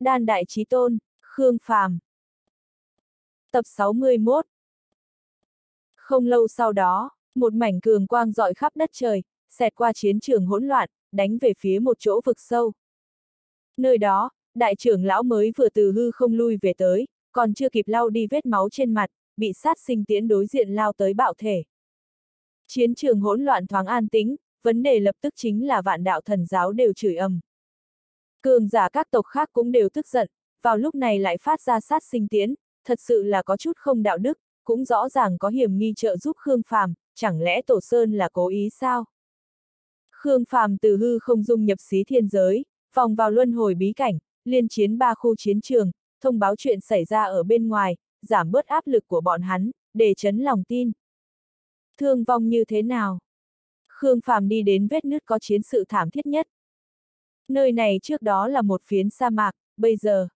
Đan Đại Chí Tôn, Khương Phàm. Tập 61 Không lâu sau đó, một mảnh cường quang dọi khắp đất trời, xẹt qua chiến trường hỗn loạn, đánh về phía một chỗ vực sâu. Nơi đó, đại trưởng lão mới vừa từ hư không lui về tới, còn chưa kịp lau đi vết máu trên mặt, bị sát sinh tiễn đối diện lao tới bạo thể. Chiến trường hỗn loạn thoáng an tĩnh, vấn đề lập tức chính là vạn đạo thần giáo đều chửi ầm. Cường giả các tộc khác cũng đều tức giận, vào lúc này lại phát ra sát sinh tiến, thật sự là có chút không đạo đức, cũng rõ ràng có hiểm nghi trợ giúp Khương Phàm, chẳng lẽ Tổ Sơn là cố ý sao? Khương Phàm từ hư không dung nhập xí thiên giới, vòng vào luân hồi bí cảnh, liên chiến ba khu chiến trường, thông báo chuyện xảy ra ở bên ngoài, giảm bớt áp lực của bọn hắn, để chấn lòng tin. Thương vong như thế nào? Khương Phàm đi đến vết nứt có chiến sự thảm thiết nhất. Nơi này trước đó là một phiến sa mạc, bây giờ.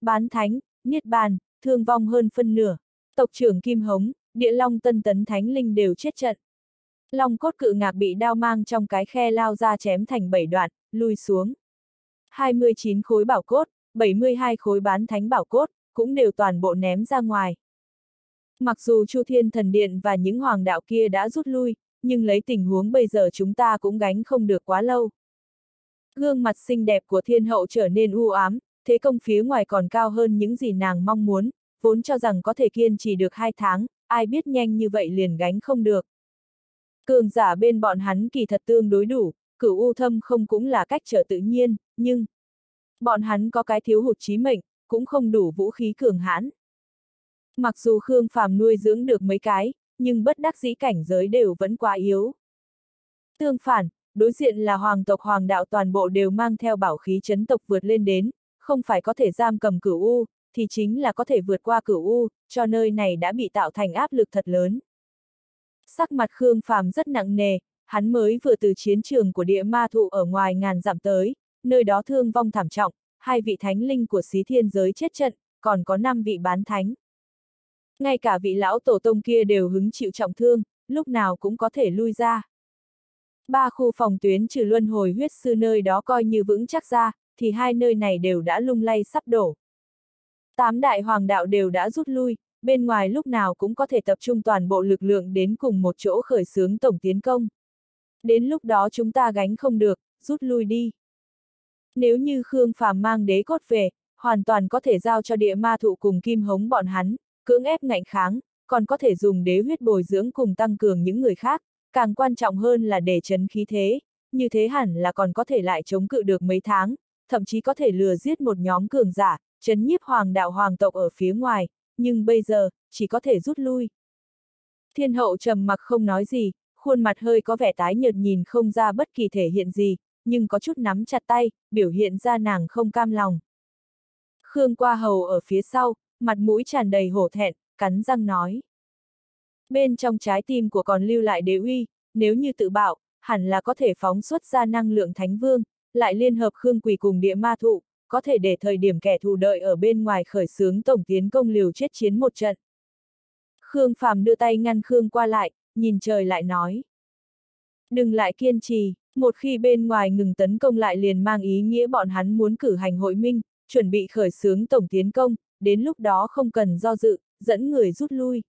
Bán thánh, niết bàn, thương vong hơn phân nửa. Tộc trưởng Kim Hống, địa long tân tấn thánh linh đều chết trận. Long cốt cự ngạc bị đao mang trong cái khe lao ra chém thành bảy đoạn, lui xuống. 29 khối bảo cốt, 72 khối bán thánh bảo cốt, cũng đều toàn bộ ném ra ngoài. Mặc dù Chu Thiên Thần Điện và những hoàng đạo kia đã rút lui, nhưng lấy tình huống bây giờ chúng ta cũng gánh không được quá lâu. Gương mặt xinh đẹp của thiên hậu trở nên u ám, thế công phía ngoài còn cao hơn những gì nàng mong muốn, vốn cho rằng có thể kiên trì được hai tháng, ai biết nhanh như vậy liền gánh không được. Cường giả bên bọn hắn kỳ thật tương đối đủ, cửu u thâm không cũng là cách trở tự nhiên, nhưng bọn hắn có cái thiếu hụt trí mệnh, cũng không đủ vũ khí cường hãn. Mặc dù Khương Phàm nuôi dưỡng được mấy cái, nhưng bất đắc dĩ cảnh giới đều vẫn quá yếu. Tương phản, đối diện là hoàng tộc hoàng đạo toàn bộ đều mang theo bảo khí chấn tộc vượt lên đến, không phải có thể giam cầm cửu U, thì chính là có thể vượt qua cửu U, cho nơi này đã bị tạo thành áp lực thật lớn. Sắc mặt Khương Phàm rất nặng nề, hắn mới vừa từ chiến trường của địa ma thụ ở ngoài ngàn dặm tới, nơi đó thương vong thảm trọng, hai vị thánh linh của xí thiên giới chết trận, còn có năm vị bán thánh. Ngay cả vị lão tổ tông kia đều hứng chịu trọng thương, lúc nào cũng có thể lui ra. Ba khu phòng tuyến trừ luân hồi huyết sư nơi đó coi như vững chắc ra, thì hai nơi này đều đã lung lay sắp đổ. Tám đại hoàng đạo đều đã rút lui, bên ngoài lúc nào cũng có thể tập trung toàn bộ lực lượng đến cùng một chỗ khởi xướng tổng tiến công. Đến lúc đó chúng ta gánh không được, rút lui đi. Nếu như Khương Phàm mang đế cốt về, hoàn toàn có thể giao cho địa ma thụ cùng kim hống bọn hắn, cưỡng ép ngạnh kháng, còn có thể dùng đế huyết bồi dưỡng cùng tăng cường những người khác, càng quan trọng hơn là để chấn khí thế, như thế hẳn là còn có thể lại chống cự được mấy tháng, thậm chí có thể lừa giết một nhóm cường giả, chấn nhiếp hoàng đạo hoàng tộc ở phía ngoài, nhưng bây giờ, chỉ có thể rút lui. Thiên hậu trầm mặc không nói gì, khuôn mặt hơi có vẻ tái nhợt nhìn không ra bất kỳ thể hiện gì, nhưng có chút nắm chặt tay, biểu hiện ra nàng không cam lòng. Khương qua hầu ở phía sau, mặt mũi tràn đầy hổ thẹn, cắn răng nói. Bên trong trái tim của còn lưu lại đế uy, nếu như tự bạo, hẳn là có thể phóng xuất ra năng lượng thánh vương, lại liên hợp Khương Quỳ cùng địa ma thụ, có thể để thời điểm kẻ thù đợi ở bên ngoài khởi xướng tổng tiến công liều chết chiến một trận. Khương Phàm đưa tay ngăn Khương qua lại, nhìn trời lại nói. Đừng lại kiên trì, một khi bên ngoài ngừng tấn công lại liền mang ý nghĩa bọn hắn muốn cử hành hội minh, chuẩn bị khởi xướng tổng tiến công, đến lúc đó không cần do dự, dẫn người rút lui.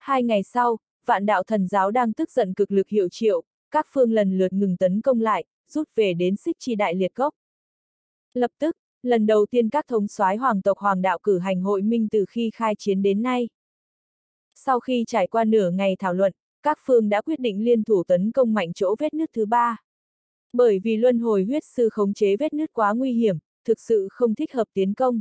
Hai ngày sau, vạn đạo thần giáo đang tức giận cực lực hiệu triệu, các phương lần lượt ngừng tấn công lại, rút về đến xích chi đại liệt gốc. Lập tức, lần đầu tiên các thống soái hoàng tộc hoàng đạo cử hành hội minh từ khi khai chiến đến nay. Sau khi trải qua nửa ngày thảo luận, các phương đã quyết định liên thủ tấn công mạnh chỗ vết nứt thứ ba. Bởi vì luân hồi huyết sư khống chế vết nứt quá nguy hiểm, thực sự không thích hợp tiến công.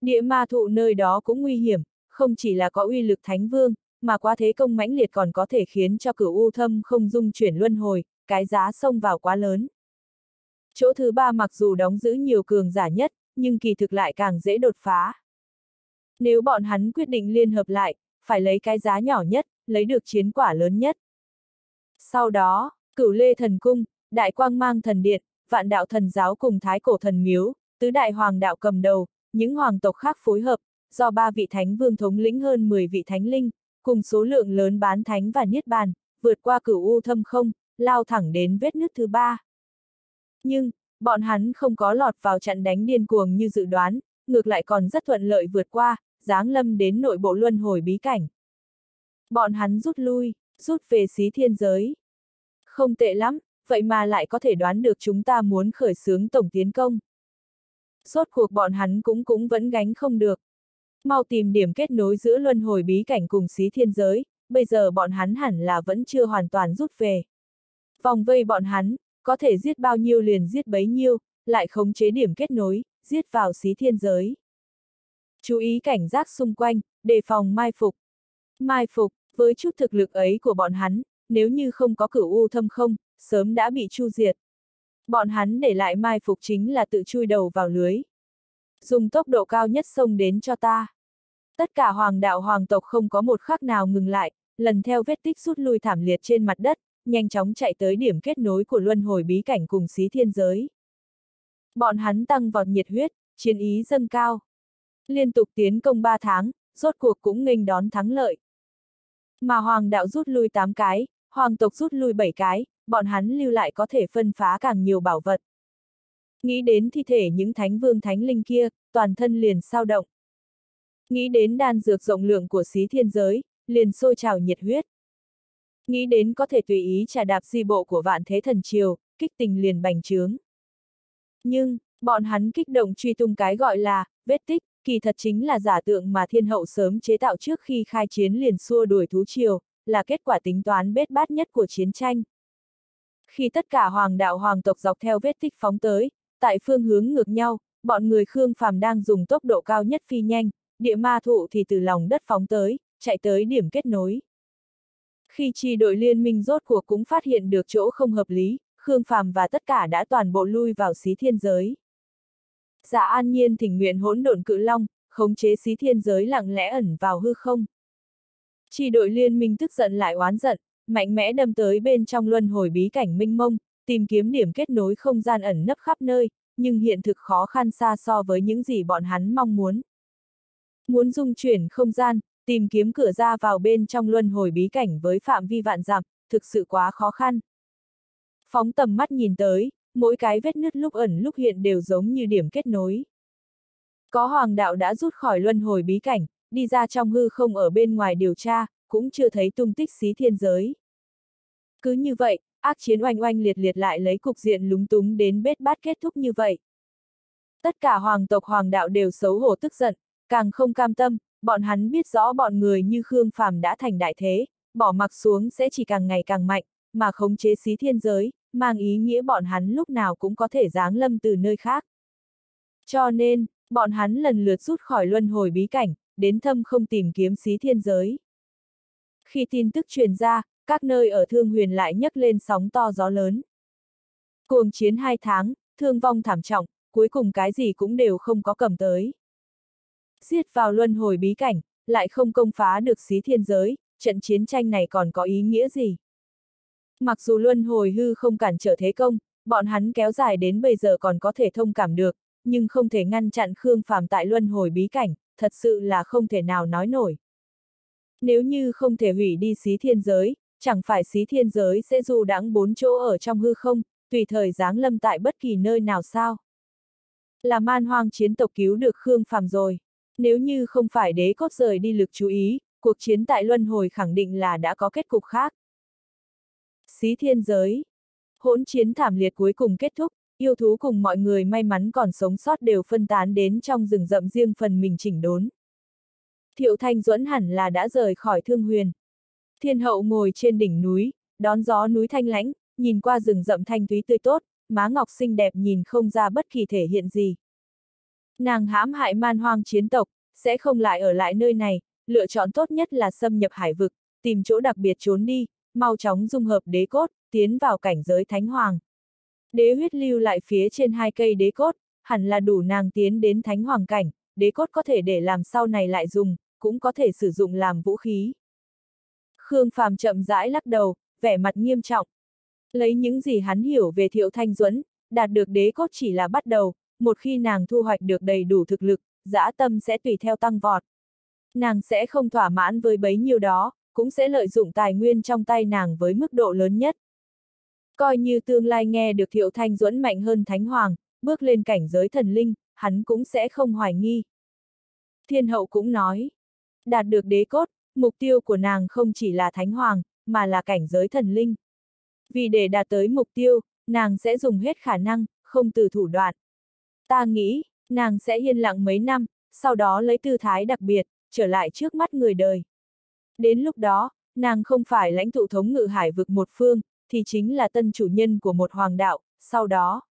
Địa ma thụ nơi đó cũng nguy hiểm, không chỉ là có uy lực thánh vương, mà quá thế công mãnh liệt còn có thể khiến cho cửu u thâm không dung chuyển luân hồi, cái giá xông vào quá lớn. Chỗ thứ ba mặc dù đóng giữ nhiều cường giả nhất, nhưng kỳ thực lại càng dễ đột phá. Nếu bọn hắn quyết định liên hợp lại, phải lấy cái giá nhỏ nhất, lấy được chiến quả lớn nhất. Sau đó, cửu lê thần cung, đại quang mang thần điện, vạn đạo thần giáo cùng thái cổ thần miếu, tứ đại hoàng đạo cầm đầu, những hoàng tộc khác phối hợp, do ba vị thánh vương thống lĩnh hơn 10 vị thánh linh, cùng số lượng lớn bán thánh và niết bàn, vượt qua cửu u thâm không, lao thẳng đến vết nứt thứ ba. Nhưng, bọn hắn không có lọt vào trận đánh điên cuồng như dự đoán, ngược lại còn rất thuận lợi vượt qua, giáng lâm đến nội bộ luân hồi bí cảnh. Bọn hắn rút lui, rút về xí thiên giới. Không tệ lắm, vậy mà lại có thể đoán được chúng ta muốn khởi xướng tổng tiến công. Rốt cuộc bọn hắn cũng cũng vẫn gánh không được. Mau tìm điểm kết nối giữa luân hồi bí cảnh cùng xí thiên giới, bây giờ bọn hắn hẳn là vẫn chưa hoàn toàn rút về. Vòng vây bọn hắn, có thể giết bao nhiêu liền giết bấy nhiêu, lại khống chế điểm kết nối, giết vào xí thiên giới. Chú ý cảnh giác xung quanh, đề phòng mai phục. Mai phục, với chút thực lực ấy của bọn hắn, nếu như không có cửu u thâm không, sớm đã bị chu diệt. Bọn hắn để lại mai phục chính là tự chui đầu vào lưới. Dùng tốc độ cao nhất xông đến cho ta. Tất cả hoàng đạo hoàng tộc không có một khắc nào ngừng lại, lần theo vết tích rút lui thảm liệt trên mặt đất, nhanh chóng chạy tới điểm kết nối của luân hồi bí cảnh cùng xí thiên giới. Bọn hắn tăng vọt nhiệt huyết, chiến ý dâng cao. Liên tục tiến công 3 tháng, rốt cuộc cũng nghênh đón thắng lợi. Mà hoàng đạo rút lui 8 cái, hoàng tộc rút lui 7 cái, bọn hắn lưu lại có thể phân phá càng nhiều bảo vật. Nghĩ đến thi thể những thánh vương thánh linh kia, toàn thân liền sao động. Nghĩ đến đan dược rộng lượng của xí thiên giới, liền sôi trào nhiệt huyết. Nghĩ đến có thể tùy ý trà đạp di bộ của vạn thế thần triều, kích tình liền bành trướng. Nhưng, bọn hắn kích động truy tung cái gọi là, vết tích, kỳ thật chính là giả tượng mà thiên hậu sớm chế tạo trước khi khai chiến liền xua đuổi thú triều, là kết quả tính toán bết bát nhất của chiến tranh. Khi tất cả hoàng đạo hoàng tộc dọc theo vết tích phóng tới, tại phương hướng ngược nhau, bọn người Khương Phàm đang dùng tốc độ cao nhất phi nhanh, địa ma thụ thì từ lòng đất phóng tới, chạy tới điểm kết nối. Khi chi đội liên minh rốt cuộc cũng phát hiện được chỗ không hợp lý, Khương Phàm và tất cả đã toàn bộ lui vào xí thiên giới. Dạ an nhiên thỉnh nguyện hỗn độn cự long, khống chế xí thiên giới lặng lẽ ẩn vào hư không. Chi đội liên minh tức giận lại oán giận, mạnh mẽ đâm tới bên trong luân hồi bí cảnh minh mông, tìm kiếm điểm kết nối không gian ẩn nấp khắp nơi, nhưng hiện thực khó khăn xa so với những gì bọn hắn mong muốn. Muốn dung chuyển không gian, tìm kiếm cửa ra vào bên trong luân hồi bí cảnh với phạm vi vạn dặm, thực sự quá khó khăn. Phóng tầm mắt nhìn tới, mỗi cái vết nứt lúc ẩn lúc hiện đều giống như điểm kết nối. Có hoàng đạo đã rút khỏi luân hồi bí cảnh, đi ra trong hư không ở bên ngoài điều tra, cũng chưa thấy tung tích xí thiên giới. Cứ như vậy, ác chiến oanh oanh liệt liệt lại lấy cục diện lúng túng đến bết bát kết thúc như vậy. Tất cả hoàng tộc hoàng đạo đều xấu hổ tức giận, càng không cam tâm, bọn hắn biết rõ bọn người như Khương Phàm đã thành đại thế, bỏ mặc xuống sẽ chỉ càng ngày càng mạnh, mà khống chế xí thiên giới, mang ý nghĩa bọn hắn lúc nào cũng có thể giáng lâm từ nơi khác. Cho nên, bọn hắn lần lượt rút khỏi luân hồi bí cảnh, đến thâm không tìm kiếm xí thiên giới. Khi tin tức truyền ra, các nơi ở Thương Huyền lại nhấc lên sóng to gió lớn. Cuồng chiến hai tháng, thương vong thảm trọng, cuối cùng cái gì cũng đều không có cầm tới. Giết vào luân hồi bí cảnh, lại không công phá được xí thiên giới, trận chiến tranh này còn có ý nghĩa gì? Mặc dù luân hồi hư không cản trở thế công, bọn hắn kéo dài đến bây giờ còn có thể thông cảm được, nhưng không thể ngăn chặn Khương Phàm tại luân hồi bí cảnh, thật sự là không thể nào nói nổi. Nếu như không thể hủy đi xí thiên giới, chẳng phải xí thiên giới sẽ du đãng bốn chỗ ở trong hư không, tùy thời giáng lâm tại bất kỳ nơi nào sao. Là man hoang chiến tộc cứu được Khương Phàm rồi. Nếu như không phải đế cốt rời đi lực chú ý, cuộc chiến tại luân hồi khẳng định là đã có kết cục khác. Xí thiên giới. Hỗn chiến thảm liệt cuối cùng kết thúc, yêu thú cùng mọi người may mắn còn sống sót đều phân tán đến trong rừng rậm riêng phần mình chỉnh đốn. Thiệu Thanh Duẫn hẳn là đã rời khỏi thương huyền. Thiên hậu ngồi trên đỉnh núi, đón gió núi thanh lãnh, nhìn qua rừng rậm thanh túy tươi tốt, má ngọc xinh đẹp nhìn không ra bất kỳ thể hiện gì. Nàng hãm hại man hoang chiến tộc, sẽ không lại ở lại nơi này, lựa chọn tốt nhất là xâm nhập hải vực, tìm chỗ đặc biệt trốn đi, mau chóng dung hợp đế cốt, tiến vào cảnh giới thánh hoàng. Đế huyết lưu lại phía trên hai cây đế cốt, hẳn là đủ nàng tiến đến thánh hoàng cảnh, đế cốt có thể để làm sau này lại dùng, cũng có thể sử dụng làm vũ khí. Khương Phàm chậm rãi lắc đầu, vẻ mặt nghiêm trọng. Lấy những gì hắn hiểu về Thiệu Thanh Duẫn, đạt được đế cốt chỉ là bắt đầu, một khi nàng thu hoạch được đầy đủ thực lực, dã tâm sẽ tùy theo tăng vọt. Nàng sẽ không thỏa mãn với bấy nhiêu đó, cũng sẽ lợi dụng tài nguyên trong tay nàng với mức độ lớn nhất. Coi như tương lai nghe được Thiệu Thanh Duẫn mạnh hơn Thánh Hoàng, bước lên cảnh giới thần linh, hắn cũng sẽ không hoài nghi. Thiên hậu cũng nói, đạt được đế cốt, mục tiêu của nàng không chỉ là Thánh Hoàng, mà là cảnh giới thần linh. Vì để đạt tới mục tiêu, nàng sẽ dùng hết khả năng, không từ thủ đoạn. Ta nghĩ, nàng sẽ yên lặng mấy năm, sau đó lấy tư thái đặc biệt, trở lại trước mắt người đời. Đến lúc đó, nàng không phải lãnh tụ thống ngự hải vực một phương, thì chính là tân chủ nhân của một hoàng đạo, sau đó.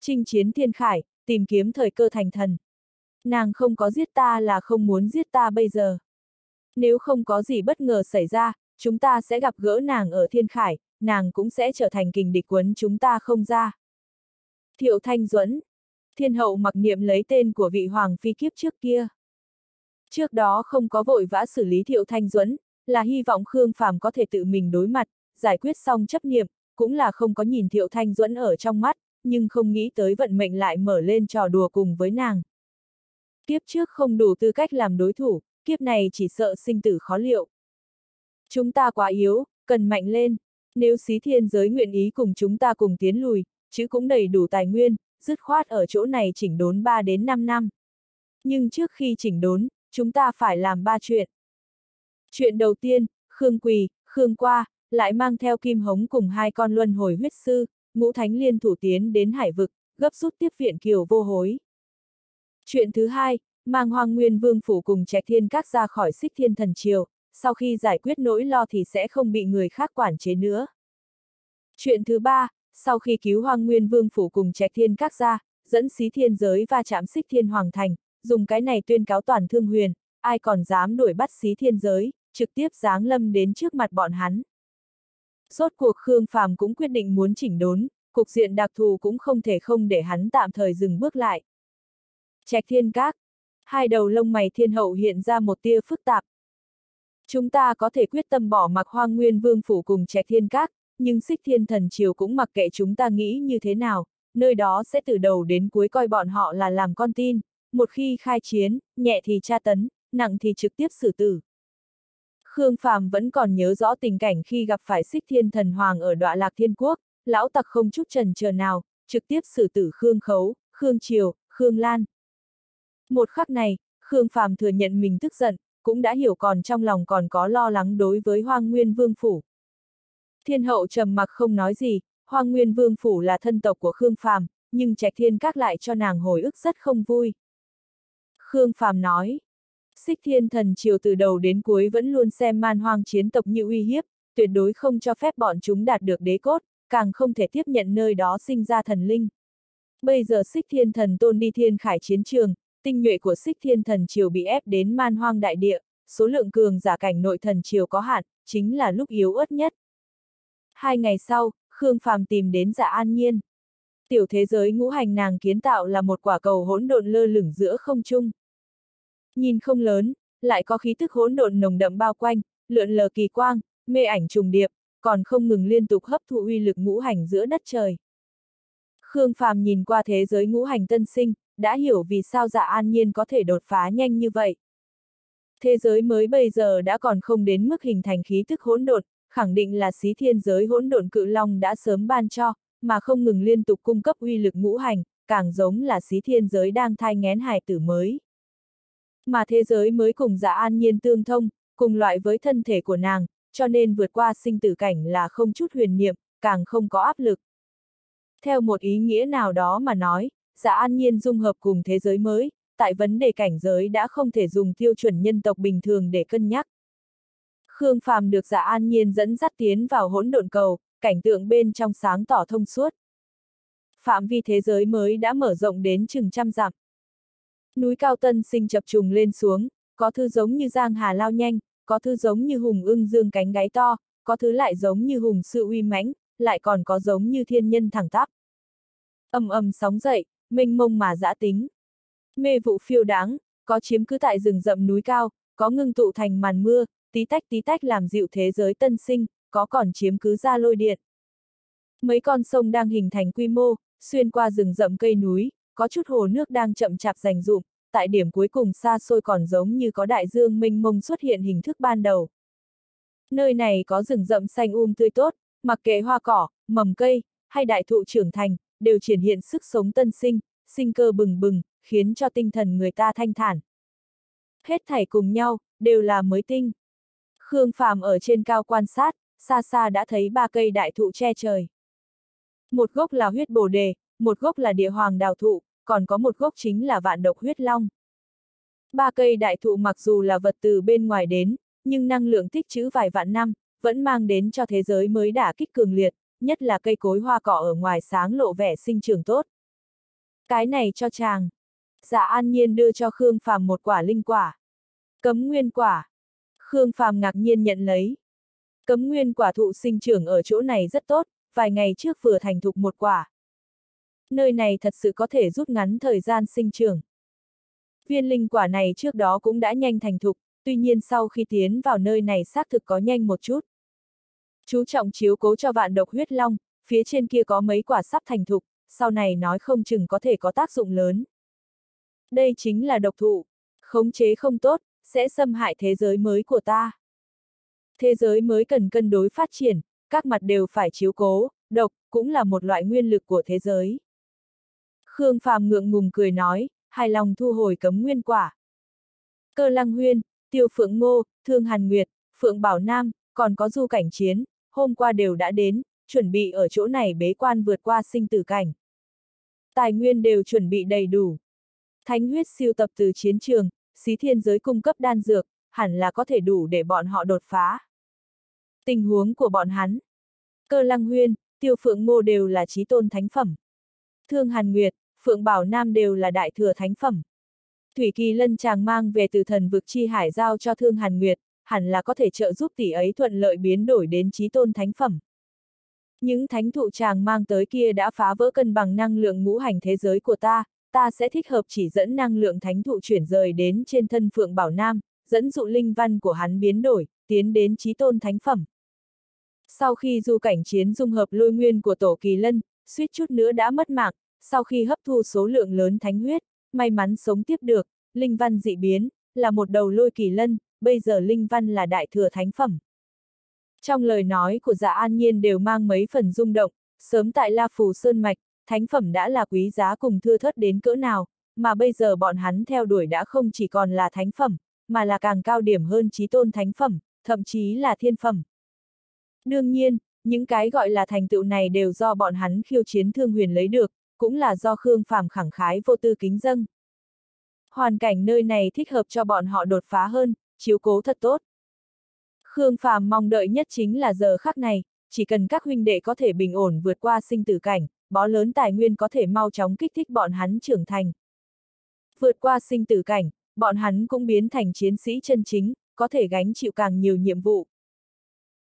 Chinh chiến thiên khải, tìm kiếm thời cơ thành thần. Nàng không có giết ta là không muốn giết ta bây giờ. Nếu không có gì bất ngờ xảy ra, chúng ta sẽ gặp gỡ nàng ở thiên khải, nàng cũng sẽ trở thành kình địch quấn chúng ta không ra. Thiệu Thanh Duẫn Thiên hậu mặc niệm lấy tên của vị hoàng phi kiếp trước kia. Trước đó không có vội vã xử lý Thiệu Thanh Duẫn, là hy vọng Khương Phàm có thể tự mình đối mặt, giải quyết xong chấp niệm, cũng là không có nhìn Thiệu Thanh Duẫn ở trong mắt, nhưng không nghĩ tới vận mệnh lại mở lên trò đùa cùng với nàng. Kiếp trước không đủ tư cách làm đối thủ, kiếp này chỉ sợ sinh tử khó liệu. Chúng ta quá yếu, cần mạnh lên. Nếu xí thiên giới nguyện ý cùng chúng ta cùng tiến lùi, chứ cũng đầy đủ tài nguyên, dứt khoát ở chỗ này chỉnh đốn 3 đến 5 năm. Nhưng trước khi chỉnh đốn, chúng ta phải làm ba chuyện. Chuyện đầu tiên, Khương Quỳ, Khương Qua, lại mang theo Kim Hống cùng hai con luân hồi huyết sư, ngũ thánh liên thủ tiến đến hải vực, gấp rút tiếp viện kiều vô hối. Chuyện thứ hai, mang hoang nguyên vương phủ cùng trạch thiên các ra khỏi xích thiên thần triều, sau khi giải quyết nỗi lo thì sẽ không bị người khác quản chế nữa. Chuyện thứ ba, sau khi cứu hoang nguyên vương phủ cùng trạch thiên các ra, dẫn xí thiên giới va chạm xích thiên hoàng thành, dùng cái này tuyên cáo toàn thương huyền, ai còn dám đuổi bắt xí thiên giới, trực tiếp giáng lâm đến trước mặt bọn hắn. Rốt cuộc Khương Phàm cũng quyết định muốn chỉnh đốn, cục diện đặc thù cũng không thể không để hắn tạm thời dừng bước lại. Trạch thiên các. Hai đầu lông mày thiên hậu hiện ra một tia phức tạp. Chúng ta có thể quyết tâm bỏ mặc hoang nguyên vương phủ cùng trạch thiên các, nhưng xích thiên thần triều cũng mặc kệ chúng ta nghĩ như thế nào, nơi đó sẽ từ đầu đến cuối coi bọn họ là làm con tin, một khi khai chiến, nhẹ thì tra tấn, nặng thì trực tiếp xử tử. Khương Phàm vẫn còn nhớ rõ tình cảnh khi gặp phải xích thiên thần hoàng ở đọa lạc thiên quốc, lão tặc không chút trần chờ nào, trực tiếp xử tử Khương Khấu, Khương Triều, Khương Lan. Một khắc này, Khương Phàm thừa nhận mình tức giận, cũng đã hiểu còn trong lòng còn có lo lắng đối với Hoang Nguyên Vương Phủ. Thiên hậu trầm mặc không nói gì, Hoang Nguyên Vương Phủ là thân tộc của Khương Phàm, nhưng Trạch Thiên các lại cho nàng hồi ức rất không vui. Khương Phàm nói, Xích Thiên Thần Triều từ đầu đến cuối vẫn luôn xem man hoang chiến tộc như uy hiếp, tuyệt đối không cho phép bọn chúng đạt được đế cốt, càng không thể tiếp nhận nơi đó sinh ra thần linh. Bây giờ Xích Thiên Thần Tôn đi thiên khải chiến trường, tinh nhuệ của Xích Thiên Thần Triều bị ép đến man hoang đại địa, số lượng cường giả cảnh nội thần triều có hạn, chính là lúc yếu ớt nhất. Hai ngày sau, Khương Phàm tìm đến dạ an nhiên. Tiểu thế giới ngũ hành nàng kiến tạo là một quả cầu hỗn độn lơ lửng giữa không trung. Nhìn không lớn, lại có khí tức hỗn độn nồng đậm bao quanh, lượn lờ kỳ quang, mê ảnh trùng điệp, còn không ngừng liên tục hấp thụ uy lực ngũ hành giữa đất trời. Khương Phàm nhìn qua thế giới ngũ hành tân sinh, đã hiểu vì sao dạ an nhiên có thể đột phá nhanh như vậy. Thế giới mới bây giờ đã còn không đến mức hình thành khí tức hỗn độn, khẳng định là xí thiên giới hỗn độn cự long đã sớm ban cho, mà không ngừng liên tục cung cấp uy lực ngũ hành, càng giống là xí thiên giới đang thai ngén hài tử mới. Mà thế giới mới cùng dạ an nhiên tương thông, cùng loại với thân thể của nàng, cho nên vượt qua sinh tử cảnh là không chút huyền niệm, càng không có áp lực. Theo một ý nghĩa nào đó mà nói, dạ an nhiên dung hợp cùng thế giới mới, tại vấn đề cảnh giới đã không thể dùng tiêu chuẩn nhân tộc bình thường để cân nhắc. Khương Phàm được dạ an nhiên dẫn dắt tiến vào hỗn độn cầu, cảnh tượng bên trong sáng tỏ thông suốt. Phạm vi thế giới mới đã mở rộng đến chừng trăm dặm. Núi cao tân sinh chập trùng lên xuống, có thứ giống như giang hà lao nhanh, có thứ giống như hùng ưng dương cánh gáy to, có thứ lại giống như hùng sự uy mãnh, lại còn có giống như thiên nhân thẳng tắp. Âm âm sóng dậy, mênh mông mà dã tính. Mê vụ phiêu đáng, có chiếm cứ tại rừng rậm núi cao, có ngưng tụ thành màn mưa, tí tách tí tách làm dịu thế giới tân sinh, có còn chiếm cứ ra lôi điện. Mấy con sông đang hình thành quy mô, xuyên qua rừng rậm cây núi, có chút hồ nước đang chậm chạp dành dụm, tại điểm cuối cùng xa xôi còn giống như có đại dương mênh mông xuất hiện hình thức ban đầu. Nơi này có rừng rậm xanh um tươi tốt, Mặc kệ hoa cỏ, mầm cây, hay đại thụ trưởng thành, đều triển hiện sức sống tân sinh, sinh cơ bừng bừng, khiến cho tinh thần người ta thanh thản. Hết thảy cùng nhau, đều là mới tinh. Khương Phàm ở trên cao quan sát, xa xa đã thấy ba cây đại thụ che trời. Một gốc là huyết bồ đề, một gốc là địa hoàng đào thụ, còn có một gốc chính là vạn độc huyết long. Ba cây đại thụ mặc dù là vật từ bên ngoài đến, nhưng năng lượng tích trữ vài vạn năm, vẫn mang đến cho thế giới mới đả kích cường liệt, nhất là cây cối hoa cỏ ở ngoài sáng lộ vẻ sinh trưởng tốt. Cái này cho chàng. Dạ an nhiên đưa cho Khương Phàm một quả linh quả. Cấm nguyên quả. Khương Phàm ngạc nhiên nhận lấy. Cấm nguyên quả thụ sinh trưởng ở chỗ này rất tốt, vài ngày trước vừa thành thục một quả. Nơi này thật sự có thể rút ngắn thời gian sinh trưởng. Viên linh quả này trước đó cũng đã nhanh thành thục, tuy nhiên sau khi tiến vào nơi này xác thực có nhanh một chút. Chú trọng chiếu cố cho vạn độc huyết long, phía trên kia có mấy quả sắp thành thục, sau này nói không chừng có thể có tác dụng lớn. Đây chính là độc thụ, khống chế không tốt, sẽ xâm hại thế giới mới của ta. Thế giới mới cần cân đối phát triển, các mặt đều phải chiếu cố, độc cũng là một loại nguyên lực của thế giới. Khương Phàm ngượng ngùng cười nói, hài lòng thu hồi cấm nguyên quả. Cơ Lăng Huyên, Tiêu Phượng Ngô, Thương Hàn Nguyệt, Phượng Bảo Nam, còn có Du Cảnh Chiến, hôm qua đều đã đến, chuẩn bị ở chỗ này bế quan vượt qua sinh tử cảnh. Tài nguyên đều chuẩn bị đầy đủ. Thánh huyết siêu tập từ chiến trường, xí thiên giới cung cấp đan dược, hẳn là có thể đủ để bọn họ đột phá. Tình huống của bọn hắn. Cơ Lăng Huyên, Tiêu Phượng Ngô đều là trí tôn thánh phẩm. Thương Hàn Nguyệt, Phượng Bảo Nam đều là đại thừa thánh phẩm. Thủy Kỳ Lân chàng mang về từ thần vực chi hải giao cho Thương Hàn Nguyệt, hẳn là có thể trợ giúp tỷ ấy thuận lợi biến đổi đến trí tôn thánh phẩm. Những thánh thụ chàng mang tới kia đã phá vỡ cân bằng năng lượng ngũ hành thế giới của ta, ta sẽ thích hợp chỉ dẫn năng lượng thánh thụ chuyển rời đến trên thân Phượng Bảo Nam, dẫn dụ linh văn của hắn biến đổi, tiến đến trí tôn thánh phẩm. Sau khi du cảnh chiến dung hợp lôi nguyên của Tổ Kỳ Lân, suýt chút nữa đã mất mạng, sau khi hấp thu số lượng lớn thánh huyết, may mắn sống tiếp được, linh văn dị biến, là một đầu lôi kỳ lân, bây giờ linh văn là đại thừa thánh phẩm. Trong lời nói của dạ an nhiên đều mang mấy phần rung động, sớm tại La Phù Sơn Mạch, thánh phẩm đã là quý giá cùng thưa thớt đến cỡ nào, mà bây giờ bọn hắn theo đuổi đã không chỉ còn là thánh phẩm, mà là càng cao điểm hơn trí tôn thánh phẩm, thậm chí là thiên phẩm. Đương nhiên, những cái gọi là thành tựu này đều do bọn hắn khiêu chiến thương huyền lấy được, cũng là do Khương Phàm khẳng khái vô tư kính dâng. Hoàn cảnh nơi này thích hợp cho bọn họ đột phá hơn, chiếu cố thật tốt. Khương Phàm mong đợi nhất chính là giờ khắc này, chỉ cần các huynh đệ có thể bình ổn vượt qua sinh tử cảnh, bó lớn tài nguyên có thể mau chóng kích thích bọn hắn trưởng thành. Vượt qua sinh tử cảnh, bọn hắn cũng biến thành chiến sĩ chân chính, có thể gánh chịu càng nhiều nhiệm vụ.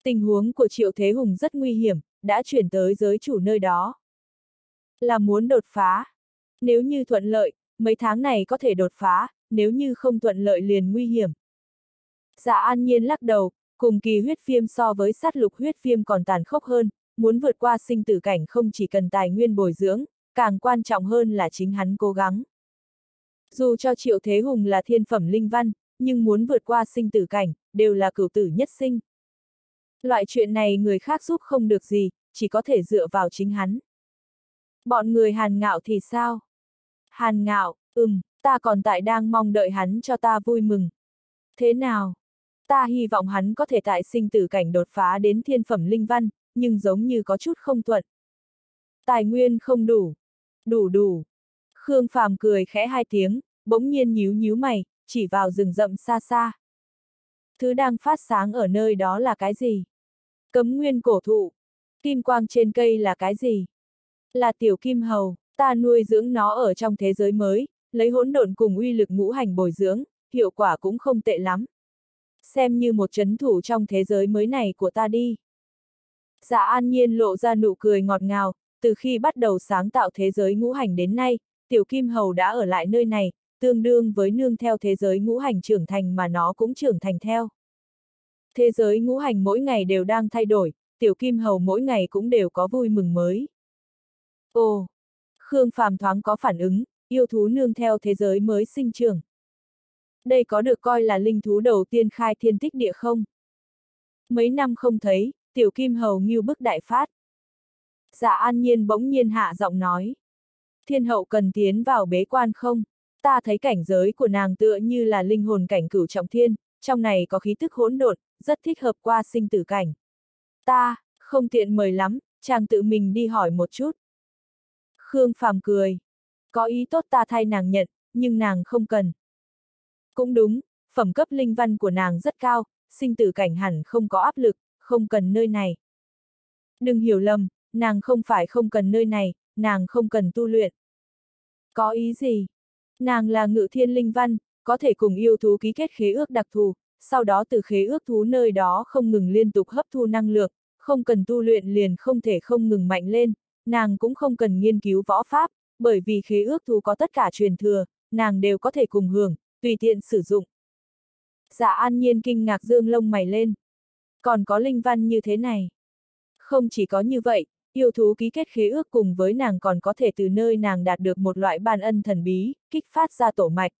Tình huống của Triệu Thế Hùng rất nguy hiểm, đã chuyển tới giới chủ nơi đó. Là muốn đột phá. Nếu như thuận lợi, mấy tháng này có thể đột phá, nếu như không thuận lợi liền nguy hiểm. Dạ an nhiên lắc đầu, cùng kỳ huyết viêm so với sát lục huyết viêm còn tàn khốc hơn, muốn vượt qua sinh tử cảnh không chỉ cần tài nguyên bồi dưỡng, càng quan trọng hơn là chính hắn cố gắng. Dù cho triệu thế hùng là thiên phẩm linh văn, nhưng muốn vượt qua sinh tử cảnh, đều là cửu tử nhất sinh. Loại chuyện này người khác giúp không được gì, chỉ có thể dựa vào chính hắn. Bọn người hàn ngạo thì sao? Hàn ngạo, ừm, ta còn tại đang mong đợi hắn cho ta vui mừng. Thế nào? Ta hy vọng hắn có thể tại sinh tử cảnh đột phá đến thiên phẩm linh văn, nhưng giống như có chút không thuận. Tài nguyên không đủ. Đủ đủ. Khương Phàm cười khẽ hai tiếng, bỗng nhiên nhíu nhíu mày, chỉ vào rừng rậm xa xa. Thứ đang phát sáng ở nơi đó là cái gì? Cấm nguyên cổ thụ. Kim quang trên cây là cái gì? Là tiểu kim hầu, ta nuôi dưỡng nó ở trong thế giới mới, lấy hỗn độn cùng uy lực ngũ hành bồi dưỡng, hiệu quả cũng không tệ lắm. Xem như một chấn thủ trong thế giới mới này của ta đi. Dạ an nhiên lộ ra nụ cười ngọt ngào, từ khi bắt đầu sáng tạo thế giới ngũ hành đến nay, tiểu kim hầu đã ở lại nơi này, tương đương với nương theo thế giới ngũ hành trưởng thành mà nó cũng trưởng thành theo. Thế giới ngũ hành mỗi ngày đều đang thay đổi, tiểu kim hầu mỗi ngày cũng đều có vui mừng mới. Ồ! Khương Phàm thoáng có phản ứng, yêu thú nương theo thế giới mới sinh trưởng. Đây có được coi là linh thú đầu tiên khai thiên tích địa không? Mấy năm không thấy, tiểu kim hầu nghiêu bức đại phát. Dạ an nhiên bỗng nhiên hạ giọng nói. Thiên hậu cần tiến vào bế quan không? Ta thấy cảnh giới của nàng tựa như là linh hồn cảnh cửu trọng thiên, trong này có khí tức hỗn độn, rất thích hợp qua sinh tử cảnh. Ta, không tiện mời lắm, chàng tự mình đi hỏi một chút. Khương Phàm cười. Có ý tốt ta thay nàng nhận, nhưng nàng không cần. Cũng đúng, phẩm cấp linh văn của nàng rất cao, sinh tử cảnh hẳn không có áp lực, không cần nơi này. Đừng hiểu lầm, nàng không phải không cần nơi này, nàng không cần tu luyện. Có ý gì? Nàng là ngự thiên linh văn, có thể cùng yêu thú ký kết khế ước đặc thù, sau đó từ khế ước thú nơi đó không ngừng liên tục hấp thu năng lượng, không cần tu luyện liền không thể không ngừng mạnh lên, nàng cũng không cần nghiên cứu võ pháp, bởi vì khế ước thú có tất cả truyền thừa, nàng đều có thể cùng hưởng, tùy tiện sử dụng. Dạ an nhiên kinh ngạc dương lông mày lên. Còn có linh văn như thế này. Không chỉ có như vậy, yêu thú ký kết khế ước cùng với nàng còn có thể từ nơi nàng đạt được một loại ban ân thần bí, kích phát ra tổ mạch.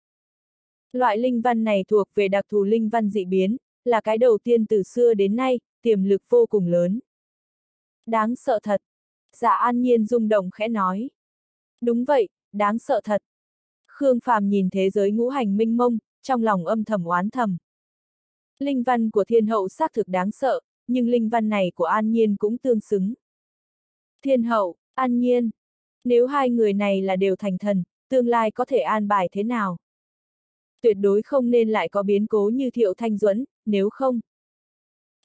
Loại linh văn này thuộc về đặc thù linh văn dị biến, là cái đầu tiên từ xưa đến nay, tiềm lực vô cùng lớn. Đáng sợ thật. Dạ an nhiên rung động khẽ nói. Đúng vậy, đáng sợ thật. Khương Phàm nhìn thế giới ngũ hành minh mông, trong lòng âm thầm oán thầm. Linh văn của thiên hậu xác thực đáng sợ, nhưng linh văn này của an nhiên cũng tương xứng. Thiên hậu, an nhiên. Nếu hai người này là đều thành thần, tương lai có thể an bài thế nào? Tuyệt đối không nên lại có biến cố như thiệu thanh duẫn, nếu không.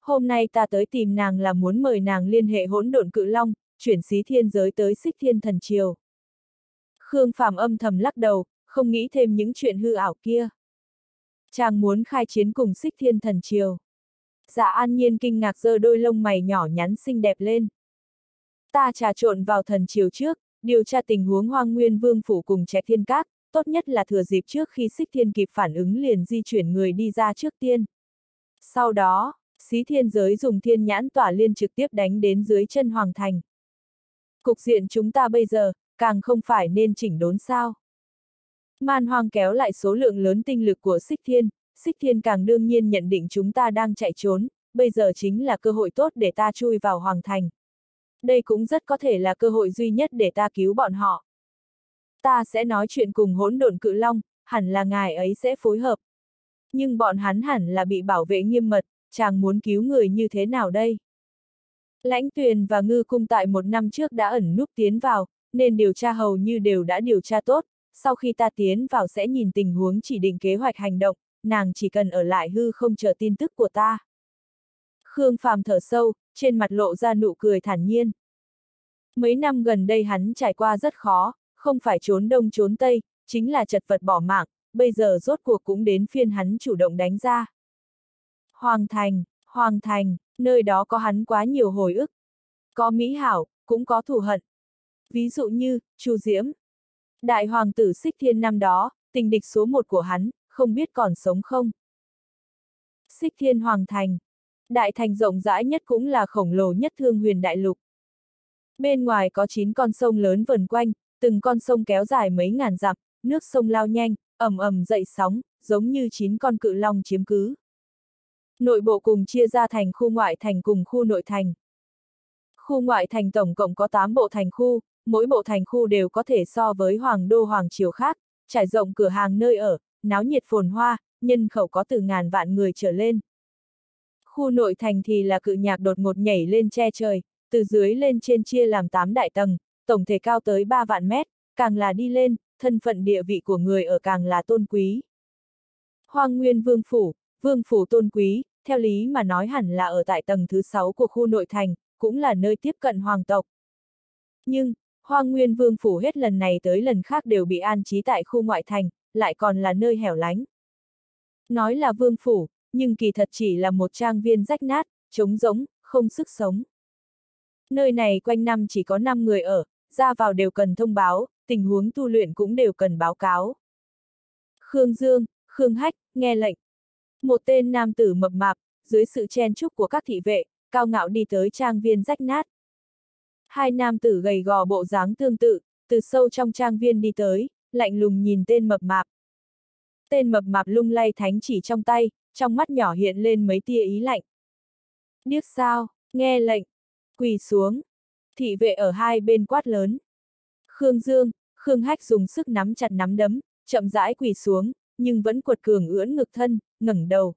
Hôm nay ta tới tìm nàng là muốn mời nàng liên hệ hỗn độn cự long, chuyển xí thiên giới tới xích thiên thần triều. Khương Phạm âm thầm lắc đầu, không nghĩ thêm những chuyện hư ảo kia. Chàng muốn khai chiến cùng xích thiên thần triều. Dạ an nhiên kinh ngạc giơ đôi lông mày nhỏ nhắn xinh đẹp lên. Ta trà trộn vào thần triều trước, điều tra tình huống hoang nguyên vương phủ cùng trẻ thiên các, tốt nhất là thừa dịp trước khi xích thiên kịp phản ứng liền di chuyển người đi ra trước tiên. Sau đó, xí thiên giới dùng thiên nhãn tỏa liên trực tiếp đánh đến dưới chân hoàng thành. Cục diện chúng ta bây giờ, càng không phải nên chỉnh đốn sao. Man hoang kéo lại số lượng lớn tinh lực của Sích thiên, Sích thiên càng đương nhiên nhận định chúng ta đang chạy trốn, bây giờ chính là cơ hội tốt để ta chui vào hoàng thành. Đây cũng rất có thể là cơ hội duy nhất để ta cứu bọn họ. Ta sẽ nói chuyện cùng hỗn độn cự long, hẳn là ngài ấy sẽ phối hợp. Nhưng bọn hắn hẳn là bị bảo vệ nghiêm mật, chàng muốn cứu người như thế nào đây? Lãnh tuyền và ngư cung tại một năm trước đã ẩn núp tiến vào, nên điều tra hầu như đều đã điều tra tốt, sau khi ta tiến vào sẽ nhìn tình huống chỉ định kế hoạch hành động, nàng chỉ cần ở lại hư không chờ tin tức của ta. Khương Phàm thở sâu, trên mặt lộ ra nụ cười thản nhiên. Mấy năm gần đây hắn trải qua rất khó, không phải trốn đông trốn tây, chính là chật vật bỏ mạng, bây giờ rốt cuộc cũng đến phiên hắn chủ động đánh ra. Hoàng Thành, Hoàng Thành, nơi đó có hắn quá nhiều hồi ức. Có mỹ hảo, cũng có thù hận. Ví dụ như, Chu Diễm. Đại hoàng tử Xích Thiên năm đó, tình địch số một của hắn, không biết còn sống không. Xích Thiên Hoàng Thành. Đại thành rộng rãi nhất cũng là khổng lồ nhất thương huyền đại lục. Bên ngoài có 9 con sông lớn vần quanh, từng con sông kéo dài mấy ngàn dặm, nước sông lao nhanh, ầm ầm dậy sóng, giống như 9 con cự long chiếm cứ. Nội bộ cùng chia ra thành khu ngoại thành cùng khu nội thành. Khu ngoại thành tổng cộng có 8 bộ thành khu, mỗi bộ thành khu đều có thể so với hoàng đô hoàng triều khác, trải rộng cửa hàng nơi ở, náo nhiệt phồn hoa, nhân khẩu có từ ngàn vạn người trở lên. Khu nội thành thì là cự nhạc đột ngột nhảy lên che trời, từ dưới lên trên chia làm 8 đại tầng, tổng thể cao tới 3 vạn mét, càng là đi lên, thân phận địa vị của người ở càng là tôn quý. Hoang Nguyên Vương Phủ, Vương Phủ tôn quý, theo lý mà nói hẳn là ở tại tầng thứ 6 của khu nội thành, cũng là nơi tiếp cận hoàng tộc. Nhưng, Hoang Nguyên Vương Phủ hết lần này tới lần khác đều bị an trí tại khu ngoại thành, lại còn là nơi hẻo lánh. Nói là Vương Phủ, nhưng kỳ thật chỉ là một trang viên rách nát, trống rỗng, không sức sống. Nơi này quanh năm chỉ có 5 người ở, ra vào đều cần thông báo, tình huống tu luyện cũng đều cần báo cáo. Khương Dương, Khương Hách, nghe lệnh. Một tên nam tử mập mạp, dưới sự chen chúc của các thị vệ, cao ngạo đi tới trang viên rách nát. Hai nam tử gầy gò bộ dáng tương tự, từ sâu trong trang viên đi tới, lạnh lùng nhìn tên mập mạp. Tên mập mạp lung lay thánh chỉ trong tay, trong mắt nhỏ hiện lên mấy tia ý lạnh. Điếc sao, Nghe lệnh, quỳ xuống. Thị vệ ở hai bên quát lớn. Khương Dương, Khương Hách dùng sức nắm chặt nắm đấm, chậm rãi quỳ xuống, nhưng vẫn cuột cường ưỡn ngực thân, ngẩng đầu.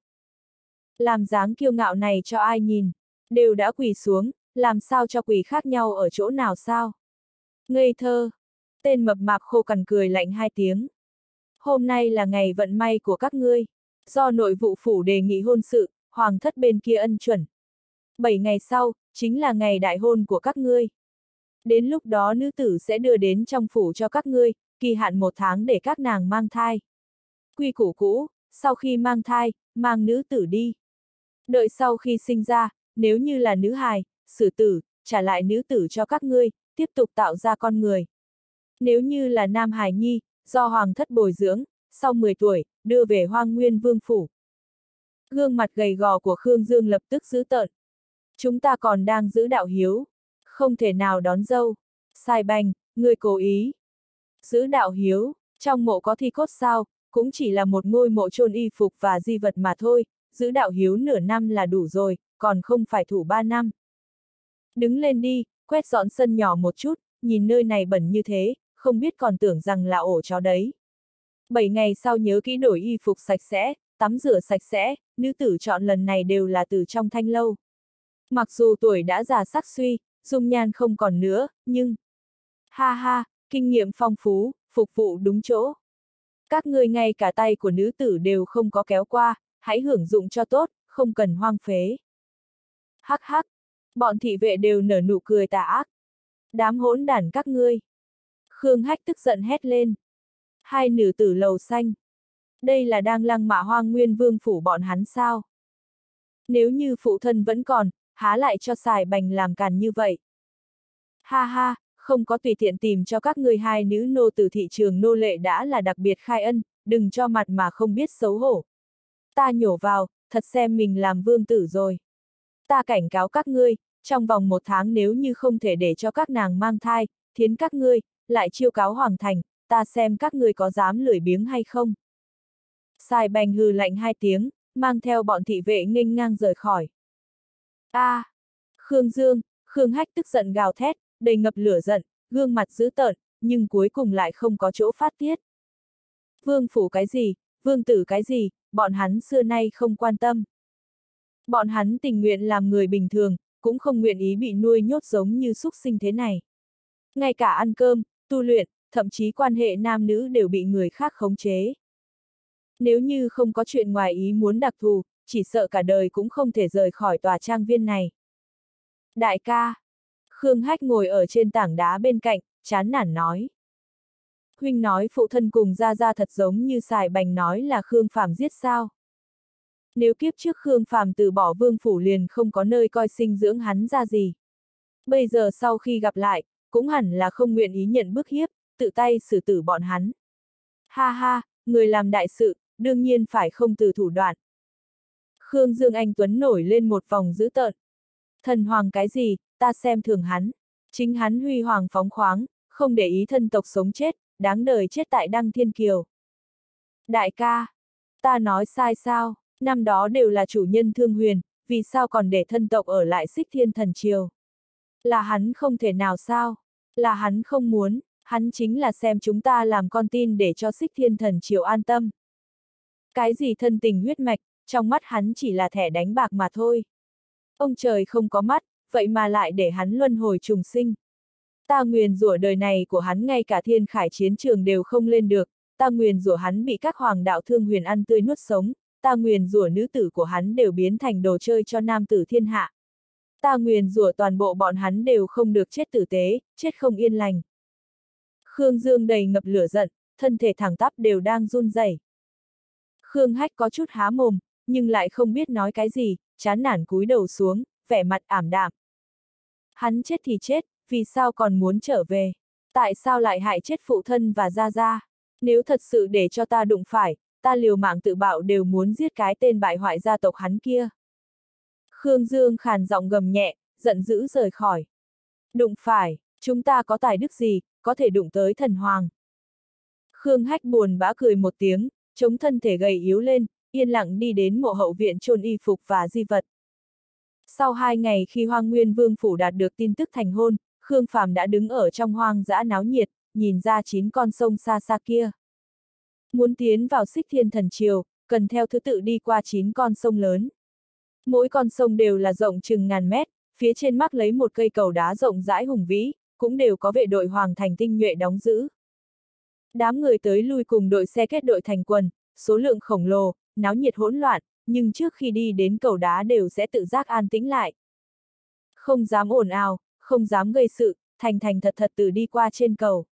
Làm dáng kiêu ngạo này cho ai nhìn, đều đã quỳ xuống, làm sao cho quỷ khác nhau ở chỗ nào sao? Ngây thơ, tên mập mạp khô cằn cười lạnh hai tiếng. Hôm nay là ngày vận may của các ngươi, do nội vụ phủ đề nghị hôn sự, hoàng thất bên kia ân chuẩn. Bảy ngày sau, chính là ngày đại hôn của các ngươi. Đến lúc đó nữ tử sẽ đưa đến trong phủ cho các ngươi, kỳ hạn một tháng để các nàng mang thai. Quy củ cũ, sau khi mang thai, mang nữ tử đi. Đợi sau khi sinh ra, nếu như là nữ hài, xử tử, trả lại nữ tử cho các ngươi, tiếp tục tạo ra con người. Nếu như là nam hài nhi, do hoàng thất bồi dưỡng, sau 10 tuổi, đưa về hoang nguyên vương phủ. Gương mặt gầy gò của Khương Dương lập tức giữ tợn. Chúng ta còn đang giữ đạo hiếu. Không thể nào đón dâu. Sai bành, người cố ý. Giữ đạo hiếu, trong mộ có thi cốt sao, cũng chỉ là một ngôi mộ chôn y phục và di vật mà thôi, giữ đạo hiếu nửa năm là đủ rồi, còn không phải thủ ba năm. Đứng lên đi, quét dọn sân nhỏ một chút, nhìn nơi này bẩn như thế, không biết còn tưởng rằng là ổ chó đấy. Bảy ngày sau nhớ kỹ đổi y phục sạch sẽ, tắm rửa sạch sẽ, nữ tử chọn lần này đều là từ trong thanh lâu. Mặc dù tuổi đã già sắc suy, dung nhan không còn nữa, nhưng... Ha ha, kinh nghiệm phong phú, phục vụ đúng chỗ. Các ngươi ngay cả tay của nữ tử đều không có kéo qua, hãy hưởng dụng cho tốt, không cần hoang phế. Hắc hắc, bọn thị vệ đều nở nụ cười tà ác. Đám hỗn đản các ngươi. Khương Hách tức giận hét lên. Hai nữ tử lầu xanh. Đây là đang lăng mạ hoang nguyên vương phủ bọn hắn sao? Nếu như phụ thân vẫn còn, há lại cho xài bành làm càn như vậy. Ha ha, không có tùy tiện tìm cho các người hai nữ nô từ thị trường nô lệ đã là đặc biệt khai ân, đừng cho mặt mà không biết xấu hổ. Ta nhổ vào, thật xem mình làm vương tử rồi. Ta cảnh cáo các ngươi, trong vòng một tháng nếu như không thể để cho các nàng mang thai, thiến các ngươi, lại chiêu cáo hoàng thành, ta xem các ngươi có dám lười biếng hay không. Sai bành hừ lạnh hai tiếng, mang theo bọn thị vệ nghênh ngang rời khỏi. A, à, Khương Dương, Khương Hách tức giận gào thét, đầy ngập lửa giận, gương mặt dữ tợn, nhưng cuối cùng lại không có chỗ phát tiết. Vương phủ cái gì, vương tử cái gì, bọn hắn xưa nay không quan tâm. Bọn hắn tình nguyện làm người bình thường, cũng không nguyện ý bị nuôi nhốt giống như súc sinh thế này. Ngay cả ăn cơm, tu luyện, thậm chí quan hệ nam nữ đều bị người khác khống chế. Nếu như không có chuyện ngoài ý muốn đặc thù, chỉ sợ cả đời cũng không thể rời khỏi tòa trang viên này. Đại ca! Khương Hách ngồi ở trên tảng đá bên cạnh, chán nản nói. Huynh nói phụ thân cùng ra ra thật giống như xài bành nói là Khương phạm giết sao. Nếu kiếp trước Khương Phàm từ bỏ vương phủ liền không có nơi coi sinh dưỡng hắn ra gì. Bây giờ sau khi gặp lại, cũng hẳn là không nguyện ý nhận bức hiếp, tự tay xử tử bọn hắn. Ha ha, người làm đại sự, đương nhiên phải không từ thủ đoạn. Khương Dương Anh Tuấn nổi lên một vòng dữ tợn. Thần hoàng cái gì, ta xem thường hắn. Chính hắn huy hoàng phóng khoáng, không để ý thân tộc sống chết, đáng đời chết tại Đăng Thiên Kiều. Đại ca, ta nói sai sao, năm đó đều là chủ nhân thương huyền, vì sao còn để thân tộc ở lại xích thiên thần triều? Là hắn không thể nào sao? Là hắn không muốn, hắn chính là xem chúng ta làm con tin để cho xích thiên thần triều an tâm. Cái gì thân tình huyết mạch, trong mắt hắn chỉ là thẻ đánh bạc mà thôi. Ông trời không có mắt, vậy mà lại để hắn luân hồi trùng sinh. Ta nguyền rủa đời này của hắn ngay cả thiên khải chiến trường đều không lên được, ta nguyền rủa hắn bị các hoàng đạo thương huyền ăn tươi nuốt sống, ta nguyền rủa nữ tử của hắn đều biến thành đồ chơi cho nam tử thiên hạ. Ta nguyền rủa toàn bộ bọn hắn đều không được chết tử tế, chết không yên lành. Khương Dương đầy ngập lửa giận, thân thể thẳng tắp đều đang run rẩy. Khương Hách có chút há mồm, nhưng lại không biết nói cái gì, chán nản cúi đầu xuống, vẻ mặt ảm đạm. Hắn chết thì chết, vì sao còn muốn trở về? Tại sao lại hại chết phụ thân và gia gia? Nếu thật sự để cho ta đụng phải, ta liều mạng tự bạo đều muốn giết cái tên bại hoại gia tộc hắn kia. Khương Dương khàn giọng gầm nhẹ, giận dữ rời khỏi. Đụng phải, chúng ta có tài đức gì, có thể đụng tới thần hoàng. Khương Hách buồn bã cười một tiếng, chống thân thể gầy yếu lên, yên lặng đi đến mộ hậu viện chôn y phục và di vật. Sau hai ngày khi Hoang Nguyên Vương Phủ đạt được tin tức thành hôn, Khương Phàm đã đứng ở trong hoang dã náo nhiệt, nhìn ra chín con sông xa xa kia. Muốn tiến vào xích thiên thần triều, cần theo thứ tự đi qua chín con sông lớn. Mỗi con sông đều là rộng chừng ngàn mét, phía trên mắc lấy một cây cầu đá rộng rãi hùng vĩ, cũng đều có vệ đội hoàng thành tinh nhuệ đóng giữ. Đám người tới lui cùng đội xe kết đội thành quần, số lượng khổng lồ, náo nhiệt hỗn loạn, nhưng trước khi đi đến cầu đá đều sẽ tự giác an tĩnh lại. Không dám ồn ào, không dám gây sự, thành thành thật thật từ đi qua trên cầu.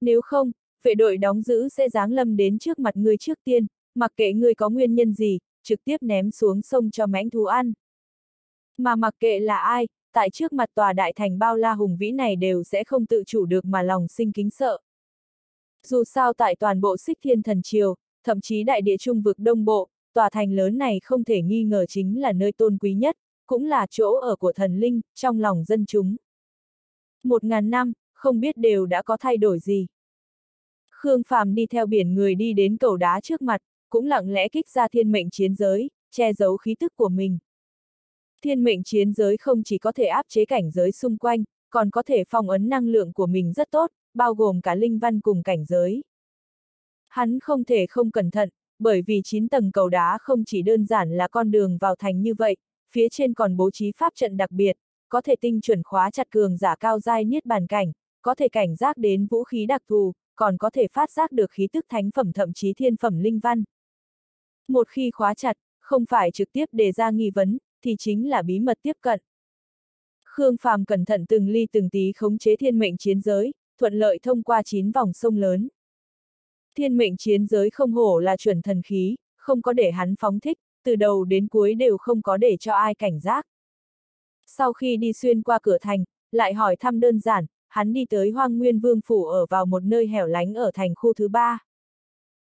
Nếu không, vệ đội đóng giữ sẽ giáng lâm đến trước mặt ngươi trước tiên, mặc kệ ngươi có nguyên nhân gì, trực tiếp ném xuống sông cho mãnh thú ăn. Mà mặc kệ là ai, tại trước mặt tòa đại thành bao la hùng vĩ này đều sẽ không tự chủ được mà lòng sinh kính sợ. Dù sao tại toàn bộ xích thiên thần triều, thậm chí đại địa trung vực đông bộ, tòa thành lớn này không thể nghi ngờ chính là nơi tôn quý nhất, cũng là chỗ ở của thần linh, trong lòng dân chúng. Một ngàn năm, không biết đều đã có thay đổi gì. Khương Phàm đi theo biển người đi đến cầu đá trước mặt, cũng lặng lẽ kích ra thiên mệnh chiến giới, che giấu khí tức của mình. Thiên mệnh chiến giới không chỉ có thể áp chế cảnh giới xung quanh, còn có thể phong ấn năng lượng của mình rất tốt, bao gồm cả linh văn cùng cảnh giới. Hắn không thể không cẩn thận, bởi vì 9 tầng cầu đá không chỉ đơn giản là con đường vào thành như vậy, phía trên còn bố trí pháp trận đặc biệt, có thể tinh chuẩn khóa chặt cường giả cao giai niết bàn cảnh, có thể cảnh giác đến vũ khí đặc thù, còn có thể phát giác được khí tức thánh phẩm thậm chí thiên phẩm linh văn. Một khi khóa chặt, không phải trực tiếp đề ra nghi vấn, thì chính là bí mật tiếp cận. Khương Phàm cẩn thận từng ly từng tí khống chế thiên mệnh chiến giới, thuận lợi thông qua 9 vòng sông lớn. Thiên mệnh chiến giới không hổ là chuẩn thần khí, không có để hắn phóng thích, từ đầu đến cuối đều không có để cho ai cảnh giác. Sau khi đi xuyên qua cửa thành, lại hỏi thăm đơn giản, hắn đi tới Hoang Nguyên Vương Phủ ở vào một nơi hẻo lánh ở thành khu thứ ba.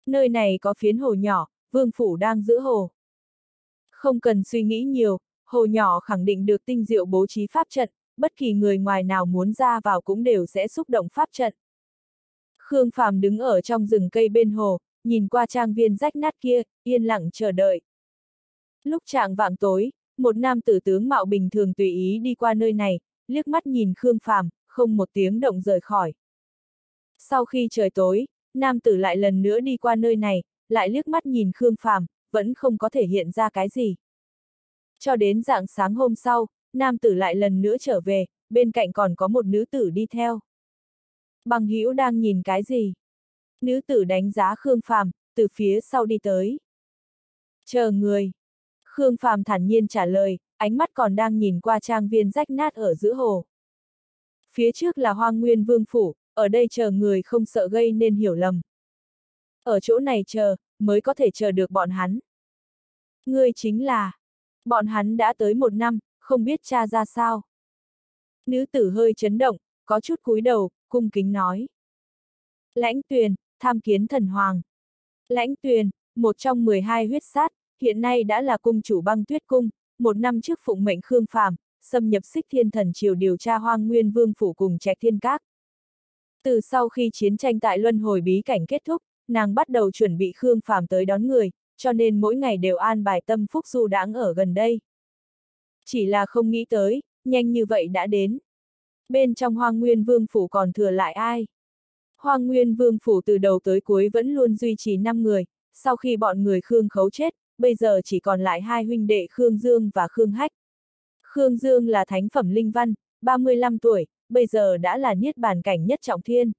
Nơi này có phiến hồ nhỏ, Vương Phủ đang giữ hồ. Không cần suy nghĩ nhiều, hồ nhỏ khẳng định được tinh diệu bố trí pháp trận, bất kỳ người ngoài nào muốn ra vào cũng đều sẽ xúc động pháp trận. Khương Phàm đứng ở trong rừng cây bên hồ, nhìn qua trang viên rách nát kia, yên lặng chờ đợi. Lúc trạng vạng tối, một nam tử tướng mạo bình thường tùy ý đi qua nơi này, liếc mắt nhìn Khương Phàm, không một tiếng động rời khỏi. Sau khi trời tối, nam tử lại lần nữa đi qua nơi này, lại liếc mắt nhìn Khương Phàm, vẫn không có thể hiện ra cái gì. Cho đến dạng sáng hôm sau, nam tử lại lần nữa trở về, bên cạnh còn có một nữ tử đi theo. Bằng hữu đang nhìn cái gì? Nữ tử đánh giá Khương Phàm, từ phía sau đi tới. Chờ người. Khương Phàm thản nhiên trả lời, ánh mắt còn đang nhìn qua trang viên rách nát ở giữa hồ. Phía trước là hoang nguyên vương phủ, ở đây chờ người không sợ gây nên hiểu lầm. Ở chỗ này chờ, mới có thể chờ được bọn hắn. Ngươi chính là, bọn hắn đã tới một năm, không biết cha ra sao. Nữ tử hơi chấn động, có chút cúi đầu, cung kính nói. Lãnh tuyền, tham kiến thần hoàng. Lãnh tuyền, một trong 12 huyết sát, hiện nay đã là cung chủ băng tuyết cung, một năm trước phụng mệnh Khương Phàm, xâm nhập xích thiên thần triều điều tra hoang nguyên vương phủ cùng trạch thiên các. Từ sau khi chiến tranh tại luân hồi bí cảnh kết thúc, nàng bắt đầu chuẩn bị Khương Phàm tới đón người, cho nên mỗi ngày đều an bài tâm phúc du đáng ở gần đây. Chỉ là không nghĩ tới, nhanh như vậy đã đến. Bên trong hoang nguyên vương phủ còn thừa lại ai? Hoang nguyên vương phủ từ đầu tới cuối vẫn luôn duy trì 5 người, sau khi bọn người Khương khấu chết, bây giờ chỉ còn lại hai huynh đệ Khương Dương và Khương Hách. Khương Dương là thánh phẩm linh văn, 35 tuổi, bây giờ đã là niết bàn cảnh nhất trọng thiên.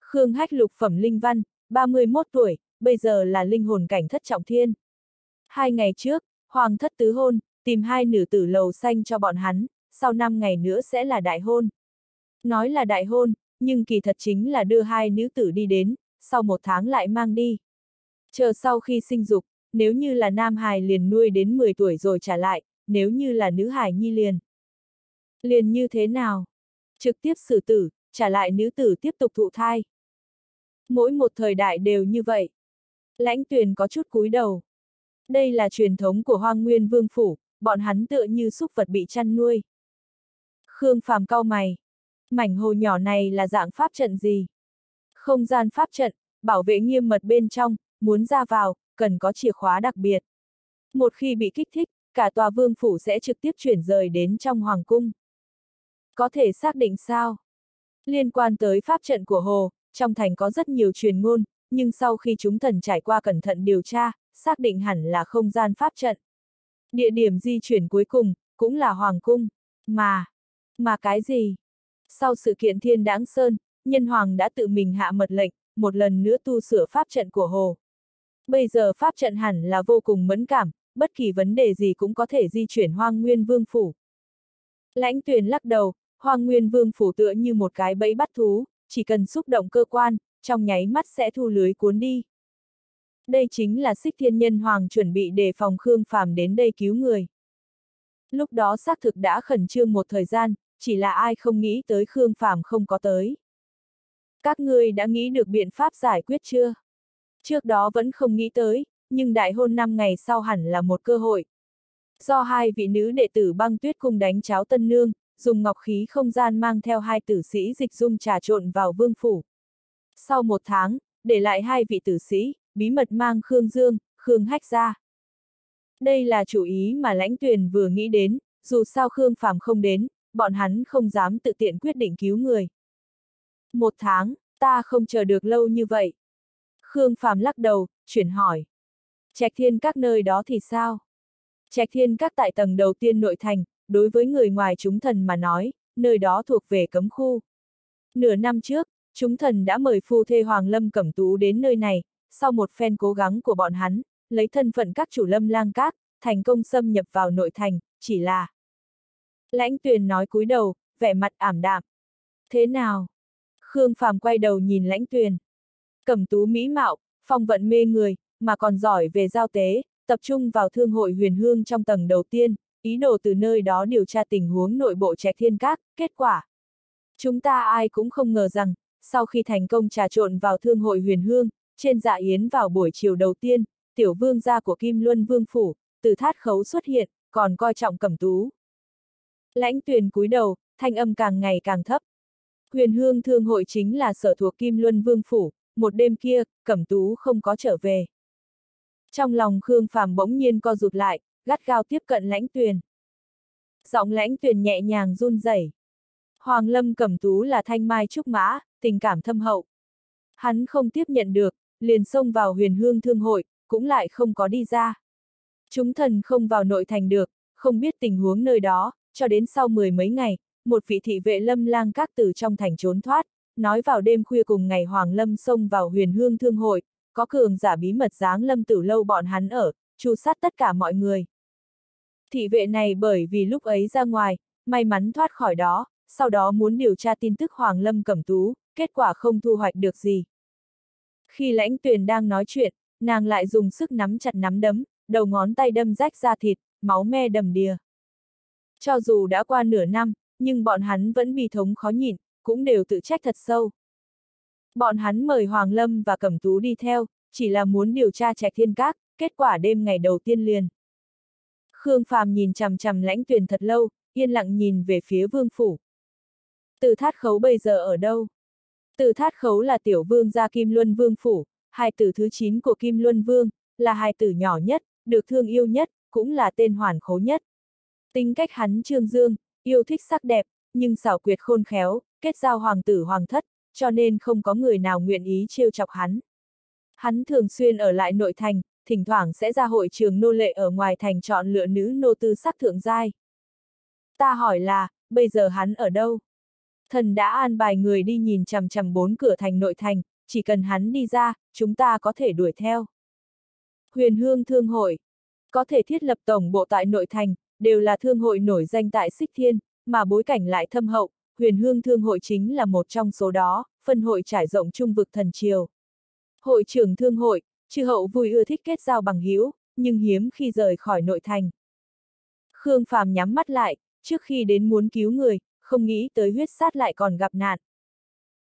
Khương Hách lục phẩm linh văn, 31 tuổi, bây giờ là linh hồn cảnh thất trọng thiên. Hai ngày trước, Hoàng thất tứ hôn, tìm hai nữ tử lầu xanh cho bọn hắn, sau năm ngày nữa sẽ là đại hôn. Nói là đại hôn, nhưng kỳ thật chính là đưa hai nữ tử đi đến, sau một tháng lại mang đi. Chờ sau khi sinh dục, nếu như là nam hài liền nuôi đến 10 tuổi rồi trả lại, nếu như là nữ hải nhi liền. Liền như thế nào? Trực tiếp xử tử, trả lại nữ tử tiếp tục thụ thai. Mỗi một thời đại đều như vậy. Lãnh tuyền có chút cúi đầu. Đây là truyền thống của hoang nguyên vương phủ, bọn hắn tựa như súc vật bị chăn nuôi. Khương phàm cau mày. Mảnh hồ nhỏ này là dạng pháp trận gì? Không gian pháp trận, bảo vệ nghiêm mật bên trong, muốn ra vào, cần có chìa khóa đặc biệt. Một khi bị kích thích, cả tòa vương phủ sẽ trực tiếp chuyển rời đến trong hoàng cung. Có thể xác định sao? Liên quan tới pháp trận của Hồ, trong thành có rất nhiều truyền ngôn, nhưng sau khi chúng thần trải qua cẩn thận điều tra, xác định hẳn là không gian pháp trận. Địa điểm di chuyển cuối cùng, cũng là Hoàng Cung. Mà, mà cái gì? Sau sự kiện thiên đáng sơn, nhân hoàng đã tự mình hạ mật lệnh, một lần nữa tu sửa pháp trận của Hồ. Bây giờ pháp trận hẳn là vô cùng mẫn cảm, bất kỳ vấn đề gì cũng có thể di chuyển hoang nguyên vương phủ. Lãnh tuyền lắc đầu, hoang nguyên vương phủ tựa như một cái bẫy bắt thú, chỉ cần xúc động cơ quan, trong nháy mắt sẽ thu lưới cuốn đi. Đây chính là xích thiên nhân hoàng chuẩn bị đề phòng Khương Phàm đến đây cứu người. Lúc đó xác thực đã khẩn trương một thời gian, chỉ là ai không nghĩ tới Khương Phàm không có tới. Các ngươi đã nghĩ được biện pháp giải quyết chưa? Trước đó vẫn không nghĩ tới, nhưng đại hôn năm ngày sau hẳn là một cơ hội. Do hai vị nữ đệ tử băng tuyết cùng đánh cháo tân nương, dùng ngọc khí không gian mang theo hai tử sĩ dịch dung trà trộn vào vương phủ. Sau một tháng, để lại hai vị tử sĩ, bí mật mang Khương Dương, Khương Hách ra. Đây là chủ ý mà lãnh tuyền vừa nghĩ đến, dù sao Khương Phàm không đến, bọn hắn không dám tự tiện quyết định cứu người. Một tháng, ta không chờ được lâu như vậy. Khương Phàm lắc đầu, chuyển hỏi. Trạch thiên các nơi đó thì sao? Trạch thiên các tại tầng đầu tiên nội thành, đối với người ngoài chúng thần mà nói, nơi đó thuộc về cấm khu. Nửa năm trước, chúng thần đã mời phu thê Hoàng Lâm Cẩm Tú đến nơi này, sau một phen cố gắng của bọn hắn, lấy thân phận các chủ lâm lang các, thành công xâm nhập vào nội thành, chỉ là... Lãnh tuyền nói cúi đầu, vẻ mặt ảm đạm. Thế nào? Khương Phàm quay đầu nhìn lãnh tuyền. Cẩm tú mỹ mạo, phong vận mê người, mà còn giỏi về giao tế, tập trung vào thương hội huyền hương trong tầng đầu tiên, ý đồ từ nơi đó điều tra tình huống nội bộ trẻ thiên các, kết quả. Chúng ta ai cũng không ngờ rằng, sau khi thành công trà trộn vào thương hội huyền hương, trên dạ yến vào buổi chiều đầu tiên, tiểu vương gia của Kim Luân Vương Phủ, từ thát khấu xuất hiện, còn coi trọng cẩm tú. Lãnh tuyền cúi đầu, thanh âm càng ngày càng thấp. Huyền hương thương hội chính là sở thuộc Kim Luân Vương Phủ, một đêm kia, cẩm tú không có trở về. Trong lòng Khương Phàm bỗng nhiên co rụt lại, gắt gao tiếp cận lãnh tuyền. Giọng lãnh tuyền nhẹ nhàng run rẩy. Hoàng Lâm Cẩm Tú là thanh mai trúc mã, tình cảm thâm hậu. Hắn không tiếp nhận được, liền xông vào huyền hương thương hội, cũng lại không có đi ra. Chúng thần không vào nội thành được, không biết tình huống nơi đó, cho đến sau mười mấy ngày, một vị thị vệ lâm lang các từ trong thành trốn thoát, nói vào đêm khuya cùng ngày Hoàng Lâm xông vào huyền hương thương hội, có cường giả bí mật dáng lâm tử lâu bọn hắn ở, tru sát tất cả mọi người. Thị vệ này bởi vì lúc ấy ra ngoài, may mắn thoát khỏi đó, sau đó muốn điều tra tin tức Hoàng Lâm Cẩm Tú, kết quả không thu hoạch được gì. Khi lãnh tuyền đang nói chuyện, nàng lại dùng sức nắm chặt nắm đấm, đầu ngón tay đâm rách ra thịt, máu me đầm đìa. Cho dù đã qua nửa năm, nhưng bọn hắn vẫn bị thống khó nhịn, cũng đều tự trách thật sâu. Bọn hắn mời Hoàng Lâm và Cẩm Tú đi theo, chỉ là muốn điều tra trạch thiên các, kết quả đêm ngày đầu tiên liền. Khương Phàm nhìn chằm chằm lãnh tuyền thật lâu, yên lặng nhìn về phía vương phủ. Từ thát khấu bây giờ ở đâu? Từ thát khấu là tiểu vương gia Kim Luân Vương phủ, hai tử thứ 9 của Kim Luân Vương, là hai tử nhỏ nhất, được thương yêu nhất, cũng là tên hoàn khố nhất. Tính cách hắn trương dương, yêu thích sắc đẹp, nhưng xảo quyệt khôn khéo, kết giao hoàng tử hoàng thất, cho nên không có người nào nguyện ý trêu chọc hắn. Hắn thường xuyên ở lại nội thành, thỉnh thoảng sẽ ra hội trường nô lệ ở ngoài thành chọn lựa nữ nô tư sắc thượng giai. Ta hỏi là, bây giờ hắn ở đâu? Thần đã an bài người đi nhìn chằm chằm bốn cửa thành nội thành, chỉ cần hắn đi ra, chúng ta có thể đuổi theo. Huyền Hương Thương Hội Có thể thiết lập tổng bộ tại nội thành, đều là thương hội nổi danh tại Xích Thiên, mà bối cảnh lại thâm hậu, Huyền Hương Thương Hội chính là một trong số đó, phân hội trải rộng trung vực thần triều. Hội trưởng Thương Hội, chư hậu vui ưa thích kết giao bằng hữu nhưng hiếm khi rời khỏi nội thành. Khương Phàm nhắm mắt lại, trước khi đến muốn cứu người, không nghĩ tới huyết sát lại còn gặp nạn.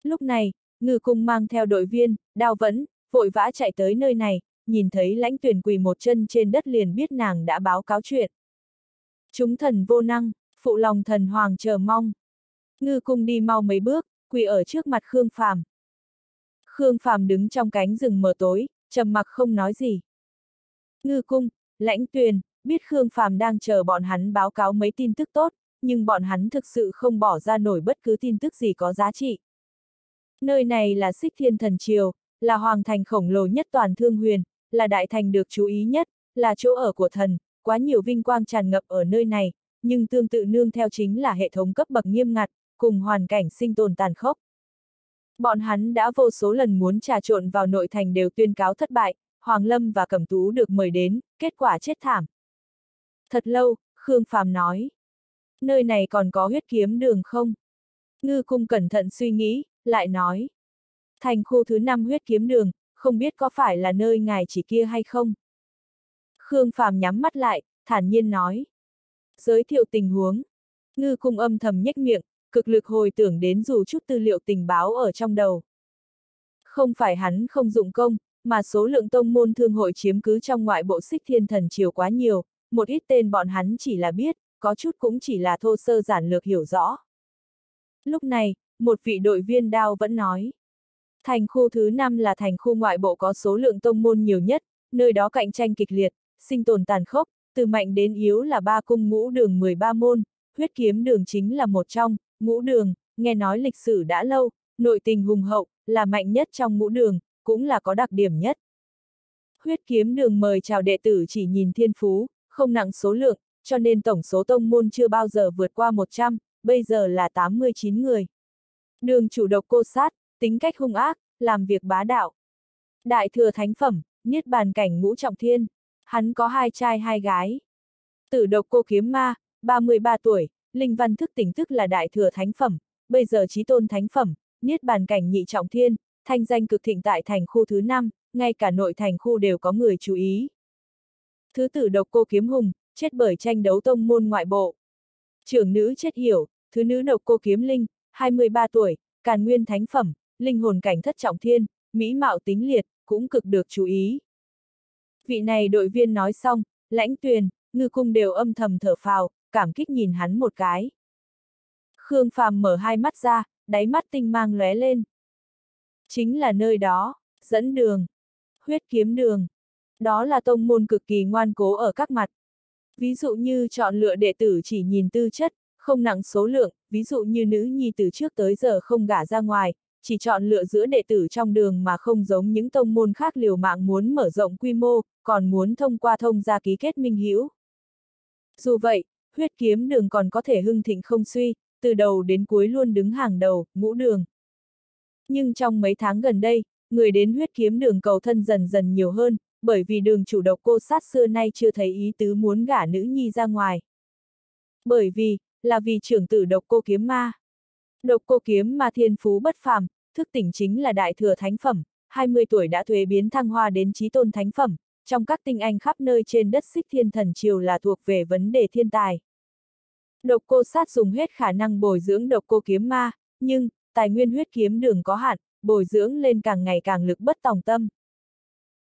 Lúc này, ngư cung mang theo đội viên, đao vẫn, vội vã chạy tới nơi này, nhìn thấy lãnh tuyển quỳ một chân trên đất liền biết nàng đã báo cáo chuyện. Chúng thần vô năng, phụ lòng thần hoàng chờ mong. Ngư cung đi mau mấy bước, quỳ ở trước mặt Khương Phàm. Khương Phàm đứng trong cánh rừng mờ tối, trầm mặc không nói gì. Ngư cung, lãnh tuyền, biết Khương Phàm đang chờ bọn hắn báo cáo mấy tin tức tốt, nhưng bọn hắn thực sự không bỏ ra nổi bất cứ tin tức gì có giá trị. Nơi này là Xích Thiên Thần Triều, là hoàng thành khổng lồ nhất toàn thương huyền, là đại thành được chú ý nhất, là chỗ ở của thần, quá nhiều vinh quang tràn ngập ở nơi này, nhưng tương tự nương theo chính là hệ thống cấp bậc nghiêm ngặt, cùng hoàn cảnh sinh tồn tàn khốc. Bọn hắn đã vô số lần muốn trà trộn vào nội thành đều tuyên cáo thất bại, Hoàng Lâm và Cẩm Tú được mời đến, kết quả chết thảm. Thật lâu, Khương Phàm nói. Nơi này còn có huyết kiếm đường không? Ngư cung cẩn thận suy nghĩ, lại nói. Thành khu thứ năm huyết kiếm đường, không biết có phải là nơi ngài chỉ kia hay không? Khương Phàm nhắm mắt lại, thản nhiên nói. Giới thiệu tình huống. Ngư cung âm thầm nhếch miệng, cực lực hồi tưởng đến dù chút tư liệu tình báo ở trong đầu. Không phải hắn không dụng công, mà số lượng tông môn thương hội chiếm cứ trong ngoại bộ xích thiên thần triều quá nhiều, một ít tên bọn hắn chỉ là biết, có chút cũng chỉ là thô sơ giản lược hiểu rõ. Lúc này, một vị đội viên đao vẫn nói. Thành khu thứ 5 là thành khu ngoại bộ có số lượng tông môn nhiều nhất, nơi đó cạnh tranh kịch liệt, sinh tồn tàn khốc, từ mạnh đến yếu là ba cung ngũ đường 13 môn, huyết kiếm đường chính là một trong, ngũ đường, nghe nói lịch sử đã lâu, nội tình hùng hậu, là mạnh nhất trong ngũ đường, cũng là có đặc điểm nhất. Huyết kiếm đường mời chào đệ tử chỉ nhìn thiên phú, không nặng số lượng, cho nên tổng số tông môn chưa bao giờ vượt qua 100, bây giờ là 89 người. Đường chủ độc cô sát, tính cách hung ác, làm việc bá đạo. Đại thừa thánh phẩm, niết bàn cảnh ngũ trọng thiên, hắn có hai trai hai gái. Tử độc cô kiếm ma, 33 tuổi, linh văn thức tỉnh thức là đại thừa thánh phẩm, bây giờ trí tôn thánh phẩm, niết bàn cảnh nhị trọng thiên, thanh danh cực thịnh tại thành khu thứ 5, ngay cả nội thành khu đều có người chú ý. Thứ tử độc cô kiếm hùng, chết bởi tranh đấu tông môn ngoại bộ. Trưởng nữ chết hiểu, thứ nữ độc cô kiếm linh, 23 tuổi, càn nguyên thánh phẩm, linh hồn cảnh thất trọng thiên, mỹ mạo tính liệt, cũng cực được chú ý. Vị này đội viên nói xong, lãnh tuyền, ngư cung đều âm thầm thở phào, cảm kích nhìn hắn một cái. Khương Phàm mở hai mắt ra, đáy mắt tinh mang lóe lên. Chính là nơi đó, dẫn đường, huyết kiếm đường. Đó là tông môn cực kỳ ngoan cố ở các mặt. Ví dụ như chọn lựa đệ tử chỉ nhìn tư chất, không nặng số lượng, ví dụ như nữ nhi từ trước tới giờ không gả ra ngoài, chỉ chọn lựa giữa đệ tử trong đường mà không giống những tông môn khác liều mạng muốn mở rộng quy mô, còn muốn thông qua thông gia ký kết minh hữu. Dù vậy, huyết kiếm đường còn có thể hưng thịnh không suy, từ đầu đến cuối luôn đứng hàng đầu, ngũ đường. Nhưng trong mấy tháng gần đây, người đến huyết kiếm đường cầu thân dần dần nhiều hơn, bởi vì đường chủ độc cô sát xưa nay chưa thấy ý tứ muốn gả nữ nhi ra ngoài. Bởi vì, là vì trưởng tử độc cô kiếm ma. Độc cô kiếm ma thiên phú bất phàm, thức tỉnh chính là đại thừa thánh phẩm, 20 tuổi đã thuế biến thăng hoa đến trí tôn thánh phẩm, trong các tinh anh khắp nơi trên đất xích thiên thần triều là thuộc về vấn đề thiên tài. Độc cô sát dùng hết khả năng bồi dưỡng độc cô kiếm ma, nhưng, tài nguyên huyết kiếm đường có hạn, bồi dưỡng lên càng ngày càng lực bất tòng tâm.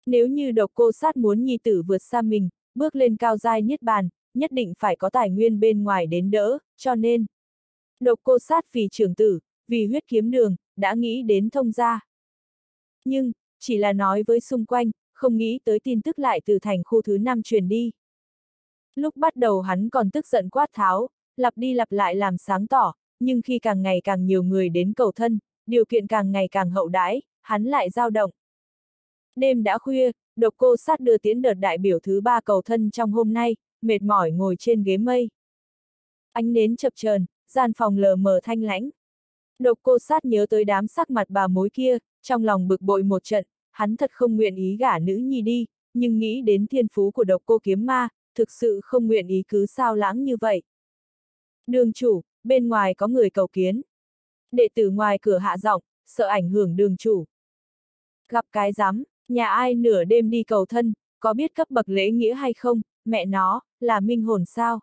Nếu như độc cô sát muốn nhi tử vượt xa mình, bước lên cao giai niết bàn, nhất định phải có tài nguyên bên ngoài đến đỡ, cho nên. Độc cô sát vì trưởng tử, vì huyết kiếm đường, đã nghĩ đến thông gia. Nhưng, chỉ là nói với xung quanh, không nghĩ tới tin tức lại từ thành khu thứ năm truyền đi. Lúc bắt đầu hắn còn tức giận quát tháo, lặp đi lặp lại làm sáng tỏ, nhưng khi càng ngày càng nhiều người đến cầu thân, điều kiện càng ngày càng hậu đãi, hắn lại dao động. Đêm đã khuya, độc cô sát đưa tiến đợt đại biểu thứ ba cầu thân trong hôm nay, mệt mỏi ngồi trên ghế mây. Ánh nến chập chờn, gian phòng lờ mờ thanh lãnh. Độc cô sát nhớ tới đám sắc mặt bà mối kia, trong lòng bực bội một trận, hắn thật không nguyện ý gả nữ nhi đi, nhưng nghĩ đến thiên phú của độc cô kiếm ma, thực sự không nguyện ý cứ sao lãng như vậy. Đường chủ, bên ngoài có người cầu kiến. Đệ tử ngoài cửa hạ giọng, sợ ảnh hưởng đường chủ. Gặp cái rắm, nhà ai nửa đêm đi cầu thân, có biết cấp bậc lễ nghĩa hay không, mẹ nó, là minh hồn sao?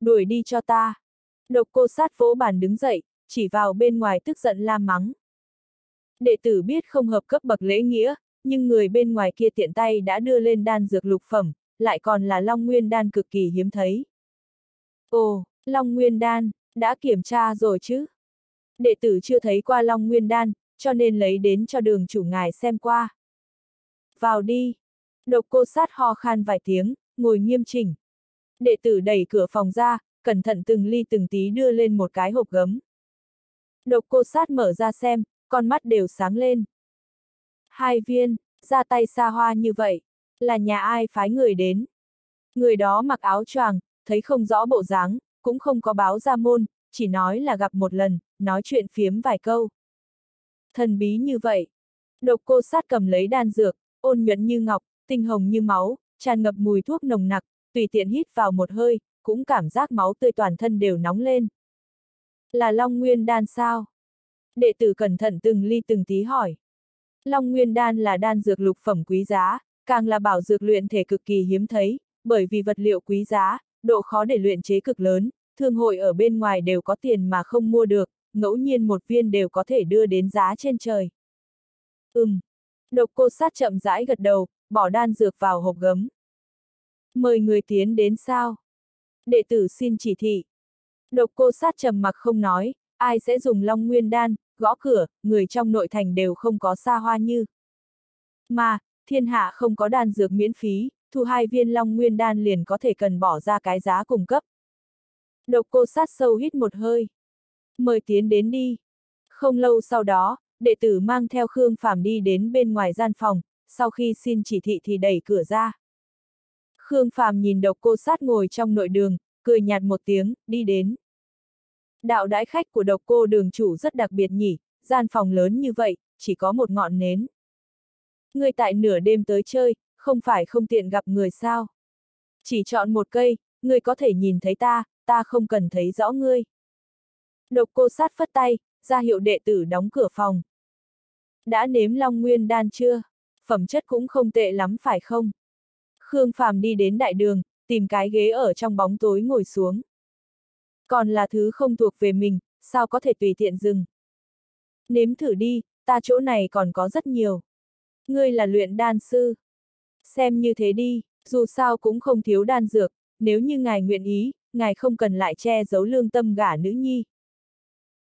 Đuổi đi cho ta. Độc cô sát vỗ bàn đứng dậy, chỉ vào bên ngoài tức giận la mắng. Đệ tử biết không hợp cấp bậc lễ nghĩa, nhưng người bên ngoài kia tiện tay đã đưa lên đan dược lục phẩm, lại còn là Long Nguyên đan cực kỳ hiếm thấy. Ồ, Long Nguyên đan, đã kiểm tra rồi chứ? Đệ tử chưa thấy qua Long Nguyên đan, cho nên lấy đến cho đường chủ ngài xem qua. Vào đi. Độc cô sát ho khan vài tiếng, ngồi nghiêm chỉnh. Đệ tử đẩy cửa phòng ra, cẩn thận từng ly từng tí đưa lên một cái hộp gấm. Độc cô sát mở ra xem, con mắt đều sáng lên. Hai viên, ra tay xa hoa như vậy, là nhà ai phái người đến. Người đó mặc áo choàng, thấy không rõ bộ dáng, cũng không có báo ra môn, chỉ nói là gặp một lần, nói chuyện phiếm vài câu. Thần bí như vậy. Độc cô sát cầm lấy đan dược, ôn nhuận như ngọc, tinh hồng như máu, tràn ngập mùi thuốc nồng nặc, tùy tiện hít vào một hơi, cũng cảm giác máu tươi toàn thân đều nóng lên. Là Long Nguyên đan sao? Đệ tử cẩn thận từng ly từng tí hỏi. Long Nguyên đan là đan dược lục phẩm quý giá, càng là bảo dược luyện thể cực kỳ hiếm thấy, bởi vì vật liệu quý giá, độ khó để luyện chế cực lớn, thương hội ở bên ngoài đều có tiền mà không mua được, ngẫu nhiên một viên đều có thể đưa đến giá trên trời. Ừm. Độc cô sát chậm rãi gật đầu, bỏ đan dược vào hộp gấm. Mời người tiến đến sao? Đệ tử xin chỉ thị. Độc cô sát trầm mặc không nói, ai sẽ dùng long nguyên đan, gõ cửa, người trong nội thành đều không có xa hoa như. Mà, thiên hạ không có đan dược miễn phí, thu hai viên long nguyên đan liền có thể cần bỏ ra cái giá cung cấp. Độc cô sát sâu hít một hơi. Mời tiến đến đi. Không lâu sau đó, đệ tử mang theo Khương Phàm đi đến bên ngoài gian phòng, sau khi xin chỉ thị thì đẩy cửa ra. Khương Phàm nhìn độc cô sát ngồi trong nội đường, cười nhạt một tiếng, đi đến. Đạo đãi khách của độc cô đường chủ rất đặc biệt nhỉ, gian phòng lớn như vậy, chỉ có một ngọn nến. Người tại nửa đêm tới chơi, không phải không tiện gặp người sao. Chỉ chọn một cây, người có thể nhìn thấy ta, ta không cần thấy rõ ngươi. Độc cô sát phất tay, ra hiệu đệ tử đóng cửa phòng. Đã nếm long nguyên đan chưa? Phẩm chất cũng không tệ lắm phải không? Khương Phàm đi đến đại đường, tìm cái ghế ở trong bóng tối ngồi xuống. Còn là thứ không thuộc về mình, sao có thể tùy tiện dừng? Nếm thử đi, ta chỗ này còn có rất nhiều. Ngươi là luyện đan sư. Xem như thế đi, dù sao cũng không thiếu đan dược, nếu như ngài nguyện ý, ngài không cần lại che giấu lương tâm gả nữ nhi.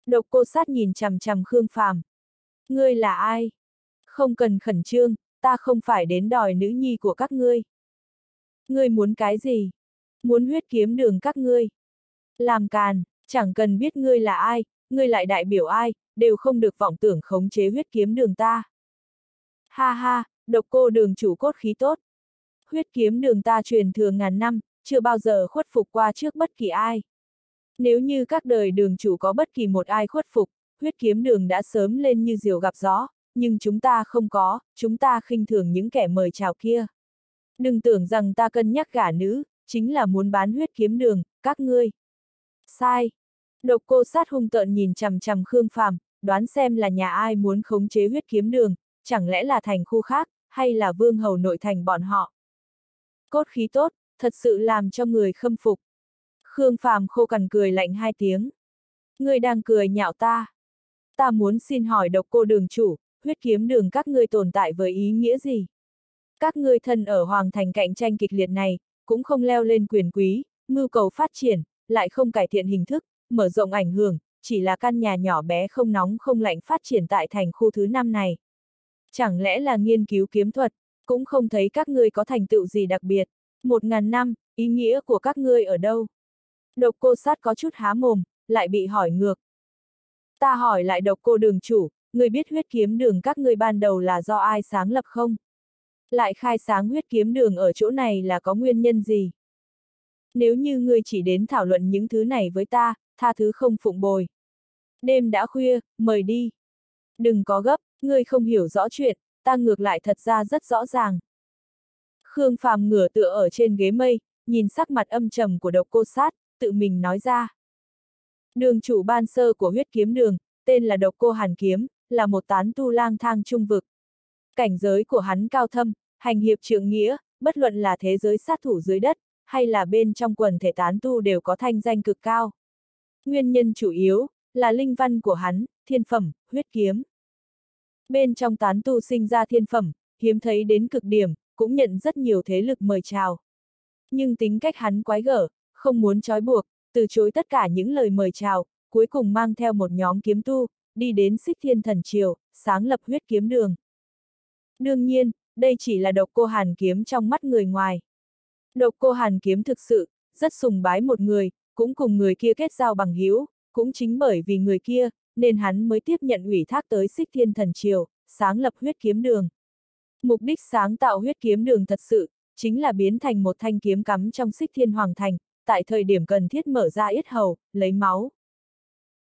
Độc cô sát nhìn chằm chằm Khương Phàm. Ngươi là ai? Không cần khẩn trương, ta không phải đến đòi nữ nhi của các ngươi. Ngươi muốn cái gì? Muốn huyết kiếm đường các ngươi. Làm càn, chẳng cần biết ngươi là ai, ngươi lại đại biểu ai, đều không được vọng tưởng khống chế huyết kiếm đường ta. Ha ha, độc cô đường chủ cốt khí tốt. Huyết kiếm đường ta truyền thừa ngàn năm, chưa bao giờ khuất phục qua trước bất kỳ ai. Nếu như các đời đường chủ có bất kỳ một ai khuất phục, huyết kiếm đường đã sớm lên như diều gặp gió, nhưng chúng ta không có, chúng ta khinh thường những kẻ mời chào kia. Đừng tưởng rằng ta cân nhắc gả nữ, chính là muốn bán huyết kiếm đường, các ngươi. Sai. Độc cô sát hung tợn nhìn chằm chằm Khương Phàm, đoán xem là nhà ai muốn khống chế huyết kiếm đường, chẳng lẽ là thành khu khác, hay là vương hầu nội thành bọn họ. Cốt khí tốt, thật sự làm cho người khâm phục. Khương Phàm khô cằn cười lạnh hai tiếng. Ngươi đang cười nhạo ta. Ta muốn xin hỏi độc cô đường chủ, huyết kiếm đường các ngươi tồn tại với ý nghĩa gì? Các ngươi thân ở hoàng thành cạnh tranh kịch liệt này, cũng không leo lên quyền quý, mưu cầu phát triển, lại không cải thiện hình thức, mở rộng ảnh hưởng, chỉ là căn nhà nhỏ bé không nóng không lạnh phát triển tại thành khu thứ năm này. Chẳng lẽ là nghiên cứu kiếm thuật, cũng không thấy các ngươi có thành tựu gì đặc biệt. Một ngàn năm, ý nghĩa của các ngươi ở đâu? Độc cô sát có chút há mồm, lại bị hỏi ngược. Ta hỏi lại độc cô đường chủ, người biết huyết kiếm đường các ngươi ban đầu là do ai sáng lập không? Lại khai sáng huyết kiếm đường ở chỗ này là có nguyên nhân gì? Nếu như ngươi chỉ đến thảo luận những thứ này với ta, tha thứ không phụng bồi. Đêm đã khuya, mời đi. Đừng có gấp, ngươi không hiểu rõ chuyện, ta ngược lại thật ra rất rõ ràng. Khương Phàm ngửa tựa ở trên ghế mây, nhìn sắc mặt âm trầm của độc cô sát, tự mình nói ra. Đường chủ ban sơ của huyết kiếm đường, tên là độc cô hàn kiếm, là một tán tu lang thang trung vực. Cảnh giới của hắn cao thâm, hành hiệp trượng nghĩa, bất luận là thế giới sát thủ dưới đất, hay là bên trong quần thể tán tu đều có thanh danh cực cao. Nguyên nhân chủ yếu, là linh văn của hắn, thiên phẩm, huyết kiếm. Bên trong tán tu sinh ra thiên phẩm, hiếm thấy đến cực điểm, cũng nhận rất nhiều thế lực mời chào. Nhưng tính cách hắn quái gở, không muốn trói buộc, từ chối tất cả những lời mời chào, cuối cùng mang theo một nhóm kiếm tu, đi đến xích thiên thần triều, sáng lập huyết kiếm đường. Đương nhiên, đây chỉ là độc cô hàn kiếm trong mắt người ngoài. Độc cô hàn kiếm thực sự, rất sùng bái một người, cũng cùng người kia kết giao bằng hữu, cũng chính bởi vì người kia, nên hắn mới tiếp nhận ủy thác tới xích thiên thần triều, sáng lập huyết kiếm đường. Mục đích sáng tạo huyết kiếm đường thật sự, chính là biến thành một thanh kiếm cắm trong xích thiên hoàng thành, tại thời điểm cần thiết mở ra yết hầu, lấy máu.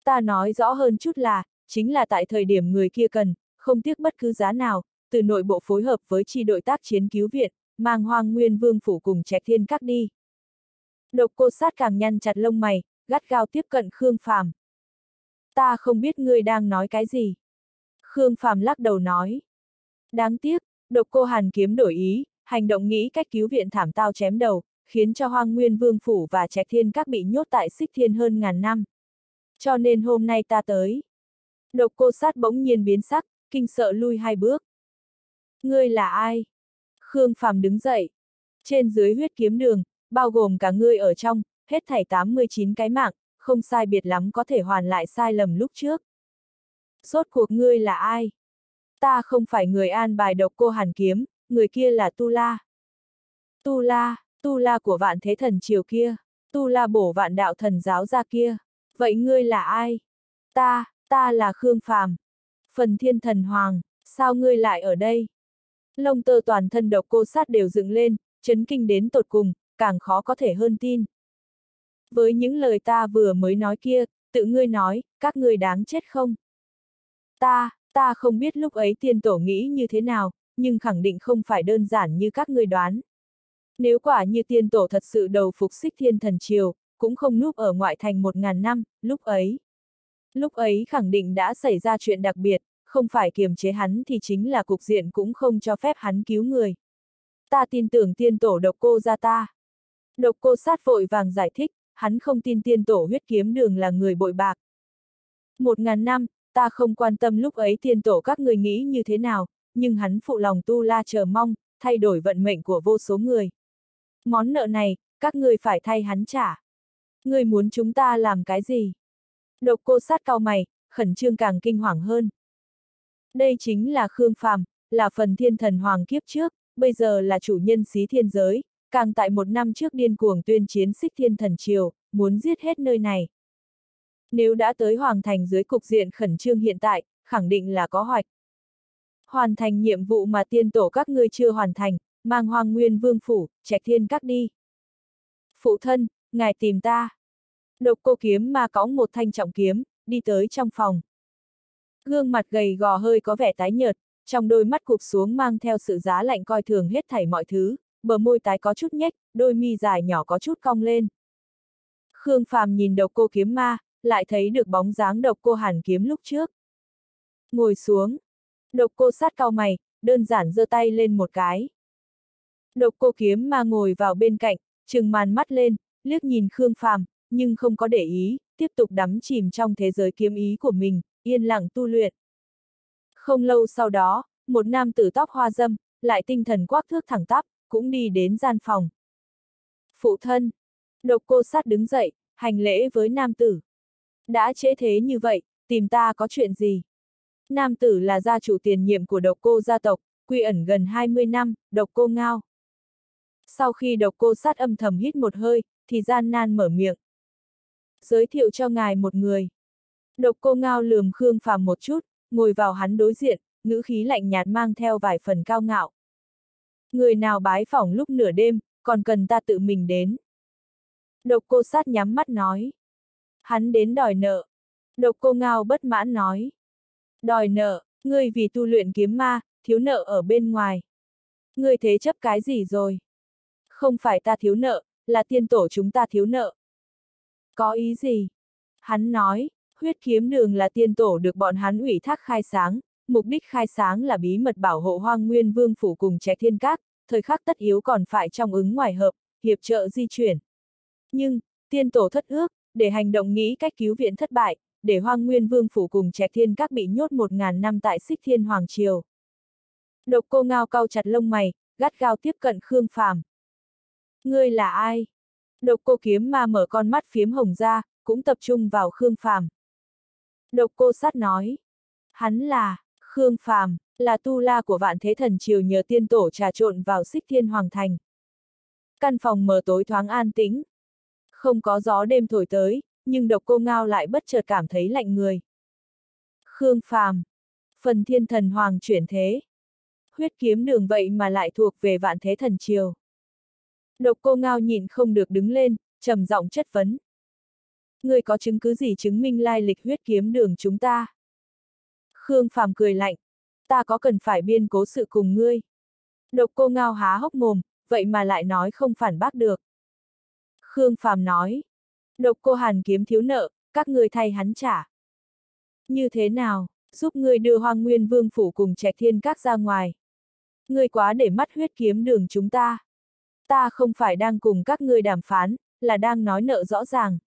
Ta nói rõ hơn chút là, chính là tại thời điểm người kia cần, không tiếc bất cứ giá nào, từ nội bộ phối hợp với chi đội tác chiến cứu viện, mang hoang nguyên vương phủ cùng Trẻ thiên các đi. Độc cô sát càng nhăn chặt lông mày, gắt gao tiếp cận Khương Phàm. Ta không biết ngươi đang nói cái gì. Khương Phàm lắc đầu nói. Đáng tiếc, độc cô hàn kiếm đổi ý, hành động nghĩ cách cứu viện thảm tao chém đầu, khiến cho hoang nguyên vương phủ và Trẻ thiên các bị nhốt tại xích thiên hơn ngàn năm. Cho nên hôm nay ta tới. Độc cô sát bỗng nhiên biến sắc, kinh sợ lui hai bước. Ngươi là ai? Khương Phàm đứng dậy. Trên dưới huyết kiếm đường, bao gồm cả ngươi ở trong, hết thảy 89 cái mạng, không sai biệt lắm có thể hoàn lại sai lầm lúc trước. Rốt cuộc ngươi là ai? Ta không phải người an bài độc cô hàn kiếm, người kia là Tu La. Tu La, Tu La của vạn thế thần triều kia, Tu La bổ vạn đạo thần giáo ra kia. Vậy ngươi là ai? Ta, ta là Khương Phàm. Phần thiên thần hoàng, sao ngươi lại ở đây? Lông tơ toàn thân độc cô sát đều dựng lên, chấn kinh đến tột cùng, càng khó có thể hơn tin. Với những lời ta vừa mới nói kia, tự ngươi nói, các ngươi đáng chết không? Ta, ta không biết lúc ấy tiên tổ nghĩ như thế nào, nhưng khẳng định không phải đơn giản như các ngươi đoán. Nếu quả như tiên tổ thật sự đầu phục xích thiên thần triều, cũng không núp ở ngoại thành một ngàn năm, lúc ấy. Lúc ấy khẳng định đã xảy ra chuyện đặc biệt, không phải kiềm chế hắn thì chính là cục diện cũng không cho phép hắn cứu người. Ta tin tưởng tiên tổ độc cô ra ta. Độc cô sát vội vàng giải thích, hắn không tin tiên tổ huyết kiếm đường là người bội bạc. Một ngàn năm, ta không quan tâm lúc ấy tiên tổ các người nghĩ như thế nào, nhưng hắn phụ lòng tu la chờ mong, thay đổi vận mệnh của vô số người. Món nợ này, các người phải thay hắn trả. Người muốn chúng ta làm cái gì? Độc cô sát cao mày, khẩn trương càng kinh hoàng hơn. Đây chính là Khương Phàm, là phần thiên thần hoàng kiếp trước, bây giờ là chủ nhân xí thiên giới, càng tại một năm trước điên cuồng tuyên chiến xích thiên thần triều, muốn giết hết nơi này. Nếu đã tới hoàng thành dưới cục diện khẩn trương hiện tại, khẳng định là có hoạch. Hoàn thành nhiệm vụ mà tiên tổ các ngươi chưa hoàn thành, mang hoàng nguyên vương phủ, trạch thiên các đi. Phụ thân, ngài tìm ta. Độc cô kiếm mà cõng một thanh trọng kiếm, đi tới trong phòng. Gương mặt gầy gò hơi có vẻ tái nhợt, trong đôi mắt cụp xuống mang theo sự giá lạnh coi thường hết thảy mọi thứ, bờ môi tái có chút nhếch, đôi mi dài nhỏ có chút cong lên. Khương Phàm nhìn độc cô kiếm ma, lại thấy được bóng dáng độc cô hàn kiếm lúc trước. Ngồi xuống. Độc cô sát cao mày, đơn giản giơ tay lên một cái. Độc cô kiếm ma ngồi vào bên cạnh, trừng màn mắt lên, liếc nhìn Khương Phàm, nhưng không có để ý, tiếp tục đắm chìm trong thế giới kiếm ý của mình, yên lặng tu luyện. Không lâu sau đó, một nam tử tóc hoa dâm, lại tinh thần quắc thước thẳng tắp, cũng đi đến gian phòng. Phụ thân. Độc cô sát đứng dậy, hành lễ với nam tử. Đã trễ thế như vậy, tìm ta có chuyện gì? Nam tử là gia chủ tiền nhiệm của độc cô gia tộc, quy ẩn gần 20 năm, độc cô ngao. Sau khi độc cô sát âm thầm hít một hơi, thì gian nan mở miệng. Giới thiệu cho ngài một người. Độc cô ngao lườm Khương Phàm một chút, ngồi vào hắn đối diện, ngữ khí lạnh nhạt mang theo vài phần cao ngạo. Người nào bái phỏng lúc nửa đêm, còn cần ta tự mình đến. Độc cô sát nhắm mắt nói. Hắn đến đòi nợ. Độc cô ngao bất mãn nói. Đòi nợ, ngươi vì tu luyện kiếm ma, thiếu nợ ở bên ngoài. Ngươi thế chấp cái gì rồi? Không phải ta thiếu nợ, là tiên tổ chúng ta thiếu nợ. Có ý gì? Hắn nói, huyết kiếm đường là tiên tổ được bọn hắn ủy thác khai sáng, mục đích khai sáng là bí mật bảo hộ hoang nguyên vương phủ cùng trẻ thiên các, thời khắc tất yếu còn phải trong ứng ngoài hợp, hiệp trợ di chuyển. Nhưng, tiên tổ thất ước, để hành động nghĩ cách cứu viện thất bại, để hoang nguyên vương phủ cùng trẻ thiên các bị nhốt một ngàn năm tại xích thiên hoàng triều. Độc cô ngao cau chặt lông mày, gắt gao tiếp cận Khương Phàm. Ngươi là ai? Độc cô kiếm ma mở con mắt phiếm hồng ra, cũng tập trung vào Khương Phàm. Độc cô sát nói. Hắn là, Khương Phàm, là tu la của vạn thế thần triều nhờ tiên tổ trà trộn vào xích thiên hoàng thành. Căn phòng mờ tối thoáng an tĩnh. Không có gió đêm thổi tới, nhưng độc cô ngao lại bất chợt cảm thấy lạnh người. Khương Phàm, phần thiên thần hoàng chuyển thế. Huyết kiếm đường vậy mà lại thuộc về vạn thế thần triều. Độc cô ngao nhịn không được đứng lên, trầm giọng chất vấn. Ngươi có chứng cứ gì chứng minh lai lịch huyết kiếm đường chúng ta? Khương Phàm cười lạnh. Ta có cần phải biên cố sự cùng ngươi? Độc cô ngao há hốc mồm, vậy mà lại nói không phản bác được. Khương Phàm nói. Độc cô hàn kiếm thiếu nợ, các ngươi thay hắn trả. Như thế nào, giúp ngươi đưa hoang nguyên vương phủ cùng trạch thiên các ra ngoài. Ngươi quá để mắt huyết kiếm đường chúng ta. Ta không phải đang cùng các ngươi đàm phán, là đang nói nợ rõ ràng.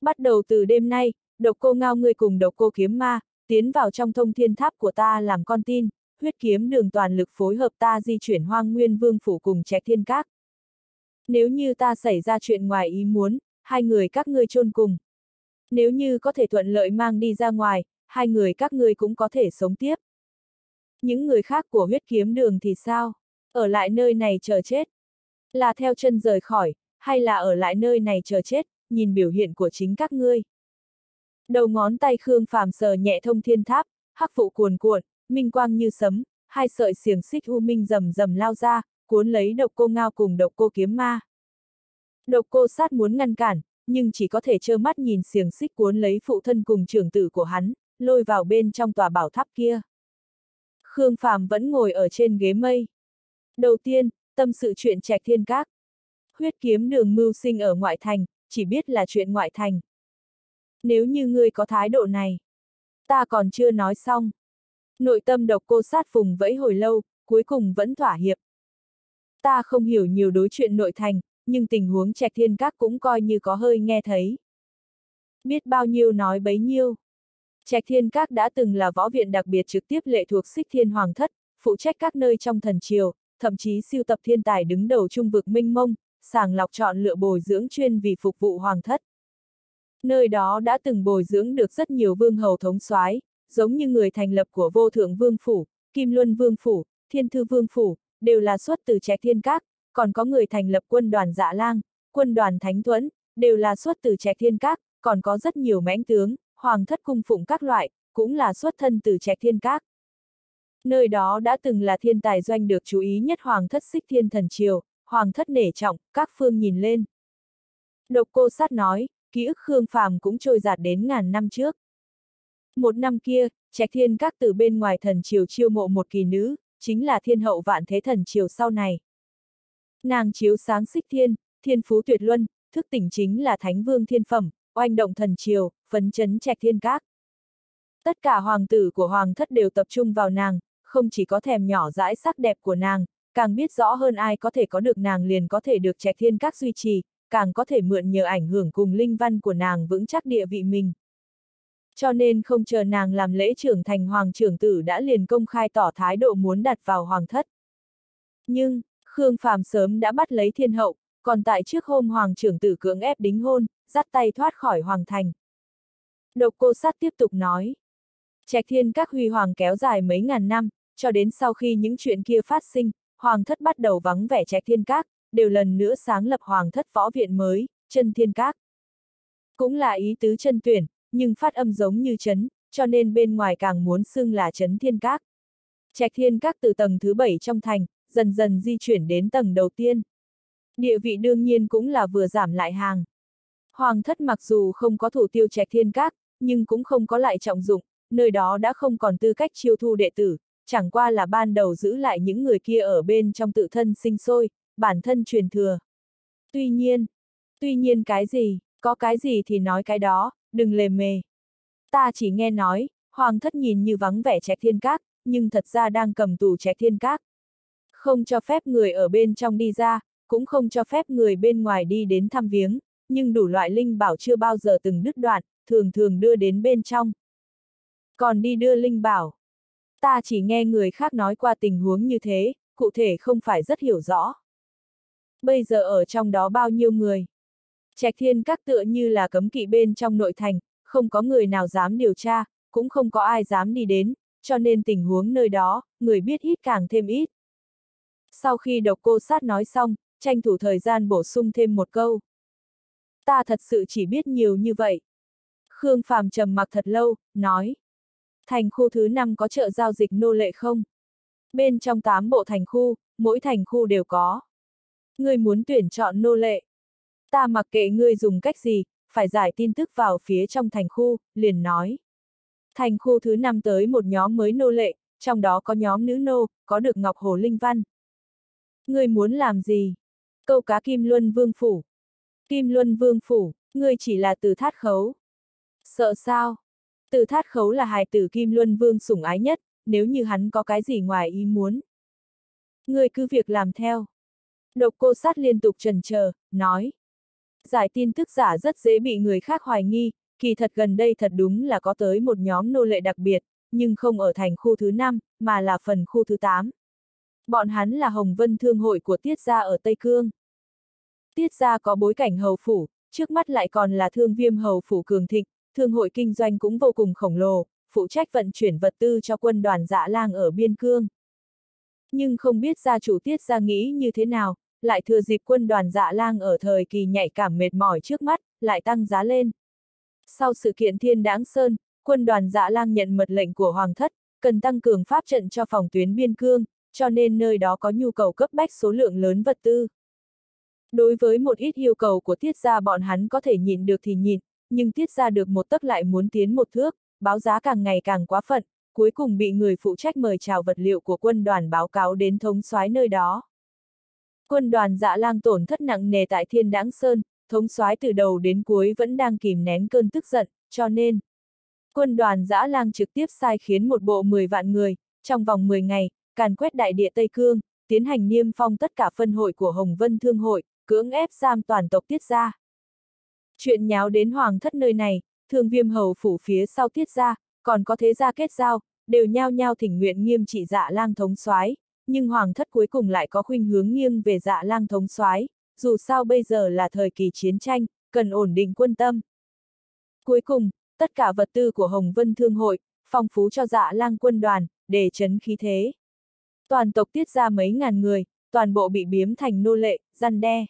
Bắt đầu từ đêm nay, độc cô ngao ngươi cùng độc cô kiếm ma, tiến vào trong thông thiên tháp của ta làm con tin, huyết kiếm đường toàn lực phối hợp ta di chuyển hoang nguyên vương phủ cùng trẻ thiên các. Nếu như ta xảy ra chuyện ngoài ý muốn, hai người các ngươi chôn cùng. Nếu như có thể thuận lợi mang đi ra ngoài, hai người các ngươi cũng có thể sống tiếp. Những người khác của huyết kiếm đường thì sao? Ở lại nơi này chờ chết? Là theo chân rời khỏi, hay là ở lại nơi này chờ chết, nhìn biểu hiện của chính các ngươi? Đầu ngón tay Khương Phàm sờ nhẹ thông thiên tháp, hắc vụ cuồn cuộn, minh quang như sấm, hai sợi xiềng xích u minh rầm rầm lao ra, cuốn lấy độc cô ngao cùng độc cô kiếm ma. Độc cô sát muốn ngăn cản, nhưng chỉ có thể trơ mắt nhìn xiềng xích cuốn lấy phụ thân cùng trưởng tử của hắn, lôi vào bên trong tòa bảo tháp kia. Khương Phàm vẫn ngồi ở trên ghế mây. Đầu tiên, tâm sự chuyện trạch thiên các. Huyết kiếm đường mưu sinh ở ngoại thành, chỉ biết là chuyện ngoại thành. Nếu như ngươi có thái độ này, ta còn chưa nói xong. Nội tâm độc cô sát phùng vẫy hồi lâu, cuối cùng vẫn thỏa hiệp. Ta không hiểu nhiều đối chuyện nội thành, nhưng tình huống trạch thiên các cũng coi như có hơi nghe thấy. Biết bao nhiêu nói bấy nhiêu. Trạch Thiên Các đã từng là võ viện đặc biệt trực tiếp lệ thuộc Xích Thiên Hoàng thất, phụ trách các nơi trong thần triều, thậm chí siêu tập thiên tài đứng đầu trung vực minh mông, sàng lọc chọn lựa bồi dưỡng chuyên vì phục vụ hoàng thất. Nơi đó đã từng bồi dưỡng được rất nhiều vương hầu thống soái, giống như người thành lập của vô thượng vương phủ, kim luân vương phủ, thiên thư vương phủ, đều là xuất từ trẻ Thiên Các, còn có người thành lập quân đoàn dạ lang, quân đoàn thánh thuẫn, đều là xuất từ trẻ Thiên Các, còn có rất nhiều mãnh tướng, hoàng thất cung phụng các loại, cũng là xuất thân từ trẻ thiên các. Nơi đó đã từng là thiên tài doanh được chú ý nhất hoàng thất xích thiên thần triều, hoàng thất nể trọng, các phương nhìn lên. Độc cô sát nói, ký ức Khương Phàm cũng trôi giạt đến ngàn năm trước. Một năm kia, trạch thiên các từ bên ngoài thần triều chiêu mộ một kỳ nữ, chính là thiên hậu vạn thế thần triều sau này. Nàng chiếu sáng xích thiên, thiên phú tuyệt luân, thức tỉnh chính là thánh vương thiên phẩm, oanh động thần triều, phấn chấn trạch thiên các. Tất cả hoàng tử của hoàng thất đều tập trung vào nàng, không chỉ có thèm nhỏ dãi sắc đẹp của nàng, càng biết rõ hơn ai có thể có được nàng liền có thể được trạch thiên các duy trì, càng có thể mượn nhờ ảnh hưởng cùng linh văn của nàng vững chắc địa vị mình. Cho nên không chờ nàng làm lễ trưởng thành hoàng trưởng tử đã liền công khai tỏ thái độ muốn đặt vào hoàng thất. Nhưng, Khương Phàm sớm đã bắt lấy thiên hậu, còn tại trước hôm hoàng trưởng tử cưỡng ép đính hôn, dắt tay thoát khỏi hoàng thành. Độc cô sát tiếp tục nói. Trạch thiên các huy hoàng kéo dài mấy ngàn năm, cho đến sau khi những chuyện kia phát sinh, hoàng thất bắt đầu vắng vẻ trạch thiên các, đều lần nữa sáng lập hoàng thất võ viện mới, chân thiên các. Cũng là ý tứ chân tuyển, nhưng phát âm giống như chấn, cho nên bên ngoài càng muốn xưng là chấn thiên các. Trạch thiên các từ tầng thứ bảy trong thành, dần dần di chuyển đến tầng đầu tiên. Địa vị đương nhiên cũng là vừa giảm lại hàng. Hoàng thất mặc dù không có thủ tiêu trạch thiên các, nhưng cũng không có lại trọng dụng, nơi đó đã không còn tư cách chiêu thu đệ tử, chẳng qua là ban đầu giữ lại những người kia ở bên trong tự thân sinh sôi, bản thân truyền thừa. Tuy nhiên, tuy nhiên cái gì, có cái gì thì nói cái đó, đừng lề mề. Ta chỉ nghe nói, hoàng thất nhìn như vắng vẻ trạch thiên các, nhưng thật ra đang cầm tù trạch thiên các. Không cho phép người ở bên trong đi ra, cũng không cho phép người bên ngoài đi đến thăm viếng, nhưng đủ loại linh bảo chưa bao giờ từng đứt đoạn, thường thường đưa đến bên trong. Còn đi đưa linh bảo. Ta chỉ nghe người khác nói qua tình huống như thế, cụ thể không phải rất hiểu rõ. Bây giờ ở trong đó bao nhiêu người? Trạch thiên các tựa như là cấm kỵ bên trong nội thành, không có người nào dám điều tra, cũng không có ai dám đi đến, cho nên tình huống nơi đó, người biết ít càng thêm ít. Sau khi độc cô sát nói xong, tranh thủ thời gian bổ sung thêm một câu. Ta thật sự chỉ biết nhiều như vậy. Khương Phàm trầm mặc thật lâu, nói. Thành khu thứ năm có chợ giao dịch nô lệ không? Bên trong tám bộ thành khu, mỗi thành khu đều có. Ngươi muốn tuyển chọn nô lệ. Ta mặc kệ ngươi dùng cách gì, phải giải tin tức vào phía trong thành khu, liền nói. Thành khu thứ năm tới một nhóm mới nô lệ, trong đó có nhóm nữ nô, có được Ngọc Hồ Linh Văn. Ngươi muốn làm gì? Câu cá Kim Luân Vương Phủ. Kim Luân Vương Phủ, ngươi chỉ là từ thát khấu. Sợ sao? Từ thát khấu là hài tử Kim Luân Vương sủng ái nhất, nếu như hắn có cái gì ngoài ý muốn. Ngươi cứ việc làm theo. Độc cô sát liên tục trần chờ, nói. Giải tin tức giả rất dễ bị người khác hoài nghi, kỳ thật gần đây thật đúng là có tới một nhóm nô lệ đặc biệt, nhưng không ở thành khu thứ 5, mà là phần khu thứ 8. Bọn hắn là Hồng Vân Thương hội của Tiết Gia ở Tây Cương. Tiết Gia có bối cảnh hầu phủ, trước mắt lại còn là thương viêm hầu phủ cường thịnh, thương hội kinh doanh cũng vô cùng khổng lồ, phụ trách vận chuyển vật tư cho quân đoàn dạ lang ở biên cương. Nhưng không biết gia chủ Tiết Gia nghĩ như thế nào, lại thừa dịp quân đoàn dạ lang ở thời kỳ nhạy cảm mệt mỏi trước mắt, lại tăng giá lên. Sau sự kiện thiên đáng sơn, quân đoàn dạ lang nhận mật lệnh của Hoàng thất, cần tăng cường pháp trận cho phòng tuyến biên cương, cho nên nơi đó có nhu cầu cấp bách số lượng lớn vật tư. Đối với một ít yêu cầu của tiết gia bọn hắn có thể nhịn được thì nhịn, nhưng tiết gia được một tấc lại muốn tiến một thước, báo giá càng ngày càng quá phận, cuối cùng bị người phụ trách mời chào vật liệu của quân đoàn báo cáo đến thống soái nơi đó. Quân đoàn dạ lang tổn thất nặng nề tại Thiên Đãng Sơn, thống soái từ đầu đến cuối vẫn đang kìm nén cơn tức giận, cho nên quân đoàn dã lang trực tiếp sai khiến một bộ 10 vạn người, trong vòng 10 ngày, càn quét đại địa Tây Cương, tiến hành niêm phong tất cả phân hội của Hồng Vân Thương hội, cưỡng ép giam toàn tộc tiết ra. Chuyện nháo đến hoàng thất nơi này, thương viêm hầu phủ phía sau tiết ra, còn có thế gia kết giao, đều nhao nhao thỉnh nguyện nghiêm trị dạ lang thống soái nhưng hoàng thất cuối cùng lại có khuynh hướng nghiêng về dạ lang thống soái dù sao bây giờ là thời kỳ chiến tranh, cần ổn định quân tâm. Cuối cùng, tất cả vật tư của Hồng Vân Thương hội, phong phú cho dạ lang quân đoàn, để chấn khí thế. Toàn tộc tiết ra mấy ngàn người, toàn bộ bị biếm thành nô lệ, răn đe.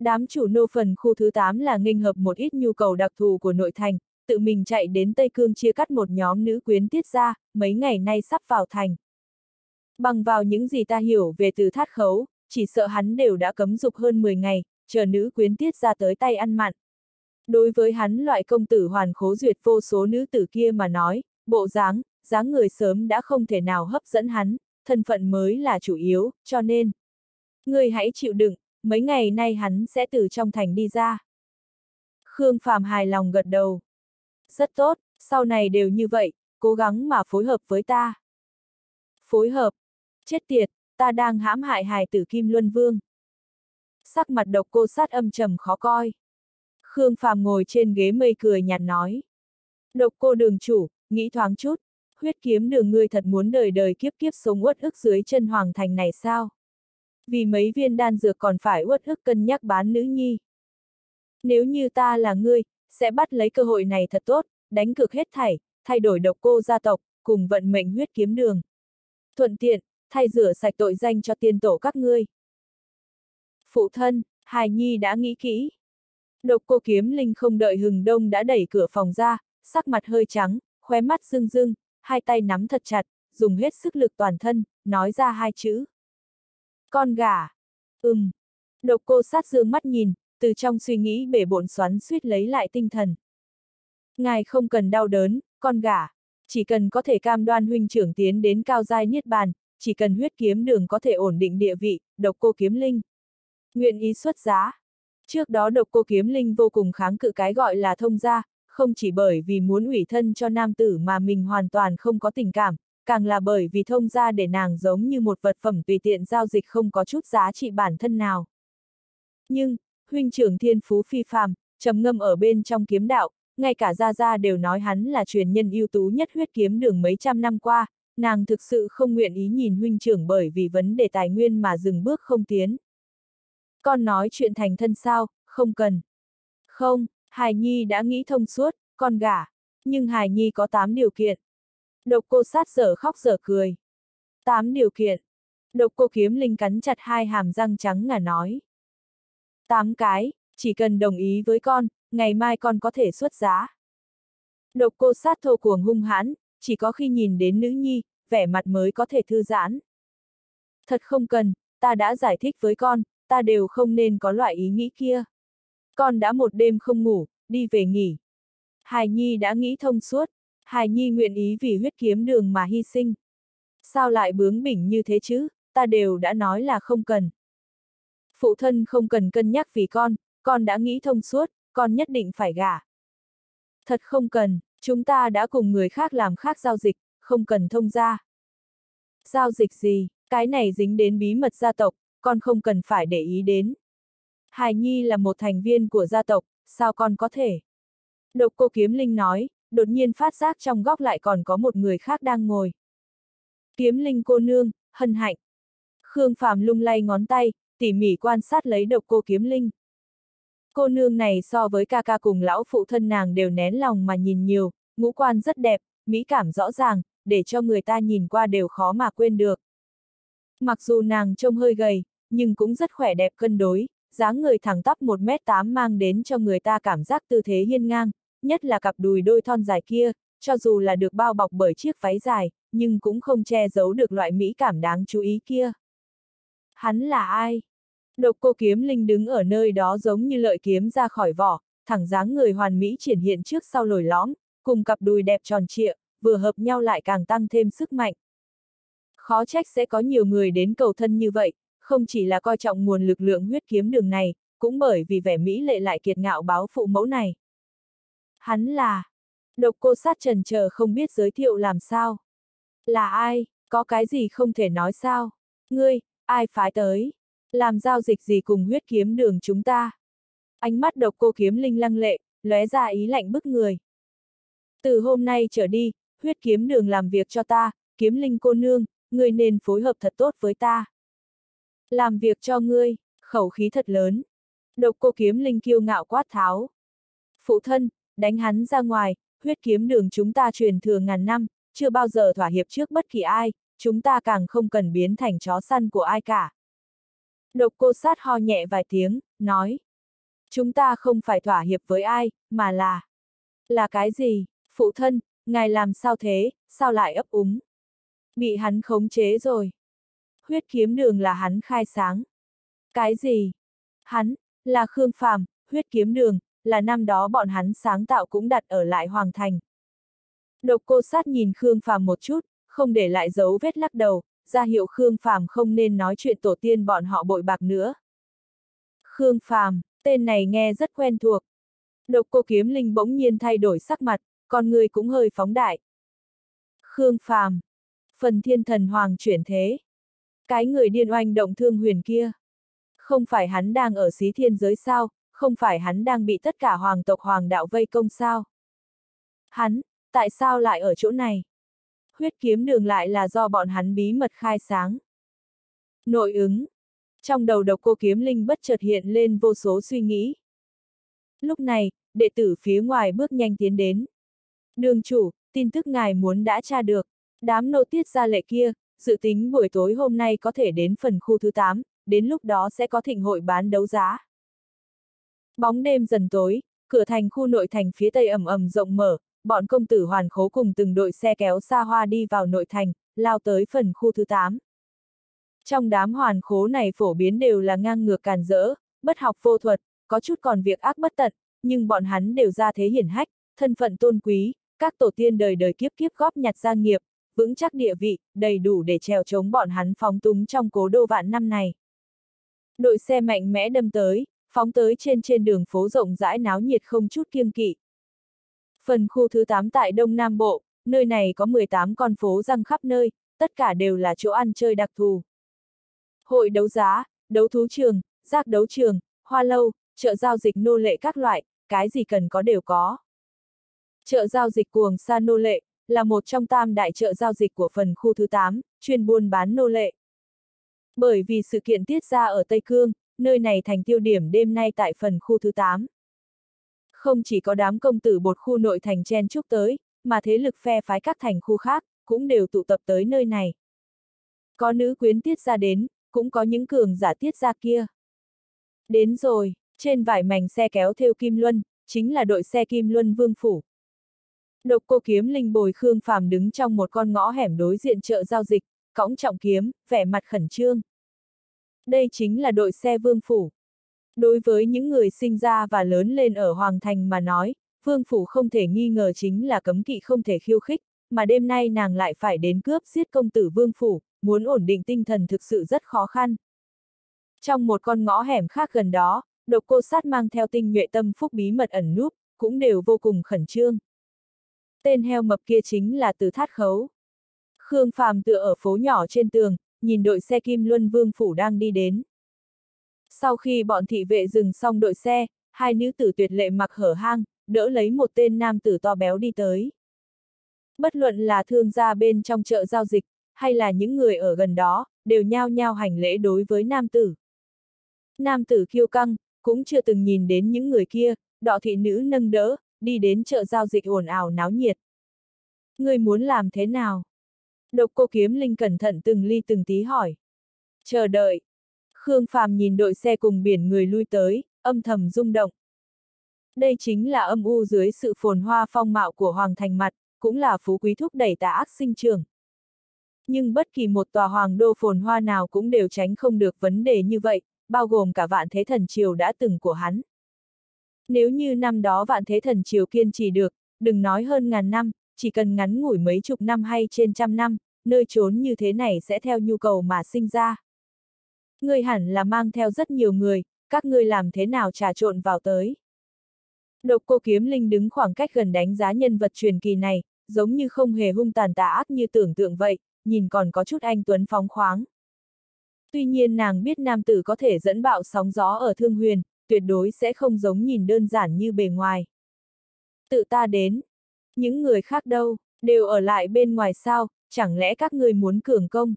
Đám chủ nô phần khu thứ 8 là nghênh hợp một ít nhu cầu đặc thù của nội thành, tự mình chạy đến Tây Cương chia cắt một nhóm nữ quyến tiết ra, mấy ngày nay sắp vào thành. Bằng vào những gì ta hiểu về từ thát khấu, chỉ sợ hắn đều đã cấm dục hơn 10 ngày, chờ nữ quyến tiết ra tới tay ăn mặn. Đối với hắn loại công tử hoàn khố duyệt vô số nữ tử kia mà nói, bộ dáng, dáng người sớm đã không thể nào hấp dẫn hắn, thân phận mới là chủ yếu, cho nên. Người hãy chịu đựng, mấy ngày nay hắn sẽ từ trong thành đi ra. Khương Phạm hài lòng gật đầu. Rất tốt, sau này đều như vậy, cố gắng mà phối hợp với ta. Phối hợp. Chết tiệt, ta đang hãm hại hài tử Kim Luân Vương. Sắc mặt độc cô sát âm trầm khó coi. Khương Phàm ngồi trên ghế mây cười nhạt nói. Độc cô đường chủ, nghĩ thoáng chút, huyết kiếm đường ngươi thật muốn đời đời kiếp kiếp sống uất ức dưới chân hoàng thành này sao? Vì mấy viên đan dược còn phải uất ức cân nhắc bán nữ nhi. Nếu như ta là ngươi, sẽ bắt lấy cơ hội này thật tốt, đánh cược hết thảy, thay đổi độc cô gia tộc, cùng vận mệnh huyết kiếm đường. Thuận tiện, thay rửa sạch tội danh cho tiên tổ các ngươi. Phụ thân, hài Nhi đã nghĩ kỹ. Độc cô kiếm linh không đợi hừng đông đã đẩy cửa phòng ra, sắc mặt hơi trắng, khóe mắt rưng rưng, hai tay nắm thật chặt, dùng hết sức lực toàn thân, nói ra hai chữ. Con gà. Ừm. Độc cô sát dương mắt nhìn, từ trong suy nghĩ bể bộn xoắn suýt lấy lại tinh thần. Ngài không cần đau đớn, con gà. Chỉ cần có thể cam đoan huynh trưởng tiến đến cao giai niết bàn, chỉ cần huyết kiếm đường có thể ổn định địa vị, độc cô kiếm linh. Nguyện ý xuất giá. Trước đó độc cô kiếm linh vô cùng kháng cự cái gọi là thông gia, không chỉ bởi vì muốn ủy thân cho nam tử mà mình hoàn toàn không có tình cảm, càng là bởi vì thông gia để nàng giống như một vật phẩm tùy tiện giao dịch không có chút giá trị bản thân nào. Nhưng, huynh trưởng thiên phú phi phàm, trầm ngâm ở bên trong kiếm đạo, ngay cả Gia Gia đều nói hắn là truyền nhân ưu tú nhất huyết kiếm đường mấy trăm năm qua, nàng thực sự không nguyện ý nhìn huynh trưởng bởi vì vấn đề tài nguyên mà dừng bước không tiến. Con nói chuyện thành thân sao, không cần. Không, Hải Nhi đã nghĩ thông suốt, con gả. Nhưng Hải Nhi có 8 điều kiện. Độc cô sát sở khóc sở cười. tám điều kiện. Độc cô kiếm linh cắn chặt hai hàm răng trắng ngà nói. tám cái, Chỉ cần đồng ý với con, ngày mai con có thể xuất giá. Độc cô sát thô cuồng hung hãn, chỉ có khi nhìn đến nữ nhi, vẻ mặt mới có thể thư giãn. Thật không cần, ta đã giải thích với con, ta đều không nên có loại ý nghĩ kia. Con đã một đêm không ngủ, đi về nghỉ. Hải Nhi đã nghĩ thông suốt, Hải Nhi nguyện ý vì huyết kiếm đường mà hy sinh. Sao lại bướng bỉnh như thế chứ, ta đều đã nói là không cần. Phụ thân không cần cân nhắc vì con, con đã nghĩ thông suốt, con nhất định phải gả. Thật không cần, chúng ta đã cùng người khác làm khác giao dịch, không cần thông ra. Giao dịch gì, cái này dính đến bí mật gia tộc, con không cần phải để ý đến. Hải Nhi là một thành viên của gia tộc, sao con có thể? Độc cô Kiếm Linh nói, đột nhiên phát giác trong góc lại còn có một người khác đang ngồi. Kiếm Linh cô nương, hân hạnh. Khương Phàm lung lay ngón tay, tỉ mỉ quan sát lấy độc cô Kiếm Linh. Cô nương này so với ca ca cùng lão phụ thân nàng đều nén lòng mà nhìn nhiều, ngũ quan rất đẹp, mỹ cảm rõ ràng, để cho người ta nhìn qua đều khó mà quên được. Mặc dù nàng trông hơi gầy, nhưng cũng rất khỏe đẹp cân đối, dáng người thẳng tắp 1m8 mang đến cho người ta cảm giác tư thế hiên ngang, nhất là cặp đùi đôi thon dài kia, cho dù là được bao bọc bởi chiếc váy dài, nhưng cũng không che giấu được loại mỹ cảm đáng chú ý kia. Hắn là ai? Độc cô kiếm linh đứng ở nơi đó giống như lợi kiếm ra khỏi vỏ, thẳng dáng người hoàn mỹ triển hiện trước sau lồi lõm, cùng cặp đùi đẹp tròn trịa, vừa hợp nhau lại càng tăng thêm sức mạnh. Khó trách sẽ có nhiều người đến cầu thân như vậy, không chỉ là coi trọng nguồn lực lượng huyết kiếm đường này, cũng bởi vì vẻ mỹ lệ lại kiệt ngạo báo phụ mẫu này. Hắn là... Độc cô sát trần chờ không biết giới thiệu làm sao. Là ai, có cái gì không thể nói sao? Ngươi, ai phái tới? Làm giao dịch gì cùng huyết kiếm đường chúng ta? Ánh mắt độc cô kiếm linh lăng lệ, lóe ra ý lạnh bức người. Từ hôm nay trở đi, huyết kiếm đường làm việc cho ta, kiếm linh cô nương, ngươi nên phối hợp thật tốt với ta. Làm việc cho ngươi, khẩu khí thật lớn. Độc cô kiếm linh kiêu ngạo quát tháo. Phụ thân, đánh hắn ra ngoài, huyết kiếm đường chúng ta truyền thừa ngàn năm, chưa bao giờ thỏa hiệp trước bất kỳ ai, chúng ta càng không cần biến thành chó săn của ai cả. Độc cô sát ho nhẹ vài tiếng, nói. Chúng ta không phải thỏa hiệp với ai, mà là... Là cái gì? Phụ thân, ngài làm sao thế, sao lại ấp úng? Bị hắn khống chế rồi. Huyết kiếm đường là hắn khai sáng. Cái gì? Hắn, là Khương Phàm, huyết kiếm đường, là năm đó bọn hắn sáng tạo cũng đặt ở lại Hoàng Thành. Độc cô sát nhìn Khương Phàm một chút, không để lại dấu vết lắc đầu, ra hiệu Khương Phàm không nên nói chuyện tổ tiên bọn họ bội bạc nữa. Khương Phàm, tên này nghe rất quen thuộc. Độc cô kiếm linh bỗng nhiên thay đổi sắc mặt, con người cũng hơi phóng đại. Khương Phàm, phần thiên thần hoàng chuyển thế. Cái người điên oanh động thương huyền kia. Không phải hắn đang ở xí thiên giới sao, không phải hắn đang bị tất cả hoàng tộc hoàng đạo vây công sao. Hắn, tại sao lại ở chỗ này? Huyết kiếm đường lại là do bọn hắn bí mật khai sáng. Nội ứng. Trong đầu độc cô kiếm linh bất chợt hiện lên vô số suy nghĩ. Lúc này, đệ tử phía ngoài bước nhanh tiến đến. Đường chủ, tin tức ngài muốn đã tra được. Đám nô tiết ra lệ kia, dự tính buổi tối hôm nay có thể đến phần khu thứ 8, đến lúc đó sẽ có thịnh hội bán đấu giá. Bóng đêm dần tối, cửa thành khu nội thành phía tây ẩm ẩm rộng mở, bọn công tử hoàn khố cùng từng đội xe kéo xa hoa đi vào nội thành, lao tới phần khu thứ 8. Trong đám hoàn khố này phổ biến đều là ngang ngược càn rỡ, bất học vô thuật, có chút còn việc ác bất tận, nhưng bọn hắn đều ra thế hiển hách, thân phận tôn quý, các tổ tiên đời đời kiếp kiếp góp nhặt gia nghiệp, vững chắc địa vị, đầy đủ để trèo chống bọn hắn phóng túng trong cố đô vạn năm này. Đội xe mạnh mẽ đâm tới, phóng tới trên trên đường phố rộng rãi náo nhiệt không chút kiêng kỵ. Phần khu thứ 8 tại Đông Nam Bộ, nơi này có 18 con phố răng khắp nơi, tất cả đều là chỗ ăn chơi đặc thù. Hội đấu giá, đấu thú trường, giác đấu trường, hoa lâu, chợ giao dịch nô lệ các loại, cái gì cần có đều có. Chợ giao dịch cuồng sa nô lệ, là một trong tam đại chợ giao dịch của phần khu thứ 8, chuyên buôn bán nô lệ. Bởi vì sự kiện tiết ra ở Tây Cương, nơi này thành tiêu điểm đêm nay tại phần khu thứ 8. Không chỉ có đám công tử bột khu nội thành chen chúc tới, mà thế lực phe phái các thành khu khác, cũng đều tụ tập tới nơi này. Có nữ quyến tiết ra đến, cũng có những cường giả tiết ra kia. Đến rồi, Trên vải mảnh xe kéo theo Kim Luân, chính là đội xe Kim Luân Vương Phủ. Độc cô kiếm linh bồi Khương Phàm đứng trong một con ngõ hẻm đối diện chợ giao dịch, cõng trọng kiếm, vẻ mặt khẩn trương. Đây chính là đội xe Vương Phủ. Đối với những người sinh ra và lớn lên ở Hoàng Thành mà nói, Vương Phủ không thể nghi ngờ chính là cấm kỵ không thể khiêu khích, mà đêm nay nàng lại phải đến cướp giết công tử Vương Phủ, muốn ổn định tinh thần thực sự rất khó khăn. Trong một con ngõ hẻm khác gần đó, độc cô sát mang theo tinh nhuệ tâm phúc bí mật ẩn núp, cũng đều vô cùng khẩn trương. Tên heo mập kia chính là từ thát khấu. Khương Phàm tựa ở phố nhỏ trên tường, nhìn đội xe Kim Luân Vương Phủ đang đi đến. Sau khi bọn thị vệ dừng xong đội xe, hai nữ tử tuyệt lệ mặc hở hang, đỡ lấy một tên nam tử to béo đi tới. Bất luận là thương gia bên trong chợ giao dịch, hay là những người ở gần đó, đều nhao nhao hành lễ đối với nam tử. Nam tử kiêu căng, cũng chưa từng nhìn đến những người kia, đọ thị nữ nâng đỡ, đi đến chợ giao dịch ồn ào náo nhiệt. Người muốn làm thế nào? Độc cô kiếm linh cẩn thận từng ly từng tí hỏi. Chờ đợi. Khương Phàm nhìn đội xe cùng biển người lui tới, âm thầm rung động. Đây chính là âm u dưới sự phồn hoa phong mạo của Hoàng Thành mặt, cũng là phú quý thúc đẩy tà ác sinh trường. Nhưng bất kỳ một tòa hoàng đô phồn hoa nào cũng đều tránh không được vấn đề như vậy, bao gồm cả vạn thế thần triều đã từng của hắn. Nếu như năm đó vạn thế thần triều kiên trì được, đừng nói hơn ngàn năm, chỉ cần ngắn ngủi mấy chục năm hay trên trăm năm, nơi trốn như thế này sẽ theo nhu cầu mà sinh ra. Ngươi hẳn là mang theo rất nhiều người, các ngươi làm thế nào trà trộn vào tới. Độc cô kiếm linh đứng khoảng cách gần đánh giá nhân vật truyền kỳ này, giống như không hề hung tàn tà ác như tưởng tượng vậy, nhìn còn có chút anh Tuấn phóng khoáng. Tuy nhiên nàng biết nam tử có thể dẫn bạo sóng gió ở thương huyền, tuyệt đối sẽ không giống nhìn đơn giản như bề ngoài. Tự ta đến. Những người khác đâu, đều ở lại bên ngoài sao, chẳng lẽ các người muốn cường công?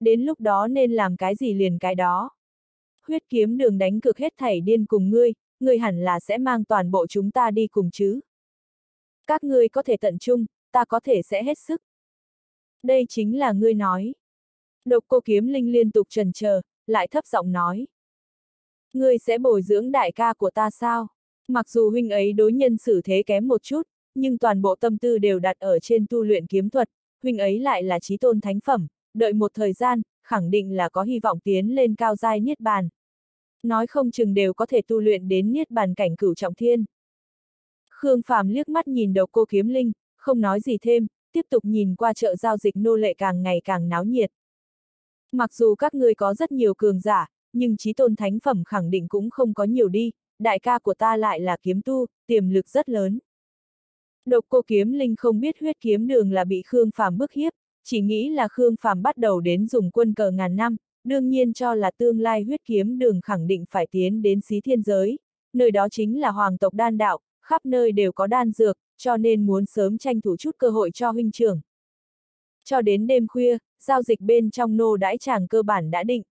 Đến lúc đó nên làm cái gì liền cái đó. Huyết kiếm đường đánh cực hết thảy điên cùng ngươi, ngươi hẳn là sẽ mang toàn bộ chúng ta đi cùng chứ. Các ngươi có thể tận trung, ta có thể sẽ hết sức. Đây chính là ngươi nói. Độc cô kiếm linh liên tục trần chờ, lại thấp giọng nói. Ngươi sẽ bồi dưỡng đại ca của ta sao? Mặc dù huynh ấy đối nhân xử thế kém một chút, nhưng toàn bộ tâm tư đều đặt ở trên tu luyện kiếm thuật, huynh ấy lại là trí tôn thánh phẩm, đợi một thời gian, khẳng định là có hy vọng tiến lên cao giai niết bàn. Nói không chừng đều có thể tu luyện đến niết bàn cảnh cửu trọng thiên. Khương Phàm liếc mắt nhìn đầu cô kiếm linh, không nói gì thêm, tiếp tục nhìn qua chợ giao dịch nô lệ càng ngày càng náo nhiệt. Mặc dù các ngươi có rất nhiều cường giả, nhưng trí tôn thánh phẩm khẳng định cũng không có nhiều đi, đại ca của ta lại là kiếm tu, tiềm lực rất lớn. Độc cô kiếm linh không biết huyết kiếm đường là bị Khương Phàm bức hiếp, chỉ nghĩ là Khương Phàm bắt đầu đến dùng quân cờ ngàn năm, đương nhiên cho là tương lai huyết kiếm đường khẳng định phải tiến đến xí thiên giới, nơi đó chính là hoàng tộc đan đạo, khắp nơi đều có đan dược, cho nên muốn sớm tranh thủ chút cơ hội cho huynh trưởng. Cho đến đêm khuya, giao dịch bên trong nô đãi chàng cơ bản đã định.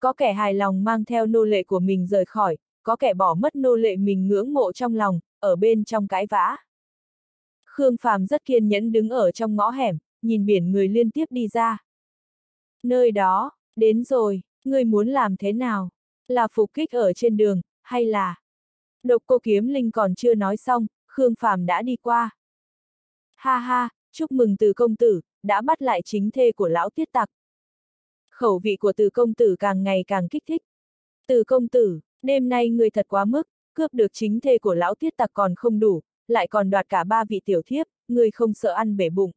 Có kẻ hài lòng mang theo nô lệ của mình rời khỏi, có kẻ bỏ mất nô lệ mình ngưỡng mộ trong lòng, ở bên trong cái vã. Khương Phàm rất kiên nhẫn đứng ở trong ngõ hẻm, nhìn biển người liên tiếp đi ra. Nơi đó, đến rồi, người muốn làm thế nào? Là phục kích ở trên đường, hay là... Độc cô kiếm linh còn chưa nói xong, Khương Phàm đã đi qua. Ha ha, chúc mừng từ công tử, đã bắt lại chính thê của lão tiết tặc. Khẩu vị của từ công tử càng ngày càng kích thích. Từ công tử, đêm nay người thật quá mức, cướp được chính thê của lão tiết tặc còn không đủ, lại còn đoạt cả ba vị tiểu thiếp, người không sợ ăn bể bụng.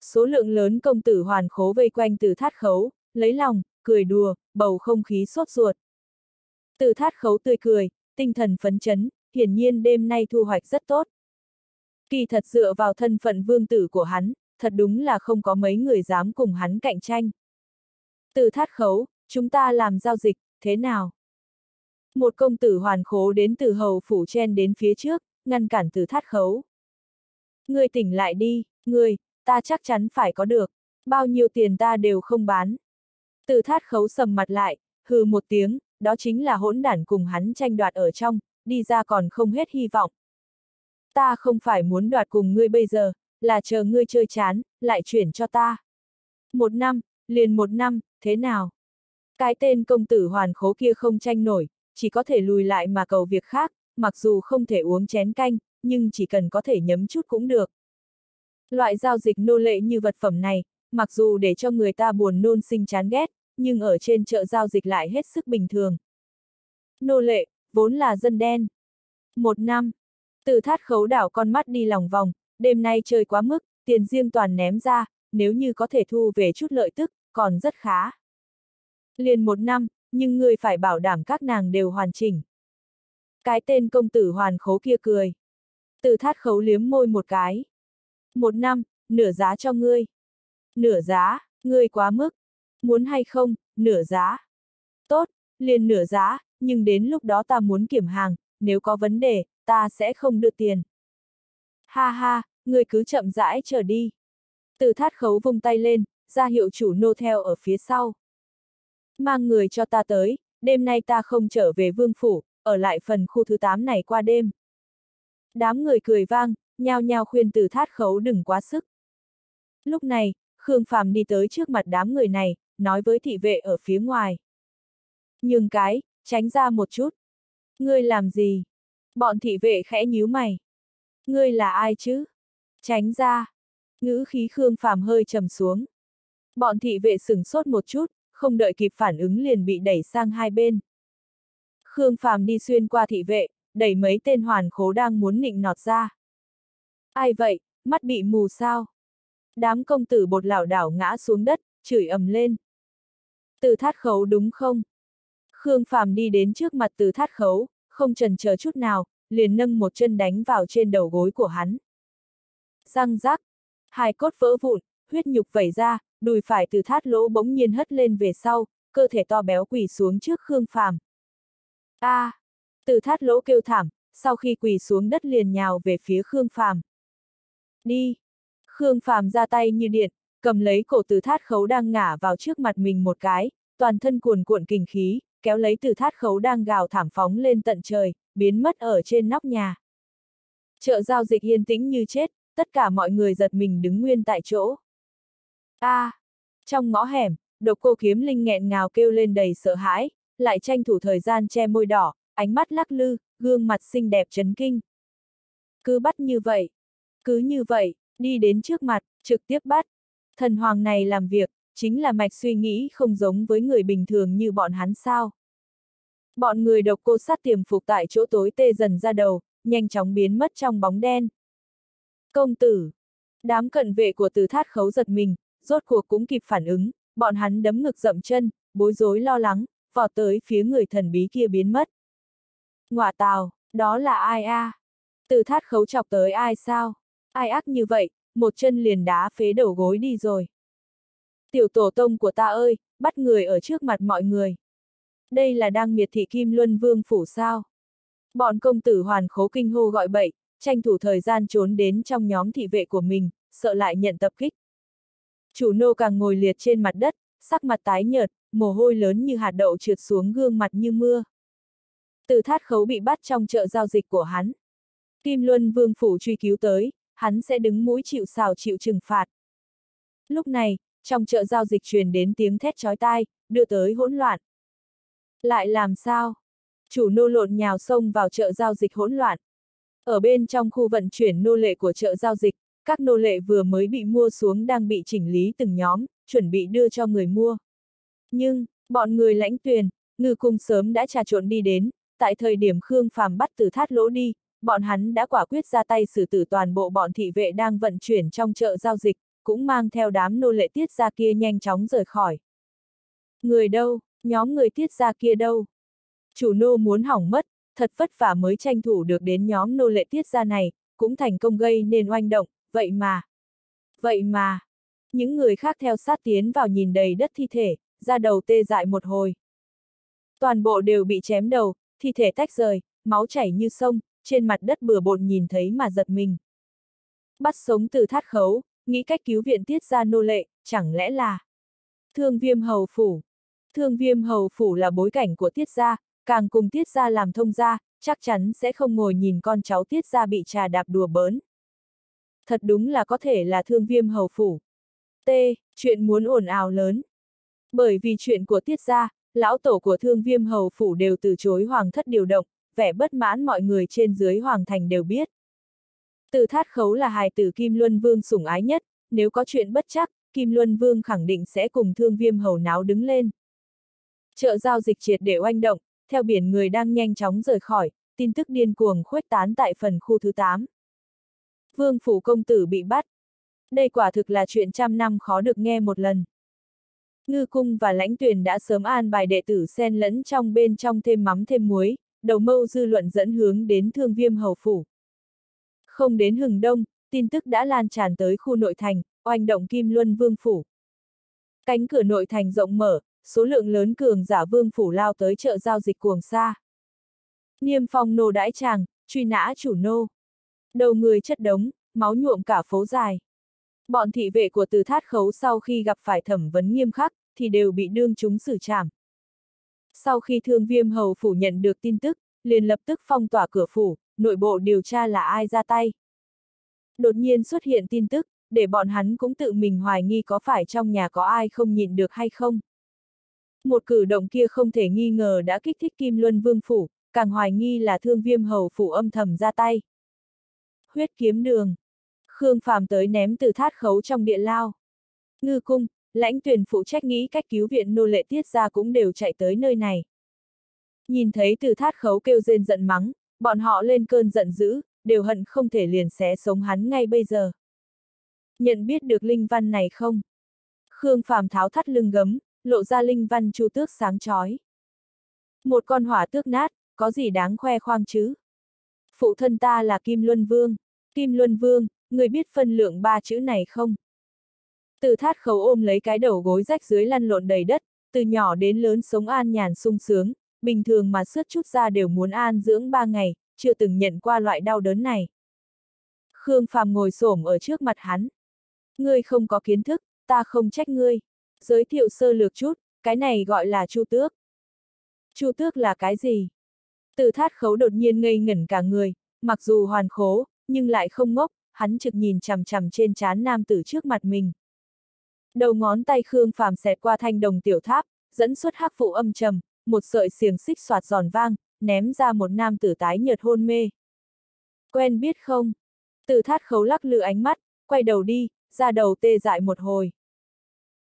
Số lượng lớn công tử hoàn khố vây quanh từ thát khấu, lấy lòng, cười đùa, bầu không khí sốt ruột. Từ thát khấu tươi cười, tinh thần phấn chấn, hiển nhiên đêm nay thu hoạch rất tốt. Kỳ thật dựa vào thân phận vương tử của hắn, thật đúng là không có mấy người dám cùng hắn cạnh tranh. Từ thát khấu, chúng ta làm giao dịch, thế nào? Một công tử hoàn khố đến từ hầu phủ chen đến phía trước, ngăn cản từ thát khấu. Người tỉnh lại đi, người, ta chắc chắn phải có được, bao nhiêu tiền ta đều không bán. Từ thát khấu sầm mặt lại, hừ một tiếng, đó chính là hỗn đản cùng hắn tranh đoạt ở trong, đi ra còn không hết hy vọng. Ta không phải muốn đoạt cùng ngươi bây giờ, là chờ ngươi chơi chán, lại chuyển cho ta. Một năm, liền một năm, thế nào? Cái tên công tử hoàn khố kia không tranh nổi, chỉ có thể lùi lại mà cầu việc khác, mặc dù không thể uống chén canh, nhưng chỉ cần có thể nhấm chút cũng được. Loại giao dịch nô lệ như vật phẩm này, mặc dù để cho người ta buồn nôn sinh chán ghét, nhưng ở trên chợ giao dịch lại hết sức bình thường. Nô lệ, vốn là dân đen. Một năm, từ thát khấu đảo con mắt đi lòng vòng, đêm nay chơi quá mức, tiền riêng toàn ném ra, nếu như có thể thu về chút lợi tức, còn rất khá. Liền một năm, nhưng người phải bảo đảm các nàng đều hoàn chỉnh. Cái tên công tử hoàn khố kia cười. Từ thát khấu liếm môi một cái. Một năm, nửa giá cho ngươi. Nửa giá, ngươi quá mức. Muốn hay không, nửa giá. Tốt, liền nửa giá, nhưng đến lúc đó ta muốn kiểm hàng, nếu có vấn đề, ta sẽ không đưa tiền. Ha ha, ngươi cứ chậm rãi chờ đi. Từ thát khấu vung tay lên, ra hiệu chủ nô theo ở phía sau. Mang người cho ta tới, đêm nay ta không trở về vương phủ, ở lại phần khu thứ 8 này qua đêm. Đám người cười vang, nhao nhao khuyên từ thát khấu đừng quá sức. Lúc này, Khương Phàm đi tới trước mặt đám người này, nói với thị vệ ở phía ngoài. nhưng cái, tránh ra một chút. Ngươi làm gì? Bọn thị vệ khẽ nhíu mày. Ngươi là ai chứ? Tránh ra. Ngữ khí Khương Phàm hơi trầm xuống. Bọn thị vệ sửng sốt một chút, không đợi kịp phản ứng liền bị đẩy sang hai bên. Khương Phàm đi xuyên qua thị vệ, đẩy mấy tên hoàn khố đang muốn nịnh nọt ra. Ai vậy, mắt bị mù sao? Đám công tử bột lảo đảo ngã xuống đất, chửi ầm lên. Từ thát khấu đúng không? Khương Phàm đi đến trước mặt từ thát khấu, không trần chờ chút nào, liền nâng một chân đánh vào trên đầu gối của hắn. Răng rác, hai cốt vỡ vụn, huyết nhục vẩy ra, đùi phải từ thát lỗ bỗng nhiên hất lên về sau, cơ thể to béo quỳ xuống trước Khương Phàm. A! À, từ thát lỗ kêu thảm, sau khi quỳ xuống đất liền nhào về phía Khương Phàm. Đi! Khương Phàm ra tay như điện, cầm lấy cổ từ thát khấu đang ngả vào trước mặt mình một cái, toàn thân cuồn cuộn kinh khí, kéo lấy từ thát khấu đang gào thảm phóng lên tận trời, biến mất ở trên nóc nhà. Chợ giao dịch yên tĩnh như chết, tất cả mọi người giật mình đứng nguyên tại chỗ. A! À, trong ngõ hẻm, độc cô kiếm linh nghẹn ngào kêu lên đầy sợ hãi, lại tranh thủ thời gian che môi đỏ, ánh mắt lắc lư, gương mặt xinh đẹp chấn kinh. Cứ bắt như vậy, cứ như vậy, đi đến trước mặt, trực tiếp bắt. Thần hoàng này làm việc, chính là mạch suy nghĩ không giống với người bình thường như bọn hắn sao. Bọn người độc cô sát tiềm phục tại chỗ tối tê dần ra đầu, nhanh chóng biến mất trong bóng đen. Công tử! Đám cận vệ của từ thát khấu giật mình, rốt cuộc cũng kịp phản ứng, bọn hắn đấm ngực dậm chân, bối rối lo lắng, vọt tới phía người thần bí kia biến mất. Ngoạ tào, đó là ai a? À? Từ thát khấu chọc tới ai sao? Ai ác như vậy, một chân liền đá phế đầu gối đi rồi. Tiểu tổ tông của ta ơi, bắt người ở trước mặt mọi người. Đây là đang miệt thị Kim Luân Vương phủ sao? Bọn công tử hoàn khố kinh hô gọi bậy, tranh thủ thời gian trốn đến trong nhóm thị vệ của mình, sợ lại nhận tập kích. Chủ nô càng ngồi liệt trên mặt đất, sắc mặt tái nhợt, mồ hôi lớn như hạt đậu trượt xuống gương mặt như mưa. Từ thát khấu bị bắt trong chợ giao dịch của hắn. Kim Luân Vương Phủ truy cứu tới, hắn sẽ đứng mũi chịu sào chịu trừng phạt. Lúc này, trong chợ giao dịch truyền đến tiếng thét chói tai, đưa tới hỗn loạn. Lại làm sao? Chủ nô lộn nhào sông vào chợ giao dịch hỗn loạn. Ở bên trong khu vận chuyển nô lệ của chợ giao dịch, các nô lệ vừa mới bị mua xuống đang bị chỉnh lý từng nhóm, chuẩn bị đưa cho người mua. Nhưng, bọn người lãnh tuyền, ngư cung sớm đã trà trộn đi đến, tại thời điểm Khương Phàm bắt từ thát lỗ đi, bọn hắn đã quả quyết ra tay xử tử toàn bộ bọn thị vệ đang vận chuyển trong chợ giao dịch, cũng mang theo đám nô lệ tiết ra kia nhanh chóng rời khỏi. Người đâu, nhóm người tiết ra kia đâu? Chủ nô muốn hỏng mất, thật vất vả mới tranh thủ được đến nhóm nô lệ tiết ra này, cũng thành công gây nên oanh động, vậy mà. Vậy mà. Những người khác theo sát tiến vào nhìn đầy đất thi thể, ra đầu tê dại một hồi. Toàn bộ đều bị chém đầu, thi thể tách rời, máu chảy như sông, trên mặt đất bừa bộn nhìn thấy mà giật mình. Bắt sống từ thát khấu, nghĩ cách cứu viện tiết ra nô lệ, chẳng lẽ là thương viêm hầu phủ. Thương viêm hầu phủ là bối cảnh của tiết gia, càng cùng tiết gia làm thông gia, chắc chắn sẽ không ngồi nhìn con cháu tiết gia bị trà đạp đùa bỡn. Thật đúng là có thể là thương viêm hầu phủ. T. Chuyện muốn ồn ào lớn. Bởi vì chuyện của tiết gia, lão tổ của thương viêm hầu phủ đều từ chối hoàng thất điều động, vẻ bất mãn mọi người trên dưới hoàng thành đều biết. Từ thát khấu là hài tử Kim Luân Vương sủng ái nhất, nếu có chuyện bất chắc, Kim Luân Vương khẳng định sẽ cùng thương viêm hầu náo đứng lên. Chợ giao dịch triệt để oanh động, theo biển người đang nhanh chóng rời khỏi, tin tức điên cuồng khuếch tán tại phần khu thứ 8. Vương Phủ Công Tử bị bắt. Đây quả thực là chuyện trăm năm khó được nghe một lần. Ngư cung và lãnh tuyển đã sớm an bài đệ tử xen lẫn trong bên trong thêm mắm thêm muối, đầu mâu dư luận dẫn hướng đến thương viêm hầu phủ. Không đến hừng đông, tin tức đã lan tràn tới khu nội thành, oanh động Kim Luân Vương Phủ. Cánh cửa nội thành rộng mở, số lượng lớn cường giả Vương Phủ lao tới chợ giao dịch cuồng xa. Niêm phong nô đãi chàng, truy nã chủ nô. Đầu người chất đống, máu nhuộm cả phố dài. Bọn thị vệ của từ thát khấu sau khi gặp phải thẩm vấn nghiêm khắc, thì đều bị đương chúng xử trảm. Sau khi thương viêm hầu phủ nhận được tin tức, liền lập tức phong tỏa cửa phủ, nội bộ điều tra là ai ra tay. Đột nhiên xuất hiện tin tức, để bọn hắn cũng tự mình hoài nghi có phải trong nhà có ai không nhìn được hay không. Một cử động kia không thể nghi ngờ đã kích thích Kim Luân Vương Phủ, càng hoài nghi là thương viêm hầu phủ âm thầm ra tay. Huyết kiếm đường. Khương Phàm tới ném từ thát khấu trong địa lao. Ngư cung, lãnh tuyển phụ trách nghĩ cách cứu viện nô lệ tiết ra cũng đều chạy tới nơi này. Nhìn thấy từ thát khấu kêu rên giận mắng, bọn họ lên cơn giận dữ, đều hận không thể liền xé sống hắn ngay bây giờ. Nhận biết được linh văn này không? Khương Phàm tháo thắt lưng gấm, lộ ra linh văn chu tước sáng chói. Một con hỏa tước nát, có gì đáng khoe khoang chứ? Phụ thân ta là Kim Luân Vương. Kim Luân Vương, người biết phân lượng ba chữ này không? Từ thát khấu ôm lấy cái đầu gối rách dưới lăn lộn đầy đất, từ nhỏ đến lớn sống an nhàn sung sướng, bình thường mà suốt chút ra đều muốn an dưỡng ba ngày, chưa từng nhận qua loại đau đớn này. Khương Phàm ngồi xổm ở trước mặt hắn. Ngươi không có kiến thức, ta không trách ngươi. Giới thiệu sơ lược chút, cái này gọi là chu tước. Chu tước là cái gì? Từ thát khấu đột nhiên ngây ngẩn cả người, mặc dù hoàn khố, nhưng lại không ngốc, hắn trực nhìn chằm chằm trên trán nam tử trước mặt mình. Đầu ngón tay Khương Phàm xẹt qua thanh đồng tiểu tháp, dẫn xuất hắc phụ âm trầm, một sợi xiềng xích soạt giòn vang, ném ra một nam tử tái nhợt hôn mê. Quen biết không? Từ thát khấu lắc lư ánh mắt, quay đầu đi, ra đầu tê dại một hồi.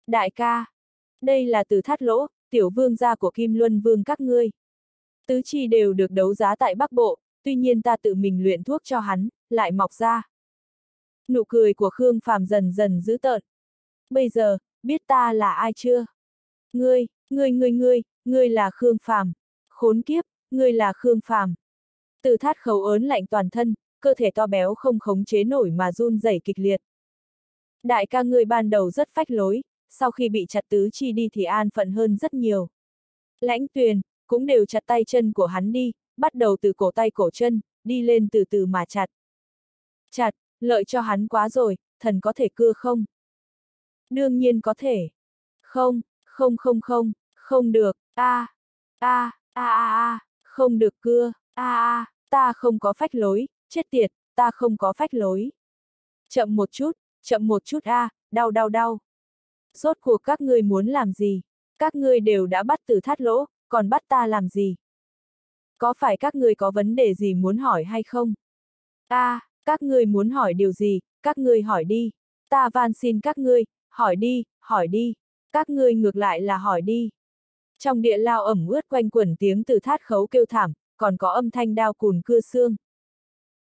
Đại ca! Đây là từ thát lỗ, tiểu vương gia của Kim Luân Vương các ngươi. Tứ chi đều được đấu giá tại Bắc Bộ, tuy nhiên ta tự mình luyện thuốc cho hắn, lại mọc ra. Nụ cười của Khương Phàm dần dần dữ tợn. Bây giờ, biết ta là ai chưa? Ngươi, ngươi ngươi ngươi, ngươi là Khương Phàm. Khốn kiếp, ngươi là Khương Phàm. Từ thát khấu ớn lạnh toàn thân, cơ thể to béo không khống chế nổi mà run rẩy kịch liệt. Đại ca ngươi ban đầu rất phách lối, sau khi bị chặt tứ chi đi thì an phận hơn rất nhiều. Lãnh tuyền, cũng đều chặt tay chân của hắn đi, bắt đầu từ cổ tay cổ chân, đi lên từ từ mà chặt. Chặt, lợi cho hắn quá rồi, thần có thể cưa không? Đương nhiên có thể. Không, không không không, không được, a a a a a, không được cưa, a a, ta không có phách lối, chết tiệt, ta không có phách lối. Chậm một chút, chậm một chút a, đau đau đau. Rốt cuộc các ngươi muốn làm gì? Các ngươi đều đã bắt từ thát lỗ, còn bắt ta làm gì? Có phải các ngươi có vấn đề gì muốn hỏi hay không? a, à, các ngươi muốn hỏi điều gì, các ngươi hỏi đi. Ta van xin các ngươi, hỏi đi, hỏi đi. Các ngươi ngược lại là hỏi đi. Trong địa lao ẩm ướt quanh quẩn tiếng từ thát khấu kêu thảm, còn có âm thanh đao cùn cưa xương.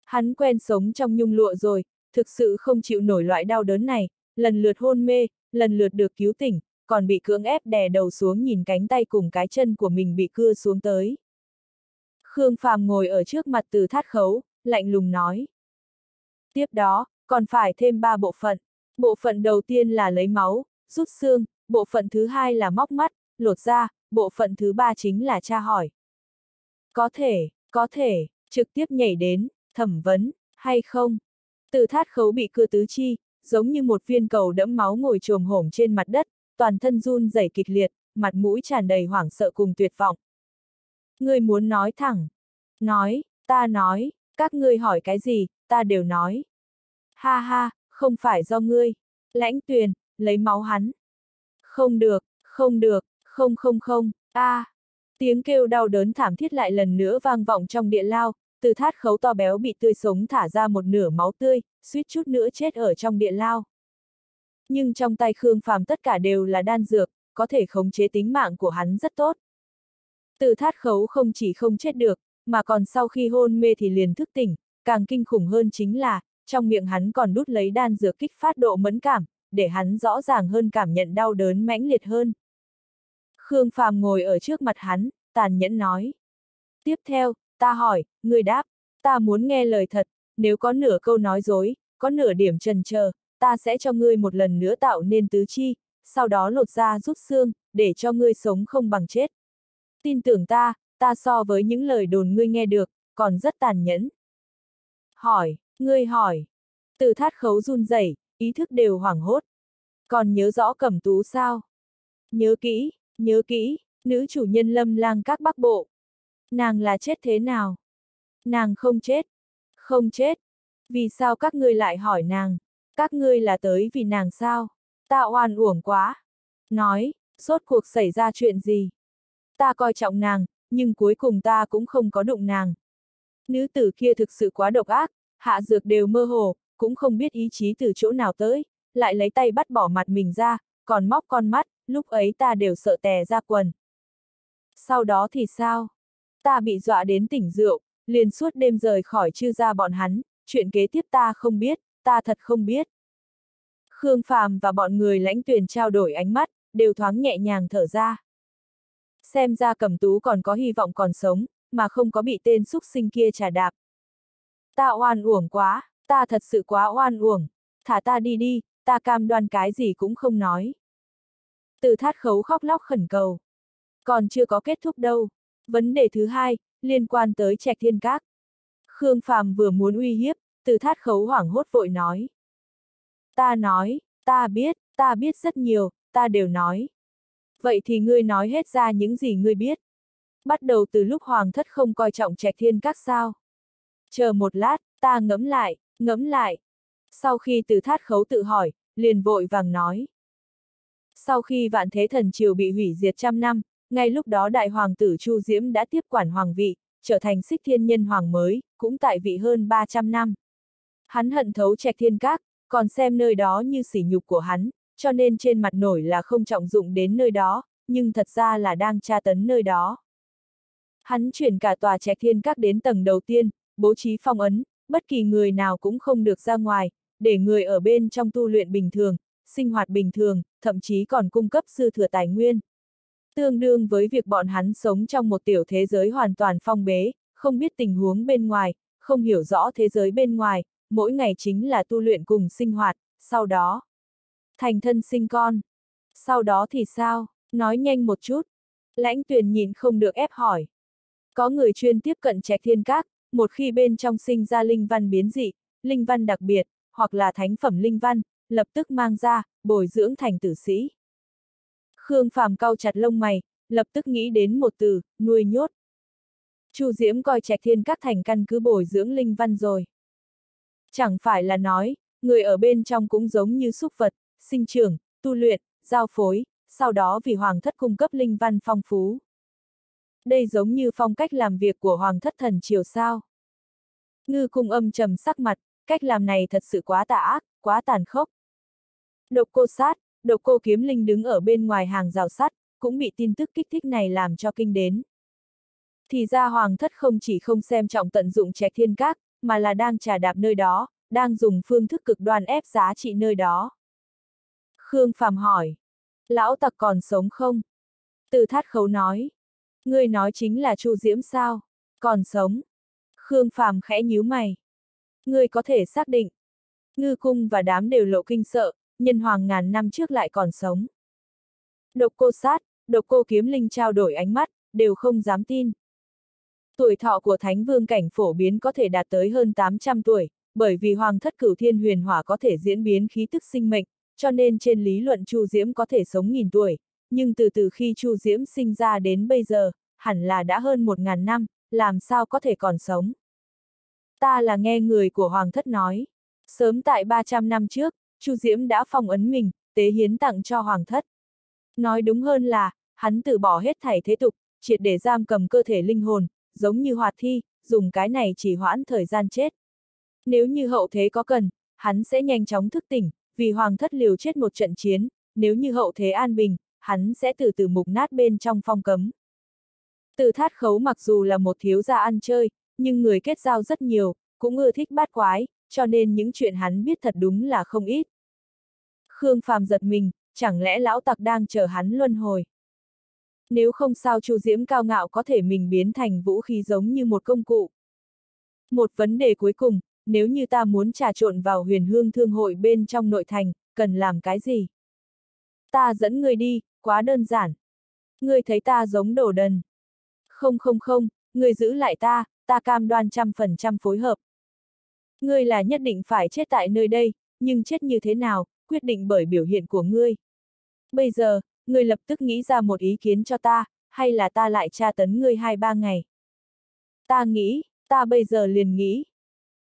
Hắn quen sống trong nhung lụa rồi, thực sự không chịu nổi loại đau đớn này, lần lượt hôn mê, lần lượt được cứu tỉnh, còn bị cưỡng ép đè đầu xuống nhìn cánh tay cùng cái chân của mình bị cưa xuống tới. Khương Phàm ngồi ở trước mặt từ thát khấu, lạnh lùng nói. Tiếp đó, còn phải thêm ba bộ phận. Bộ phận đầu tiên là lấy máu, rút xương, bộ phận thứ hai là móc mắt, lột da, bộ phận thứ ba chính là tra hỏi. Có thể, có thể, trực tiếp nhảy đến, thẩm vấn, hay không? Từ thát khấu bị cưa tứ chi, giống như một viên cầu đẫm máu ngồi trồm hổm trên mặt đất, toàn thân run rẩy kịch liệt, mặt mũi tràn đầy hoảng sợ cùng tuyệt vọng. người muốn nói thẳng. Nói, ta nói, các ngươi hỏi cái gì, ta đều nói. Ha ha, không phải do ngươi. Lãnh tuyền, lấy máu hắn. Không được, không được, Không không không, a à. Tiếng kêu đau đớn thảm thiết lại lần nữa vang vọng trong địa lao, từ thát khấu to béo bị tươi sống thả ra một nửa máu tươi, suýt chút nữa chết ở trong địa lao. Nhưng trong tay Khương Phàm tất cả đều là đan dược, có thể khống chế tính mạng của hắn rất tốt. Từ thát khấu không chỉ không chết được, mà còn sau khi hôn mê thì liền thức tỉnh, càng kinh khủng hơn chính là, trong miệng hắn còn đút lấy đan dược kích phát độ mẫn cảm, để hắn rõ ràng hơn cảm nhận đau đớn mãnh liệt hơn. Khương Phàm ngồi ở trước mặt hắn, tàn nhẫn nói. Tiếp theo, ta hỏi, người đáp, ta muốn nghe lời thật, nếu có nửa câu nói dối, có nửa điểm trần chờ, ta sẽ cho ngươi một lần nữa tạo nên tứ chi, sau đó lột ra rút xương, để cho ngươi sống không bằng chết. Tin tưởng ta, ta so với những lời đồn ngươi nghe được, còn rất tàn nhẫn. Hỏi, ngươi hỏi. Từ thát khấu run rẩy, ý thức đều hoảng hốt. Còn nhớ rõ cẩm tú sao? Nhớ kỹ, nhớ kỹ, nữ chủ nhân lâm lang các bắc bộ. Nàng là chết thế nào? Nàng không chết. Không chết. Vì sao các ngươi lại hỏi nàng? Các ngươi là tới vì nàng sao? Ta oan uổng quá. Nói, sốt cuộc xảy ra chuyện gì? Ta coi trọng nàng, nhưng cuối cùng ta cũng không có đụng nàng. Nữ tử kia thực sự quá độc ác, hạ dược đều mơ hồ, cũng không biết ý chí từ chỗ nào tới, lại lấy tay bắt bỏ mặt mình ra, còn móc con mắt, lúc ấy ta đều sợ tè ra quần. Sau đó thì sao? Ta bị dọa đến tỉnh rượu, liền suốt đêm rời khỏi chư ra bọn hắn, chuyện kế tiếp ta không biết, ta thật không biết. Khương Phàm và bọn người lãnh tuyển trao đổi ánh mắt, đều thoáng nhẹ nhàng thở ra. Xem ra cầm tú còn có hy vọng còn sống, mà không có bị tên xúc sinh kia trả đạp. Ta oan uổng quá, ta thật sự quá oan uổng, thả ta đi đi, ta cam đoan cái gì cũng không nói. Từ thát khấu khóc lóc khẩn cầu. Còn chưa có kết thúc đâu. Vấn đề thứ hai, liên quan tới trạch thiên các. Khương Phàm vừa muốn uy hiếp, từ thát khấu hoảng hốt vội nói. Ta nói, ta biết, ta biết rất nhiều, ta đều nói. Vậy thì ngươi nói hết ra những gì ngươi biết. Bắt đầu từ lúc hoàng thất không coi trọng trạch thiên các sao. Chờ một lát, ta ngẫm lại, ngẫm lại. Sau khi từ thát khấu tự hỏi, liền vội vàng nói. Sau khi vạn thế thần triều bị hủy diệt trăm năm, ngay lúc đó đại hoàng tử Chu Diễm đã tiếp quản hoàng vị, trở thành xích thiên nhân hoàng mới, cũng tại vị hơn 300 năm. Hắn hận thấu trạch thiên các, còn xem nơi đó như sỉ nhục của hắn, cho nên trên mặt nổi là không trọng dụng đến nơi đó, nhưng thật ra là đang tra tấn nơi đó. Hắn chuyển cả tòa Trẻ thiên các đến tầng đầu tiên, bố trí phong ấn, bất kỳ người nào cũng không được ra ngoài, để người ở bên trong tu luyện bình thường, sinh hoạt bình thường, thậm chí còn cung cấp sư thừa tài nguyên. Tương đương với việc bọn hắn sống trong một tiểu thế giới hoàn toàn phong bế, không biết tình huống bên ngoài, không hiểu rõ thế giới bên ngoài, mỗi ngày chính là tu luyện cùng sinh hoạt, sau đó thành thân sinh con. Sau đó thì sao? Nói nhanh một chút. Lãnh tuyền nhìn không được ép hỏi. Có người chuyên tiếp cận trạch thiên các, một khi bên trong sinh ra linh văn biến dị, linh văn đặc biệt, hoặc là thánh phẩm linh văn, lập tức mang ra, bồi dưỡng thành tử sĩ. Khương Phàm cau chặt lông mày, lập tức nghĩ đến một từ, nuôi nhốt. Chu Diễm coi trạch thiên các thành căn cứ bồi dưỡng linh văn rồi. Chẳng phải là nói, người ở bên trong cũng giống như súc vật, sinh trưởng, tu luyện, giao phối, sau đó vì hoàng thất cung cấp linh văn phong phú. Đây giống như phong cách làm việc của hoàng thất thần triều sao. Ngư cung âm trầm sắc mặt, cách làm này thật sự quá tà ác, quá tàn khốc. Độc cô sát, độc cô kiếm linh đứng ở bên ngoài hàng rào sắt, cũng bị tin tức kích thích này làm cho kinh đến. Thì ra hoàng thất không chỉ không xem trọng tận dụng trạch thiên các, mà là đang trà đạp nơi đó, đang dùng phương thức cực đoan ép giá trị nơi đó. Khương Phàm hỏi. Lão tặc còn sống không? Từ thát khấu nói. Ngươi nói chính là Chu Diễm sao? Còn sống. Khương Phàm khẽ nhíu mày. Ngươi có thể xác định. Ngư cung và đám đều lộ kinh sợ, nhân hoàng ngàn năm trước lại còn sống. Độc cô sát, độc cô kiếm linh trao đổi ánh mắt, đều không dám tin. Tuổi thọ của thánh vương cảnh phổ biến có thể đạt tới hơn 800 tuổi, bởi vì hoàng thất cửu thiên huyền hỏa có thể diễn biến khí tức sinh mệnh, cho nên trên lý luận Chu Diễm có thể sống nghìn tuổi, nhưng từ từ khi Chu Diễm sinh ra đến bây giờ, hẳn là đã hơn một ngàn năm, làm sao có thể còn sống. Ta là nghe người của Hoàng thất nói, sớm tại 300 năm trước, Chu Diễm đã phong ấn mình, tế hiến tặng cho Hoàng thất. Nói đúng hơn là, hắn từ bỏ hết thảy thế tục, triệt để giam cầm cơ thể linh hồn, giống như hoạt thi, dùng cái này chỉ hoãn thời gian chết. Nếu như hậu thế có cần, hắn sẽ nhanh chóng thức tỉnh, vì hoàng thất liều chết một trận chiến, nếu như hậu thế an bình, hắn sẽ từ từ mục nát bên trong phong cấm. Từ thát khấu mặc dù là một thiếu gia ăn chơi, nhưng người kết giao rất nhiều, cũng ưa thích bát quái, cho nên những chuyện hắn biết thật đúng là không ít. Khương Phàm giật mình, chẳng lẽ lão tặc đang chờ hắn luân hồi. Nếu không sao Chu Diễm cao ngạo có thể mình biến thành vũ khí giống như một công cụ. Một vấn đề cuối cùng, nếu như ta muốn trà trộn vào huyền hương thương hội bên trong nội thành, cần làm cái gì? Ta dẫn người đi, quá đơn giản. Ngươi thấy ta giống đồ đần. Không không không, ngươi giữ lại ta, ta cam đoan trăm phần trăm phối hợp. Ngươi là nhất định phải chết tại nơi đây, nhưng chết như thế nào, quyết định bởi biểu hiện của ngươi. Bây giờ, ngươi lập tức nghĩ ra một ý kiến cho ta, hay là ta lại tra tấn ngươi hai ba ngày. Ta nghĩ, ta bây giờ liền nghĩ.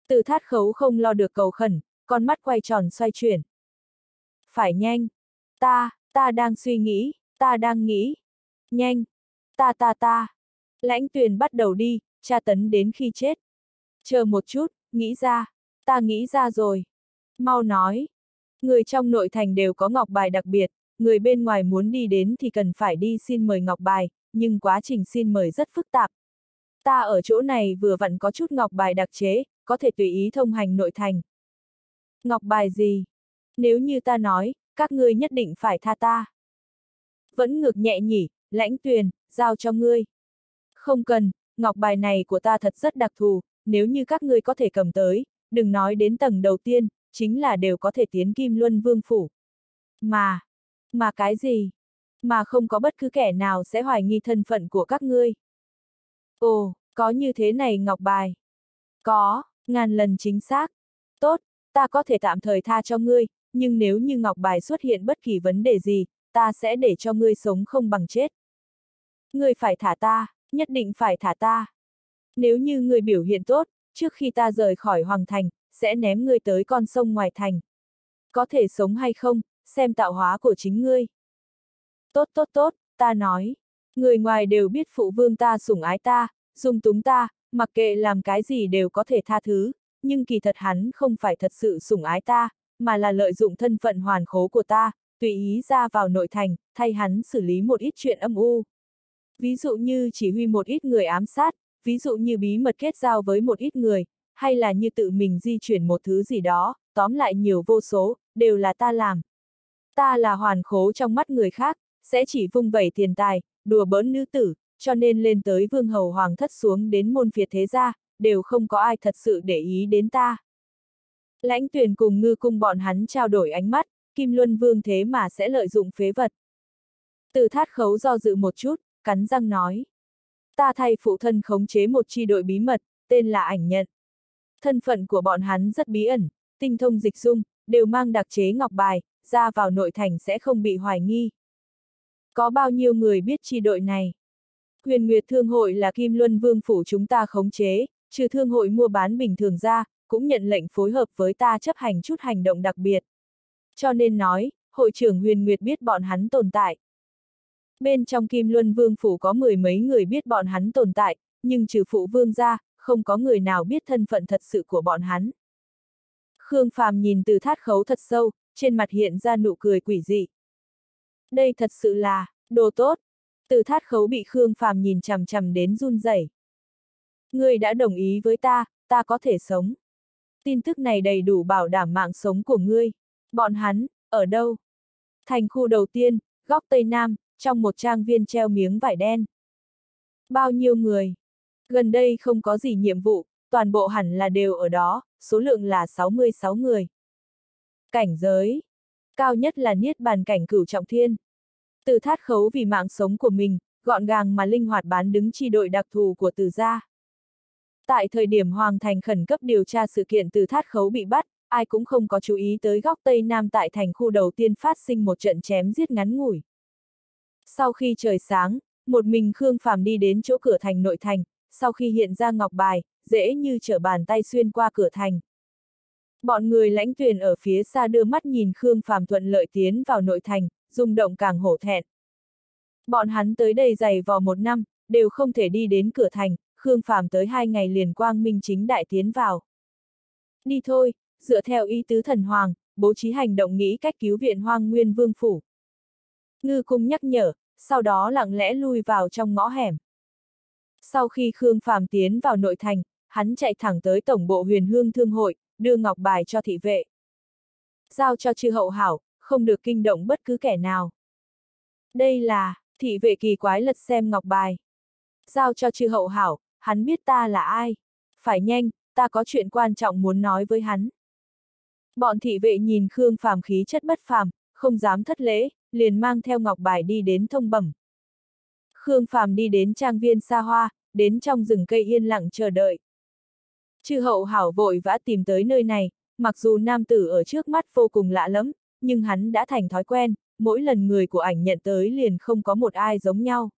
Từ thát khấu không lo được cầu khẩn, con mắt quay tròn xoay chuyển. Phải nhanh. Ta, ta đang suy nghĩ, ta đang nghĩ. Nhanh. Ta ta ta. Lãnh tuyền bắt đầu đi, tra tấn đến khi chết. Chờ một chút, nghĩ ra. Ta nghĩ ra rồi. Mau nói. Người trong nội thành đều có ngọc bài đặc biệt, người bên ngoài muốn đi đến thì cần phải đi xin mời ngọc bài, nhưng quá trình xin mời rất phức tạp. Ta ở chỗ này vừa vặn có chút ngọc bài đặc chế, có thể tùy ý thông hành nội thành. Ngọc bài gì? Nếu như ta nói, các ngươi nhất định phải tha ta. Vẫn ngược nhẹ nhỉ, lãnh tuyền, giao cho ngươi. Không cần, ngọc bài này của ta thật rất đặc thù, nếu như các ngươi có thể cầm tới, đừng nói đến tầng đầu tiên, chính là đều có thể tiến Kim Luân Vương Phủ. Mà, mà cái gì? Mà không có bất cứ kẻ nào sẽ hoài nghi thân phận của các ngươi. Ồ, có như thế này ngọc bài. Có, ngàn lần chính xác. Tốt, ta có thể tạm thời tha cho ngươi, nhưng nếu như ngọc bài xuất hiện bất kỳ vấn đề gì, ta sẽ để cho ngươi sống không bằng chết. Ngươi phải thả ta, nhất định phải thả ta. Nếu như ngươi biểu hiện tốt, trước khi ta rời khỏi hoàng thành, sẽ ném ngươi tới con sông ngoài thành. Có thể sống hay không, xem tạo hóa của chính ngươi. Tốt tốt tốt, ta nói. Người ngoài đều biết phụ vương ta sủng ái ta, dung túng ta, mặc kệ làm cái gì đều có thể tha thứ, nhưng kỳ thật hắn không phải thật sự sủng ái ta, mà là lợi dụng thân phận hoàn khố của ta, tùy ý ra vào nội thành, thay hắn xử lý một ít chuyện âm u. Ví dụ như chỉ huy một ít người ám sát, ví dụ như bí mật kết giao với một ít người, hay là như tự mình di chuyển một thứ gì đó, tóm lại nhiều vô số, đều là ta làm. Ta là hoàn khố trong mắt người khác, sẽ chỉ vung vẩy tiền tài, đùa bỡn nữ tử, cho nên lên tới vương hầu hoàng thất xuống đến môn phiệt thế gia, đều không có ai thật sự để ý đến ta. Lãnh tuyển cùng ngư cung bọn hắn trao đổi ánh mắt, Kim Luân Vương thế mà sẽ lợi dụng phế vật. Từ thát khấu do dự một chút, cắn răng nói. Ta thay phụ thân khống chế một chi đội bí mật, tên là ảnh nhận. Thân phận của bọn hắn rất bí ẩn, tinh thông dịch dung, đều mang đặc chế ngọc bài, ra vào nội thành sẽ không bị hoài nghi. Có bao nhiêu người biết chi đội này? Huyền Nguyệt Thương hội là Kim Luân Vương phủ chúng ta khống chế, trừ thương hội mua bán bình thường ra, cũng nhận lệnh phối hợp với ta chấp hành chút hành động đặc biệt. Cho nên nói, hội trưởng Huyền Nguyệt biết bọn hắn tồn tại. Bên trong Kim Luân Vương phủ có mười mấy người biết bọn hắn tồn tại, nhưng trừ phụ vương ra, không có người nào biết thân phận thật sự của bọn hắn. Khương Phàm nhìn từ thát khấu thật sâu, trên mặt hiện ra nụ cười quỷ dị. Đây thật sự là, đồ tốt. Từ thát khấu bị Khương Phàm nhìn chằm chằm đến run rẩy. Ngươi đã đồng ý với ta, ta có thể sống. Tin tức này đầy đủ bảo đảm mạng sống của ngươi. Bọn hắn, ở đâu? Thành khu đầu tiên, góc Tây Nam, trong một trang viên treo miếng vải đen. Bao nhiêu người? Gần đây không có gì nhiệm vụ, toàn bộ hẳn là đều ở đó, số lượng là 66 người. Cảnh giới. Cao nhất là niết bàn cảnh cửu trọng thiên. Từ thát khấu vì mạng sống của mình, gọn gàng mà linh hoạt bán đứng chi đội đặc thù của từ gia. Tại thời điểm Hoàng Thành khẩn cấp điều tra sự kiện từ thát khấu bị bắt, ai cũng không có chú ý tới góc Tây Nam tại thành khu đầu tiên phát sinh một trận chém giết ngắn ngủi. Sau khi trời sáng, một mình Khương Phàm đi đến chỗ cửa thành nội thành, sau khi hiện ra ngọc bài, dễ như trở bàn tay xuyên qua cửa thành. Bọn người lãnh tuyển ở phía xa đưa mắt nhìn Khương Phàm thuận lợi tiến vào nội thành, rung động càng hổ thẹn. Bọn hắn tới đây dày vò một năm, đều không thể đi đến cửa thành, Khương Phàm tới hai ngày liền quang minh chính đại tiến vào. Đi thôi, dựa theo ý tứ thần hoàng, bố trí hành động nghĩ cách cứu viện hoang nguyên vương phủ. Ngư cung nhắc nhở, sau đó lặng lẽ lui vào trong ngõ hẻm. Sau khi Khương Phàm tiến vào nội thành, hắn chạy thẳng tới tổng bộ huyền hương thương hội, đưa ngọc bài cho thị vệ. Giao cho chư hậu hảo, không được kinh động bất cứ kẻ nào. Đây là, thị vệ kỳ quái lật xem ngọc bài. Giao cho chư hậu hảo, hắn biết ta là ai. Phải nhanh, ta có chuyện quan trọng muốn nói với hắn. Bọn thị vệ nhìn Khương Phàm khí chất bất phàm, không dám thất lễ, liền mang theo ngọc bài đi đến thông bẩm. Khương Phàm đi đến trang viên xa hoa, đến trong rừng cây yên lặng chờ đợi. Chư hậu hảo vội vã tìm tới nơi này, mặc dù nam tử ở trước mắt vô cùng lạ lắm, nhưng hắn đã thành thói quen, mỗi lần người của ảnh nhận tới liền không có một ai giống nhau.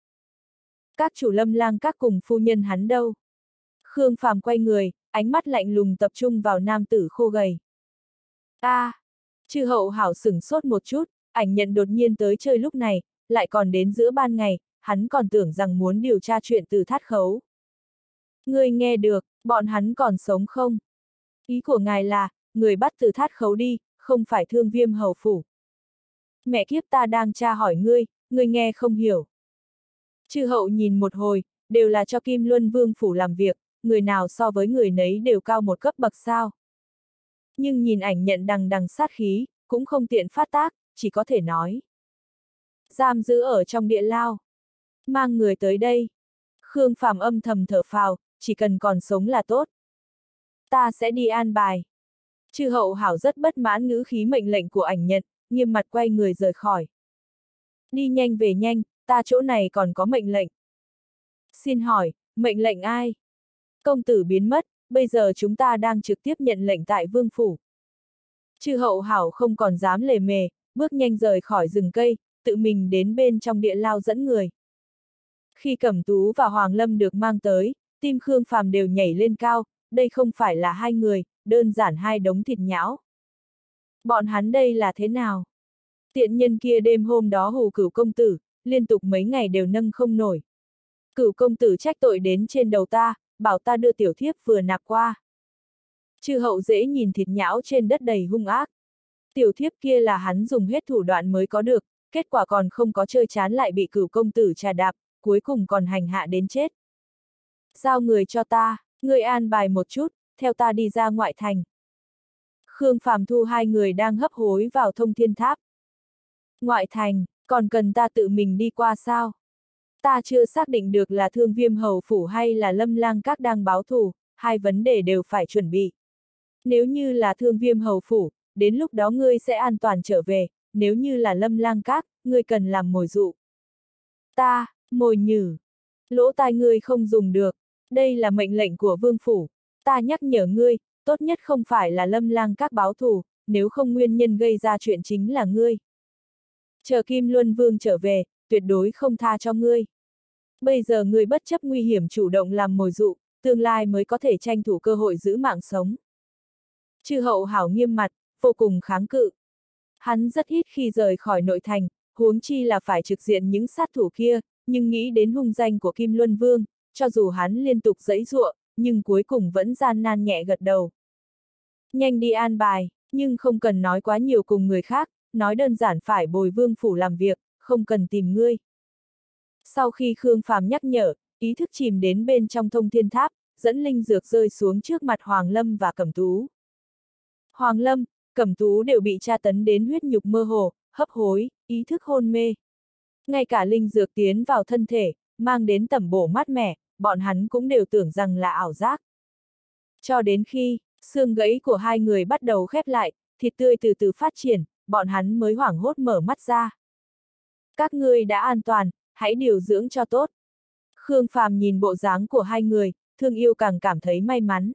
Các chủ lâm lang các cùng phu nhân hắn đâu? Khương Phàm quay người, ánh mắt lạnh lùng tập trung vào nam tử khô gầy. a à, chư hậu hảo sửng sốt một chút, ảnh nhận đột nhiên tới chơi lúc này, lại còn đến giữa ban ngày, hắn còn tưởng rằng muốn điều tra chuyện từ thát khấu ngươi nghe được, bọn hắn còn sống không? Ý của ngài là, người bắt từ thát khấu đi, không phải thương viêm hầu phủ. Mẹ kiếp ta đang tra hỏi ngươi, ngươi nghe không hiểu. Chư hậu nhìn một hồi, đều là cho Kim Luân Vương phủ làm việc, người nào so với người nấy đều cao một cấp bậc sao. Nhưng nhìn ảnh nhận đằng đằng sát khí, cũng không tiện phát tác, chỉ có thể nói. Giam giữ ở trong địa lao. Mang người tới đây. Khương Phàm âm thầm thở phào, chỉ cần còn sống là tốt. Ta sẽ đi an bài. Chư hậu hảo rất bất mãn ngữ khí mệnh lệnh của ảnh nhận, nghiêm mặt quay người rời khỏi. Đi nhanh về nhanh, ta chỗ này còn có mệnh lệnh. Xin hỏi, mệnh lệnh ai? Công tử biến mất, bây giờ chúng ta đang trực tiếp nhận lệnh tại vương phủ. Chư hậu hảo không còn dám lề mề, bước nhanh rời khỏi rừng cây, tự mình đến bên trong địa lao dẫn người. Khi Cẩm Tú và Hoàng Lâm được mang tới, tim Khương Phàm đều nhảy lên cao, đây không phải là hai người, đơn giản hai đống thịt nhão. Bọn hắn đây là thế nào? Tiện nhân kia đêm hôm đó hù cửu công tử, liên tục mấy ngày đều nâng không nổi. Cửu công tử trách tội đến trên đầu ta, bảo ta đưa tiểu thiếp vừa nạp qua. Chư hậu dễ nhìn thịt nhão trên đất đầy hung ác. Tiểu thiếp kia là hắn dùng hết thủ đoạn mới có được, kết quả còn không có chơi chán lại bị cửu công tử trà đạp, cuối cùng còn hành hạ đến chết. Giao người cho ta, ngươi an bài một chút, theo ta đi ra ngoại thành. Khương Phạm Thu hai người đang hấp hối vào thông thiên tháp. Ngoại thành, còn cần ta tự mình đi qua sao? Ta chưa xác định được là thương viêm hầu phủ hay là lâm lang các đang báo thù, hai vấn đề đều phải chuẩn bị. Nếu như là thương viêm hầu phủ, đến lúc đó ngươi sẽ an toàn trở về, nếu như là lâm lang các, ngươi cần làm mồi dụ. Ta, mồi nhử. Lỗ tai ngươi không dùng được, đây là mệnh lệnh của vương phủ. Ta nhắc nhở ngươi, tốt nhất không phải là lâm lang các báo thù, nếu không nguyên nhân gây ra chuyện chính là ngươi. Chờ Kim Luân Vương trở về, tuyệt đối không tha cho ngươi. Bây giờ ngươi bất chấp nguy hiểm chủ động làm mồi dụ, tương lai mới có thể tranh thủ cơ hội giữ mạng sống. Chư hậu hảo nghiêm mặt, vô cùng kháng cự. Hắn rất ít khi rời khỏi nội thành, huống chi là phải trực diện những sát thủ kia, nhưng nghĩ đến hung danh của Kim Luân Vương, cho dù hắn liên tục dẫy dụa, nhưng cuối cùng vẫn gian nan nhẹ gật đầu. Nhanh đi an bài, nhưng không cần nói quá nhiều cùng người khác, nói đơn giản phải bồi vương phủ làm việc, không cần tìm ngươi. Sau khi Khương Phàm nhắc nhở, ý thức chìm đến bên trong thông thiên tháp, dẫn linh dược rơi xuống trước mặt Hoàng Lâm và Cẩm Tú. Hoàng Lâm, Cẩm Tú đều bị tra tấn đến huyết nhục mơ hồ, hấp hối, ý thức hôn mê. Ngay cả linh dược tiến vào thân thể, mang đến tẩm bổ mát mẻ, bọn hắn cũng đều tưởng rằng là ảo giác. Cho đến khi, xương gãy của hai người bắt đầu khép lại, thịt tươi từ từ phát triển, bọn hắn mới hoảng hốt mở mắt ra. Các ngươi đã an toàn, hãy điều dưỡng cho tốt. Khương Phàm nhìn bộ dáng của hai người, thương yêu càng cảm thấy may mắn.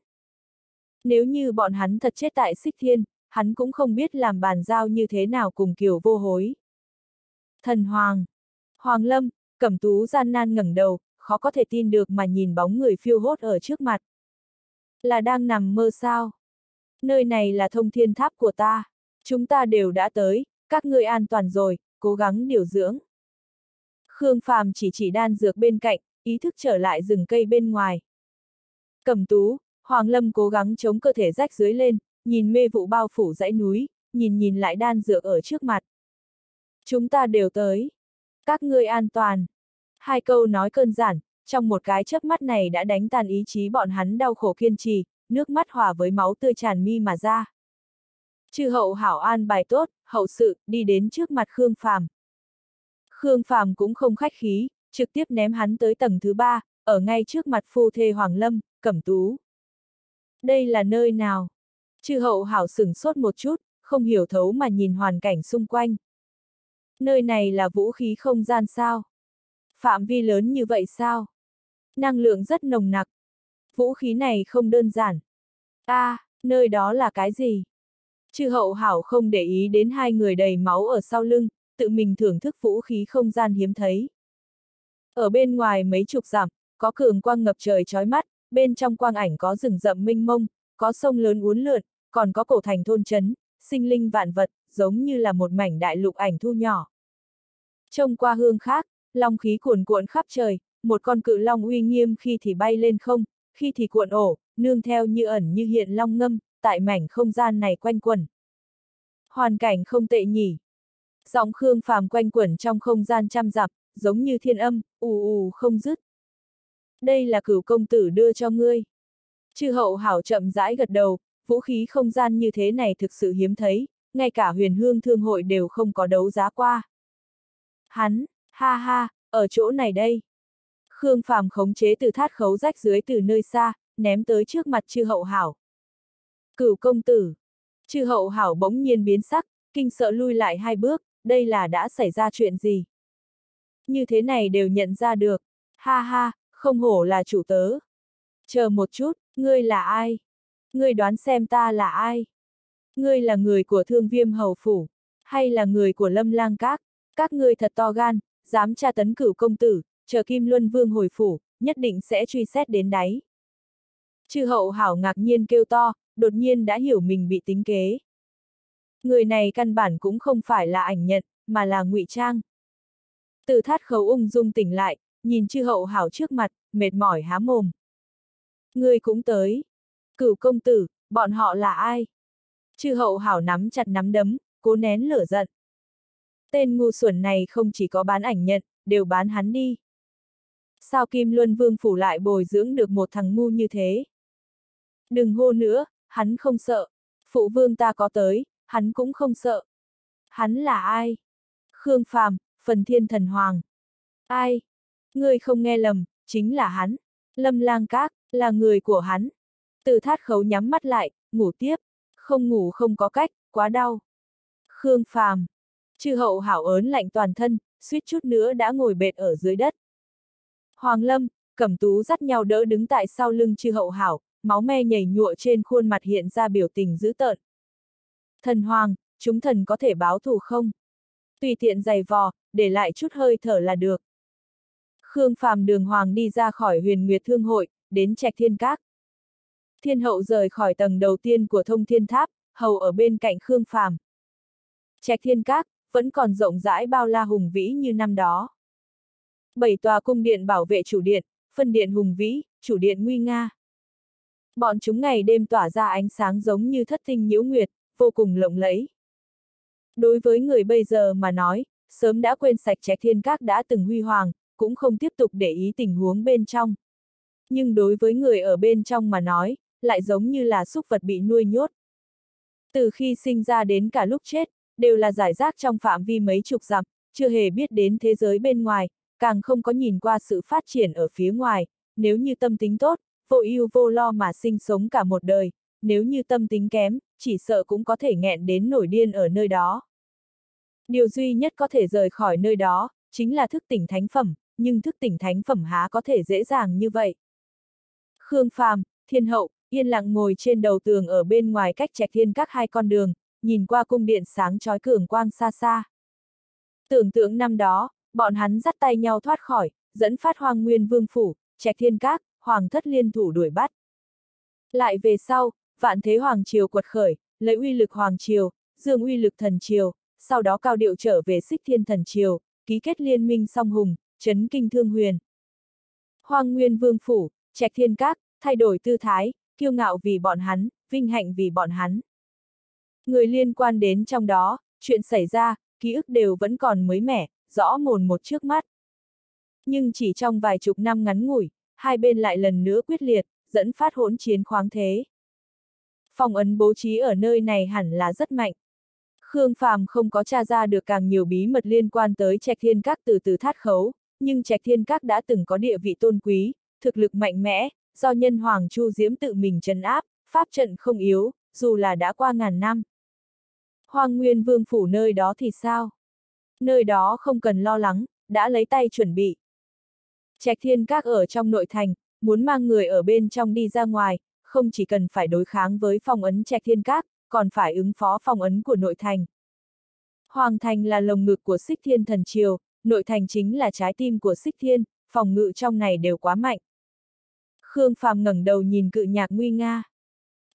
Nếu như bọn hắn thật chết tại xích thiên, hắn cũng không biết làm bàn giao như thế nào cùng kiều vô hối. Thần Hoàng, Hoàng Lâm, Cẩm Tú gian nan ngẩng đầu, khó có thể tin được mà nhìn bóng người phiêu hốt ở trước mặt. Là đang nằm mơ sao? Nơi này là thông thiên tháp của ta. Chúng ta đều đã tới, các ngươi an toàn rồi, cố gắng điều dưỡng. Khương Phàm chỉ chỉ đan dược bên cạnh, ý thức trở lại rừng cây bên ngoài. Cẩm tú, Hoàng Lâm cố gắng chống cơ thể rách dưới lên, nhìn mê vụ bao phủ dãy núi, nhìn nhìn lại đan dược ở trước mặt. Chúng ta đều tới. Các ngươi an toàn. Hai câu nói cơn giản, trong một cái chớp mắt này đã đánh tàn ý chí bọn hắn đau khổ kiên trì, nước mắt hòa với máu tươi tràn mi mà ra. Chư hậu hảo an bài tốt, hậu sự, đi đến trước mặt Khương Phàm. Khương Phàm cũng không khách khí, trực tiếp ném hắn tới tầng thứ ba, ở ngay trước mặt phu thê Hoàng Lâm, Cẩm Tú. Đây là nơi nào? Chư hậu hảo sửng sốt một chút, không hiểu thấu mà nhìn hoàn cảnh xung quanh. Nơi này là vũ khí không gian sao? Phạm vi lớn như vậy sao? Năng lượng rất nồng nặc. Vũ khí này không đơn giản. a à, nơi đó là cái gì? Chư hậu hảo không để ý đến hai người đầy máu ở sau lưng, tự mình thưởng thức vũ khí không gian hiếm thấy. Ở bên ngoài mấy chục dặm, có cường quang ngập trời chói mắt, bên trong quang ảnh có rừng rậm minh mông, có sông lớn uốn lượn, còn có cổ thành thôn trấn, sinh linh vạn vật, giống như là một mảnh đại lục ảnh thu nhỏ. Trông qua hương khác, long khí cuồn cuộn khắp trời, một con cự long uy nghiêm khi thì bay lên không, khi thì cuộn ổ, nương theo như ẩn như hiện long ngâm, tại mảnh không gian này quanh quẩn. Hoàn cảnh không tệ nhỉ. Giọng Khương Phàm quanh quẩn trong không gian trăm dặm, giống như thiên âm, ù ù không dứt. Đây là cửu công tử đưa cho ngươi. Chư hậu hảo chậm rãi gật đầu, vũ khí không gian như thế này thực sự hiếm thấy, ngay cả huyền hương thương hội đều không có đấu giá qua. Hắn, ha ha, ở chỗ này đây. Khương Phàm khống chế từ thát khấu rách dưới từ nơi xa, ném tới trước mặt chư hậu hảo. Cửu công tử. Chư hậu hảo bỗng nhiên biến sắc, kinh sợ lui lại hai bước, đây là đã xảy ra chuyện gì? Như thế này đều nhận ra được. Ha ha, không hổ là chủ tớ. Chờ một chút, ngươi là ai? Ngươi đoán xem ta là ai? Ngươi là người của thương viêm hầu phủ, hay là người của lâm lang các? Các ngươi thật to gan, dám tra tấn cửu công tử, chờ Kim Luân Vương hồi phủ, nhất định sẽ truy xét đến đáy. Chư hậu hảo ngạc nhiên kêu to, đột nhiên đã hiểu mình bị tính kế. Người này căn bản cũng không phải là ảnh nhận, mà là ngụy trang. Từ thát khấu ung dung tỉnh lại, nhìn chư hậu hảo trước mặt, mệt mỏi há mồm. Người cũng tới. Cửu công tử, bọn họ là ai? Chư hậu hảo nắm chặt nắm đấm, cố nén lửa giận. Tên ngu xuẩn này không chỉ có bán ảnh nhận, đều bán hắn đi. Sao Kim Luân Vương phủ lại bồi dưỡng được một thằng ngu như thế? Đừng hô nữa, hắn không sợ. Phụ vương ta có tới, hắn cũng không sợ. Hắn là ai? Khương Phàm, phần thiên thần hoàng. Ai? Ngươi không nghe lầm, chính là hắn. Lâm lang các, là người của hắn. Từ thát khấu nhắm mắt lại, ngủ tiếp. Không ngủ không có cách, quá đau. Khương Phàm. Chư hậu hảo ớn lạnh toàn thân, suýt chút nữa đã ngồi bệt ở dưới đất. Hoàng Lâm, Cẩm Tú dắt nhau đỡ đứng tại sau lưng chư hậu hảo, máu me nhảy nhụa trên khuôn mặt hiện ra biểu tình dữ tợn. Thần Hoàng, chúng thần có thể báo thù không? Tùy tiện giày vò, để lại chút hơi thở là được. Khương Phàm đường hoàng đi ra khỏi huyền nguyệt thương hội, đến trạch thiên các. Thiên hậu rời khỏi tầng đầu tiên của thông thiên tháp, hầu ở bên cạnh Khương Phàm. Trạch thiên các, vẫn còn rộng rãi bao la hùng vĩ như năm đó. Bảy tòa cung điện bảo vệ chủ điện, phân điện hùng vĩ, chủ điện nguy nga. Bọn chúng ngày đêm tỏa ra ánh sáng giống như thất tinh nhiễu nguyệt, vô cùng lộng lẫy. Đối với người bây giờ mà nói, sớm đã quên sạch trẻ thiên các đã từng huy hoàng, cũng không tiếp tục để ý tình huống bên trong. Nhưng đối với người ở bên trong mà nói, lại giống như là súc vật bị nuôi nhốt. Từ khi sinh ra đến cả lúc chết, đều là giải rác trong phạm vi mấy chục dặm, chưa hề biết đến thế giới bên ngoài, càng không có nhìn qua sự phát triển ở phía ngoài, nếu như tâm tính tốt, vô ưu vô lo mà sinh sống cả một đời, nếu như tâm tính kém, chỉ sợ cũng có thể nghẹn đến nổi điên ở nơi đó. Điều duy nhất có thể rời khỏi nơi đó, chính là thức tỉnh thánh phẩm, nhưng thức tỉnh thánh phẩm há có thể dễ dàng như vậy. Khương Phàm, Thiên Hậu, yên lặng ngồi trên đầu tường ở bên ngoài cách trạch thiên các hai con đường, nhìn qua cung điện sáng chói cường quang xa xa. Tưởng tượng năm đó, bọn hắn dắt tay nhau thoát khỏi, dẫn phát hoang nguyên vương phủ, trạch thiên các, hoàng thất liên thủ đuổi bắt. Lại về sau, vạn thế hoàng triều quật khởi, lấy uy lực hoàng triều, dương uy lực thần triều, sau đó cao điệu trở về xích thiên thần triều, ký kết liên minh song hùng, chấn kinh thương huyền. Hoang Nguyên Vương Phủ, Trạch Thiên Các, thay đổi tư thái, kiêu ngạo vì bọn hắn, vinh hạnh vì bọn hắn. Người liên quan đến trong đó, chuyện xảy ra, ký ức đều vẫn còn mới mẻ, rõ mồn một trước mắt. Nhưng chỉ trong vài chục năm ngắn ngủi, hai bên lại lần nữa quyết liệt, dẫn phát hỗn chiến khoáng thế. Phòng ấn bố trí ở nơi này hẳn là rất mạnh. Khương Phàm không có tra ra được càng nhiều bí mật liên quan tới Trạch Thiên Các từ từ thát khấu, nhưng Trạch Thiên Các đã từng có địa vị tôn quý, thực lực mạnh mẽ, do nhân Hoàng Chu Diễm tự mình trấn áp, pháp trận không yếu, dù là đã qua ngàn năm. Hoàng Nguyên Vương phủ nơi đó thì sao? Nơi đó không cần lo lắng, đã lấy tay chuẩn bị. Trạch Thiên Các ở trong nội thành, muốn mang người ở bên trong đi ra ngoài, không chỉ cần phải đối kháng với phong ấn Trạch Thiên Các, còn phải ứng phó phong ấn của nội thành. Hoàng thành là lồng ngực của Sích Thiên Thần Triều, nội thành chính là trái tim của Sích Thiên, phòng ngự trong này đều quá mạnh. Khương Phàm ngẩng đầu nhìn cự nhạc nguy nga.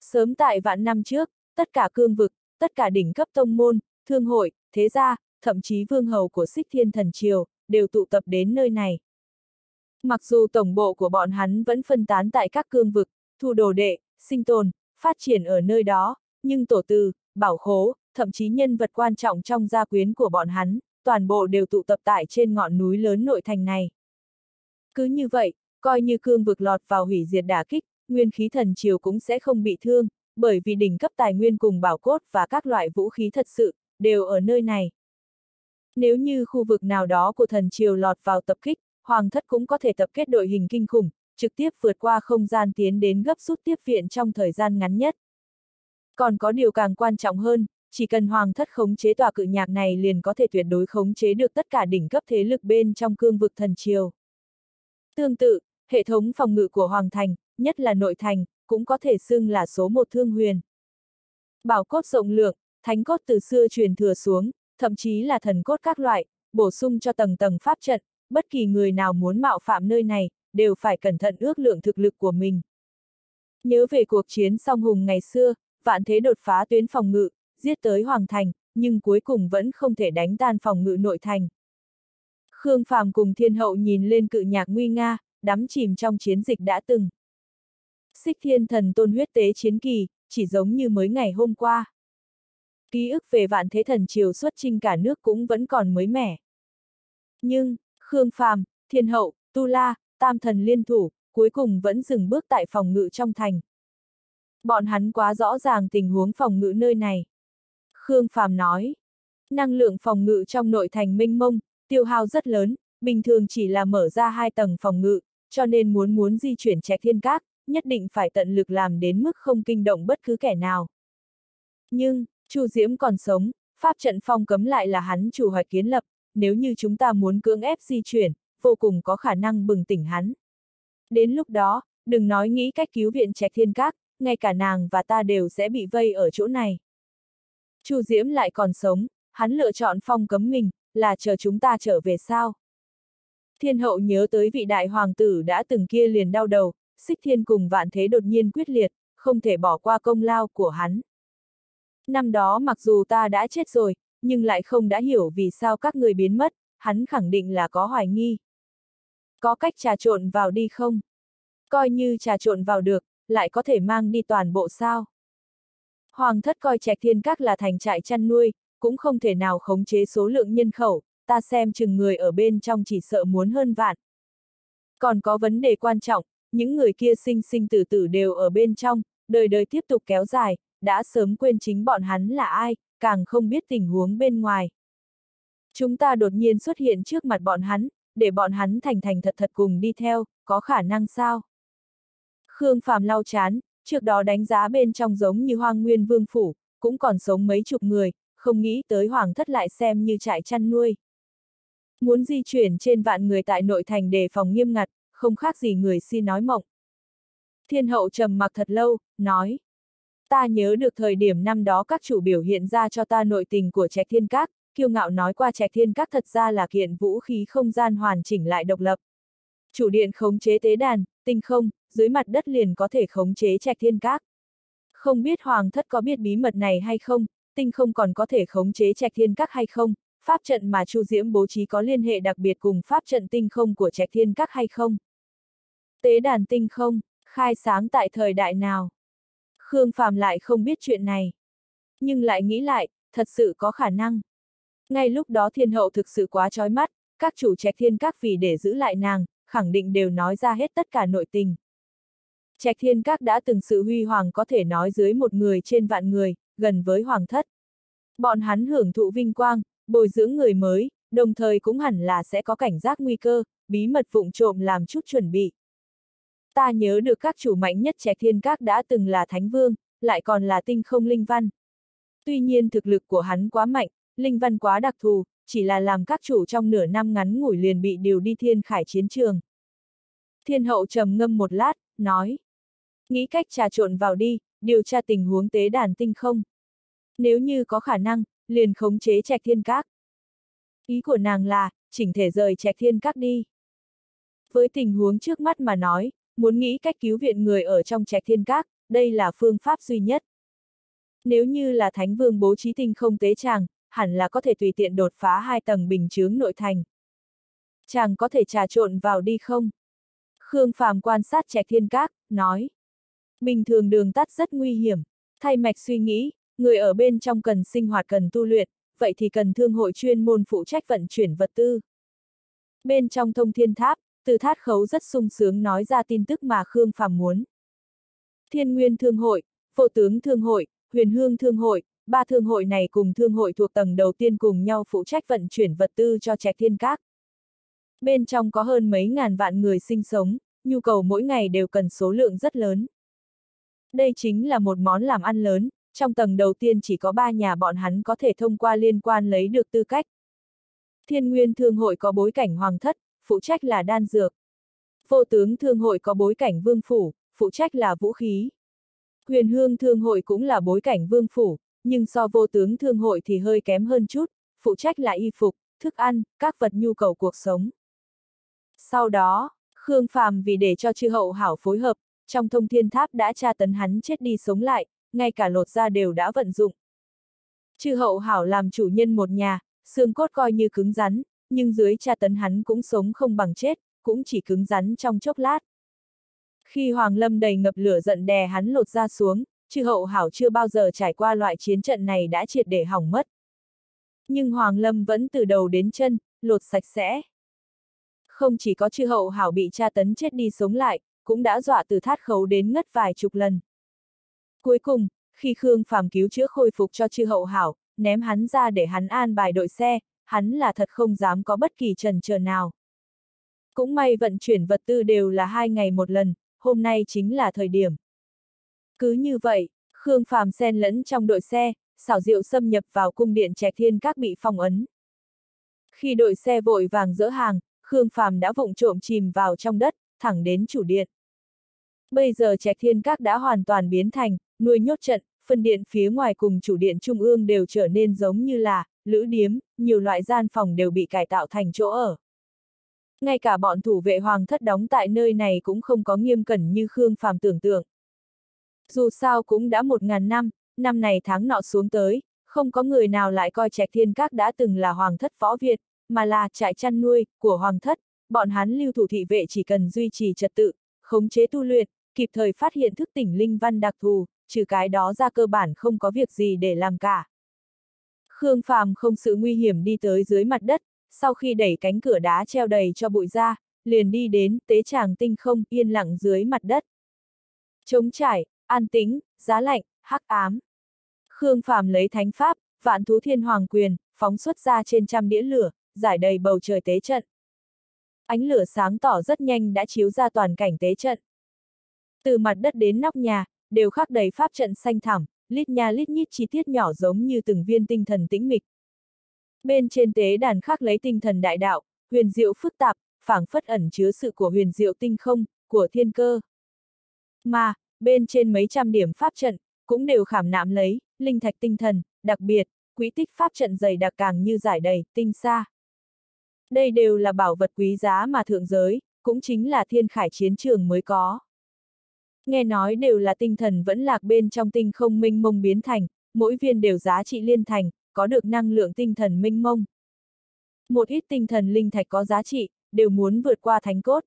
Sớm tại vạn năm trước, tất cả cương vực, tất cả đỉnh cấp tông môn, thương hội, thế gia, thậm chí vương hầu của Xích Thiên Thần Triều, đều tụ tập đến nơi này. Mặc dù tổng bộ của bọn hắn vẫn phân tán tại các cương vực, thu đồ đệ, sinh tồn, phát triển ở nơi đó, nhưng tổ tư, bảo khố, thậm chí nhân vật quan trọng trong gia quyến của bọn hắn, toàn bộ đều tụ tập tại trên ngọn núi lớn nội thành này. Cứ như vậy, coi như cương vực lọt vào hủy diệt đả kích, nguyên khí thần triều cũng sẽ không bị thương, bởi vì đỉnh cấp tài nguyên cùng bảo cốt và các loại vũ khí thật sự, đều ở nơi này. Nếu như khu vực nào đó của thần triều lọt vào tập kích, hoàng thất cũng có thể tập kết đội hình kinh khủng, trực tiếp vượt qua không gian tiến đến gấp rút tiếp viện trong thời gian ngắn nhất. Còn có điều càng quan trọng hơn, chỉ cần hoàng thất khống chế tòa cự nhạc này liền có thể tuyệt đối khống chế được tất cả đỉnh cấp thế lực bên trong cương vực thần triều. Tương tự, hệ thống phòng ngự của hoàng thành, nhất là nội thành, cũng có thể xưng là số một thương huyền. Bảo cốt rộng lượng, thánh cốt từ xưa truyền thừa xuống, thậm chí là thần cốt các loại, bổ sung cho tầng tầng pháp trận, bất kỳ người nào muốn mạo phạm nơi này, đều phải cẩn thận ước lượng thực lực của mình. Nhớ về cuộc chiến song hùng ngày xưa, vạn thế đột phá tuyến phòng ngự, giết tới Hoàng Thành, nhưng cuối cùng vẫn không thể đánh tan phòng ngự nội thành. Khương Phàm cùng thiên hậu nhìn lên cự nhạc nguy nga, đắm chìm trong chiến dịch đã từng. Xích thiên thần tôn huyết tế chiến kỳ, chỉ giống như mới ngày hôm qua. Ký ức về vạn thế thần triều xuất chinh cả nước cũng vẫn còn mới mẻ. Nhưng, Khương Phàm, Thiên Hậu, Tu La, Tam Thần liên thủ, cuối cùng vẫn dừng bước tại phòng ngự trong thành. Bọn hắn quá rõ ràng tình huống phòng ngự nơi này. Khương Phàm nói, năng lượng phòng ngự trong nội thành minh mông, tiêu hao rất lớn, bình thường chỉ là mở ra hai tầng phòng ngự, cho nên muốn muốn di chuyển trẻ thiên cát nhất định phải tận lực làm đến mức không kinh động bất cứ kẻ nào. Nhưng, Chu Diễm còn sống, pháp trận phong cấm lại là hắn chủ hoạch kiến lập, nếu như chúng ta muốn cưỡng ép di chuyển, vô cùng có khả năng bừng tỉnh hắn. Đến lúc đó, đừng nói nghĩ cách cứu viện trạch thiên các, ngay cả nàng và ta đều sẽ bị vây ở chỗ này. Chu Diễm lại còn sống, hắn lựa chọn phong cấm mình, là chờ chúng ta trở về sao. Thiên hậu nhớ tới vị đại hoàng tử đã từng kia liền đau đầu, xích thiên cùng vạn thế đột nhiên quyết liệt, không thể bỏ qua công lao của hắn. Năm đó mặc dù ta đã chết rồi, nhưng lại không đã hiểu vì sao các người biến mất, hắn khẳng định là có hoài nghi. Có cách trà trộn vào đi không? Coi như trà trộn vào được, lại có thể mang đi toàn bộ sao? Hoàng thất coi trạch thiên các là thành trại chăn nuôi, cũng không thể nào khống chế số lượng nhân khẩu, ta xem chừng người ở bên trong chỉ sợ muốn hơn vạn. Còn có vấn đề quan trọng, những người kia sinh sinh tử tử đều ở bên trong, đời đời tiếp tục kéo dài, đã sớm quên chính bọn hắn là ai, càng không biết tình huống bên ngoài. Chúng ta đột nhiên xuất hiện trước mặt bọn hắn, để bọn hắn thành thành thật thật cùng đi theo, có khả năng sao? Khương Phạm lau chán, trước đó đánh giá bên trong giống như hoang nguyên vương phủ, cũng còn sống mấy chục người, không nghĩ tới hoàng thất lại xem như trại chăn nuôi. Muốn di chuyển trên vạn người tại nội thành đề phòng nghiêm ngặt, không khác gì người si nói mộng. Thiên hậu trầm mặc thật lâu, nói. Ta nhớ được thời điểm năm đó các chủ biểu hiện ra cho ta nội tình của trạch thiên các, kiêu ngạo nói qua trạch thiên các thật ra là kiện vũ khí không gian hoàn chỉnh lại độc lập. Chủ điện khống chế tế đàn, tinh không, dưới mặt đất liền có thể khống chế trạch thiên các. Không biết hoàng thất có biết bí mật này hay không, tinh không còn có thể khống chế trạch thiên các hay không, pháp trận mà Chu Diễm bố trí có liên hệ đặc biệt cùng pháp trận tinh không của Trạch Thiên Các hay không? Tế đàn tinh không, khai sáng tại thời đại nào? Khương Phàm lại không biết chuyện này. Nhưng lại nghĩ lại, thật sự có khả năng. Ngay lúc đó thiên hậu thực sự quá trói mắt, các chủ Trạch Thiên Các vì để giữ lại nàng, khẳng định đều nói ra hết tất cả nội tình. Trạch Thiên Các đã từng sự huy hoàng có thể nói dưới một người trên vạn người, gần với hoàng thất. Bọn hắn hưởng thụ vinh quang, bồi dưỡng người mới, đồng thời cũng hẳn là sẽ có cảnh giác nguy cơ, bí mật vụng trộm làm chút chuẩn bị. Ta nhớ được các chủ mạnh nhất trẻ Thiên Các đã từng là Thánh Vương, lại còn là tinh không linh văn. Tuy nhiên thực lực của hắn quá mạnh, linh văn quá đặc thù, chỉ là làm các chủ trong nửa năm ngắn ngủi liền bị điều đi thiên khải chiến trường. Thiên hậu trầm ngâm một lát, nói. Nghĩ cách trà trộn vào đi, điều tra tình huống tế đàn tinh không. Nếu như có khả năng, liền khống chế trạch thiên các. Ý của nàng là, chỉnh thể rời trạch thiên các đi. Với tình huống trước mắt mà nói, muốn nghĩ cách cứu viện người ở trong trạch thiên các, đây là phương pháp duy nhất. Nếu như là Thánh Vương bố trí tinh không tế chàng hẳn là có thể tùy tiện đột phá hai tầng bình chướng nội thành. Chàng có thể trà trộn vào đi không? Khương Phàm quan sát trạch thiên các, nói. Bình thường đường tắt rất nguy hiểm. Thay mạch suy nghĩ, người ở bên trong cần sinh hoạt cần tu luyện, vậy thì cần thương hội chuyên môn phụ trách vận chuyển vật tư. Bên trong thông thiên tháp, từ thát khấu rất sung sướng nói ra tin tức mà Khương Phàm muốn. Thiên Nguyên Thương hội, Phổ tướng Thương hội, Huyền Hương Thương hội, ba thương hội này cùng thương hội thuộc tầng đầu tiên cùng nhau phụ trách vận chuyển vật tư cho trạch thiên các. Bên trong có hơn mấy ngàn vạn người sinh sống, nhu cầu mỗi ngày đều cần số lượng rất lớn. Đây chính là một món làm ăn lớn, trong tầng đầu tiên chỉ có ba nhà bọn hắn có thể thông qua liên quan lấy được tư cách. Thiên Nguyên Thương hội có bối cảnh hoàng thất, phụ trách là đan dược. Vô tướng Thương hội có bối cảnh vương phủ, phụ trách là vũ khí. Huyền Hương Thương hội cũng là bối cảnh vương phủ, nhưng so vô tướng thương hội thì hơi kém hơn chút, phụ trách là y phục, thức ăn, các vật nhu cầu cuộc sống. Sau đó, Khương Phàm vì để cho chư hậu hảo phối hợp, trong thông thiên tháp đã tra tấn hắn chết đi sống lại, ngay cả lột da đều đã vận dụng. Chư hậu hảo làm chủ nhân một nhà, xương cốt coi như cứng rắn, nhưng dưới tra tấn hắn cũng sống không bằng chết, cũng chỉ cứng rắn trong chốc lát. Khi Hoàng Lâm đầy ngập lửa giận đè hắn lột ra xuống, chư hậu hảo chưa bao giờ trải qua loại chiến trận này đã triệt để hỏng mất. Nhưng Hoàng Lâm vẫn từ đầu đến chân, lột sạch sẽ. Không chỉ có chư hậu hảo bị tra tấn chết đi sống lại, cũng đã dọa từ thát khấu đến ngất vài chục lần. Cuối cùng, khi Khương Phàm cứu chữa khôi phục cho chư hậu hảo, ném hắn ra để hắn an bài đội xe, hắn là thật không dám có bất kỳ trần chờ nào. Cũng may vận chuyển vật tư đều là hai ngày một lần, hôm nay chính là thời điểm. Cứ như vậy, Khương Phàm xen lẫn trong đội xe, xảo diệu xâm nhập vào cung điện Trạch Thiên Các bị phong ấn. Khi đội xe vội vàng dỡ hàng, Khương Phàm đã vụng trộm chìm vào trong đất, thẳng đến chủ điện. Bây giờ Trạch Thiên Các đã hoàn toàn biến thành, nuôi nhốt trận, phân điện phía ngoài cùng chủ điện trung ương đều trở nên giống như là, lữ điếm, nhiều loại gian phòng đều bị cải tạo thành chỗ ở. Ngay cả bọn thủ vệ hoàng thất đóng tại nơi này cũng không có nghiêm cẩn như Khương Phàm tưởng tượng. Dù sao cũng đã một ngàn năm, năm này tháng nọ xuống tới, không có người nào lại coi trạch thiên các đã từng là hoàng thất võ Việt, mà là trại chăn nuôi, của hoàng thất, bọn hắn lưu thủ thị vệ chỉ cần duy trì trật tự, khống chế tu luyện, kịp thời phát hiện thức tỉnh linh văn đặc thù, trừ cái đó ra cơ bản không có việc gì để làm cả. Khương Phàm không sự nguy hiểm đi tới dưới mặt đất, sau khi đẩy cánh cửa đá treo đầy cho bụi ra, liền đi đến tế tràng tinh không yên lặng dưới mặt đất. Chống trải, an tĩnh, giá lạnh, hắc ám. Khương Phàm lấy thánh pháp, vạn thú thiên hoàng quyền, phóng xuất ra trên trăm đĩa lửa, giải đầy bầu trời tế trận. Ánh lửa sáng tỏ rất nhanh đã chiếu ra toàn cảnh tế trận. Từ mặt đất đến nóc nhà, đều khắc đầy pháp trận xanh thẳm, lít nha lít nhít chi tiết nhỏ giống như từng viên tinh thần tĩnh mịch. Bên trên tế đàn khắc lấy tinh thần đại đạo, huyền diệu phức tạp, phảng phất ẩn chứa sự của huyền diệu tinh không, của thiên cơ. Mà, bên trên mấy trăm điểm pháp trận, cũng đều khảm nạm lấy, linh thạch tinh thần, đặc biệt, quý tích pháp trận dày đặc càng như giải đầy, tinh xa. Đây đều là bảo vật quý giá mà thượng giới, cũng chính là thiên khải chiến trường mới có. Nghe nói đều là tinh thần vẫn lạc bên trong tinh không minh mông biến thành, mỗi viên đều giá trị liên thành, có được năng lượng tinh thần minh mông. Một ít tinh thần linh thạch có giá trị, đều muốn vượt qua thánh cốt.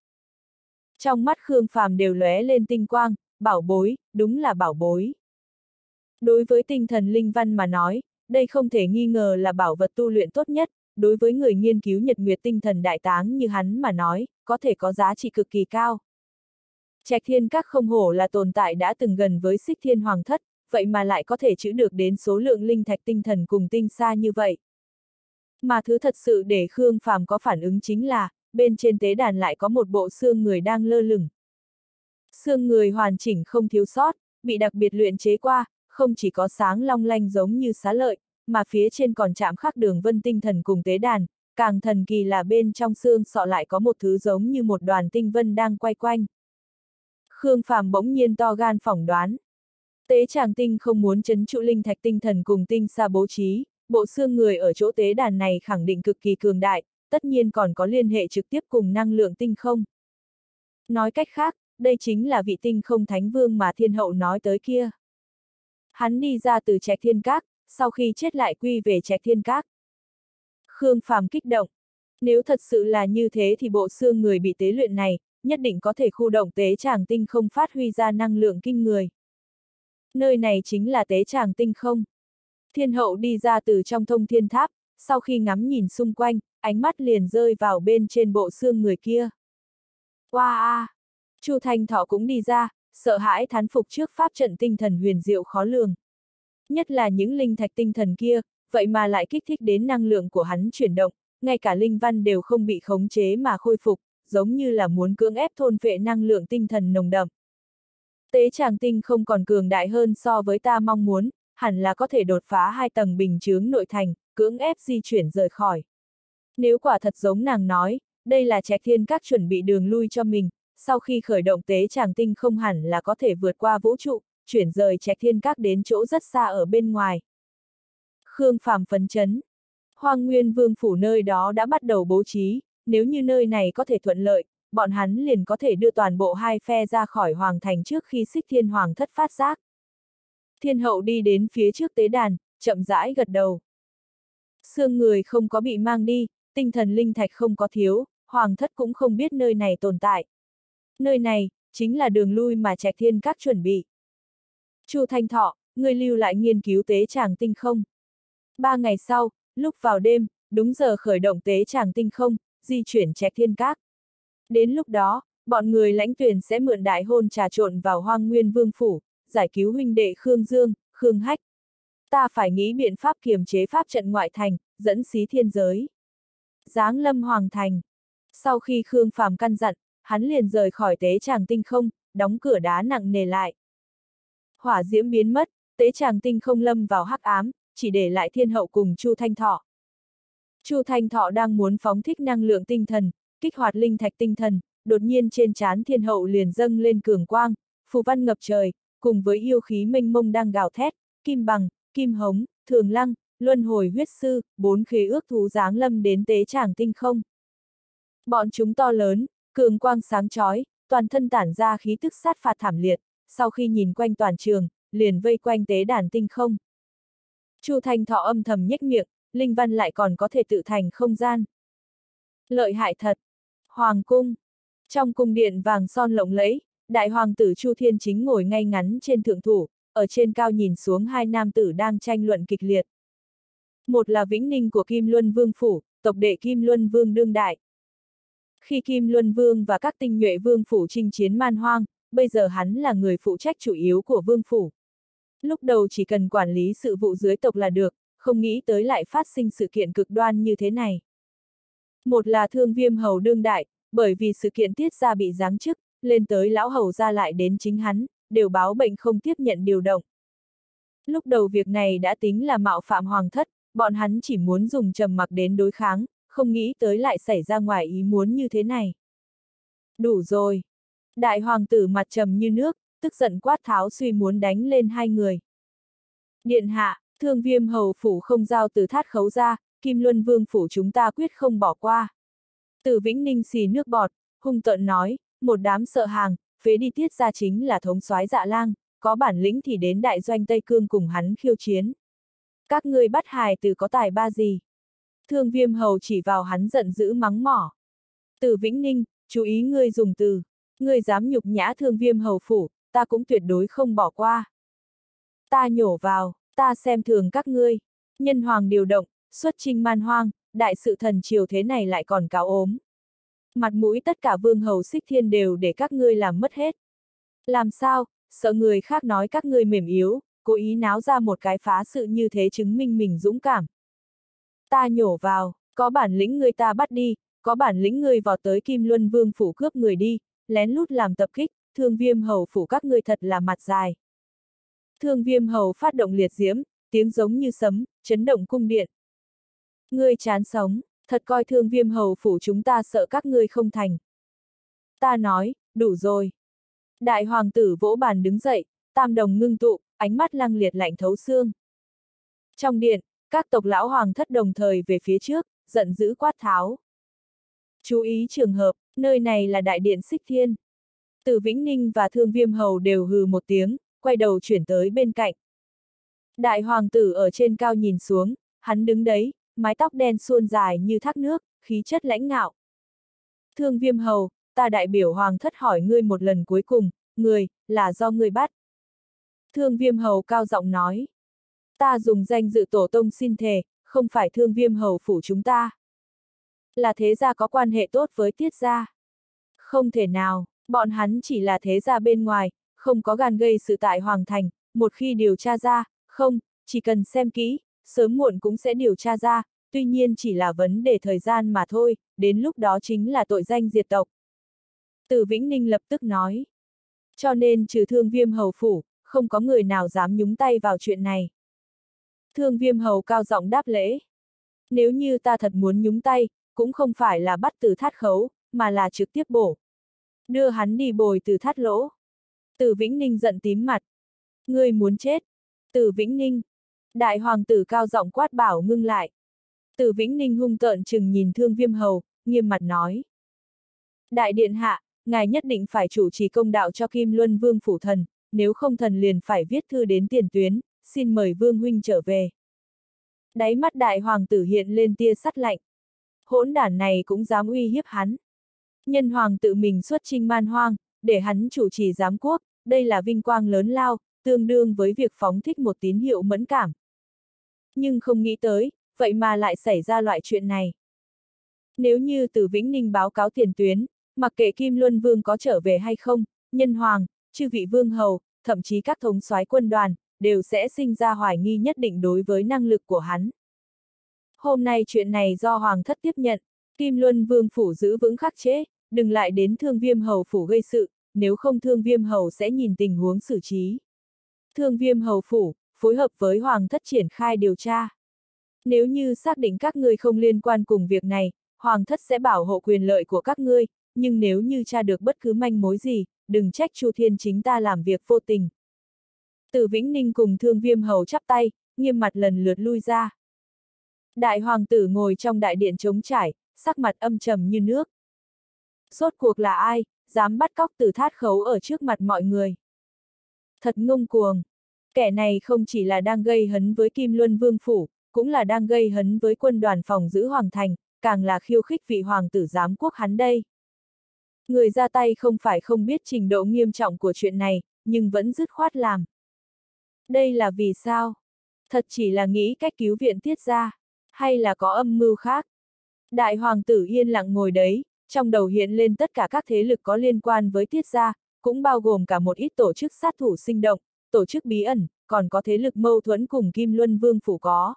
Trong mắt Khương Phàm đều lóe lên tinh quang, bảo bối, đúng là bảo bối. Đối với tinh thần linh văn mà nói, đây không thể nghi ngờ là bảo vật tu luyện tốt nhất, đối với người nghiên cứu nhật nguyệt tinh thần đại táng như hắn mà nói, có thể có giá trị cực kỳ cao. Trạch thiên các không hổ là tồn tại đã từng gần với xích thiên hoàng thất, vậy mà lại có thể chữ được đến số lượng linh thạch tinh thần cùng tinh xa như vậy. Mà thứ thật sự để Khương Phàm có phản ứng chính là, bên trên tế đàn lại có một bộ xương người đang lơ lửng. Xương người hoàn chỉnh không thiếu sót, bị đặc biệt luyện chế qua, không chỉ có sáng long lanh giống như xá lợi, mà phía trên còn chạm khắc đường vân tinh thần cùng tế đàn, càng thần kỳ là bên trong xương sọ lại có một thứ giống như một đoàn tinh vân đang quay quanh. Khương Phàm bỗng nhiên to gan phỏng đoán. Tế tràng tinh không muốn chấn trụ linh thạch tinh thần cùng tinh xa bố trí, bộ xương người ở chỗ tế đàn này khẳng định cực kỳ cường đại, tất nhiên còn có liên hệ trực tiếp cùng năng lượng tinh không. Nói cách khác, đây chính là vị tinh không thánh vương mà thiên hậu nói tới kia. Hắn đi ra từ trạch thiên các, sau khi chết lại quy về trạch thiên các. Khương Phàm kích động. Nếu thật sự là như thế thì bộ xương người bị tế luyện này, nhất định có thể khu động tế tràng tinh không phát huy ra năng lượng kinh người. Nơi này chính là tế tràng tinh không. Thiên hậu đi ra từ trong thông thiên tháp, sau khi ngắm nhìn xung quanh, ánh mắt liền rơi vào bên trên bộ xương người kia. Wow! A. Chu Thanh Thọ cũng đi ra, sợ hãi thán phục trước pháp trận tinh thần huyền diệu khó lường. Nhất là những linh thạch tinh thần kia, vậy mà lại kích thích đến năng lượng của hắn chuyển động, ngay cả linh văn đều không bị khống chế mà khôi phục, giống như là muốn cưỡng ép thôn phệ năng lượng tinh thần nồng đậm. Tế tràng tinh không còn cường đại hơn so với ta mong muốn, hẳn là có thể đột phá hai tầng bình chướng nội thành, cưỡng ép di chuyển rời khỏi. Nếu quả thật giống nàng nói, đây là trạch thiên các chuẩn bị đường lui cho mình, sau khi khởi động tế tràng tinh không hẳn là có thể vượt qua vũ trụ, chuyển rời trạch thiên các đến chỗ rất xa ở bên ngoài. Khương Phàm phấn chấn. Hoang Nguyên Vương phủ nơi đó đã bắt đầu bố trí, nếu như nơi này có thể thuận lợi, bọn hắn liền có thể đưa toàn bộ hai phe ra khỏi hoàng thành trước khi xích thiên hoàng thất phát giác. Thiên hậu đi đến phía trước tế đàn, chậm rãi gật đầu. Xương người không có bị mang đi, tinh thần linh thạch không có thiếu, hoàng thất cũng không biết nơi này tồn tại. Nơi này, chính là đường lui mà trạch thiên các chuẩn bị. Chu Thanh Thọ, người lưu lại nghiên cứu tế tràng tinh không. Ba ngày sau, lúc vào đêm, đúng giờ khởi động tế tràng tinh không, di chuyển trạch thiên các. Đến lúc đó, bọn người lãnh tuyển sẽ mượn đại hôn trà trộn vào hoang nguyên vương phủ, giải cứu huynh đệ Khương Dương, Khương Hách. Ta phải nghĩ biện pháp kiềm chế pháp trận ngoại thành, dẫn xí thiên giới. Giáng lâm hoàng thành. Sau khi Khương Phàm căn dặn, hắn liền rời khỏi tế tràng tinh không, đóng cửa đá nặng nề lại. Hỏa diễm biến mất, tế tràng tinh không lâm vào hắc ám, chỉ để lại thiên hậu cùng Chu Thanh Thọ. Chu Thanh Thọ đang muốn phóng thích năng lượng tinh thần, kích hoạt linh thạch tinh thần, đột nhiên trên trán thiên hậu liền dâng lên cường quang, phù văn ngập trời, cùng với yêu khí mênh mông đang gào thét, kim bằng, kim hống, thường lăng, luân hồi huyết sư, bốn khế ước thú giáng lâm đến tế tràng tinh không. Bọn chúng to lớn, cường quang sáng chói, toàn thân tản ra khí tức sát phạt thảm liệt, sau khi nhìn quanh toàn trường, liền vây quanh tế đàn tinh không. Chu Thanh Thọ âm thầm nhếch miệng, Linh Văn lại còn có thể tự thành không gian. Lợi hại thật! Hoàng cung! Trong cung điện vàng son lộng lẫy, đại hoàng tử Chu Thiên chính ngồi ngay ngắn trên thượng thủ, ở trên cao nhìn xuống hai nam tử đang tranh luận kịch liệt. Một là Vĩnh Ninh của Kim Luân Vương Phủ, tộc đệ Kim Luân Vương đương đại. Khi Kim Luân Vương và các tinh nhuệ Vương Phủ chinh chiến man hoang, bây giờ hắn là người phụ trách chủ yếu của Vương Phủ. Lúc đầu chỉ cần quản lý sự vụ dưới tộc là được, không nghĩ tới lại phát sinh sự kiện cực đoan như thế này. Một là thương viêm hầu đương đại, bởi vì sự kiện tiết ra bị giáng chức, lên tới lão hầu ra lại đến chính hắn, đều báo bệnh không tiếp nhận điều động. Lúc đầu việc này đã tính là mạo phạm hoàng thất, bọn hắn chỉ muốn dùng trầm mặc đến đối kháng, không nghĩ tới lại xảy ra ngoài ý muốn như thế này. Đủ rồi. Đại hoàng tử mặt trầm như nước, tức giận quát tháo suy muốn đánh lên hai người. Điện hạ, thương viêm hầu phủ không giao từ thát khấu ra, kim luân vương phủ chúng ta quyết không bỏ qua. Từ Vĩnh Ninh xì nước bọt, hung tợn nói, một đám sợ hàng, phế đi tiết ra chính là thống soái dạ lang, có bản lĩnh thì đến đại doanh Tây Cương cùng hắn khiêu chiến. Các ngươi bắt hài từ có tài ba gì? Thương viêm hầu chỉ vào hắn giận dữ mắng mỏ. Từ Vĩnh Ninh, chú ý ngươi dùng từ. Ngươi dám nhục nhã thương viêm hầu phủ, ta cũng tuyệt đối không bỏ qua. Ta nhổ vào, ta xem thường các ngươi. Nhân hoàng điều động, xuất trinh man hoang, đại sự thần triều thế này lại còn cáo ốm. Mặt mũi tất cả vương hầu xích thiên đều để các ngươi làm mất hết. Làm sao, sợ người khác nói các ngươi mềm yếu, cố ý náo ra một cái phá sự như thế chứng minh mình dũng cảm. Ta nhổ vào, có bản lĩnh người ta bắt đi, có bản lĩnh người vào tới Kim Luân Vương phủ cướp người đi, lén lút làm tập kích, thương viêm hầu phủ các ngươi thật là mặt dài. Thương viêm hầu phát động liệt diễm, tiếng giống như sấm, chấn động cung điện. Ngươi chán sống, thật coi thương viêm hầu phủ chúng ta sợ các ngươi không thành. Ta nói, đủ rồi. Đại hoàng tử vỗ bàn đứng dậy, tam đồng ngưng tụ, ánh mắt lăng liệt lạnh thấu xương. Trong điện, các tộc lão hoàng thất đồng thời về phía trước, giận dữ quát tháo. Chú ý trường hợp, nơi này là đại điện xích thiên. Từ Vĩnh Ninh và Thương Viêm Hầu đều hừ một tiếng, quay đầu chuyển tới bên cạnh. Đại hoàng tử ở trên cao nhìn xuống, hắn đứng đấy, mái tóc đen suôn dài như thác nước, khí chất lãnh ngạo. Thương Viêm Hầu, ta đại biểu hoàng thất hỏi ngươi một lần cuối cùng, người, là do ngươi bắt. Thương Viêm Hầu cao giọng nói. Ta dùng danh dự tổ tông xin thề, không phải Thương Viêm Hầu phủ chúng ta. Là thế gia có quan hệ tốt với tiết gia. Không thể nào, bọn hắn chỉ là thế gia bên ngoài, không có gan gây sự tại Hoàng Thành, một khi điều tra ra, không, chỉ cần xem kỹ, sớm muộn cũng sẽ điều tra ra, tuy nhiên chỉ là vấn đề thời gian mà thôi, đến lúc đó chính là tội danh diệt tộc. Từ Vĩnh Ninh lập tức nói. Cho nên trừ thương viêm hầu phủ, không có người nào dám nhúng tay vào chuyện này. Thương viêm hầu cao giọng đáp lễ. Nếu như ta thật muốn nhúng tay, cũng không phải là bắt từ thát khấu, mà là trực tiếp bổ. Đưa hắn đi bồi từ thát lỗ. Từ Vĩnh Ninh giận tím mặt. Ngươi muốn chết. Từ Vĩnh Ninh. Đại hoàng tử cao giọng quát bảo ngưng lại. Từ Vĩnh Ninh hung tợn chừng nhìn thương viêm hầu, nghiêm mặt nói. Đại điện hạ, ngài nhất định phải chủ trì công đạo cho Kim Luân Vương Phủ Thần, nếu không thần liền phải viết thư đến tiền tuyến, xin mời Vương Huynh trở về. Đáy mắt đại hoàng tử hiện lên tia sắt lạnh. Hỗn đản này cũng dám uy hiếp hắn. Nhân hoàng tự mình xuất trinh man hoang, để hắn chủ trì giám quốc, đây là vinh quang lớn lao, tương đương với việc phóng thích một tín hiệu mẫn cảm. Nhưng không nghĩ tới, vậy mà lại xảy ra loại chuyện này. Nếu như từ Vĩnh Ninh báo cáo tiền tuyến, mặc kệ Kim Luân Vương có trở về hay không, nhân hoàng, chư vị vương hầu, thậm chí các thống soái quân đoàn, đều sẽ sinh ra hoài nghi nhất định đối với năng lực của hắn. Hôm nay chuyện này do hoàng thất tiếp nhận, Kim Luân Vương phủ giữ vững khắc chế, đừng lại đến thương viêm hầu phủ gây sự, nếu không thương viêm hầu sẽ nhìn tình huống xử trí. Thương viêm hầu phủ, phối hợp với hoàng thất triển khai điều tra. Nếu như xác định các ngươi không liên quan cùng việc này, hoàng thất sẽ bảo hộ quyền lợi của các ngươi, nhưng nếu như tra được bất cứ manh mối gì, đừng trách Chu Thiên chính ta làm việc vô tình. Từ Vĩnh Ninh cùng Thương Viêm Hầu chắp tay, nghiêm mặt lần lượt lui ra. Đại hoàng tử ngồi trong đại điện trống trải, sắc mặt âm trầm như nước. Rốt cuộc là ai, dám bắt cóc từ thát khấu ở trước mặt mọi người. Thật ngông cuồng. Kẻ này không chỉ là đang gây hấn với Kim Luân Vương Phủ, cũng là đang gây hấn với quân đoàn phòng giữ Hoàng Thành, càng là khiêu khích vị hoàng tử giám quốc hắn đây. Người ra tay không phải không biết trình độ nghiêm trọng của chuyện này, nhưng vẫn dứt khoát làm. Đây là vì sao? Thật chỉ là nghĩ cách cứu viện tiết ra, hay là có âm mưu khác? Đại hoàng tử yên lặng ngồi đấy, trong đầu hiện lên tất cả các thế lực có liên quan với tiết gia, cũng bao gồm cả một ít tổ chức sát thủ sinh động, tổ chức bí ẩn, còn có thế lực mâu thuẫn cùng Kim Luân Vương Phủ có.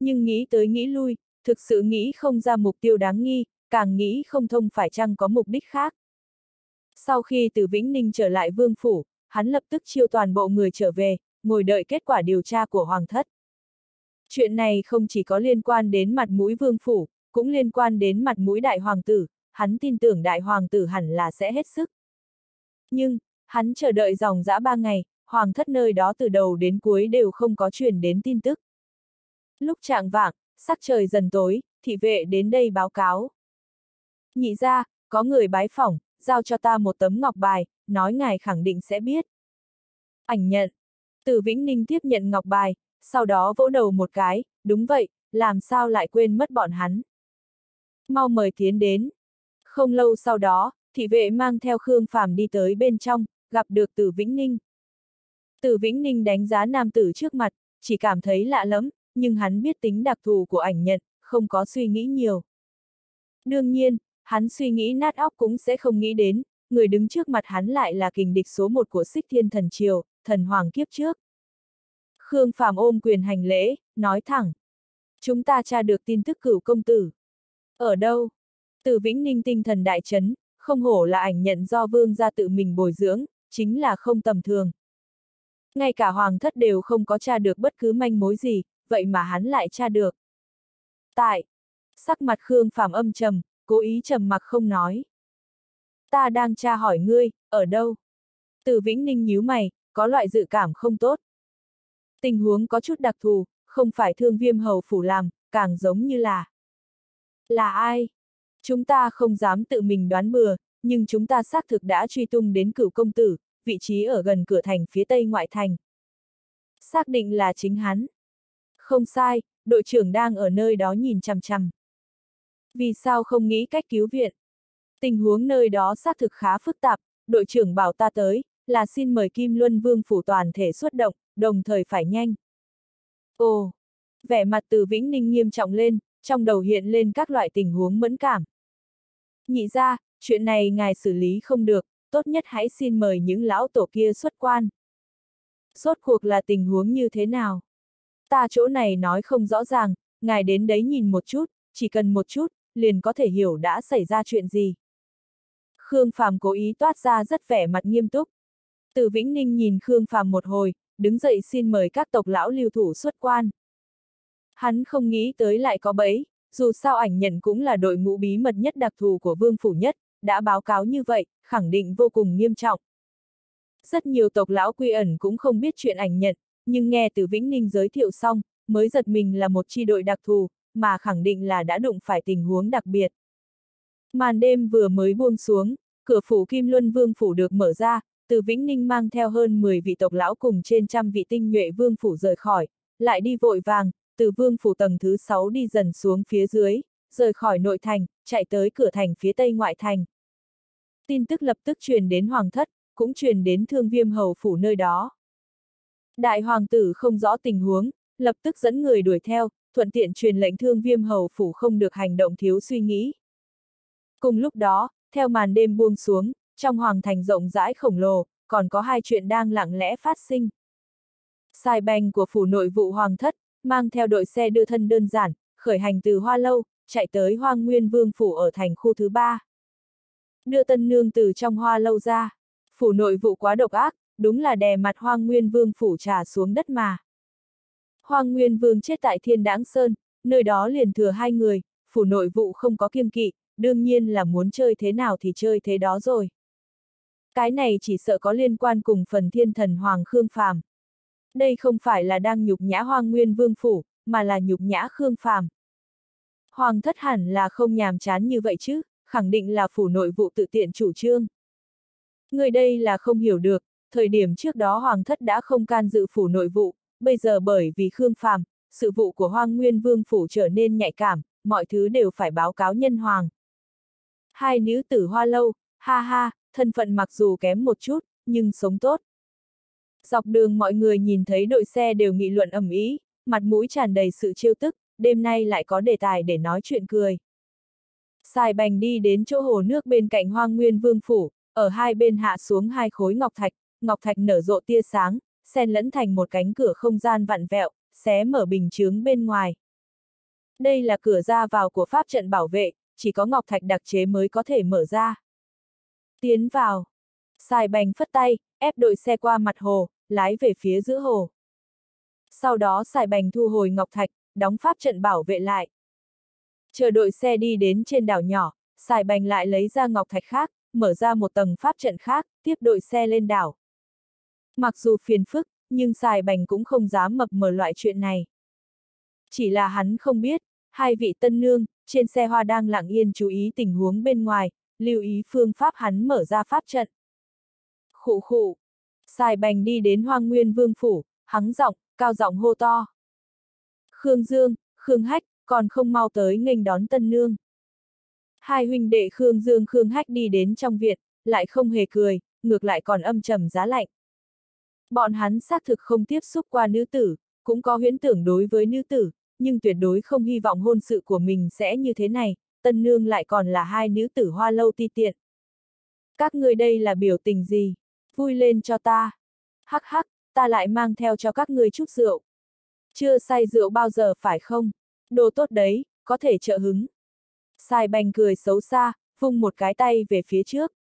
Nhưng nghĩ tới nghĩ lui, thực sự nghĩ không ra mục tiêu đáng nghi, càng nghĩ không thông phải chăng có mục đích khác. Sau khi từ Vĩnh Ninh trở lại Vương Phủ, hắn lập tức chiêu toàn bộ người trở về, ngồi đợi kết quả điều tra của Hoàng thất. Chuyện này không chỉ có liên quan đến mặt mũi Vương Phủ, cũng liên quan đến mặt mũi Đại Hoàng tử, hắn tin tưởng Đại Hoàng tử hẳn là sẽ hết sức. Nhưng, hắn chờ đợi dòng dã ba ngày, Hoàng thất nơi đó từ đầu đến cuối đều không có truyền đến tin tức. Lúc trạng vạng, sắc trời dần tối, thị vệ đến đây báo cáo. Nhị ra, có người bái phỏng, giao cho ta một tấm ngọc bài, nói ngài khẳng định sẽ biết. Ảnh nhận. Từ Vĩnh Ninh tiếp nhận ngọc bài, sau đó vỗ đầu một cái, đúng vậy, làm sao lại quên mất bọn hắn. Mau mời tiến đến. Không lâu sau đó, thị vệ mang theo Khương Phàm đi tới bên trong, gặp được Từ Vĩnh Ninh. Từ Vĩnh Ninh đánh giá nam tử trước mặt, chỉ cảm thấy lạ lắm, nhưng hắn biết tính đặc thù của ảnh nhận, không có suy nghĩ nhiều. Đương nhiên, hắn suy nghĩ nát óc cũng sẽ không nghĩ đến, người đứng trước mặt hắn lại là kình địch số một của Sích thiên thần triều, thần hoàng kiếp trước. Khương Phàm ôm quyền hành lễ, nói thẳng. Chúng ta tra được tin tức cửu công tử. Ở đâu? Từ Vĩnh Ninh tinh thần đại chấn, không hổ là ảnh nhận do vương gia tự mình bồi dưỡng, chính là không tầm thường. Ngay cả hoàng thất đều không có tra được bất cứ manh mối gì, vậy mà hắn lại tra được. Tại, sắc mặt Khương Phàm âm trầm, cố ý trầm mặc không nói. Ta đang tra hỏi ngươi, ở đâu? Từ Vĩnh Ninh nhíu mày, có loại dự cảm không tốt. Tình huống có chút đặc thù, không phải thương viêm hầu phủ làm, càng giống như là... Là ai? Chúng ta không dám tự mình đoán bừa, nhưng chúng ta xác thực đã truy tung đến cửu công tử, vị trí ở gần cửa thành phía tây ngoại thành. Xác định là chính hắn. Không sai, đội trưởng đang ở nơi đó nhìn chằm chằm. Vì sao không nghĩ cách cứu viện? Tình huống nơi đó xác thực khá phức tạp, đội trưởng bảo ta tới, là xin mời Kim Luân Vương phủ toàn thể xuất động, đồng thời phải nhanh. Ồ! Vẻ mặt từ Vĩnh Ninh nghiêm trọng lên, trong đầu hiện lên các loại tình huống mẫn cảm. Nhị ra, chuyện này ngài xử lý không được, tốt nhất hãy xin mời những lão tổ kia xuất quan. Rốt cuộc là tình huống như thế nào? Ta chỗ này nói không rõ ràng, ngài đến đấy nhìn một chút, chỉ cần một chút, liền có thể hiểu đã xảy ra chuyện gì. Khương Phàm cố ý toát ra rất vẻ mặt nghiêm túc. Từ Vĩnh Ninh nhìn Khương Phàm một hồi, đứng dậy xin mời các tộc lão lưu thủ xuất quan. Hắn không nghĩ tới lại có bẫy, dù sao ảnh nhận cũng là đội ngũ bí mật nhất đặc thù của vương phủ nhất, đã báo cáo như vậy, khẳng định vô cùng nghiêm trọng. Rất nhiều tộc lão quy ẩn cũng không biết chuyện ảnh nhận, nhưng nghe từ Vĩnh Ninh giới thiệu xong, mới giật mình là một chi đội đặc thù, mà khẳng định là đã đụng phải tình huống đặc biệt. Màn đêm vừa mới buông xuống, cửa phủ Kim Luân Vương phủ được mở ra, từ Vĩnh Ninh mang theo hơn 10 vị tộc lão cùng trên trăm vị tinh nhuệ vương phủ rời khỏi, lại đi vội vàng, từ vương phủ tầng thứ 6 đi dần xuống phía dưới, rời khỏi nội thành, chạy tới cửa thành phía tây ngoại thành. Tin tức lập tức truyền đến hoàng thất, cũng truyền đến thương viêm hầu phủ nơi đó. Đại hoàng tử không rõ tình huống, lập tức dẫn người đuổi theo, thuận tiện truyền lệnh thương viêm hầu phủ không được hành động thiếu suy nghĩ. Cùng lúc đó, theo màn đêm buông xuống, trong hoàng thành rộng rãi khổng lồ, còn có hai chuyện đang lặng lẽ phát sinh. Sai bành của phủ nội vụ hoàng thất, mang theo đội xe đưa thân đơn giản, khởi hành từ Hoa Lâu, chạy tới Hoang Nguyên Vương phủ ở thành khu thứ ba. Đưa tân nương từ trong Hoa Lâu ra, phủ nội vụ quá độc ác, đúng là đè mặt Hoang Nguyên Vương phủ trà xuống đất mà. Hoang Nguyên Vương chết tại Thiên Đáng Sơn, nơi đó liền thừa hai người, phủ nội vụ không có kiêng kỵ, đương nhiên là muốn chơi thế nào thì chơi thế đó rồi. Cái này chỉ sợ có liên quan cùng phần thiên thần Hoàng Khương Phàm. Đây không phải là đang nhục nhã Hoang Nguyên Vương Phủ, mà là nhục nhã Khương Phàm. Hoàng thất hẳn là không nhàm chán như vậy chứ, khẳng định là phủ nội vụ tự tiện chủ trương. Người đây là không hiểu được, thời điểm trước đó Hoàng thất đã không can dự phủ nội vụ, bây giờ bởi vì Khương Phàm, sự vụ của Hoang Nguyên Vương Phủ trở nên nhạy cảm, mọi thứ đều phải báo cáo nhân hoàng. Hai nữ tử hoa lâu, ha ha, thân phận mặc dù kém một chút, nhưng sống tốt. Dọc đường mọi người nhìn thấy đội xe đều nghị luận ầm ý, mặt mũi tràn đầy sự chiêu tức, đêm nay lại có đề tài để nói chuyện cười. Xài bành đi đến chỗ hồ nước bên cạnh hoang nguyên vương phủ, ở hai bên hạ xuống hai khối ngọc thạch, ngọc thạch nở rộ tia sáng, xen lẫn thành một cánh cửa không gian vặn vẹo, xé mở bình chướng bên ngoài. Đây là cửa ra vào của pháp trận bảo vệ, chỉ có ngọc thạch đặc chế mới có thể mở ra. Tiến vào. Xài bành phất tay, ép đội xe qua mặt hồ, lái về phía giữa hồ. Sau đó xài bành thu hồi ngọc thạch, đóng pháp trận bảo vệ lại. Chờ đội xe đi đến trên đảo nhỏ, xài bành lại lấy ra ngọc thạch khác, mở ra một tầng pháp trận khác, tiếp đội xe lên đảo. Mặc dù phiền phức, nhưng xài bành cũng không dám mập mờ loại chuyện này. Chỉ là hắn không biết, hai vị tân nương, trên xe hoa đang lặng yên chú ý tình huống bên ngoài, lưu ý phương pháp hắn mở ra pháp trận. Khụ khụ. Xài bành đi đến hoang nguyên vương phủ, hắng giọng, cao giọng hô to. Khương Dương, Khương Hách, còn không mau tới nghênh đón tân nương. Hai huynh đệ Khương Dương Khương Hách đi đến trong viện, lại không hề cười, ngược lại còn âm trầm giá lạnh. Bọn hắn xác thực không tiếp xúc qua nữ tử, cũng có huyễn tưởng đối với nữ tử, nhưng tuyệt đối không hy vọng hôn sự của mình sẽ như thế này, tân nương lại còn là hai nữ tử hoa lâu ti tiện. Các người đây là biểu tình gì? Vui lên cho ta. Hắc hắc, ta lại mang theo cho các người chút rượu. Chưa say rượu bao giờ phải không? Đồ tốt đấy, có thể trợ hứng. Sai bành cười xấu xa, vung một cái tay về phía trước.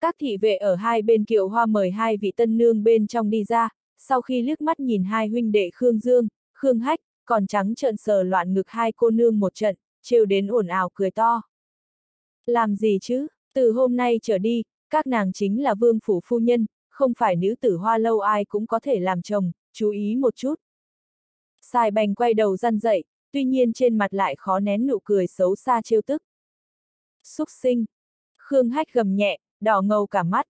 Các thị vệ ở hai bên kiệu hoa mời hai vị tân nương bên trong đi ra, sau khi liếc mắt nhìn hai huynh đệ Khương Dương, Khương Hách, còn trắng trợn sờ loạn ngực hai cô nương một trận, trêu đến ồn ào cười to. Làm gì chứ, từ hôm nay trở đi, các nàng chính là vương phủ phu nhân, không phải nữ tử hoa lâu ai cũng có thể làm chồng, chú ý một chút. Sai bành quay đầu răn dậy, tuy nhiên trên mặt lại khó nén nụ cười xấu xa trêu tức. Xúc sinh. Khương Hách gầm nhẹ, đỏ ngầu cả mắt.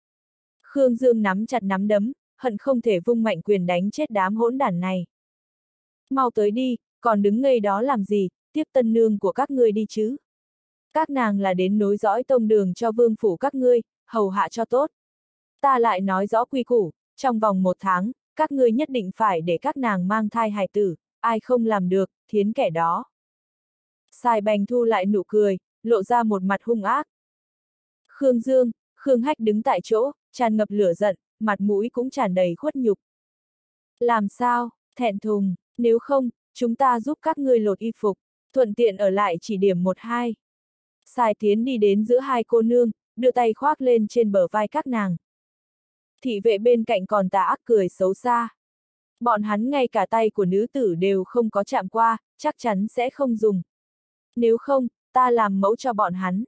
Khương Dương nắm chặt nắm đấm, hận không thể vung mạnh quyền đánh chết đám hỗn đản này. Mau tới đi, còn đứng ngây đó làm gì, tiếp tân nương của các ngươi đi chứ. Các nàng là đến nối dõi tông đường cho vương phủ các ngươi, hầu hạ cho tốt. Ta lại nói rõ quy củ, trong vòng một tháng, các ngươi nhất định phải để các nàng mang thai hài tử, ai không làm được, thiến kẻ đó. Sai bành thu lại nụ cười, lộ ra một mặt hung ác. Khương Dương, Khương Hách đứng tại chỗ, tràn ngập lửa giận, mặt mũi cũng tràn đầy khuất nhục. Làm sao, thẹn thùng, nếu không, chúng ta giúp các ngươi lột y phục, thuận tiện ở lại chỉ điểm một hai. Sai tiến đi đến giữa hai cô nương, đưa tay khoác lên trên bờ vai các nàng. Thị vệ bên cạnh còn tà ác cười xấu xa. Bọn hắn ngay cả tay của nữ tử đều không có chạm qua, chắc chắn sẽ không dùng. Nếu không, ta làm mẫu cho bọn hắn.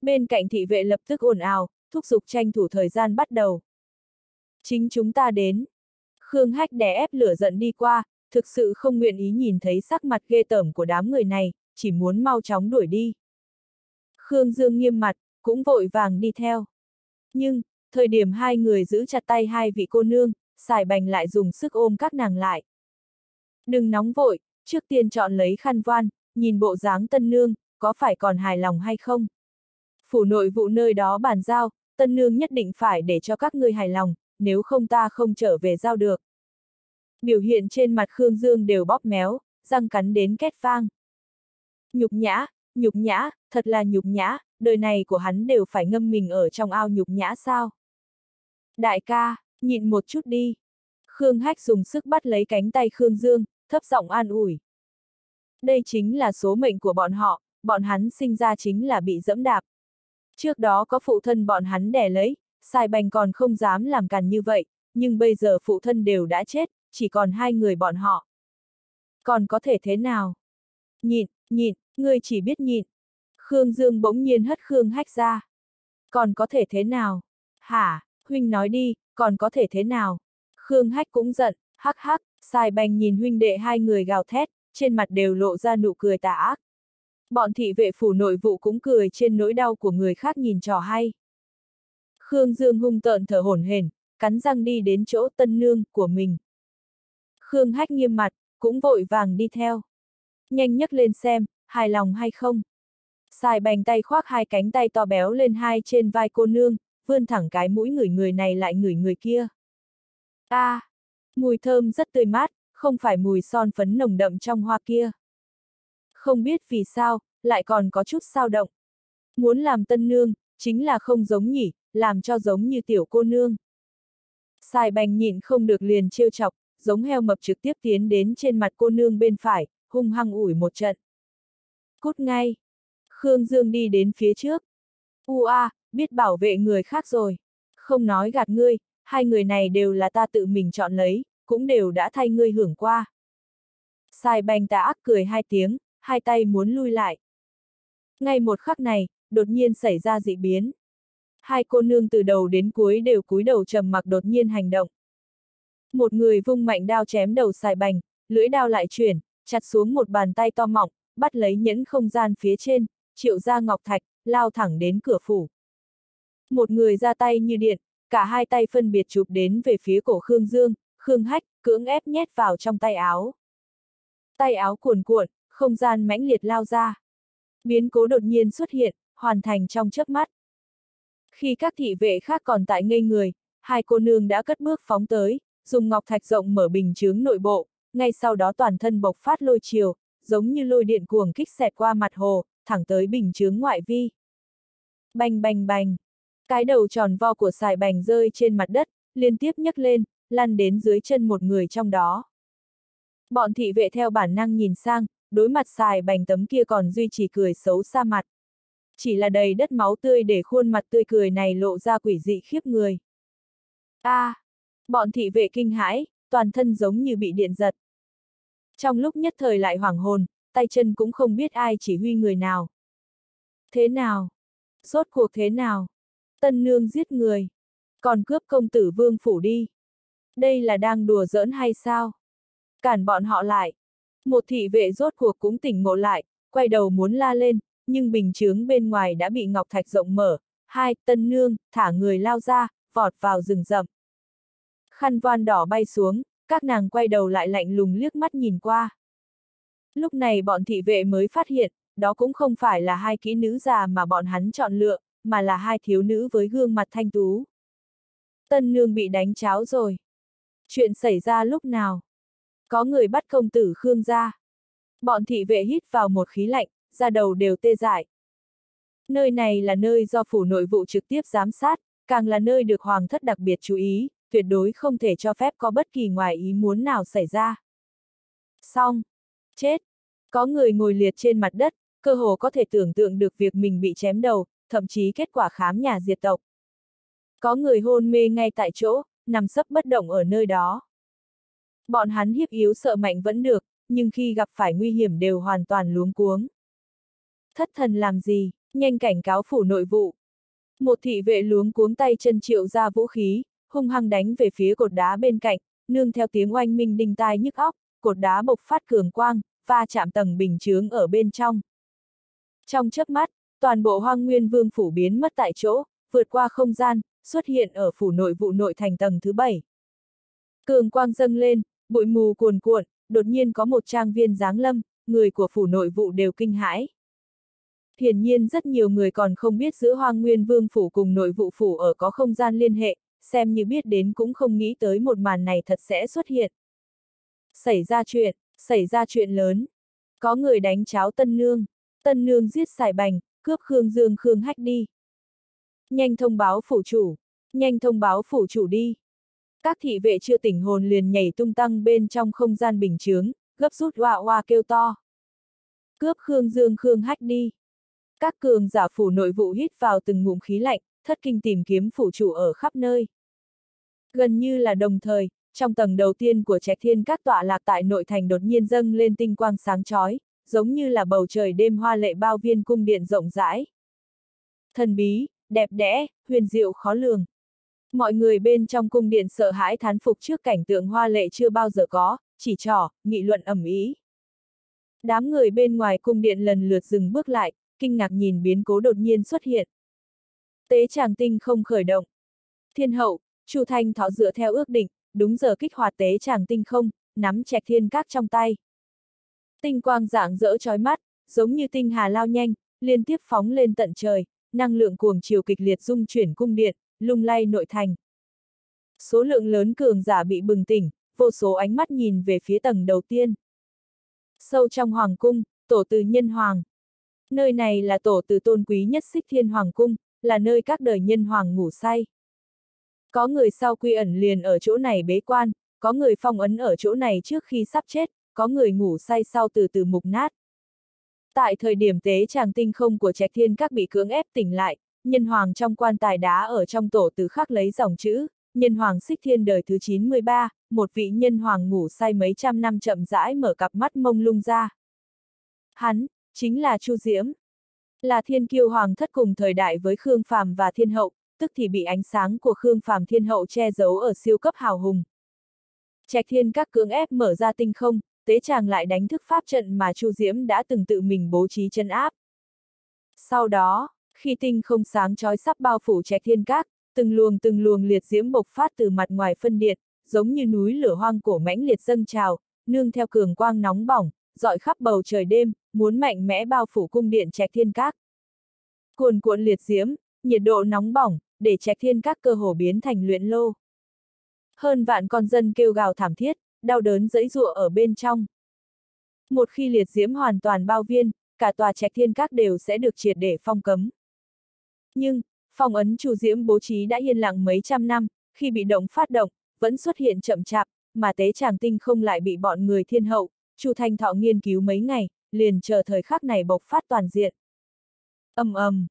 Bên cạnh thị vệ lập tức ồn ào, thúc giục tranh thủ thời gian bắt đầu. Chính chúng ta đến. Khương Hách đè ép lửa giận đi qua, thực sự không nguyện ý nhìn thấy sắc mặt ghê tởm của đám người này, chỉ muốn mau chóng đuổi đi. Khương Dương nghiêm mặt, cũng vội vàng đi theo. Nhưng, thời điểm hai người giữ chặt tay hai vị cô nương, xài bành lại dùng sức ôm các nàng lại. Đừng nóng vội, trước tiên chọn lấy khăn voan, nhìn bộ dáng tân nương, có phải còn hài lòng hay không? Phủ nội vụ nơi đó bàn giao, tân nương nhất định phải để cho các ngươi hài lòng, nếu không ta không trở về giao được. Biểu hiện trên mặt Khương Dương đều bóp méo, răng cắn đến két vang. Nhục nhã, nhục nhã, thật là nhục nhã, đời này của hắn đều phải ngâm mình ở trong ao nhục nhã sao? Đại ca, nhịn một chút đi. Khương Hách dùng sức bắt lấy cánh tay Khương Dương, thấp giọng an ủi. Đây chính là số mệnh của bọn họ, bọn hắn sinh ra chính là bị dẫm đạp. Trước đó có phụ thân bọn hắn đẻ lấy, Sai Bành còn không dám làm càn như vậy, nhưng bây giờ phụ thân đều đã chết, chỉ còn hai người bọn họ. Còn có thể thế nào? Nhịn, nhịn, ngươi chỉ biết nhịn. Khương Dương bỗng nhiên hất Khương Hách ra. Còn có thể thế nào? Hả, huynh nói đi, còn có thể thế nào? Khương Hách cũng giận, hắc hắc, Sai Bành nhìn huynh đệ hai người gào thét, trên mặt đều lộ ra nụ cười tà ác. Bọn thị vệ phủ nội vụ cũng cười trên nỗi đau của người khác nhìn trò hay. Khương Dương hung tợn thở hổn hển, cắn răng đi đến chỗ tân nương của mình. Khương Hách nghiêm mặt, cũng vội vàng đi theo. Nhanh nhấc lên xem, hài lòng hay không. Xài bành tay khoác hai cánh tay to béo lên hai trên vai cô nương, vươn thẳng cái mũi người người này lại người người kia. a à, mùi thơm rất tươi mát, không phải mùi son phấn nồng đậm trong hoa kia. Không biết vì sao, lại còn có chút sao động. Muốn làm tân nương, chính là không giống nhỉ, làm cho giống như tiểu cô nương. Xài bành nhịn không được liền trêu chọc, giống heo mập trực tiếp tiến đến trên mặt cô nương bên phải, hung hăng ủi một trận. Cút ngay! Khương Dương đi đến phía trước. Ua biết bảo vệ người khác rồi. Không nói gạt ngươi, hai người này đều là ta tự mình chọn lấy, cũng đều đã thay ngươi hưởng qua. Sai bành ta ác cười hai tiếng, hai tay muốn lui lại. Ngay một khắc này, đột nhiên xảy ra dị biến. Hai cô nương từ đầu đến cuối đều cúi đầu trầm mặc đột nhiên hành động. Một người vung mạnh đao chém đầu xài bành, lưỡi đao lại chuyển, chặt xuống một bàn tay to mọng, bắt lấy nhẫn không gian phía trên, triệu ra ngọc thạch, lao thẳng đến cửa phủ. Một người ra tay như điện, cả hai tay phân biệt chụp đến về phía cổ Khương Dương, Khương Hách, cưỡng ép nhét vào trong tay áo. Tay áo cuồn cuộn, không gian mãnh liệt lao ra. Biến cố đột nhiên xuất hiện, hoàn thành trong chớp mắt. Khi các thị vệ khác còn tại ngây người, hai cô nương đã cất bước phóng tới, dùng ngọc thạch rộng mở bình chướng nội bộ, ngay sau đó toàn thân bộc phát lôi chiều, giống như lôi điện cuồng kích xẹt qua mặt hồ, thẳng tới bình chướng ngoại vi. Bành bành bành, cái đầu tròn vo của xài bành rơi trên mặt đất, liên tiếp nhấc lên, lăn đến dưới chân một người trong đó. Bọn thị vệ theo bản năng nhìn sang, đối mặt xài bành tấm kia còn duy trì cười xấu xa mặt. Chỉ là đầy đất máu tươi để khuôn mặt tươi cười này lộ ra quỷ dị khiếp người. a à, bọn thị vệ kinh hãi, toàn thân giống như bị điện giật. Trong lúc nhất thời lại hoảng hồn, tay chân cũng không biết ai chỉ huy người nào. Thế nào? Rốt cuộc thế nào? Tân nương giết người. Còn cướp công tử vương phủ đi. Đây là đang đùa giỡn hay sao? Cản bọn họ lại. Một thị vệ rốt cuộc cũng tỉnh ngộ lại, quay đầu muốn la lên, nhưng bình chướng bên ngoài đã bị ngọc thạch rộng mở. Hai, tân nương, thả người lao ra, vọt vào rừng rậm. Khăn voan đỏ bay xuống, các nàng quay đầu lại lạnh lùng liếc mắt nhìn qua. Lúc này bọn thị vệ mới phát hiện, đó cũng không phải là hai kỹ nữ già mà bọn hắn chọn lựa, mà là hai thiếu nữ với gương mặt thanh tú. Tân nương bị đánh cháo rồi. Chuyện xảy ra lúc nào? Có người bắt công tử Khương ra. Bọn thị vệ hít vào một khí lạnh, ra đầu đều tê dại. Nơi này là nơi do phủ nội vụ trực tiếp giám sát, càng là nơi được hoàng thất đặc biệt chú ý, tuyệt đối không thể cho phép có bất kỳ ngoài ý muốn nào xảy ra. Xong. Chết. Có người ngồi liệt trên mặt đất, cơ hồ có thể tưởng tượng được việc mình bị chém đầu, thậm chí kết quả khám nhà diệt tộc. Có người hôn mê ngay tại chỗ, nằm sấp bất động ở nơi đó. Bọn hắn hiếp yếu sợ mạnh vẫn được, nhưng khi gặp phải nguy hiểm đều hoàn toàn luống cuống. Thất thần làm gì, nhanh cảnh cáo phủ nội vụ. Một thị vệ luống cuống tay chân triệu ra vũ khí, hung hăng đánh về phía cột đá bên cạnh, nương theo tiếng oanh minh đinh tai nhức óc, cột đá bộc phát cường quang, va chạm tầng bình chướng ở bên trong. Trong chớp mắt, toàn bộ hoang nguyên vương phủ biến mất tại chỗ, vượt qua không gian, xuất hiện ở phủ nội vụ nội thành tầng thứ bảy. Cường quang dâng lên, bụi mù cuồn cuộn, đột nhiên có một trang viên giáng lâm, người của phủ nội vụ đều kinh hãi. Hiển nhiên rất nhiều người còn không biết giữa hoang nguyên vương phủ cùng nội vụ phủ ở có không gian liên hệ, xem như biết đến cũng không nghĩ tới một màn này thật sẽ xuất hiện. Xảy ra chuyện, xảy ra chuyện lớn. Có người đánh cháo tân nương, tân nương giết xài bành, cướp Khương Dương Khương Hách đi. Nhanh thông báo phủ chủ, nhanh thông báo phủ chủ đi. Các thị vệ chưa tỉnh hồn liền nhảy tung tăng bên trong không gian bình chướng, gấp rút hoa hoa kêu to. Cướp Khương Dương Khương Hách đi. Các cường giả phủ nội vụ hít vào từng ngụm khí lạnh, thất kinh tìm kiếm phủ chủ ở khắp nơi. Gần như là đồng thời, trong tầng đầu tiên của trạch thiên các tọa lạc tại nội thành đột nhiên dâng lên tinh quang sáng chói, giống như là bầu trời đêm hoa lệ bao viên cung điện rộng rãi. Thần bí, đẹp đẽ, huyền diệu khó lường. Mọi người bên trong cung điện sợ hãi thán phục trước cảnh tượng hoa lệ chưa bao giờ có, chỉ trỏ, nghị luận ẩm ý. Đám người bên ngoài cung điện lần lượt dừng bước lại, kinh ngạc nhìn biến cố đột nhiên xuất hiện. Tế tràng tinh không khởi động. Thiên hậu, Chu Thanh Thọ dựa theo ước định, đúng giờ kích hoạt tế chàng tinh không, nắm chẹt thiên các trong tay. Tinh quang dạng dỡ chói mắt, giống như tinh hà lao nhanh, liên tiếp phóng lên tận trời, năng lượng cuồng chiều kịch liệt dung chuyển cung điện, lung lay nội thành. Số lượng lớn cường giả bị bừng tỉnh, vô số ánh mắt nhìn về phía tầng đầu tiên. Sâu trong hoàng cung, tổ từ nhân hoàng. Nơi này là tổ từ tôn quý nhất xích thiên hoàng cung, là nơi các đời nhân hoàng ngủ say. Có người sau quy ẩn liền ở chỗ này bế quan, có người phong ấn ở chỗ này trước khi sắp chết, có người ngủ say sau từ từ mục nát. Tại thời điểm tế tràng tinh không của trạch thiên các bị cưỡng ép tỉnh lại, nhân hoàng trong quan tài đá ở trong tổ từ khắc lấy dòng chữ, nhân hoàng xích thiên đời thứ 93, một vị nhân hoàng ngủ say mấy trăm năm chậm rãi mở cặp mắt mông lung ra. Hắn, chính là Chu Diễm. Là thiên kiêu hoàng thất cùng thời đại với Khương Phàm và Thiên Hậu, tức thì bị ánh sáng của Khương Phàm Thiên Hậu che giấu ở siêu cấp hào hùng. Trạch thiên các cưỡng ép mở ra tinh không, tế chàng lại đánh thức pháp trận mà Chu Diễm đã từng tự mình bố trí chân áp. Sau đó, khi tinh không sáng chói sắp bao phủ trạch thiên các, từng luồng từng luồng liệt diễm bộc phát từ mặt ngoài phân điện, giống như núi lửa hoang cổ mãnh liệt dâng trào, nương theo cường quang nóng bỏng, dọi khắp bầu trời đêm, muốn mạnh mẽ bao phủ cung điện trạch thiên các. Cuồn cuộn liệt diễm, nhiệt độ nóng bỏng, để trạch thiên các cơ hồ biến thành luyện lô. Hơn vạn con dân kêu gào thảm thiết, đau đớn dẫy dụa ở bên trong. Một khi liệt diễm hoàn toàn bao viên, cả tòa trạch thiên các đều sẽ được triệt để phong cấm. Nhưng, phong ấn chủ diễm bố trí đã yên lặng mấy trăm năm, khi bị động phát động, vẫn xuất hiện chậm chạp, mà tế tràng tinh không lại bị bọn người thiên hậu, Chu Thanh Thọ nghiên cứu mấy ngày, liền chờ thời khắc này bộc phát toàn diện. ầm ầm,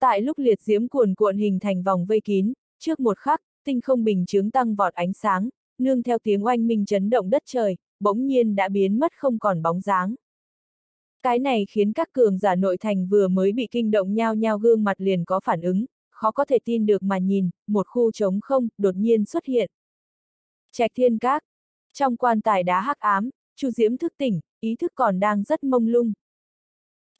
tại lúc liệt diễm cuồn cuộn hình thành vòng vây kín, trước một khắc, tinh không bình chướng tăng vọt ánh sáng, nương theo tiếng oanh minh chấn động đất trời, bỗng nhiên đã biến mất không còn bóng dáng. Cái này khiến các cường giả nội thành vừa mới bị kinh động nhao nhao gương mặt liền có phản ứng, khó có thể tin được mà nhìn, một khu trống không, đột nhiên xuất hiện. Trạch thiên các. Trong quan tài đá hắc ám, Chu Diễm thức tỉnh, ý thức còn đang rất mông lung.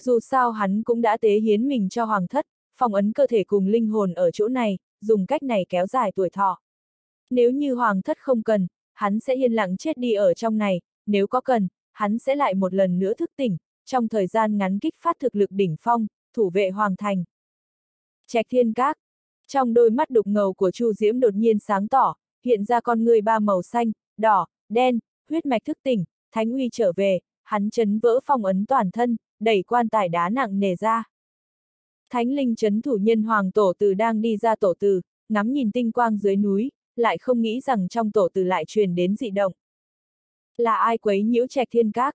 Dù sao hắn cũng đã tế hiến mình cho hoàng thất, phong ấn cơ thể cùng linh hồn ở chỗ này, dùng cách này kéo dài tuổi thọ. Nếu như hoàng thất không cần, hắn sẽ yên lặng chết đi ở trong này, nếu có cần, hắn sẽ lại một lần nữa thức tỉnh, trong thời gian ngắn kích phát thực lực đỉnh phong, thủ vệ hoàng thành. Trạch thiên các. Trong đôi mắt đục ngầu của Chu Diễm đột nhiên sáng tỏ, hiện ra con người ba màu xanh, đỏ, đen, huyết mạch thức tỉnh, thánh uy trở về, hắn chấn vỡ phong ấn toàn thân, đẩy quan tài đá nặng nề ra. Thánh linh chấn thủ nhân hoàng tổ từ đang đi ra tổ từ, ngắm nhìn tinh quang dưới núi, lại không nghĩ rằng trong tổ từ lại truyền đến dị động. Là ai quấy nhiễu trạch thiên các?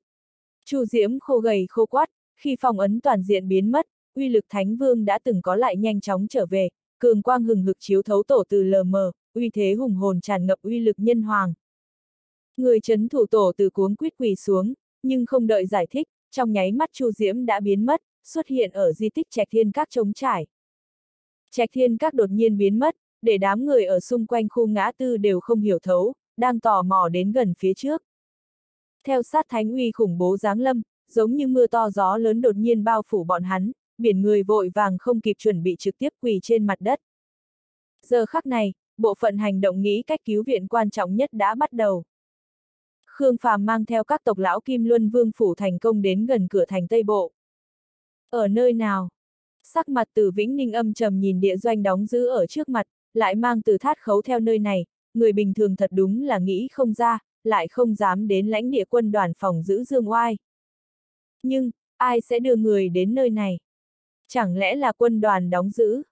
Chu Diễm khô gầy khô quát, khi phong ấn toàn diện biến mất, uy lực thánh vương đã từng có lại nhanh chóng trở về, cường quang hừng hực chiếu thấu tổ từ lờ mờ, uy thế hùng hồn tràn ngập uy lực nhân hoàng. Người chấn thủ tổ từ cuống quýt quỳ xuống, nhưng không đợi giải thích, trong nháy mắt Chu Diễm đã biến mất, xuất hiện ở di tích Trạch Thiên Các trống trải. Trạch Thiên Các đột nhiên biến mất, để đám người ở xung quanh khu ngã tư đều không hiểu thấu, đang tò mò đến gần phía trước. Theo sát thánh uy khủng bố giáng lâm, giống như mưa to gió lớn đột nhiên bao phủ bọn hắn, biển người vội vàng không kịp chuẩn bị trực tiếp quỳ trên mặt đất. Giờ khắc này, bộ phận hành động nghĩ cách cứu viện quan trọng nhất đã bắt đầu. Khương Phàm mang theo các tộc lão Kim Luân Vương phủ thành công đến gần cửa thành Tây Bộ. Ở nơi nào? Sắc mặt từ Vĩnh Ninh âm trầm nhìn địa doanh đóng giữ ở trước mặt, lại mang từ thát khấu theo nơi này, người bình thường thật đúng là nghĩ không ra, lại không dám đến lãnh địa quân đoàn phòng giữ Dương Oai. Nhưng, ai sẽ đưa người đến nơi này? Chẳng lẽ là quân đoàn đóng giữ?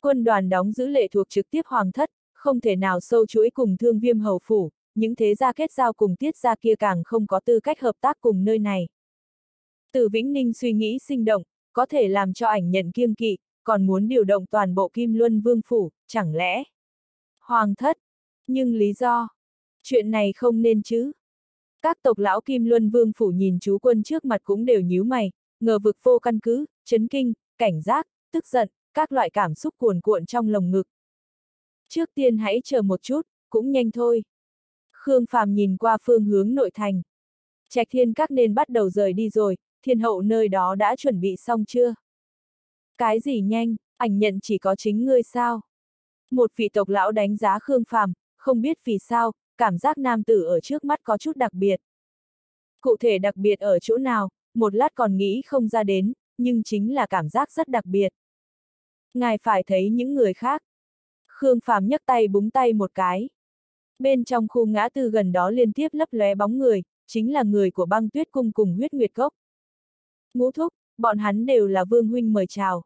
Quân đoàn đóng giữ lệ thuộc trực tiếp hoàng thất, không thể nào sâu chuỗi cùng thương viêm hầu phủ, những thế gia kết giao cùng tiết gia kia càng không có tư cách hợp tác cùng nơi này. Từ Vĩnh Ninh suy nghĩ sinh động, có thể làm cho ảnh nhận kiêng kỵ, còn muốn điều động toàn bộ Kim Luân Vương Phủ, chẳng lẽ? Hoàng thất. Nhưng lý do? Chuyện này không nên chứ. Các tộc lão Kim Luân Vương Phủ nhìn chú quân trước mặt cũng đều nhíu mày, ngờ vực vô căn cứ, chấn kinh, cảnh giác, tức giận, các loại cảm xúc cuồn cuộn trong lồng ngực. Trước tiên hãy chờ một chút, cũng nhanh thôi. Khương Phàm nhìn qua phương hướng nội thành. Trạch thiên các nên bắt đầu rời đi rồi, thiên hậu nơi đó đã chuẩn bị xong chưa? Cái gì nhanh, ảnh nhận chỉ có chính ngươi sao? Một vị tộc lão đánh giá Khương Phàm, không biết vì sao, cảm giác nam tử ở trước mắt có chút đặc biệt. Cụ thể đặc biệt ở chỗ nào, một lát còn nghĩ không ra đến, nhưng chính là cảm giác rất đặc biệt. Ngài phải thấy những người khác. Khương Phàm nhấc tay búng tay một cái. Bên trong khu ngã tư gần đó liên tiếp lấp lóe bóng người, chính là người của băng tuyết cung cùng huyết nguyệt cốc. Ngũ thúc, bọn hắn đều là vương huynh mời chào.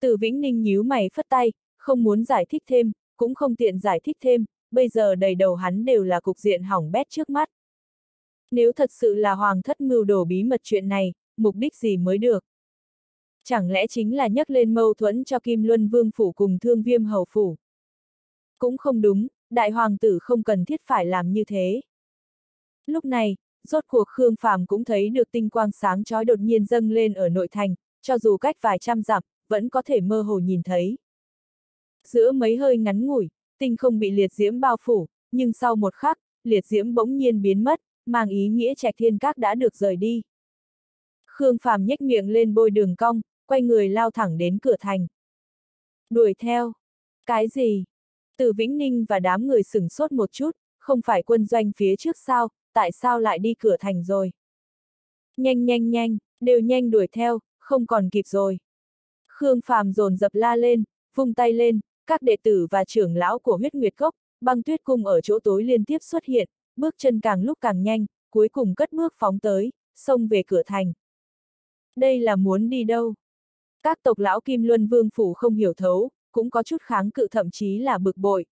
Từ Vĩnh Ninh nhíu mày phất tay, không muốn giải thích thêm, cũng không tiện giải thích thêm, bây giờ đầy đầu hắn đều là cục diện hỏng bét trước mắt. Nếu thật sự là hoàng thất mưu đồ bí mật chuyện này, mục đích gì mới được? Chẳng lẽ chính là nhắc lên mâu thuẫn cho Kim Luân Vương Phủ cùng Thương Viêm Hầu Phủ? Cũng không đúng, đại hoàng tử không cần thiết phải làm như thế. Lúc này, rốt cuộc Khương Phàm cũng thấy được tinh quang sáng chói đột nhiên dâng lên ở nội thành, cho dù cách vài trăm dặm, vẫn có thể mơ hồ nhìn thấy. Giữa mấy hơi ngắn ngủi, tinh không bị liệt diễm bao phủ, nhưng sau một khắc, liệt diễm bỗng nhiên biến mất, mang ý nghĩa trạch thiên các đã được rời đi. Khương Phàm nhếch miệng lên bôi đường cong, quay người lao thẳng đến cửa thành. Đuổi theo. Cái gì? Từ Vĩnh Ninh và đám người sửng sốt một chút, không phải quân doanh phía trước sao, tại sao lại đi cửa thành rồi? Nhanh nhanh nhanh, đều nhanh đuổi theo, không còn kịp rồi. Khương Phàm dồn dập la lên, vung tay lên, các đệ tử và trưởng lão của huyết nguyệt cốc, băng tuyết cung ở chỗ tối liên tiếp xuất hiện, bước chân càng lúc càng nhanh, cuối cùng cất bước phóng tới, xông về cửa thành. Đây là muốn đi đâu? Các tộc lão Kim Luân Vương Phủ không hiểu thấu, cũng có chút kháng cự thậm chí là bực bội.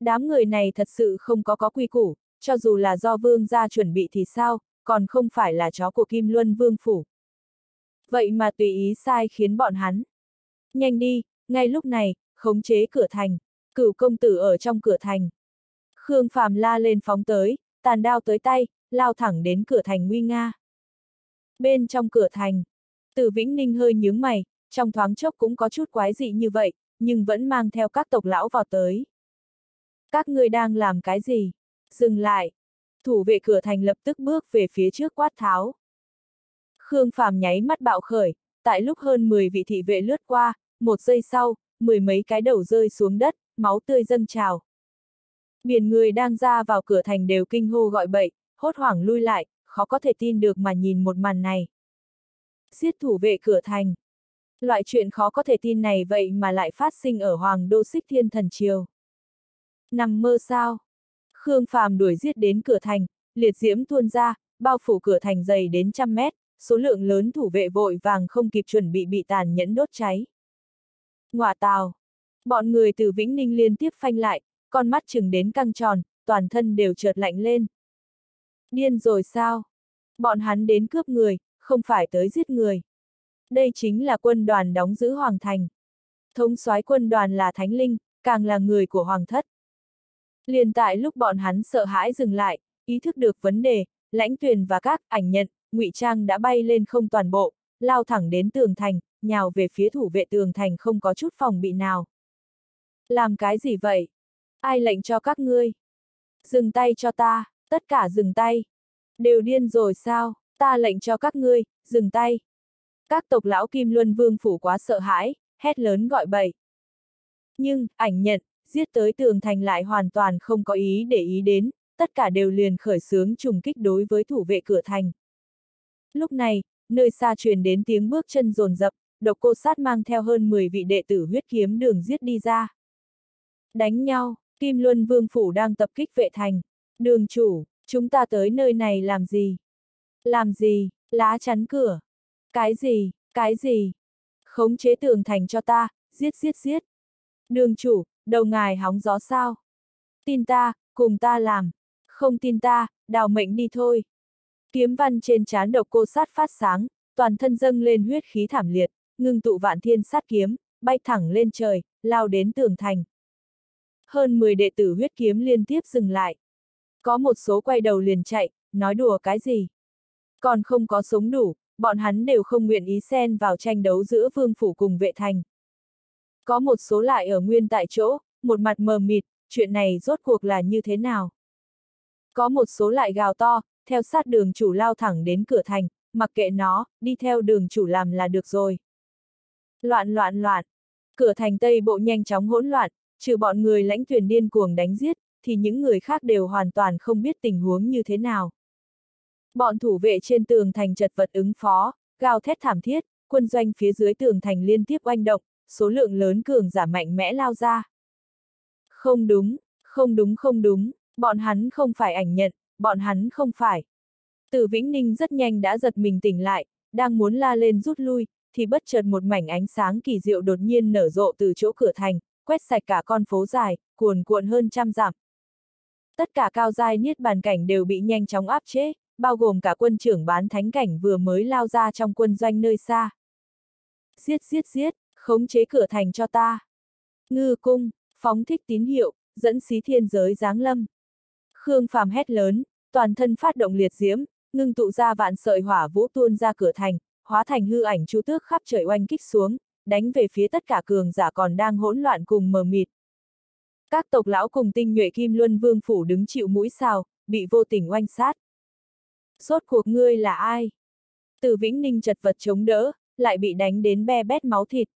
Đám người này thật sự không có có quy củ, cho dù là do vương gia chuẩn bị thì sao, còn không phải là chó của Kim Luân Vương Phủ. Vậy mà tùy ý sai khiến bọn hắn. Nhanh đi, ngay lúc này, khống chế cửa thành, cửu công tử ở trong cửa thành. Khương Phàm la lên phóng tới, tàn đao tới tay, lao thẳng đến cửa thành nguy nga. Bên trong cửa thành, từ Vĩnh Ninh hơi nhướng mày, trong thoáng chốc cũng có chút quái dị như vậy, nhưng vẫn mang theo các tộc lão vào tới. Các ngươi đang làm cái gì? Dừng lại. Thủ vệ cửa thành lập tức bước về phía trước quát tháo. Khương Phàm nháy mắt bạo khởi, tại lúc hơn 10 vị thị vệ lướt qua, một giây sau, mười mấy cái đầu rơi xuống đất, máu tươi dâng trào. Biển người đang ra vào cửa thành đều kinh hô gọi bậy, hốt hoảng lui lại, khó có thể tin được mà nhìn một màn này. Giết thủ vệ cửa thành. Loại chuyện khó có thể tin này vậy mà lại phát sinh ở Hoàng Đô Xích Thiên Thần Triều. Nằm mơ sao? Khương Phàm đuổi giết đến cửa thành, liệt diễm tuôn ra, bao phủ cửa thành dày đến trăm mét, số lượng lớn thủ vệ vội vàng không kịp chuẩn bị bị tàn nhẫn đốt cháy. Ngoạ tào! Bọn người từ Vĩnh Ninh liên tiếp phanh lại, con mắt chừng đến căng tròn, toàn thân đều chợt lạnh lên. Điên rồi sao? Bọn hắn đến cướp người, không phải tới giết người. Đây chính là quân đoàn đóng giữ Hoàng Thành. Thống soái quân đoàn là Thánh Linh, càng là người của Hoàng Thất. Liền tại lúc bọn hắn sợ hãi dừng lại, ý thức được vấn đề, lãnh tuyền và các ảnh nhận, ngụy trang đã bay lên không toàn bộ, lao thẳng đến tường thành, nhào về phía thủ vệ tường thành không có chút phòng bị nào. Làm cái gì vậy? Ai lệnh cho các ngươi? Dừng tay cho ta, tất cả dừng tay. Đều điên rồi sao, ta lệnh cho các ngươi, dừng tay. Các tộc lão Kim Luân Vương phủ quá sợ hãi, hét lớn gọi bậy. Nhưng, ảnh nhận, giết tới tường thành lại hoàn toàn không có ý để ý đến, tất cả đều liền khởi xướng trùng kích đối với thủ vệ cửa thành. Lúc này, nơi xa truyền đến tiếng bước chân rồn rập, độc cô sát mang theo hơn 10 vị đệ tử huyết kiếm đường giết đi ra. Đánh nhau, Kim Luân Vương Phủ đang tập kích vệ thành. Đường chủ, chúng ta tới nơi này làm gì? Làm gì, lá chắn cửa? Cái gì, cái gì? Khống chế tường thành cho ta, giết giết giết. Đường chủ, đầu ngài hóng gió sao? Tin ta, cùng ta làm. Không tin ta, đào mệnh đi thôi. Kiếm văn trên trán độc cô sát phát sáng, toàn thân dâng lên huyết khí thảm liệt, ngưng tụ vạn thiên sát kiếm, bay thẳng lên trời, lao đến tường thành. Hơn 10 đệ tử huyết kiếm liên tiếp dừng lại. Có một số quay đầu liền chạy, nói đùa cái gì. Còn không có sống đủ, bọn hắn đều không nguyện ý xen vào tranh đấu giữa vương phủ cùng vệ thành. Có một số lại ở nguyên tại chỗ, một mặt mờ mịt, chuyện này rốt cuộc là như thế nào. Có một số lại gào to, theo sát đường chủ lao thẳng đến cửa thành, mặc kệ nó, đi theo đường chủ làm là được rồi. Loạn loạn loạn. Cửa thành Tây Bộ nhanh chóng hỗn loạn, trừ bọn người lãnh thuyền điên cuồng đánh giết, thì những người khác đều hoàn toàn không biết tình huống như thế nào. Bọn thủ vệ trên tường thành chật vật ứng phó, gào thét thảm thiết, quân doanh phía dưới tường thành liên tiếp oanh động, số lượng lớn cường giả mạnh mẽ lao ra. Không đúng, không đúng không đúng, bọn hắn không phải ảnh nhận, bọn hắn không phải. Từ Vĩnh Ninh rất nhanh đã giật mình tỉnh lại, đang muốn la lên rút lui, thì bất chợt một mảnh ánh sáng kỳ diệu đột nhiên nở rộ từ chỗ cửa thành, quét sạch cả con phố dài, cuồn cuộn hơn trăm dặm. Tất cả cao giai niết bàn cảnh đều bị nhanh chóng áp chế, bao gồm cả quân trưởng bán thánh cảnh vừa mới lao ra trong quân doanh nơi xa. Giết giết giết, khống chế cửa thành cho ta. Ngư cung, phóng thích tín hiệu, dẫn xí thiên giới giáng lâm. Khương Phàm hét lớn, toàn thân phát động liệt diễm, ngưng tụ ra vạn sợi hỏa vũ tuôn ra cửa thành, hóa thành hư ảnh chu tước khắp trời oanh kích xuống, đánh về phía tất cả cường giả còn đang hỗn loạn cùng mờ mịt. Các tộc lão cùng tinh nhuệ kim luân vương phủ đứng chịu mũi sao bị vô tình oanh sát. sốt cuộc ngươi là ai? Từ Vĩnh Ninh chật vật chống đỡ, lại bị đánh đến be bét máu thịt.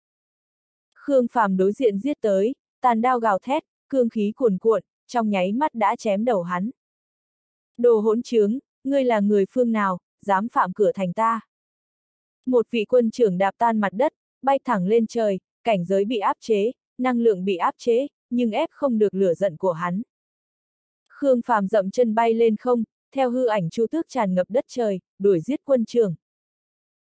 Khương Phàm đối diện giết tới, tàn đao gào thét, cương khí cuồn cuộn, trong nháy mắt đã chém đầu hắn. Đồ hỗn trướng, ngươi là người phương nào, dám phạm cửa thành ta. Một vị quân trưởng đạp tan mặt đất, bay thẳng lên trời, cảnh giới bị áp chế, năng lượng bị áp chế, nhưng ép không được lửa giận của hắn. Khương Phàm dậm chân bay lên không, theo hư ảnh chu tước tràn ngập đất trời, đuổi giết quân trưởng.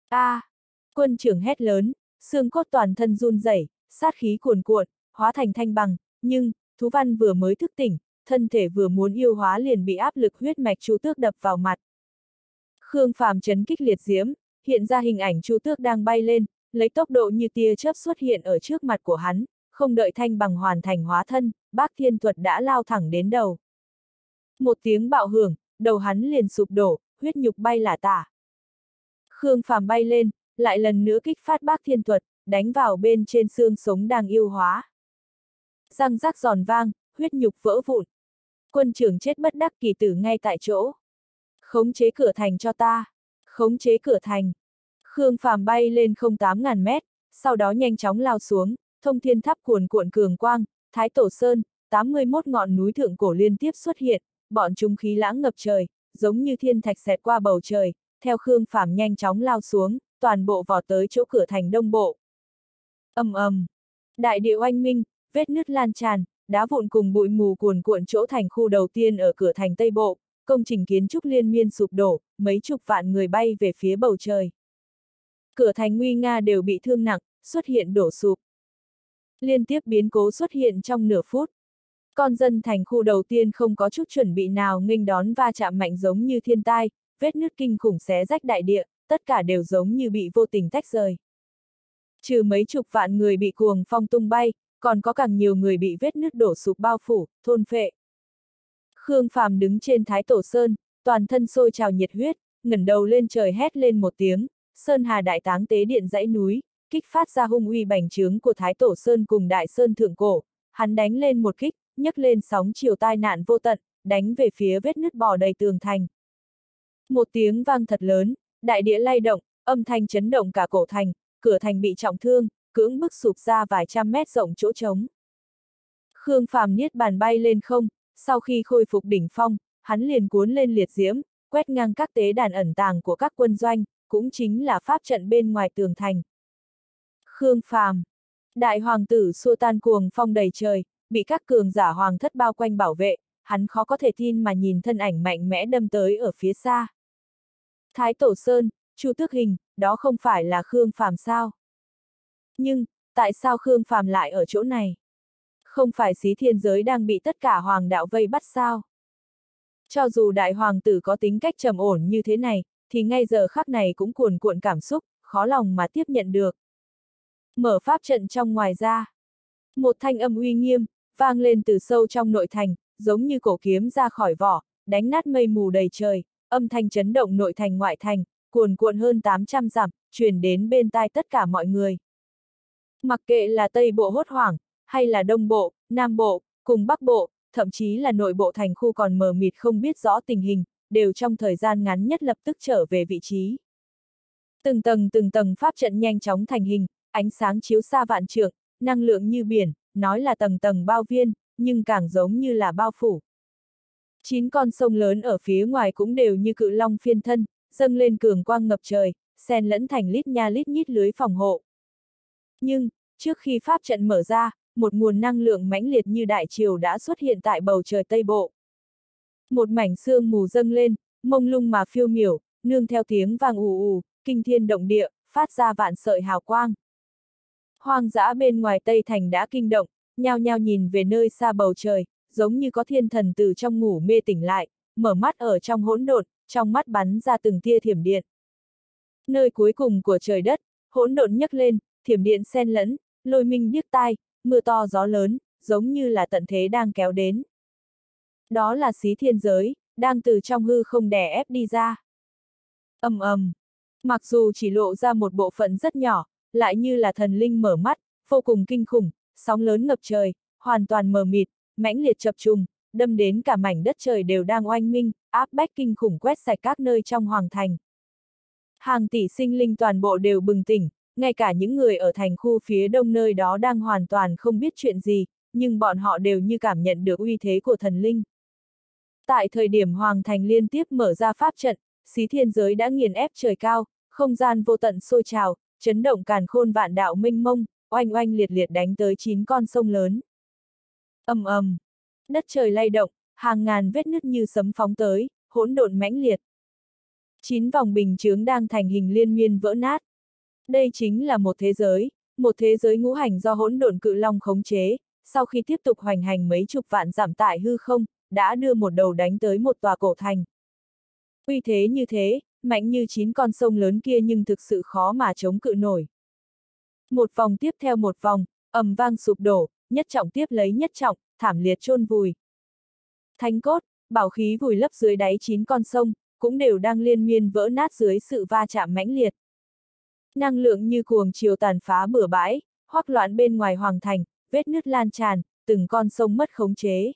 A! À, quân trưởng hét lớn, xương cốt toàn thân run rẩy, sát khí cuồn cuộn, hóa thành thanh bằng, nhưng, thú văn vừa mới thức tỉnh, thân thể vừa muốn yêu hóa liền bị áp lực huyết mạch chu tước đập vào mặt. Khương Phàm chấn kích liệt diễm, hiện ra hình ảnh chu tước đang bay lên, lấy tốc độ như tia chớp xuất hiện ở trước mặt của hắn, không đợi thanh bằng hoàn thành hóa thân, bác thiên thuật đã lao thẳng đến đầu. Một tiếng bạo hưởng, đầu hắn liền sụp đổ, huyết nhục bay lả tả. Khương Phàm bay lên, lại lần nữa kích phát bác thiên thuật, đánh vào bên trên xương sống đang yêu hóa. Răng rác giòn vang, huyết nhục vỡ vụn. Quân trưởng chết bất đắc kỳ tử ngay tại chỗ. Khống chế cửa thành cho ta. Khống chế cửa thành. Khương Phàm bay lên không tám ngàn mét, sau đó nhanh chóng lao xuống, thông thiên tháp cuồn cuộn cường quang, Thái Tổ Sơn, 81 ngọn núi thượng cổ liên tiếp xuất hiện, bọn chúng khí lãng ngập trời, giống như thiên thạch xẹt qua bầu trời, theo Khương Phàm nhanh chóng lao xuống, toàn bộ vò tới chỗ cửa thành đông bộ ầm ầm, đại địa oanh minh, vết nứt lan tràn, đá vụn cùng bụi mù cuồn cuộn chỗ thành khu đầu tiên ở cửa thành Tây Bộ, công trình kiến trúc liên miên sụp đổ, mấy chục vạn người bay về phía bầu trời. Cửa thành nguy nga đều bị thương nặng, xuất hiện đổ sụp. Liên tiếp biến cố xuất hiện trong nửa phút. Con dân thành khu đầu tiên không có chút chuẩn bị nào nghênh đón va chạm mạnh giống như thiên tai, vết nứt kinh khủng xé rách đại địa, tất cả đều giống như bị vô tình tách rời. Trừ mấy chục vạn người bị cuồng phong tung bay, còn có càng nhiều người bị vết nứt đổ sụp bao phủ, thôn phệ. Khương Phàm đứng trên Thái Tổ Sơn, toàn thân sôi trào nhiệt huyết, ngẩng đầu lên trời hét lên một tiếng, Sơn Hà Đại Táng Tế Điện dãy núi, kích phát ra hung uy bành trướng của Thái Tổ Sơn cùng Đại Sơn Thượng Cổ, hắn đánh lên một kích, nhấc lên sóng chiều tai nạn vô tận, đánh về phía vết nứt bò đầy tường thành. Một tiếng vang thật lớn, đại địa lay động, âm thanh chấn động cả cổ thành, cửa thành bị trọng thương, cưỡng bức sụp ra vài trăm mét rộng chỗ trống. Khương Phàm niết bàn bay lên không, sau khi khôi phục đỉnh phong, hắn liền cuốn lên liệt diễm, quét ngang các tế đàn ẩn tàng của các quân doanh, cũng chính là pháp trận bên ngoài tường thành. Khương Phàm, đại hoàng tử xua tan cuồng phong đầy trời, bị các cường giả hoàng thất bao quanh bảo vệ, hắn khó có thể tin mà nhìn thân ảnh mạnh mẽ đâm tới ở phía xa. Thái Tổ Sơn, Chu Tước Hình, đó không phải là Khương Phàm sao? Nhưng, tại sao Khương Phàm lại ở chỗ này? Không phải xí thiên giới đang bị tất cả hoàng đạo vây bắt sao? Cho dù đại hoàng tử có tính cách trầm ổn như thế này, thì ngay giờ khắc này cũng cuồn cuộn cảm xúc, khó lòng mà tiếp nhận được. Mở pháp trận trong ngoài ra. Một thanh âm uy nghiêm, vang lên từ sâu trong nội thành, giống như cổ kiếm ra khỏi vỏ, đánh nát mây mù đầy trời, âm thanh chấn động nội thành ngoại thành, cuồn cuộn hơn 800 dặm, truyền đến bên tai tất cả mọi người. Mặc kệ là Tây Bộ hốt hoảng, hay là Đông Bộ, Nam Bộ, cùng Bắc Bộ, thậm chí là nội bộ thành khu còn mờ mịt không biết rõ tình hình, đều trong thời gian ngắn nhất lập tức trở về vị trí. Từng tầng từng tầng pháp trận nhanh chóng thành hình, ánh sáng chiếu xa vạn trượng, năng lượng như biển, nói là tầng tầng bao viên, nhưng càng giống như là bao phủ. Chín con sông lớn ở phía ngoài cũng đều như cự long phiên thân, dâng lên cường quang ngập trời, xen lẫn thành lít nha lít nhít lưới phòng hộ. Nhưng, trước khi pháp trận mở ra, một nguồn năng lượng mãnh liệt như đại triều đã xuất hiện tại bầu trời Tây Bộ. Một mảnh sương mù dâng lên, mông lung mà phiêu miểu, nương theo tiếng vang ù ù, kinh thiên động địa, phát ra vạn sợi hào quang. Hoang dã bên ngoài Tây Thành đã kinh động, nhao nhao nhìn về nơi xa bầu trời, giống như có thiên thần từ trong ngủ mê tỉnh lại, mở mắt ở trong hỗn độn, trong mắt bắn ra từng tia thiểm điện. Nơi cuối cùng của trời đất, hỗn độn nhấc lên, thiểm điện xen lẫn, lôi minh điếc tai, mưa to gió lớn, giống như là tận thế đang kéo đến. Đó là xí thiên giới, đang từ trong hư không đè ép đi ra. ầm ầm, mặc dù chỉ lộ ra một bộ phận rất nhỏ, lại như là thần linh mở mắt, vô cùng kinh khủng, sóng lớn ngập trời, hoàn toàn mờ mịt, mãnh liệt chập trùng, đâm đến cả mảnh đất trời đều đang oanh minh, áp bách kinh khủng quét sạch các nơi trong hoàng thành. Hàng tỷ sinh linh toàn bộ đều bừng tỉnh, ngay cả những người ở thành khu phía đông nơi đó đang hoàn toàn không biết chuyện gì, nhưng bọn họ đều như cảm nhận được uy thế của thần linh. Tại thời điểm Hoàng Thành liên tiếp mở ra pháp trận, xí thiên giới đã nghiền ép trời cao, không gian vô tận sôi trào, chấn động càn khôn vạn đạo minh mông, oanh oanh liệt liệt đánh tới chín con sông lớn. ầm ầm, đất trời lay động, hàng ngàn vết nứt như sấm phóng tới, hỗn độn mãnh liệt. Chín vòng bình chướng đang thành hình liên miên vỡ nát. Đây chính là một thế giới, một thế giới ngũ hành do hỗn độn cự long khống chế, sau khi tiếp tục hoành hành mấy chục vạn giảm tại hư không, đã đưa một đầu đánh tới một tòa cổ thành. Uy thế như thế, mạnh như chín con sông lớn kia nhưng thực sự khó mà chống cự nổi. Một vòng tiếp theo một vòng, ầm vang sụp đổ, nhất trọng tiếp lấy nhất trọng, thảm liệt chôn vùi. Thánh cốt, bảo khí vùi lấp dưới đáy chín con sông, cũng đều đang liên miên vỡ nát dưới sự va chạm mãnh liệt. Năng lượng như cuồng chiều tàn phá bừa bãi, hoắc loạn bên ngoài hoàng thành, vết nứt lan tràn, từng con sông mất khống chế.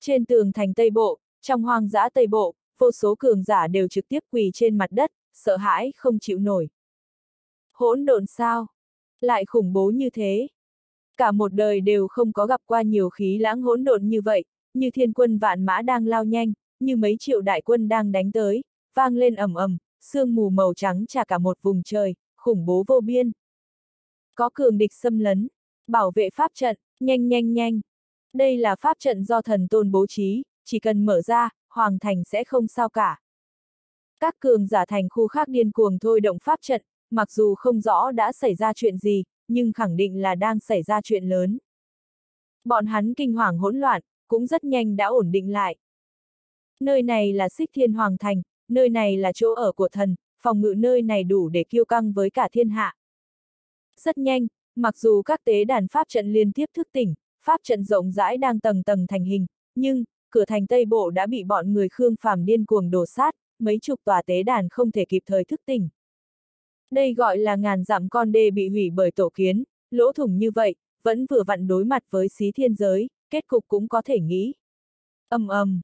Trên tường thành Tây Bộ, trong hoang dã Tây Bộ, vô số cường giả đều trực tiếp quỳ trên mặt đất, sợ hãi không chịu nổi. Hỗn độn sao? Lại khủng bố như thế. Cả một đời đều không có gặp qua nhiều khí lãng hỗn độn như vậy, như thiên quân vạn mã đang lao nhanh, như mấy triệu đại quân đang đánh tới, vang lên ầm ầm, sương mù màu trắng trà cả một vùng trời, khủng bố vô biên. Có cường địch xâm lấn, bảo vệ pháp trận, nhanh nhanh nhanh. Đây là pháp trận do thần tôn bố trí, chỉ cần mở ra, hoàng thành sẽ không sao cả. Các cường giả thành khu khác điên cuồng thôi động pháp trận, mặc dù không rõ đã xảy ra chuyện gì, nhưng khẳng định là đang xảy ra chuyện lớn. Bọn hắn kinh hoàng hỗn loạn, cũng rất nhanh đã ổn định lại. Nơi này là xích thiên hoàng thành, nơi này là chỗ ở của thần, phòng ngự nơi này đủ để kiêu căng với cả thiên hạ. Rất nhanh, mặc dù các tế đàn pháp trận liên tiếp thức tỉnh, pháp trận rộng rãi đang tầng tầng thành hình, nhưng, cửa thành Tây Bộ đã bị bọn người Khương Phàm điên cuồng đổ sát, mấy chục tòa tế đàn không thể kịp thời thức tỉnh. Đây gọi là ngàn dặm con đê bị hủy bởi tổ kiến, lỗ thủng như vậy, vẫn vừa vặn đối mặt với xí thiên giới, kết cục cũng có thể nghĩ. ầm ầm,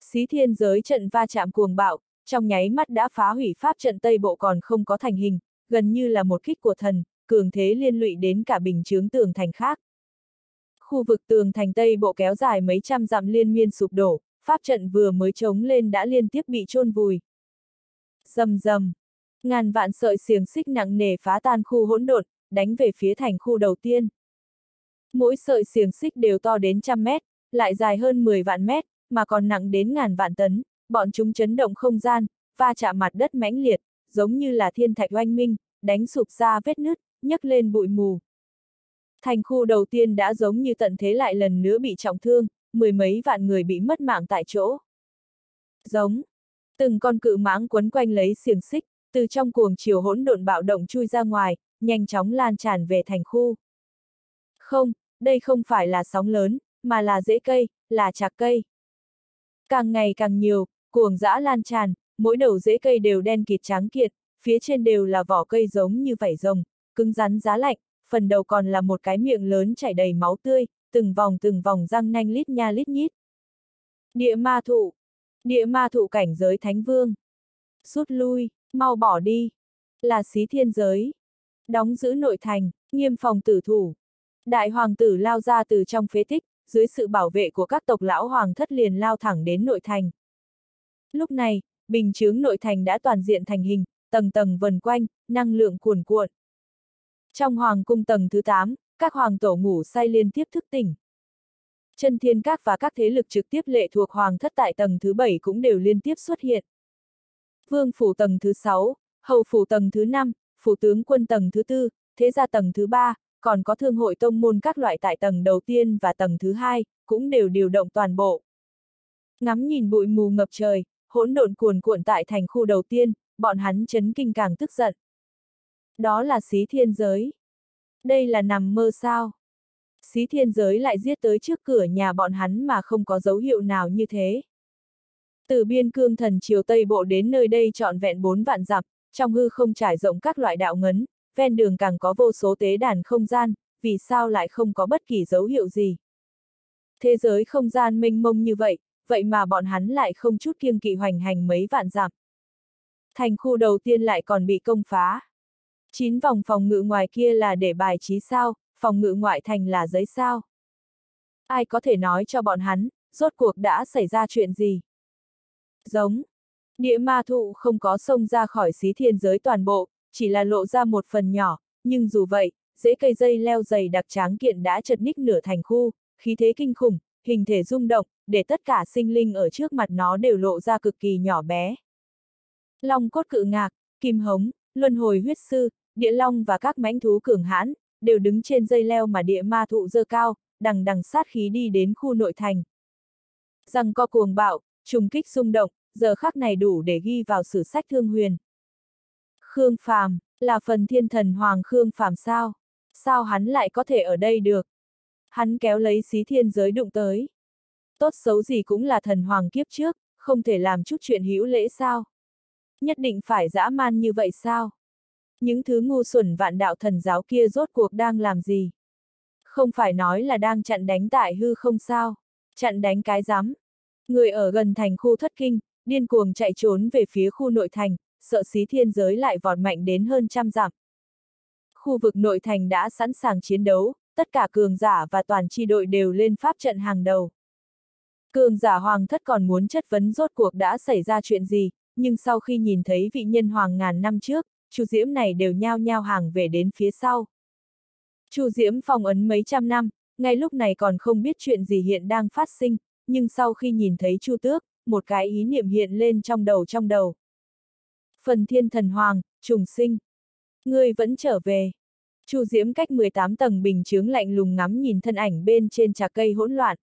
xí thiên giới trận va chạm cuồng bạo, trong nháy mắt đã phá hủy pháp trận Tây Bộ còn không có thành hình, gần như là một kích của thần, cường thế liên lụy đến cả bình chướng tường thành khác. Khu vực tường thành Tây Bộ kéo dài mấy trăm dặm liên miên sụp đổ, pháp trận vừa mới chống lên đã liên tiếp bị chôn vùi. Dầm dầm, ngàn vạn sợi xiềng xích nặng nề phá tan khu hỗn độn, đánh về phía thành khu đầu tiên. Mỗi sợi xiềng xích đều to đến trăm mét, lại dài hơn 10 vạn mét, mà còn nặng đến ngàn vạn tấn, bọn chúng chấn động không gian, va chạm mặt đất mãnh liệt, giống như là thiên thạch oanh minh, đánh sụp ra vết nứt, nhấc lên bụi mù. Thành khu đầu tiên đã giống như tận thế lại lần nữa bị trọng thương, mười mấy vạn người bị mất mạng tại chỗ. Giống. Từng con cự mãng quấn quanh lấy xiềng xích, từ trong cuồng chiều hỗn độn bạo động chui ra ngoài, nhanh chóng lan tràn về thành khu. Không, đây không phải là sóng lớn, mà là rễ cây, là chạc cây. Càng ngày càng nhiều, cuồng dã lan tràn, mỗi đầu rễ cây đều đen kịt trắng kiệt, phía trên đều là vỏ cây giống như vảy rồng, cứng rắn giá lạnh, phần đầu còn là một cái miệng lớn chảy đầy máu tươi, từng vòng từng vòng răng nanh lít nha lít nhít. Địa ma thụ. Địa ma thụ cảnh giới thánh vương. Rút lui, mau bỏ đi. Là xí thiên giới. Đóng giữ nội thành, nghiêm phòng tử thủ. Đại hoàng tử lao ra từ trong phế tích, dưới sự bảo vệ của các tộc lão hoàng thất liền lao thẳng đến nội thành. Lúc này, bình chướng nội thành đã toàn diện thành hình, tầng tầng vần quanh, năng lượng cuồn cuộn. Trong hoàng cung tầng thứ 8, các hoàng tổ ngủ say liên tiếp thức tỉnh. Chân thiên các và các thế lực trực tiếp lệ thuộc hoàng thất tại tầng thứ 7 cũng đều liên tiếp xuất hiện. Vương phủ tầng thứ 6, hầu phủ tầng thứ 5, phủ tướng quân tầng thứ 4, thế gia tầng thứ 3, còn có thương hội tông môn các loại tại tầng đầu tiên và tầng thứ 2, cũng đều điều động toàn bộ. Ngắm nhìn bụi mù ngập trời, hỗn độn cuồn cuộn tại thành khu đầu tiên, bọn hắn chấn kinh càng tức giận. Đó là xí thiên giới. Đây là nằm mơ sao? Xí thiên giới lại giết tới trước cửa nhà bọn hắn mà không có dấu hiệu nào như thế. Từ biên cương thần chiều Tây Bộ đến nơi đây trọn vẹn bốn vạn dặm, trong hư không trải rộng các loại đạo ngấn, ven đường càng có vô số tế đàn không gian, vì sao lại không có bất kỳ dấu hiệu gì. Thế giới không gian mênh mông như vậy, vậy mà bọn hắn lại không chút kiêng kỵ hoành hành mấy vạn dặm. Thành khu đầu tiên lại còn bị công phá. Chín vòng phòng ngự ngoài kia là để bài trí sao, phòng ngự ngoại thành là giấy sao. Ai có thể nói cho bọn hắn, rốt cuộc đã xảy ra chuyện gì? Giống. Địa ma thụ không có sông ra khỏi xí thiên giới toàn bộ, chỉ là lộ ra một phần nhỏ, nhưng dù vậy, dễ cây dây leo dày đặc tráng kiện đã chật ních nửa thành khu, khí thế kinh khủng, hình thể rung động, để tất cả sinh linh ở trước mặt nó đều lộ ra cực kỳ nhỏ bé. Long cốt cự ngạc, kim hống, luân hồi huyết sư, địa long và các mãnh thú cường hãn, đều đứng trên dây leo mà địa ma thụ dơ cao, đằng đằng sát khí đi đến khu nội thành. Rằng co cuồng bạo, trùng kích rung động, giờ khắc này đủ để ghi vào sử sách thương huyền. Khương Phàm, là phần thiên thần hoàng Khương Phàm sao? Sao hắn lại có thể ở đây được? Hắn kéo lấy xí thiên giới đụng tới. Tốt xấu gì cũng là thần hoàng kiếp trước, không thể làm chút chuyện hữu lễ sao? Nhất định phải dã man như vậy sao? Những thứ ngu xuẩn vạn đạo thần giáo kia rốt cuộc đang làm gì? Không phải nói là đang chặn đánh tại hư không sao? Chặn đánh cái rắm. Người ở gần thành khu thất kinh, điên cuồng chạy trốn về phía khu nội thành, sợ xí thiên giới lại vọt mạnh đến hơn trăm dặm. Khu vực nội thành đã sẵn sàng chiến đấu, tất cả cường giả và toàn chi đội đều lên pháp trận hàng đầu. Cường giả hoàng thất còn muốn chất vấn rốt cuộc đã xảy ra chuyện gì, nhưng sau khi nhìn thấy vị nhân hoàng ngàn năm trước, Chu Diễm này đều nhao nhao hàng về đến phía sau. Chu Diễm phong ấn mấy trăm năm, ngay lúc này còn không biết chuyện gì hiện đang phát sinh, nhưng sau khi nhìn thấy Chu Tước, một cái ý niệm hiện lên trong đầu trong đầu. Phần thiên thần hoàng, trùng sinh. Ngươi vẫn trở về. Chu Diễm cách 18 tầng bình chướng lạnh lùng ngắm nhìn thân ảnh bên trên trà cây hỗn loạn.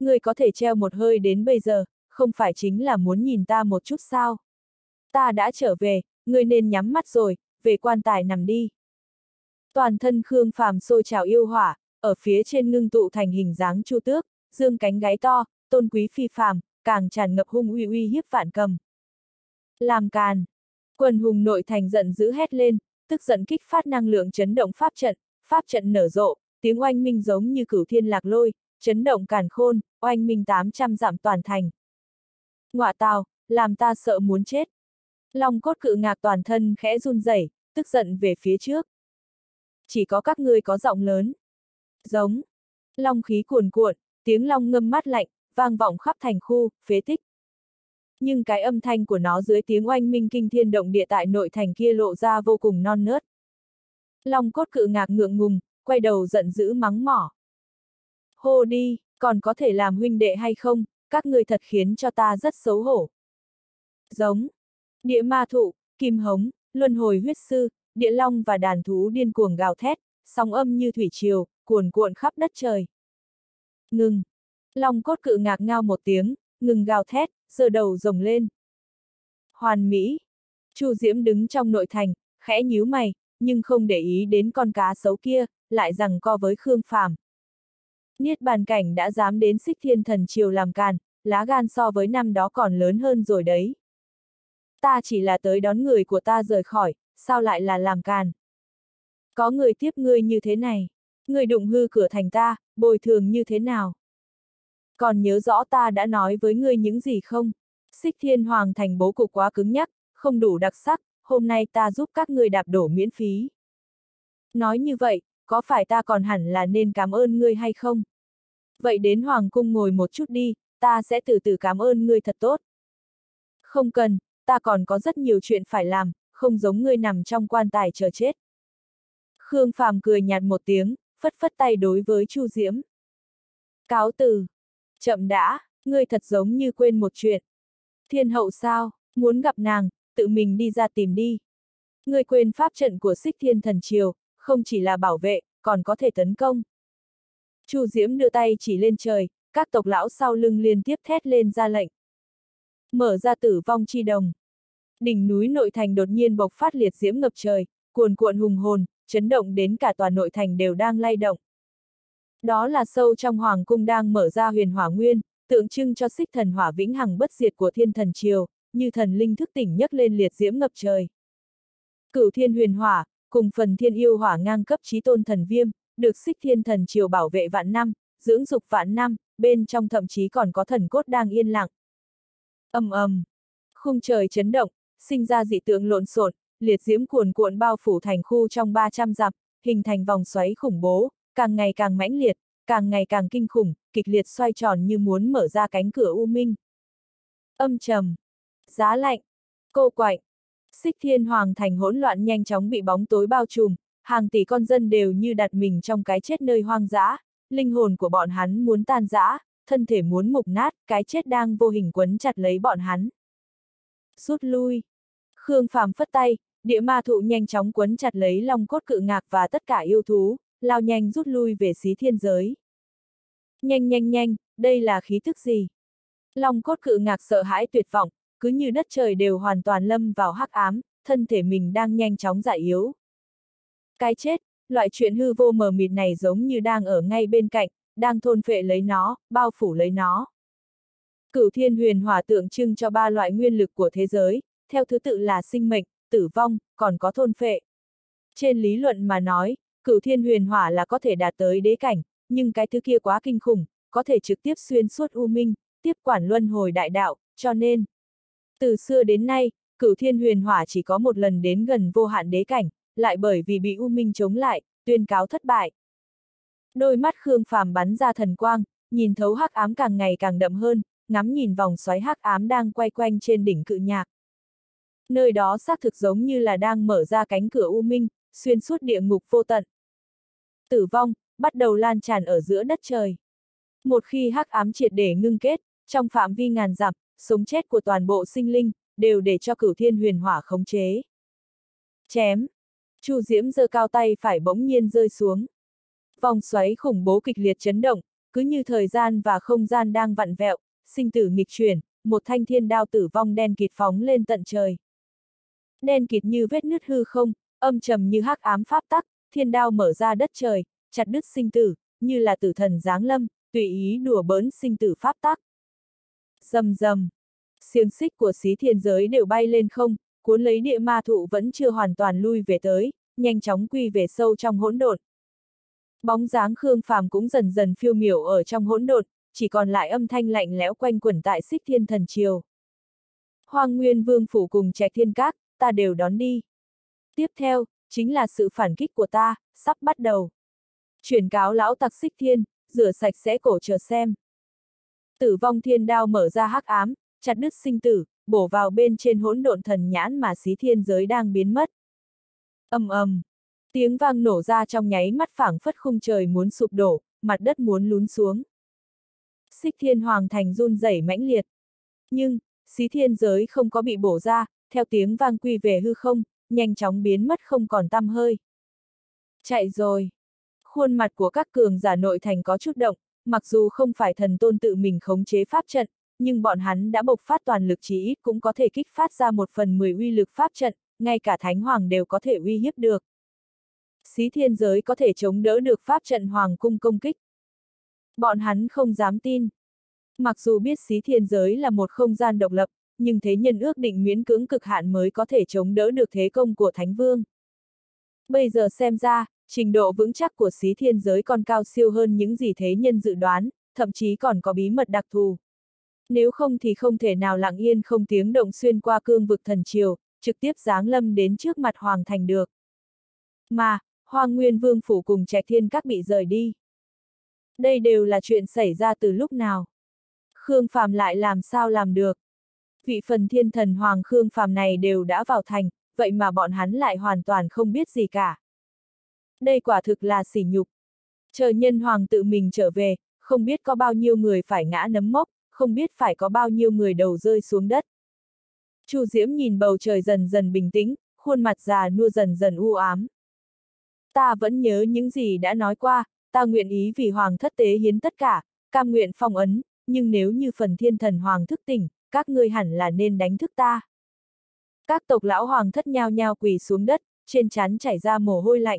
Ngươi có thể treo một hơi đến bây giờ, không phải chính là muốn nhìn ta một chút sao? Ta đã trở về, ngươi nên nhắm mắt rồi, về quan tài nằm đi. Toàn thân Khương Phàm sôi trào yêu hỏa, ở phía trên ngưng tụ thành hình dáng chu tước, dương cánh gáy to, tôn quý phi phàm, càng tràn ngập hung uy uy hiếp vạn cầm. Làm càn. Quần hùng nội thành giận dữ hét lên, tức giận kích phát năng lượng chấn động pháp trận, pháp trận nở rộ, tiếng oanh minh giống như cửu thiên lạc lôi, chấn động càn khôn, oanh minh 800 giảm toàn thành. Ngọa tào, làm ta sợ muốn chết. Long cốt cự ngạc toàn thân khẽ run rẩy, tức giận về phía trước. Chỉ có các ngươi có giọng lớn. Giống. Long khí cuồn cuộn, tiếng long ngâm mát lạnh, vang vọng khắp thành khu, phế tích. Nhưng cái âm thanh của nó dưới tiếng oanh minh kinh thiên động địa tại nội thành kia lộ ra vô cùng non nớt. Long cốt cự ngạc ngượng ngùng, quay đầu giận dữ mắng mỏ. Hô đi, còn có thể làm huynh đệ hay không, các người thật khiến cho ta rất xấu hổ. Giống. Địa ma thụ, kim hống, luân hồi huyết sư, địa long và đàn thú điên cuồng gào thét, sóng âm như thủy triều, cuồn cuộn khắp đất trời. Ngừng. Long cốt cự ngạc ngao một tiếng, ngừng gào thét, giơ đầu rồng lên. Hoàn Mỹ. Chu Diễm đứng trong nội thành, khẽ nhíu mày, nhưng không để ý đến con cá xấu kia, lại rằng co với Khương Phàm. Niết bàn cảnh đã dám đến xích thiên thần triều làm càn, lá gan so với năm đó còn lớn hơn rồi đấy. Ta chỉ là tới đón người của ta rời khỏi, sao lại là làm càn? Có người tiếp ngươi như thế này, người đụng hư cửa thành ta, bồi thường như thế nào? Còn nhớ rõ ta đã nói với ngươi những gì không? Xích thiên hoàng thành bố cục quá cứng nhắc, không đủ đặc sắc, hôm nay ta giúp các ngươi đạp đổ miễn phí. Nói như vậy, có phải ta còn hẳn là nên cảm ơn ngươi hay không? Vậy đến hoàng cung ngồi một chút đi, ta sẽ từ từ cảm ơn ngươi thật tốt. Không cần, ta còn có rất nhiều chuyện phải làm, không giống ngươi nằm trong quan tài chờ chết. Khương Phàm cười nhạt một tiếng, phất phất tay đối với Chu Diễm. Cáo từ. Chậm đã, ngươi thật giống như quên một chuyện. Thiên hậu sao, muốn gặp nàng, tự mình đi ra tìm đi. Ngươi quên pháp trận của xích thiên thần triều, không chỉ là bảo vệ, còn có thể tấn công. Chu Diễm đưa tay chỉ lên trời, các tộc lão sau lưng liên tiếp thét lên ra lệnh. Mở ra tử vong chi đồng. Đỉnh núi nội thành đột nhiên bộc phát liệt diễm ngập trời, cuồn cuộn hùng hồn, chấn động đến cả tòa nội thành đều đang lay động. Đó là sâu trong hoàng cung đang mở ra huyền hỏa nguyên, tượng trưng cho xích thần hỏa vĩnh hằng bất diệt của thiên thần triều, như thần linh thức tỉnh nhấc lên liệt diễm ngập trời. Cửu thiên huyền hỏa, cùng phần thiên yêu hỏa ngang cấp trí tôn thần viêm, được xích thiên thần triều bảo vệ vạn năm, dưỡng dục vạn năm, bên trong thậm chí còn có thần cốt đang yên lặng. ầm ầm, khung trời chấn động, sinh ra dị tượng lộn xộn, liệt diễm cuồn cuộn bao phủ thành khu trong 300 dặm, hình thành vòng xoáy khủng bố, càng ngày càng mãnh liệt, càng ngày càng kinh khủng, kịch liệt xoay tròn như muốn mở ra cánh cửa u minh. Âm trầm. Giá lạnh. Cô quạnh. Xích thiên hoàng thành hỗn loạn nhanh chóng bị bóng tối bao trùm, hàng tỷ con dân đều như đặt mình trong cái chết nơi hoang dã, linh hồn của bọn hắn muốn tan rã, thân thể muốn mục nát, cái chết đang vô hình quấn chặt lấy bọn hắn. Rút lui. Khương Phàm phất tay, địa ma thụ nhanh chóng quấn chặt lấy long cốt cự ngạc và tất cả yêu thú, lao nhanh rút lui về xí thiên giới. Nhanh nhanh nhanh, đây là khí thức gì? Long cốt cự ngạc sợ hãi tuyệt vọng, cứ như đất trời đều hoàn toàn lâm vào hắc ám, thân thể mình đang nhanh chóng giải yếu. Cái chết, loại chuyện hư vô mờ mịt này giống như đang ở ngay bên cạnh, đang thôn phệ lấy nó, bao phủ lấy nó. Cửu thiên huyền hỏa tượng trưng cho ba loại nguyên lực của thế giới, theo thứ tự là sinh mệnh, tử vong, còn có thôn phệ. Trên lý luận mà nói, cửu thiên huyền hỏa là có thể đạt tới đế cảnh, nhưng cái thứ kia quá kinh khủng, có thể trực tiếp xuyên suốt u minh, tiếp quản luân hồi đại đạo, cho nên. Từ xưa đến nay, cửu thiên huyền hỏa chỉ có một lần đến gần vô hạn đế cảnh, lại bởi vì bị u minh chống lại, tuyên cáo thất bại. Đôi mắt Khương Phàm bắn ra thần quang, nhìn thấu hắc ám càng ngày càng đậm hơn, ngắm nhìn vòng xoáy hắc ám đang quay quanh trên đỉnh cự nhạc. Nơi đó xác thực giống như là đang mở ra cánh cửa u minh, xuyên suốt địa ngục vô tận. Tử vong, bắt đầu lan tràn ở giữa đất trời. Một khi hắc ám triệt để ngưng kết, trong phạm vi ngàn dặm, sống chết của toàn bộ sinh linh, đều để cho cửu thiên huyền hỏa khống chế. Chém! Chu Diễm giơ cao tay phải bỗng nhiên rơi xuống. Vòng xoáy khủng bố kịch liệt chấn động, cứ như thời gian và không gian đang vặn vẹo, sinh tử nghịch chuyển, một thanh thiên đao tử vong đen kịt phóng lên tận trời. Đen kịt như vết nứt hư không, âm trầm như hắc ám pháp tắc, thiên đao mở ra đất trời, chặt đứt sinh tử, như là tử thần giáng lâm, tùy ý đùa bỡn sinh tử pháp tắc. Dầm dầm, xiềng xích của xí thiên giới đều bay lên không, cuốn lấy địa ma thụ vẫn chưa hoàn toàn lui về tới, nhanh chóng quy về sâu trong hỗn độn. Bóng dáng Khương Phàm cũng dần dần phiêu miểu ở trong hỗn độn, chỉ còn lại âm thanh lạnh lẽo quanh quẩn tại xích thiên thần triều. Hoàng Nguyên Vương Phủ cùng Trạch Thiên Các, ta đều đón đi. Tiếp theo, chính là sự phản kích của ta, sắp bắt đầu. Chuyển cáo lão tặc xích thiên, rửa sạch sẽ cổ chờ xem. Tử vong thiên đao mở ra hắc ám, chặt đứt sinh tử, bổ vào bên trên hỗn độn thần nhãn mà xí thiên giới đang biến mất. ầm ầm, tiếng vang nổ ra trong nháy mắt phảng phất khung trời muốn sụp đổ, mặt đất muốn lún xuống. Xích thiên hoàng thành run rẩy mãnh liệt. Nhưng, xí thiên giới không có bị bổ ra, theo tiếng vang quy về hư không, nhanh chóng biến mất không còn tăm hơi. Chạy rồi. Khuôn mặt của các cường giả nội thành có chút động, mặc dù không phải thần tôn tự mình khống chế pháp trận, nhưng bọn hắn đã bộc phát toàn lực chí ít cũng có thể kích phát ra một phần mười uy lực pháp trận, ngay cả Thánh Hoàng đều có thể uy hiếp được. Xí thiên giới có thể chống đỡ được pháp trận Hoàng cung công kích. Bọn hắn không dám tin. Mặc dù biết xí thiên giới là một không gian độc lập, nhưng thế nhân ước định miễn cưỡng cực hạn mới có thể chống đỡ được thế công của Thánh Vương. Bây giờ xem ra, trình độ vững chắc của xí thiên giới còn cao siêu hơn những gì thế nhân dự đoán, thậm chí còn có bí mật đặc thù. Nếu không thì không thể nào lặng yên không tiếng động xuyên qua cương vực thần triều, trực tiếp giáng lâm đến trước mặt Hoàng Thành được. Mà, Hoàng Nguyên Vương Phủ cùng Trạch Thiên Các bị rời đi. Đây đều là chuyện xảy ra từ lúc nào. Khương Phàm lại làm sao làm được. Vị phần thiên thần Hoàng Khương Phàm này đều đã vào thành, vậy mà bọn hắn lại hoàn toàn không biết gì cả. Đây quả thực là sỉ nhục. Chờ nhân Hoàng tự mình trở về, không biết có bao nhiêu người phải ngã nấm mốc, không biết phải có bao nhiêu người đầu rơi xuống đất. Chu Diễm nhìn bầu trời dần dần bình tĩnh, khuôn mặt già nua dần dần u ám. Ta vẫn nhớ những gì đã nói qua, ta nguyện ý vì hoàng thất tế hiến tất cả, cam nguyện phong ấn, nhưng nếu như phần thiên thần hoàng thức tỉnh, các ngươi hẳn là nên đánh thức ta. Các tộc lão hoàng thất nhao nhao quỳ xuống đất, trên chán chảy ra mồ hôi lạnh.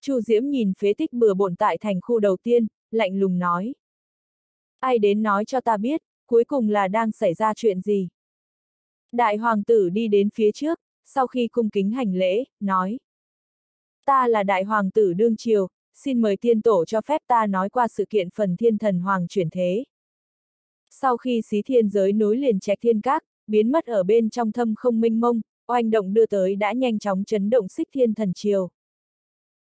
Chu Diễm nhìn phế tích bừa bộn tại thành khu đầu tiên, lạnh lùng nói. Ai đến nói cho ta biết, cuối cùng là đang xảy ra chuyện gì? Đại hoàng tử đi đến phía trước, sau khi cung kính hành lễ, nói. Ta là đại hoàng tử đương triều, xin mời tiên tổ cho phép ta nói qua sự kiện phần thiên thần hoàng chuyển thế. Sau khi xí thiên giới nối liền trạch thiên các, biến mất ở bên trong thâm không minh mông, oanh động đưa tới đã nhanh chóng chấn động xích thiên thần triều.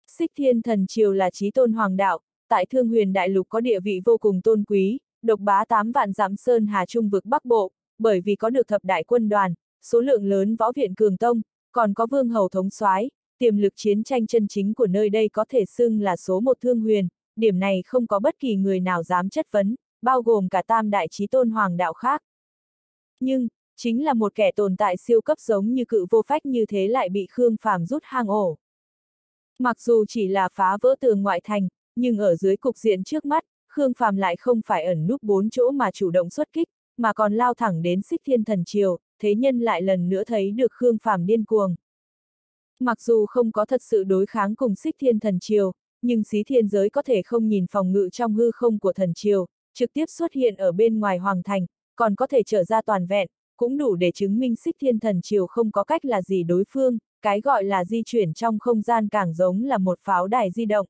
Xích thiên thần triều là trí tôn hoàng đạo, tại thương huyền đại lục có địa vị vô cùng tôn quý, độc bá tám vạn giám sơn hà trung vực bắc bộ, bởi vì có được thập đại quân đoàn, số lượng lớn võ viện cường tông, còn có vương hầu thống soái, tiềm lực chiến tranh chân chính của nơi đây có thể xưng là số một thương huyền, điểm này không có bất kỳ người nào dám chất vấn, bao gồm cả tam đại trí tôn hoàng đạo khác. Nhưng, chính là một kẻ tồn tại siêu cấp giống như cự vô phách như thế lại bị Khương Phàm rút hang ổ. Mặc dù chỉ là phá vỡ tường ngoại thành, nhưng ở dưới cục diện trước mắt, Khương Phàm lại không phải ẩn núp bốn chỗ mà chủ động xuất kích, mà còn lao thẳng đến xích thiên thần triều, thế nhân lại lần nữa thấy được Khương Phàm điên cuồng. Mặc dù không có thật sự đối kháng cùng xích thiên thần triều, nhưng xí thiên giới có thể không nhìn phòng ngự trong hư không của thần triều, trực tiếp xuất hiện ở bên ngoài hoàng thành, còn có thể trở ra toàn vẹn, cũng đủ để chứng minh xích thiên thần triều không có cách là gì đối phương, cái gọi là di chuyển trong không gian càng giống là một pháo đài di động.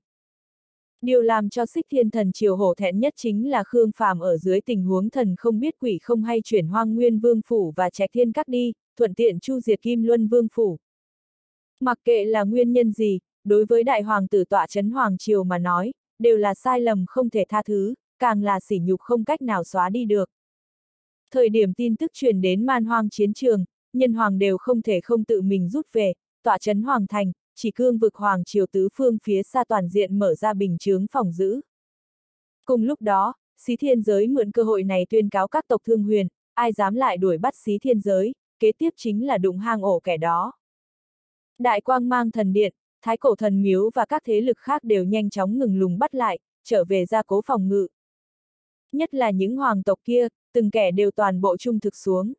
Điều làm cho xích thiên thần triều hổ thẹn nhất chính là Khương Phàm ở dưới tình huống thần không biết quỷ không hay chuyển hoang nguyên vương phủ và trạch thiên các đi, thuận tiện chu diệt kim luân vương phủ. Mặc kệ là nguyên nhân gì, đối với đại hoàng tử tọa chấn hoàng triều mà nói, đều là sai lầm không thể tha thứ, càng là sỉ nhục không cách nào xóa đi được. Thời điểm tin tức truyền đến man hoang chiến trường, nhân hoàng đều không thể không tự mình rút về, tọa chấn hoàng thành, chỉ cương vực hoàng triều tứ phương phía xa toàn diện mở ra bình chướng phòng giữ. Cùng lúc đó, xí thiên giới mượn cơ hội này tuyên cáo các tộc thương huyền, ai dám lại đuổi bắt xí thiên giới, kế tiếp chính là đụng hang ổ kẻ đó. Đại quang mang thần điện, thái cổ thần miếu và các thế lực khác đều nhanh chóng ngừng lùng bắt lại, trở về gia cố phòng ngự. Nhất là những hoàng tộc kia, từng kẻ đều toàn bộ trung thực xuống.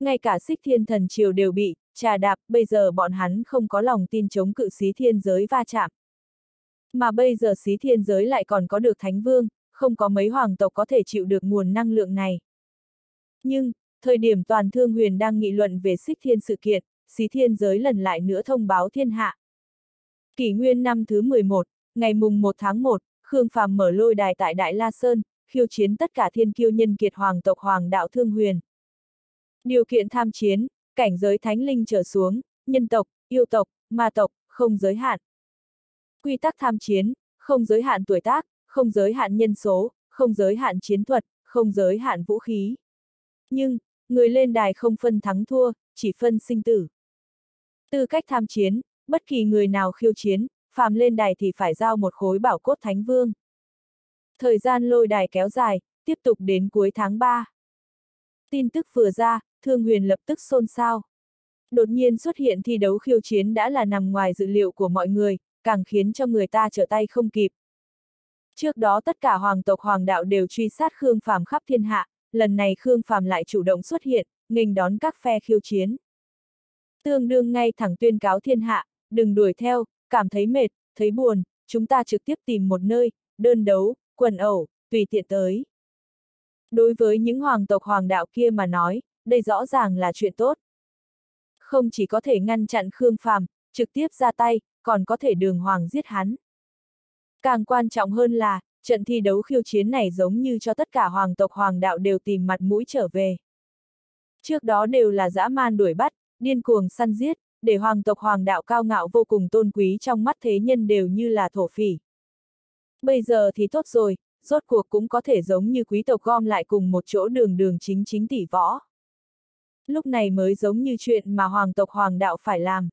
Ngay cả xích thiên thần triều đều bị, trà đạp, bây giờ bọn hắn không có lòng tin chống cự xí thiên giới va chạm. Mà bây giờ xí thiên giới lại còn có được thánh vương, không có mấy hoàng tộc có thể chịu được nguồn năng lượng này. Nhưng, thời điểm toàn thương huyền đang nghị luận về xích thiên sự kiện, xí thiên giới lần lại nữa thông báo thiên hạ. Kỷ nguyên năm thứ 11, ngày mùng 1 tháng 1, Khương Phàm mở lôi đài tại Đại La Sơn, khiêu chiến tất cả thiên kiêu nhân kiệt hoàng tộc hoàng đạo thương huyền. Điều kiện tham chiến, cảnh giới thánh linh trở xuống, nhân tộc, yêu tộc, ma tộc, không giới hạn. Quy tắc tham chiến, không giới hạn tuổi tác, không giới hạn nhân số, không giới hạn chiến thuật, không giới hạn vũ khí. Nhưng, người lên đài không phân thắng thua, chỉ phân sinh tử. Tư cách tham chiến, bất kỳ người nào khiêu chiến, phàm lên đài thì phải giao một khối bảo cốt thánh vương. Thời gian lôi đài kéo dài, tiếp tục đến cuối tháng 3. Tin tức vừa ra, Thương Huyền lập tức xôn xao. Đột nhiên xuất hiện thi đấu khiêu chiến đã là nằm ngoài dự liệu của mọi người, càng khiến cho người ta trở tay không kịp. Trước đó tất cả hoàng tộc hoàng đạo đều truy sát Khương Phàm khắp thiên hạ, lần này Khương Phàm lại chủ động xuất hiện, nghênh đón các phe khiêu chiến. Tương đương ngay thẳng tuyên cáo thiên hạ, đừng đuổi theo, cảm thấy mệt, thấy buồn, chúng ta trực tiếp tìm một nơi, đơn đấu, quần ẩu, tùy tiện tới. Đối với những hoàng tộc hoàng đạo kia mà nói, đây rõ ràng là chuyện tốt. Không chỉ có thể ngăn chặn Khương Phàm, trực tiếp ra tay, còn có thể đường hoàng giết hắn. Càng quan trọng hơn là, trận thi đấu khiêu chiến này giống như cho tất cả hoàng tộc hoàng đạo đều tìm mặt mũi trở về. Trước đó đều là dã man đuổi bắt, điên cuồng săn giết, để hoàng tộc hoàng đạo cao ngạo vô cùng tôn quý trong mắt thế nhân đều như là thổ phỉ. Bây giờ thì tốt rồi, rốt cuộc cũng có thể giống như quý tộc gom lại cùng một chỗ đường đường chính chính tỷ võ. Lúc này mới giống như chuyện mà hoàng tộc hoàng đạo phải làm.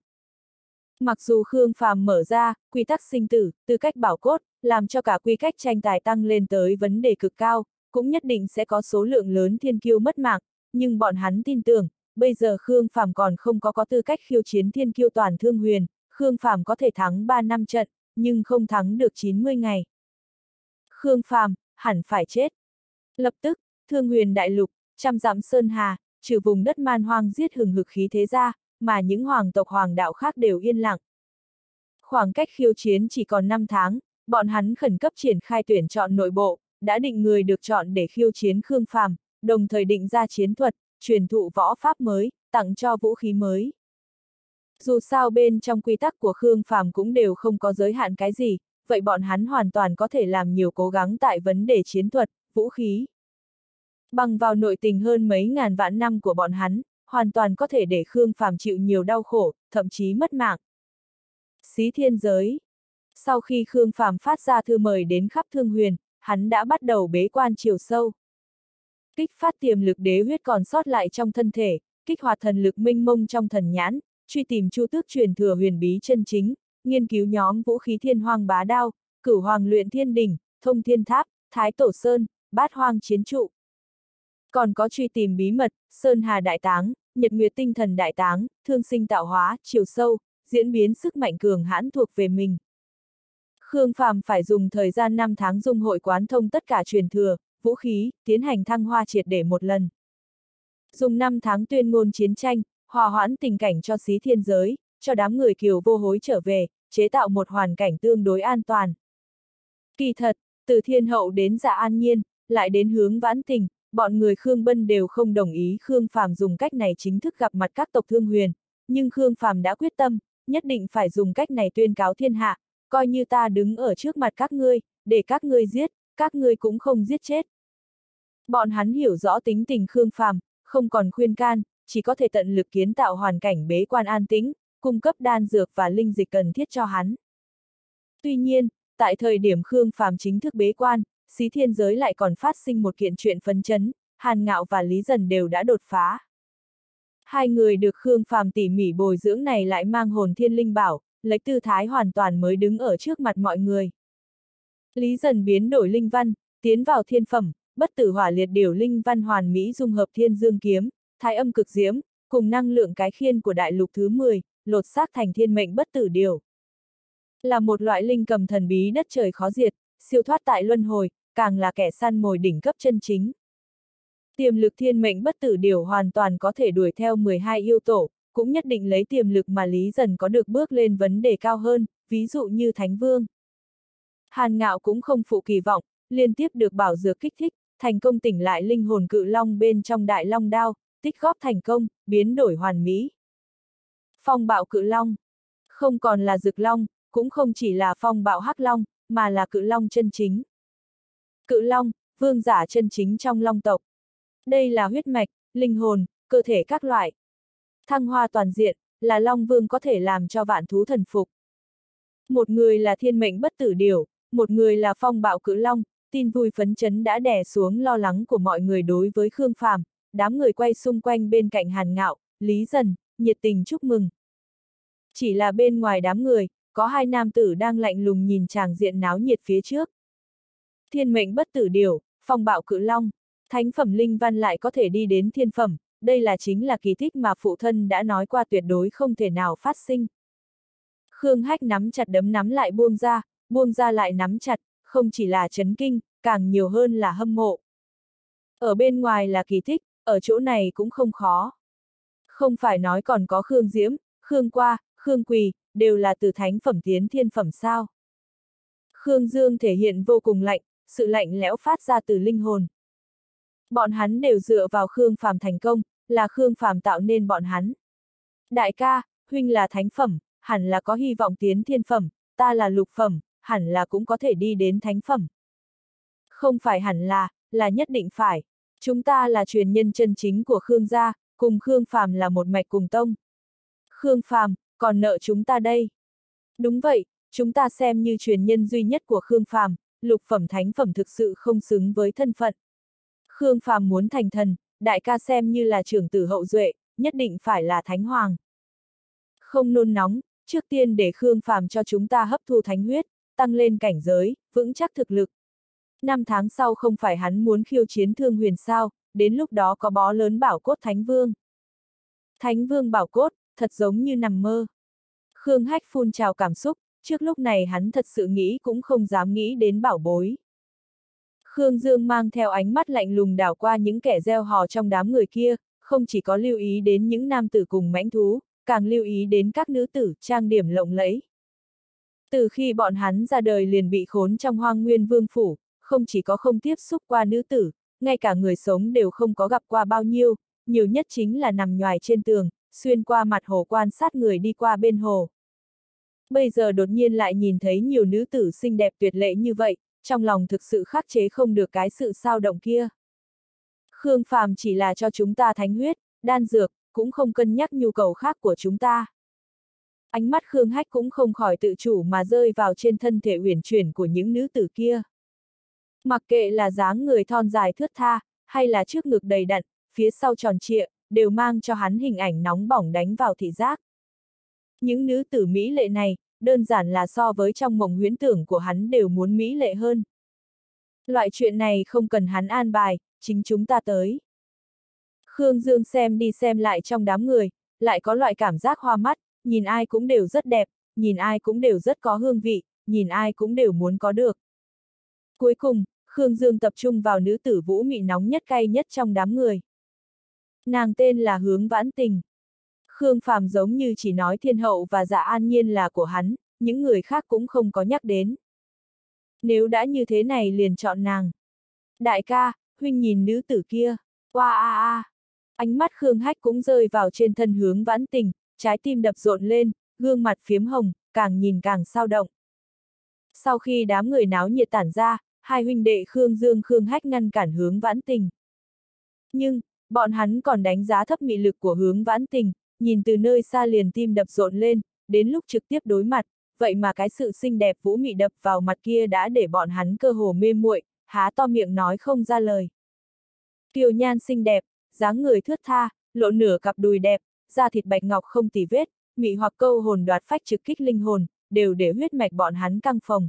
Mặc dù Khương Phàm mở ra, quy tắc sinh tử, tư cách bảo cốt, làm cho cả quy cách tranh tài tăng lên tới vấn đề cực cao, cũng nhất định sẽ có số lượng lớn thiên kiêu mất mạng, nhưng bọn hắn tin tưởng, bây giờ Khương Phàm còn không có có tư cách khiêu chiến thiên kiêu toàn thương huyền, Khương Phàm có thể thắng 3 năm trận, nhưng không thắng được 90 ngày. Khương Phàm, hẳn phải chết. Lập tức, thương huyền đại lục, trăm dặm sơn hà, trừ vùng đất man hoang giết hừng hực khí thế ra, mà những hoàng tộc hoàng đạo khác đều yên lặng. Khoảng cách khiêu chiến chỉ còn 5 tháng, bọn hắn khẩn cấp triển khai tuyển chọn nội bộ, đã định người được chọn để khiêu chiến Khương Phàm, đồng thời định ra chiến thuật, truyền thụ võ pháp mới, tặng cho vũ khí mới. Dù sao bên trong quy tắc của Khương Phàm cũng đều không có giới hạn cái gì, vậy bọn hắn hoàn toàn có thể làm nhiều cố gắng tại vấn đề chiến thuật, vũ khí. Bằng vào nội tình hơn mấy ngàn vạn năm của bọn hắn, hoàn toàn có thể để Khương Phàm chịu nhiều đau khổ, thậm chí mất mạng. Xí thiên giới Sau khi Khương Phàm phát ra thư mời đến khắp thương huyền, hắn đã bắt đầu bế quan chiều sâu. Kích phát tiềm lực đế huyết còn sót lại trong thân thể, kích hoạt thần lực minh mông trong thần nhãn, truy tìm chu tước truyền thừa huyền bí chân chính, nghiên cứu nhóm vũ khí thiên hoàng bá đao, cửu hoàng luyện thiên đỉnh, thông thiên tháp, thái tổ sơn, bát hoang chiến trụ. Còn có truy tìm bí mật, sơn hà đại táng, nhật nguyệt tinh thần đại táng, thương sinh tạo hóa, chiều sâu, diễn biến sức mạnh cường hãn thuộc về mình. Khương Phàm phải dùng thời gian 5 tháng dung hội quán thông tất cả truyền thừa, vũ khí, tiến hành thăng hoa triệt để một lần. Dùng 5 tháng tuyên ngôn chiến tranh, hòa hoãn tình cảnh cho xí thiên giới, cho đám người kiều vô hối trở về, chế tạo một hoàn cảnh tương đối an toàn. Kỳ thật, từ thiên hậu đến dạ an nhiên, lại đến hướng vãn tình, bọn người Khương Bân đều không đồng ý Khương Phàm dùng cách này chính thức gặp mặt các tộc thương huyền, nhưng Khương Phàm đã quyết tâm, nhất định phải dùng cách này tuyên cáo thiên hạ, coi như ta đứng ở trước mặt các ngươi, để các ngươi giết, các ngươi cũng không giết chết. Bọn hắn hiểu rõ tính tình Khương Phàm, không còn khuyên can, chỉ có thể tận lực kiến tạo hoàn cảnh bế quan an tĩnh, cung cấp đan dược và linh dịch cần thiết cho hắn. Tuy nhiên, tại thời điểm Khương Phàm chính thức bế quan, xí thiên giới lại còn phát sinh một kiện chuyện phấn chấn, Hàn Ngạo và Lý Dần đều đã đột phá. Hai người được Khương Phàm tỉ mỉ bồi dưỡng này lại mang hồn thiên linh bảo, lấy tư thái hoàn toàn mới đứng ở trước mặt mọi người. Lý Dần biến đổi linh văn, tiến vào thiên phẩm, bất tử hỏa liệt điều linh văn hoàn mỹ dung hợp thiên dương kiếm, thái âm cực diễm, cùng năng lượng cái khiên của đại lục thứ 10, lột xác thành thiên mệnh bất tử điều. Là một loại linh cầm thần bí đất trời khó diệt, siêu thoát tại luân hồi, càng là kẻ săn mồi đỉnh cấp chân chính. Tiềm lực thiên mệnh bất tử điều hoàn toàn có thể đuổi theo 12 yêu tổ, cũng nhất định lấy tiềm lực mà Lý Dần có được bước lên vấn đề cao hơn, ví dụ như Thánh Vương. Hàn Ngạo cũng không phụ kỳ vọng, liên tiếp được bảo dược kích thích, thành công tỉnh lại linh hồn cự long bên trong đại long đao, tích góp thành công, biến đổi hoàn mỹ. Phong bạo cự long. Không còn là dực long, cũng không chỉ là phong bạo hắc long, mà là cự long chân chính. Cự long, vương giả chân chính trong long tộc. Đây là huyết mạch, linh hồn, cơ thể các loại. Thăng hoa toàn diện, là long vương có thể làm cho vạn thú thần phục. Một người là thiên mệnh bất tử điều, một người là phong bạo cự long, tin vui phấn chấn đã đè xuống lo lắng của mọi người đối với Khương Phàm, đám người quay xung quanh bên cạnh Hàn Ngạo, Lý Dần, nhiệt tình chúc mừng. Chỉ là bên ngoài đám người, có hai nam tử đang lạnh lùng nhìn chàng diện náo nhiệt phía trước. Thiên mệnh bất tử điều, phong bạo cự long, thánh phẩm linh văn lại có thể đi đến thiên phẩm, đây là chính là kỳ tích mà phụ thân đã nói qua tuyệt đối không thể nào phát sinh. Khương Hách nắm chặt đấm nắm lại buông ra, buông ra lại nắm chặt, không chỉ là chấn kinh, càng nhiều hơn là hâm mộ. Ở bên ngoài là kỳ tích, ở chỗ này cũng không khó. Không phải nói còn có Khương Diễm, Khương Qua, Khương Quỳ, đều là từ thánh phẩm tiến thiên phẩm sao. Khương Dương thể hiện vô cùng lạnh, sự lạnh lẽo phát ra từ linh hồn. Bọn hắn đều dựa vào Khương Phàm thành công, là Khương Phàm tạo nên bọn hắn. Đại ca, huynh là thánh phẩm, hẳn là có hy vọng tiến thiên phẩm, ta là lục phẩm, hẳn là cũng có thể đi đến thánh phẩm. Không phải hẳn là, là nhất định phải. Chúng ta là truyền nhân chân chính của Khương gia, cùng Khương Phàm là một mạch cùng tông. Khương Phàm, còn nợ chúng ta đây. Đúng vậy, chúng ta xem như truyền nhân duy nhất của Khương Phàm, lục phẩm thánh phẩm thực sự không xứng với thân phận. Khương Phàm muốn thành thần, đại ca xem như là trưởng tử hậu duệ, nhất định phải là thánh hoàng. Không nôn nóng, trước tiên để Khương Phàm cho chúng ta hấp thu thánh huyết, tăng lên cảnh giới, vững chắc thực lực. Năm tháng sau không phải hắn muốn khiêu chiến thương huyền sao, đến lúc đó có bó lớn bảo cốt Thánh Vương. Thánh Vương bảo cốt, thật giống như nằm mơ. Khương Hách phun trào cảm xúc, trước lúc này hắn thật sự nghĩ cũng không dám nghĩ đến bảo bối. Khương Dương mang theo ánh mắt lạnh lùng đảo qua những kẻ gieo hò trong đám người kia, không chỉ có lưu ý đến những nam tử cùng mãnh thú, càng lưu ý đến các nữ tử trang điểm lộng lẫy. Từ khi bọn hắn ra đời liền bị khốn trong hoang nguyên vương phủ, không chỉ có không tiếp xúc qua nữ tử, ngay cả người sống đều không có gặp qua bao nhiêu, nhiều nhất chính là nằm nhoài trên tường, xuyên qua mặt hồ quan sát người đi qua bên hồ. Bây giờ đột nhiên lại nhìn thấy nhiều nữ tử xinh đẹp tuyệt lệ như vậy, trong lòng thực sự khắc chế không được cái sự sao động kia. Khương Phàm chỉ là cho chúng ta thánh huyết, đan dược, cũng không cân nhắc nhu cầu khác của chúng ta. Ánh mắt Khương Hách cũng không khỏi tự chủ mà rơi vào trên thân thể uyển chuyển của những nữ tử kia. Mặc kệ là dáng người thon dài thướt tha, hay là trước ngực đầy đặn, phía sau tròn trịa, đều mang cho hắn hình ảnh nóng bỏng đánh vào thị giác. Những nữ tử Mỹ lệ này, đơn giản là so với trong mộng huyễn tưởng của hắn đều muốn Mỹ lệ hơn. Loại chuyện này không cần hắn an bài, chính chúng ta tới. Khương Dương xem đi xem lại trong đám người, lại có loại cảm giác hoa mắt, nhìn ai cũng đều rất đẹp, nhìn ai cũng đều rất có hương vị, nhìn ai cũng đều muốn có được. Cuối cùng, Khương Dương tập trung vào nữ tử vũ mị nóng nhất cay nhất trong đám người. Nàng tên là Hướng Vãn Tình. Khương Phàm giống như chỉ nói thiên hậu và dạ an nhiên là của hắn, những người khác cũng không có nhắc đến. Nếu đã như thế này liền chọn nàng. Đại ca, huynh nhìn nữ tử kia, oa a a. Ánh mắt Khương Hách cũng rơi vào trên thân hướng vãn tình, trái tim đập rộn lên, gương mặt phiếm hồng, càng nhìn càng sao động. Sau khi đám người náo nhiệt tản ra, hai huynh đệ Khương Dương Khương Hách ngăn cản hướng vãn tình. Nhưng, bọn hắn còn đánh giá thấp mị lực của hướng vãn tình, nhìn từ nơi xa liền tim đập rộn lên, đến lúc trực tiếp đối mặt, vậy mà cái sự xinh đẹp vũ mị đập vào mặt kia đã để bọn hắn cơ hồ mê muội, há to miệng nói không ra lời. Kiều nhan xinh đẹp, dáng người thướt tha, lộ nửa cặp đùi đẹp, da thịt bạch ngọc không tì vết, mị hoặc câu hồn đoạt phách trực kích linh hồn, đều để huyết mạch bọn hắn căng phòng.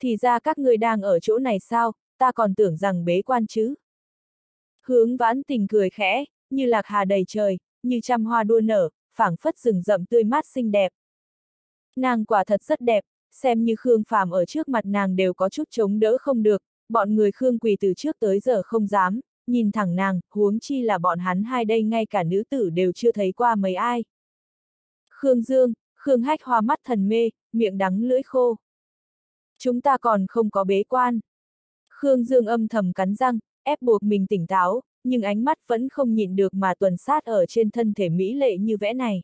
Thì ra các người đang ở chỗ này sao, ta còn tưởng rằng bế quan chứ. Hướng vãn tình cười khẽ, như lạc hà đầy trời, như trăm hoa đua nở, phảng phất rừng rậm tươi mát xinh đẹp. Nàng quả thật rất đẹp, xem như Khương Phàm ở trước mặt nàng đều có chút chống đỡ không được, bọn người Khương quỳ từ trước tới giờ không dám, nhìn thẳng nàng, huống chi là bọn hắn hai đây ngay cả nữ tử đều chưa thấy qua mấy ai. Khương Dương, Khương Hách hoa mắt thần mê, miệng đắng lưỡi khô. Chúng ta còn không có bế quan. Khương Dương âm thầm cắn răng, ép buộc mình tỉnh táo, nhưng ánh mắt vẫn không nhịn được mà tuần sát ở trên thân thể mỹ lệ như vẽ này.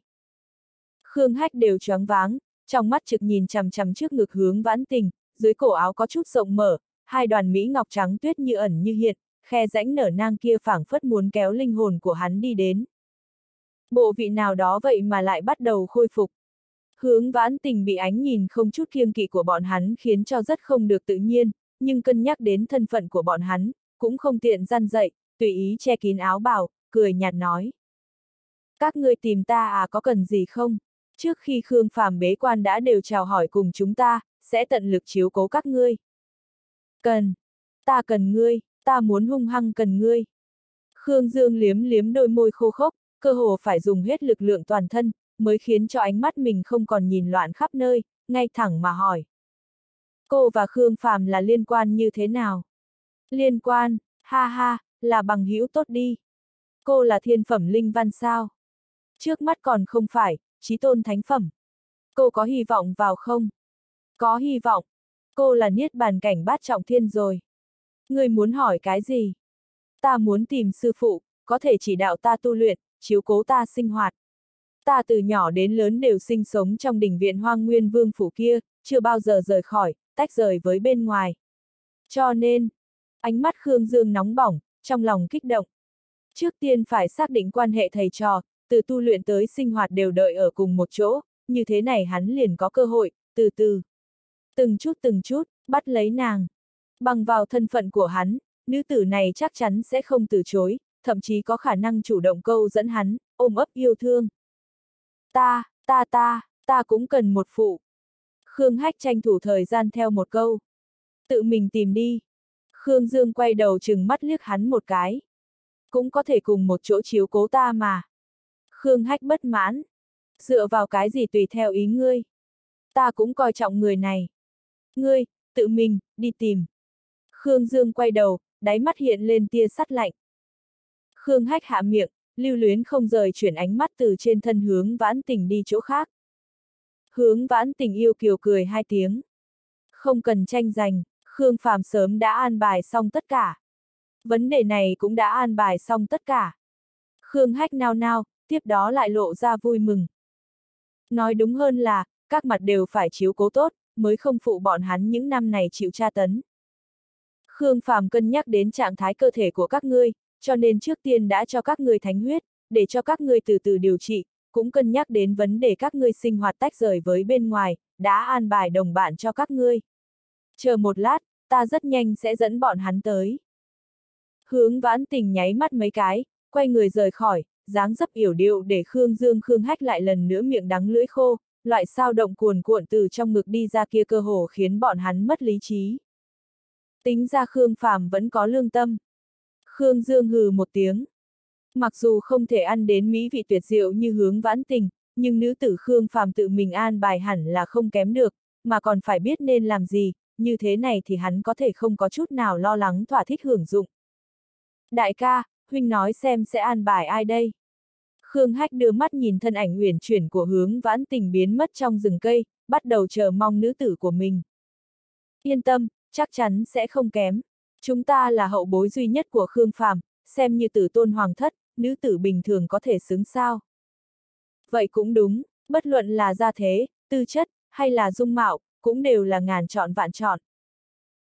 Khương Hách đều choáng váng, trong mắt trực nhìn chằm chằm trước ngực hướng vãn tình, dưới cổ áo có chút rộng mở, hai đoàn mỹ ngọc trắng tuyết như ẩn như hiện, khe rãnh nở nang kia phảng phất muốn kéo linh hồn của hắn đi đến. Bộ vị nào đó vậy mà lại bắt đầu khôi phục. Hướng vãn tình bị ánh nhìn không chút kiêng kỵ của bọn hắn khiến cho rất không được tự nhiên, nhưng cân nhắc đến thân phận của bọn hắn, cũng không tiện răn dậy, tùy ý che kín áo bảo cười nhạt nói. Các ngươi tìm ta à có cần gì không? Trước khi Khương Phàm bế quan đã đều chào hỏi cùng chúng ta, sẽ tận lực chiếu cố các ngươi. Cần. Ta cần ngươi, ta muốn hung hăng cần ngươi. Khương Dương liếm liếm đôi môi khô khốc, cơ hồ phải dùng hết lực lượng toàn thân, mới khiến cho ánh mắt mình không còn nhìn loạn khắp nơi, ngay thẳng mà hỏi. Cô và Khương Phàm là liên quan như thế nào? Liên quan, ha ha, là bằng hữu tốt đi. Cô là thiên phẩm linh văn sao? Trước mắt còn không phải, trí tôn thánh phẩm. Cô có hy vọng vào không? Có hy vọng. Cô là niết bàn cảnh bát trọng thiên rồi. Người muốn hỏi cái gì? Ta muốn tìm sư phụ, có thể chỉ đạo ta tu luyện, chiếu cố ta sinh hoạt. Ta từ nhỏ đến lớn đều sinh sống trong đình viện hoang nguyên vương phủ kia, chưa bao giờ rời khỏi, tách rời với bên ngoài. Cho nên, ánh mắt Khương Dương nóng bỏng, trong lòng kích động. Trước tiên phải xác định quan hệ thầy trò, từ tu luyện tới sinh hoạt đều đợi ở cùng một chỗ, như thế này hắn liền có cơ hội, từ từ. Từng chút từng chút, bắt lấy nàng. Bằng vào thân phận của hắn, nữ tử này chắc chắn sẽ không từ chối, thậm chí có khả năng chủ động câu dẫn hắn, ôm ấp yêu thương. Ta, ta ta, ta cũng cần một phụ. Khương Hách tranh thủ thời gian theo một câu. Tự mình tìm đi. Khương Dương quay đầu chừng mắt liếc hắn một cái. Cũng có thể cùng một chỗ chiếu cố ta mà. Khương Hách bất mãn. Dựa vào cái gì tùy theo ý ngươi. Ta cũng coi trọng người này. Ngươi, tự mình, đi tìm. Khương Dương quay đầu, đáy mắt hiện lên tia sắt lạnh. Khương Hách hạ miệng, lưu luyến không rời chuyển ánh mắt từ trên thân hướng vãn tình đi chỗ khác. Hướng vãn tình yêu kiều cười hai tiếng. Không cần tranh giành, Khương Phàm sớm đã an bài xong tất cả. Vấn đề này cũng đã an bài xong tất cả. Khương Hách nao nao, tiếp đó lại lộ ra vui mừng. Nói đúng hơn là, các mặt đều phải chiếu cố tốt, mới không phụ bọn hắn những năm này chịu tra tấn. Khương Phàm cân nhắc đến trạng thái cơ thể của các ngươi, cho nên trước tiên đã cho các người thánh huyết, để cho các người từ từ điều trị, cũng cân nhắc đến vấn đề các ngươi sinh hoạt tách rời với bên ngoài, đã an bài đồng bạn cho các ngươi. Chờ một lát, ta rất nhanh sẽ dẫn bọn hắn tới. Hướng vãn tình nháy mắt mấy cái, quay người rời khỏi, dáng dấp yểu điệu để Khương Dương Khương hách lại lần nữa miệng đắng lưỡi khô, loại sao động cuồn cuộn từ trong ngực đi ra kia cơ hồ khiến bọn hắn mất lý trí. Tính ra Khương Phàm vẫn có lương tâm. Khương Dương hừ một tiếng. Mặc dù không thể ăn đến mỹ vị tuyệt diệu như hướng vãn tình, nhưng nữ tử Khương Phàm tự mình an bài hẳn là không kém được, mà còn phải biết nên làm gì, như thế này thì hắn có thể không có chút nào lo lắng thỏa thích hưởng dụng. Đại ca, huynh nói xem sẽ an bài ai đây? Khương Hách đưa mắt nhìn thân ảnh uyển chuyển của hướng vãn tình biến mất trong rừng cây, bắt đầu chờ mong nữ tử của mình. Yên tâm, chắc chắn sẽ không kém. Chúng ta là hậu bối duy nhất của Khương Phàm, xem như tử tôn hoàng thất, nữ tử bình thường có thể xứng sao. Vậy cũng đúng, bất luận là gia thế, tư chất, hay là dung mạo, cũng đều là ngàn chọn vạn chọn.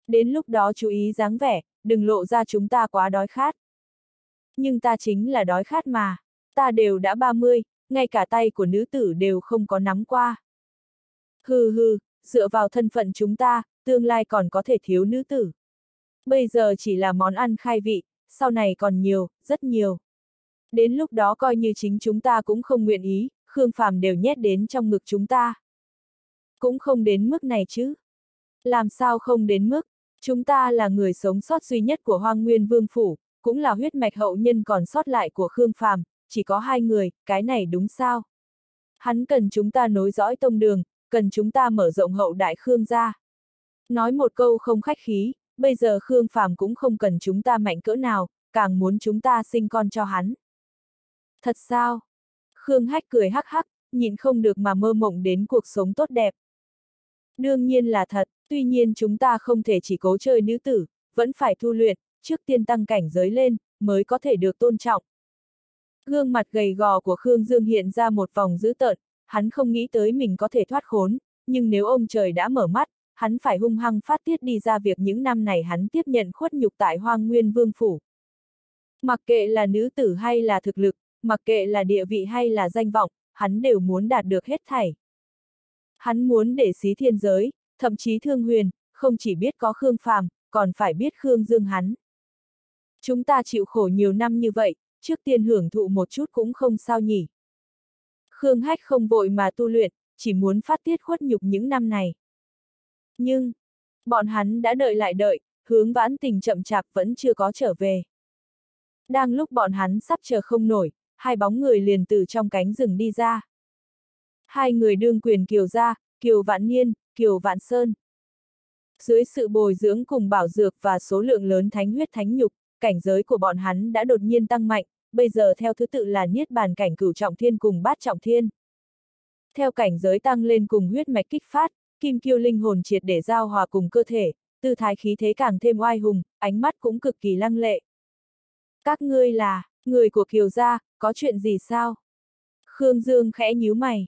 Đến lúc đó chú ý dáng vẻ, đừng lộ ra chúng ta quá đói khát. Nhưng ta chính là đói khát mà, ta đều đã 30, ngay cả tay của nữ tử đều không có nắm qua. Hừ hừ, dựa vào thân phận chúng ta, tương lai còn có thể thiếu nữ tử. Bây giờ chỉ là món ăn khai vị, sau này còn nhiều, rất nhiều. Đến lúc đó coi như chính chúng ta cũng không nguyện ý, Khương Phàm đều nhét đến trong ngực chúng ta. Cũng không đến mức này chứ. Làm sao không đến mức, chúng ta là người sống sót duy nhất của Hoang Nguyên Vương Phủ, cũng là huyết mạch hậu nhân còn sót lại của Khương Phàm, chỉ có hai người, cái này đúng sao? Hắn cần chúng ta nối dõi tông đường, cần chúng ta mở rộng hậu đại Khương gia. Nói một câu không khách khí, bây giờ Khương Phàm cũng không cần chúng ta mạnh cỡ nào, càng muốn chúng ta sinh con cho hắn. Thật sao? Khương Hách cười hắc hắc, nhịn không được mà mơ mộng đến cuộc sống tốt đẹp. Đương nhiên là thật, tuy nhiên chúng ta không thể chỉ cố chơi nữ tử, vẫn phải thu luyện, trước tiên tăng cảnh giới lên, mới có thể được tôn trọng. Gương mặt gầy gò của Khương Dương hiện ra một vòng dữ tợn, hắn không nghĩ tới mình có thể thoát khốn, nhưng nếu ông trời đã mở mắt, hắn phải hung hăng phát tiết đi ra việc những năm này hắn tiếp nhận khuất nhục tại Hoang Nguyên Vương Phủ. Mặc kệ là nữ tử hay là thực lực, mặc kệ là địa vị hay là danh vọng, hắn đều muốn đạt được hết thảy. Hắn muốn để xí thiên giới, thậm chí thương huyền, không chỉ biết có Khương Phàm, còn phải biết Khương Dương hắn. Chúng ta chịu khổ nhiều năm như vậy, trước tiên hưởng thụ một chút cũng không sao nhỉ. Khương Hách không vội mà tu luyện, chỉ muốn phát tiết khuất nhục những năm này. Nhưng, bọn hắn đã đợi lại đợi, hướng vãn tình chậm chạp vẫn chưa có trở về. Đang lúc bọn hắn sắp chờ không nổi, hai bóng người liền từ trong cánh rừng đi ra. Hai người đương quyền Kiều gia, Kiều Vạn Niên, Kiều Vạn Sơn. Dưới sự bồi dưỡng cùng bảo dược và số lượng lớn thánh huyết thánh nhục, cảnh giới của bọn hắn đã đột nhiên tăng mạnh, bây giờ theo thứ tự là niết bàn cảnh cửu trọng thiên cùng bát trọng thiên. Theo cảnh giới tăng lên cùng huyết mạch kích phát, kim kiêu linh hồn triệt để giao hòa cùng cơ thể, tư thái khí thế càng thêm oai hùng, ánh mắt cũng cực kỳ lăng lệ. Các ngươi là, người của Kiều gia, có chuyện gì sao? Khương Dương khẽ nhíu mày.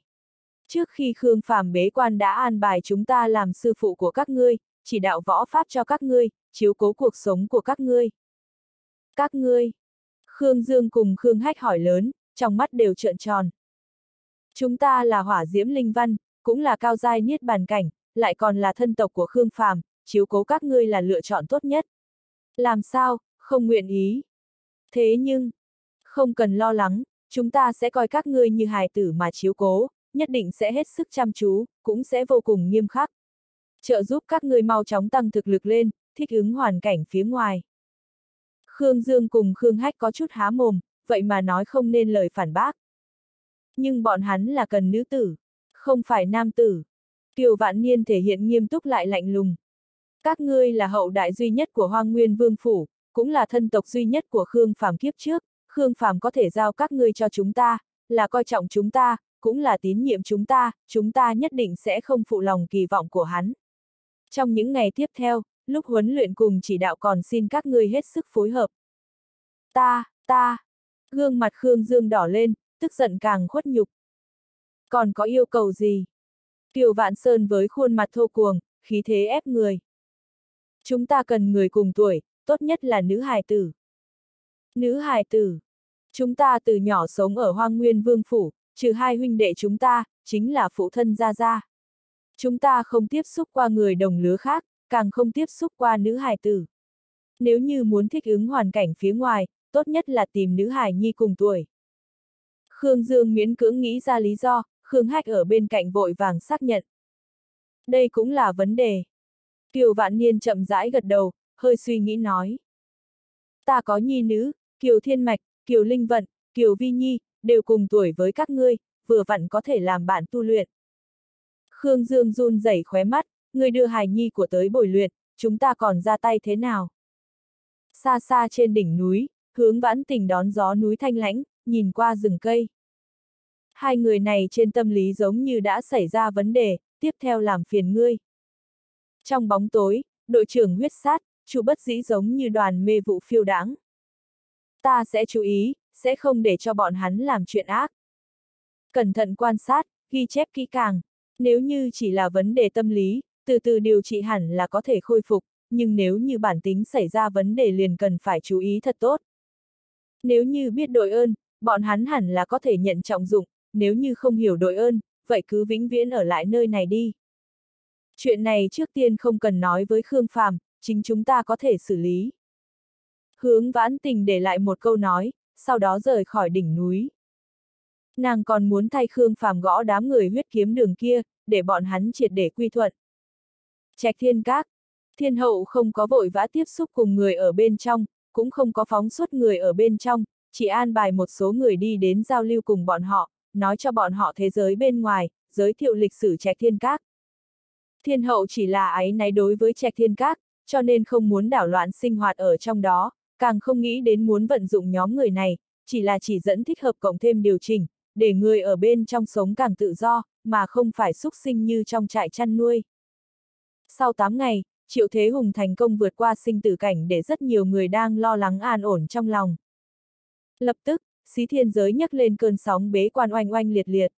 Trước khi Khương Phàm bế quan đã an bài chúng ta làm sư phụ của các ngươi, chỉ đạo võ pháp cho các ngươi, chiếu cố cuộc sống của các ngươi. Các ngươi. Khương Dương cùng Khương Hách hỏi lớn, trong mắt đều trợn tròn. Chúng ta là hỏa diễm linh văn, cũng là cao giai niết bàn cảnh, lại còn là thân tộc của Khương Phàm, chiếu cố các ngươi là lựa chọn tốt nhất. Làm sao, không nguyện ý. Thế nhưng, không cần lo lắng, chúng ta sẽ coi các ngươi như hài tử mà chiếu cố, nhất định sẽ hết sức chăm chú, cũng sẽ vô cùng nghiêm khắc. Trợ giúp các ngươi mau chóng tăng thực lực lên, thích ứng hoàn cảnh phía ngoài. Khương Dương cùng Khương Hách có chút há mồm, vậy mà nói không nên lời phản bác. Nhưng bọn hắn là cần nữ tử, không phải nam tử. Kiều Vạn Niên thể hiện nghiêm túc lại lạnh lùng. Các ngươi là hậu đại duy nhất của Hoang Nguyên Vương Phủ, cũng là thân tộc duy nhất của Khương Phàm kiếp trước, Khương Phàm có thể giao các ngươi cho chúng ta, là coi trọng chúng ta, cũng là tín nhiệm chúng ta, chúng ta nhất định sẽ không phụ lòng kỳ vọng của hắn. Trong những ngày tiếp theo, lúc huấn luyện cùng chỉ đạo còn xin các ngươi hết sức phối hợp. Ta, ta, gương mặt Khương Dương đỏ lên, tức giận càng khuất nhục. Còn có yêu cầu gì? Kiều Vạn Sơn với khuôn mặt thô cuồng, khí thế ép người. Chúng ta cần người cùng tuổi, tốt nhất là nữ hài tử. Nữ hài tử. Chúng ta từ nhỏ sống ở Hoang Nguyên Vương Phủ, trừ hai huynh đệ chúng ta, chính là phụ thân Gia Gia. Chúng ta không tiếp xúc qua người đồng lứa khác, càng không tiếp xúc qua nữ hài tử. Nếu như muốn thích ứng hoàn cảnh phía ngoài, tốt nhất là tìm nữ hài nhi cùng tuổi. Khương Dương miễn cưỡng nghĩ ra lý do, Khương Hách ở bên cạnh vội vàng xác nhận. Đây cũng là vấn đề. Kiều Vạn Niên chậm rãi gật đầu, hơi suy nghĩ nói. Ta có nhi nữ, Kiều Thiên Mạch, Kiều Linh Vận, Kiều Vi Nhi, đều cùng tuổi với các ngươi, vừa vặn có thể làm bạn tu luyện. Khương Dương run rẩy khóe mắt, người đưa hài nhi của tới bồi luyện, chúng ta còn ra tay thế nào? Xa xa trên đỉnh núi, hướng vãn tình đón gió núi thanh lãnh, nhìn qua rừng cây. Hai người này trên tâm lý giống như đã xảy ra vấn đề, tiếp theo làm phiền ngươi. Trong bóng tối, đội trưởng huyết sát, chủ bất dĩ giống như đoàn mê vụ phiêu đáng. Ta sẽ chú ý, sẽ không để cho bọn hắn làm chuyện ác. Cẩn thận quan sát, ghi chép kỹ càng. Nếu như chỉ là vấn đề tâm lý, từ từ điều trị hẳn là có thể khôi phục, nhưng nếu như bản tính xảy ra vấn đề liền cần phải chú ý thật tốt. Nếu như biết đội ơn, bọn hắn hẳn là có thể nhận trọng dụng, nếu như không hiểu đội ơn, vậy cứ vĩnh viễn ở lại nơi này đi. Chuyện này trước tiên không cần nói với Khương Phàm, chính chúng ta có thể xử lý. Hướng vãn tình để lại một câu nói, sau đó rời khỏi đỉnh núi. Nàng còn muốn thay Khương Phàm gõ đám người huyết kiếm đường kia, để bọn hắn triệt để quy thuận. Trạch thiên các, thiên hậu không có vội vã tiếp xúc cùng người ở bên trong, cũng không có phóng suốt người ở bên trong, chỉ an bài một số người đi đến giao lưu cùng bọn họ, nói cho bọn họ thế giới bên ngoài, giới thiệu lịch sử Trạch Thiên Các. Thiên hậu chỉ là ái náy đối với Trạch Thiên Các, cho nên không muốn đảo loạn sinh hoạt ở trong đó, càng không nghĩ đến muốn vận dụng nhóm người này, chỉ là chỉ dẫn thích hợp cộng thêm điều chỉnh, để người ở bên trong sống càng tự do, mà không phải xúc sinh như trong trại chăn nuôi. Sau 8 ngày, Triệu Thế Hùng thành công vượt qua sinh tử cảnh để rất nhiều người đang lo lắng an ổn trong lòng. Lập tức, xí thiên giới nhấc lên cơn sóng bế quan oanh oanh liệt liệt.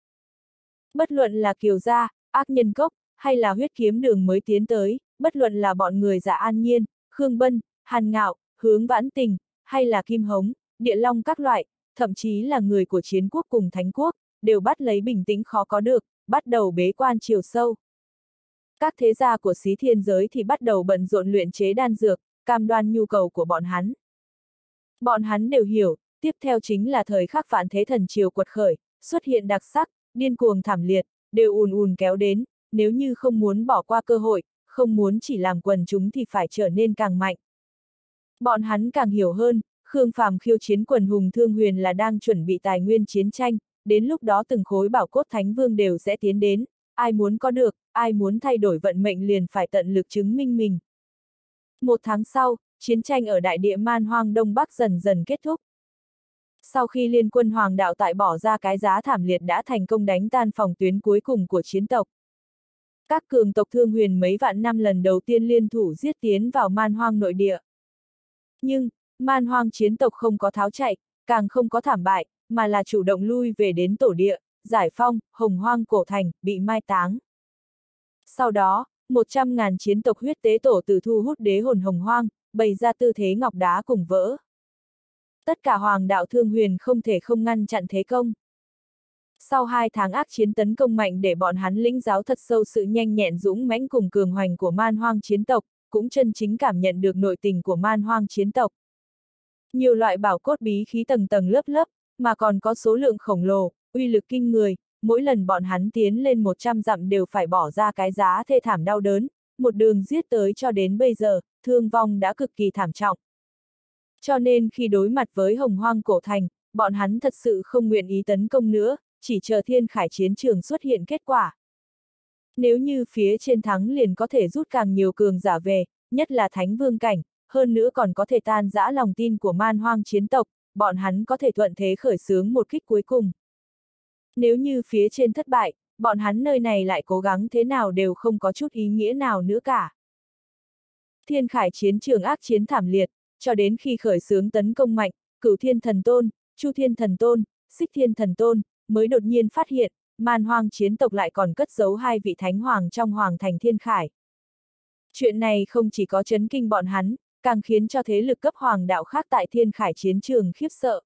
Bất luận là kiều gia, ác nhân cốc, hay là huyết kiếm đường mới tiến tới, bất luận là bọn người giả an nhiên, khương bân, hàn ngạo, hướng vãn tình, hay là kim hống, địa long các loại, thậm chí là người của chiến quốc cùng thánh quốc, đều bắt lấy bình tĩnh khó có được, bắt đầu bế quan chiều sâu. Các thế gia của xí thiên giới thì bắt đầu bận rộn luyện chế đan dược, cam đoan nhu cầu của bọn hắn. Bọn hắn đều hiểu, tiếp theo chính là thời khắc vạn thế thần triều quật khởi, xuất hiện đặc sắc, điên cuồng thảm liệt, đều ùn ùn kéo đến, nếu như không muốn bỏ qua cơ hội, không muốn chỉ làm quần chúng thì phải trở nên càng mạnh. Bọn hắn càng hiểu hơn, Khương Phàm khiêu chiến quần hùng thương huyền là đang chuẩn bị tài nguyên chiến tranh, đến lúc đó từng khối bảo cốt thánh vương đều sẽ tiến đến, ai muốn có được, ai muốn thay đổi vận mệnh liền phải tận lực chứng minh mình. Một tháng sau, chiến tranh ở đại địa man hoang Đông Bắc dần dần kết thúc. Sau khi liên quân hoàng đạo tại bỏ ra cái giá thảm liệt đã thành công đánh tan phòng tuyến cuối cùng của chiến tộc. Các cường tộc thương huyền mấy vạn năm lần đầu tiên liên thủ giết tiến vào man hoang nội địa. Nhưng, man hoang chiến tộc không có tháo chạy, càng không có thảm bại, mà là chủ động lui về đến tổ địa, giải phong, hồng hoang cổ thành, bị mai táng. Sau đó, 100.000 chiến tộc huyết tế tổ từ thu hút đế hồn hồng hoang, bày ra tư thế ngọc đá cùng vỡ. Tất cả hoàng đạo thương huyền không thể không ngăn chặn thế công. Sau hai tháng ác chiến tấn công mạnh để bọn hắn lĩnh giáo thật sâu sự nhanh nhẹn dũng mãnh cùng cường hoành của man hoang chiến tộc, cũng chân chính cảm nhận được nội tình của man hoang chiến tộc. Nhiều loại bảo cốt bí khí tầng tầng lớp lớp, mà còn có số lượng khổng lồ, uy lực kinh người, mỗi lần bọn hắn tiến lên 100 dặm đều phải bỏ ra cái giá thê thảm đau đớn, một đường giết tới cho đến bây giờ, thương vong đã cực kỳ thảm trọng. Cho nên khi đối mặt với hồng hoang cổ thành, bọn hắn thật sự không nguyện ý tấn công nữa, chỉ chờ thiên khải chiến trường xuất hiện kết quả. Nếu như phía trên thắng liền có thể rút càng nhiều cường giả về, nhất là thánh vương cảnh, hơn nữa còn có thể tan giã lòng tin của man hoang chiến tộc, bọn hắn có thể thuận thế khởi xướng một kích cuối cùng. Nếu như phía trên thất bại, bọn hắn nơi này lại cố gắng thế nào đều không có chút ý nghĩa nào nữa cả. Thiên khải chiến trường ác chiến thảm liệt, cho đến khi khởi xướng tấn công mạnh, cửu thiên thần tôn, chu thiên thần tôn, xích thiên thần tôn, mới đột nhiên phát hiện, man hoang chiến tộc lại còn cất giấu hai vị thánh hoàng trong hoàng thành thiên khải. Chuyện này không chỉ có chấn kinh bọn hắn, càng khiến cho thế lực cấp hoàng đạo khác tại thiên khải chiến trường khiếp sợ.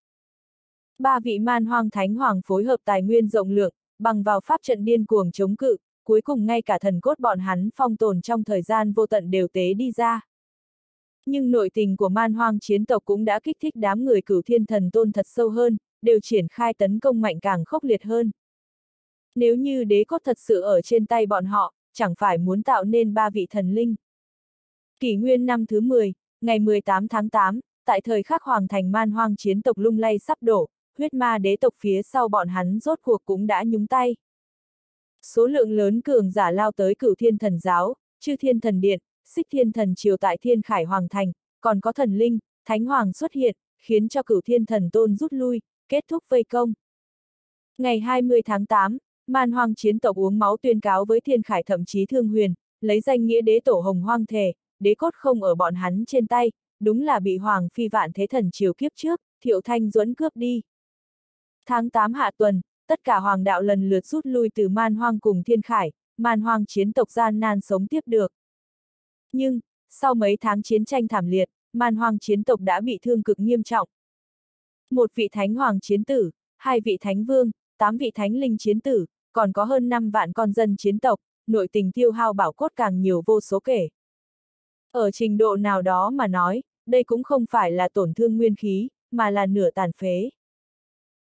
Ba vị man hoang thánh hoàng phối hợp tài nguyên rộng lượng, bằng vào pháp trận điên cuồng chống cự, cuối cùng ngay cả thần cốt bọn hắn phong tồn trong thời gian vô tận đều tế đi ra. Nhưng nội tình của man hoang chiến tộc cũng đã kích thích đám người cửu thiên thần tôn thật sâu hơn, đều triển khai tấn công mạnh càng khốc liệt hơn. Nếu như đế cốt thật sự ở trên tay bọn họ, chẳng phải muốn tạo nên ba vị thần linh. Kỷ nguyên năm thứ 10, ngày 18 tháng 8, tại thời khắc hoàng thành man hoang chiến tộc lung lay sắp đổ, huyết ma đế tộc phía sau bọn hắn rốt cuộc cũng đã nhúng tay. Số lượng lớn cường giả lao tới cửu thiên thần giáo, chư thiên thần điện, xích thiên thần triều tại thiên khải hoàng thành, còn có thần linh, thánh hoàng xuất hiện, khiến cho cửu thiên thần tôn rút lui, kết thúc vây công. Ngày 20 tháng 8, man hoang chiến tộc uống máu tuyên cáo với thiên khải thậm chí thương huyền, lấy danh nghĩa đế tổ hồng hoang thể, đế cốt không ở bọn hắn trên tay, đúng là bị hoàng phi vạn thế thần triều kiếp trước, thiệu thanh duẫn cướp đi. Tháng 8 hạ tuần, tất cả hoàng đạo lần lượt rút lui từ man hoang cùng thiên khải, man hoang chiến tộc gian nan sống tiếp được. Nhưng, sau mấy tháng chiến tranh thảm liệt, man hoang chiến tộc đã bị thương cực nghiêm trọng. Một vị thánh hoàng chiến tử, hai vị thánh vương, tám vị thánh linh chiến tử, còn có hơn 5 vạn con dân chiến tộc, nội tình tiêu hao bảo cốt càng nhiều vô số kể. Ở trình độ nào đó mà nói, đây cũng không phải là tổn thương nguyên khí, mà là nửa tàn phế.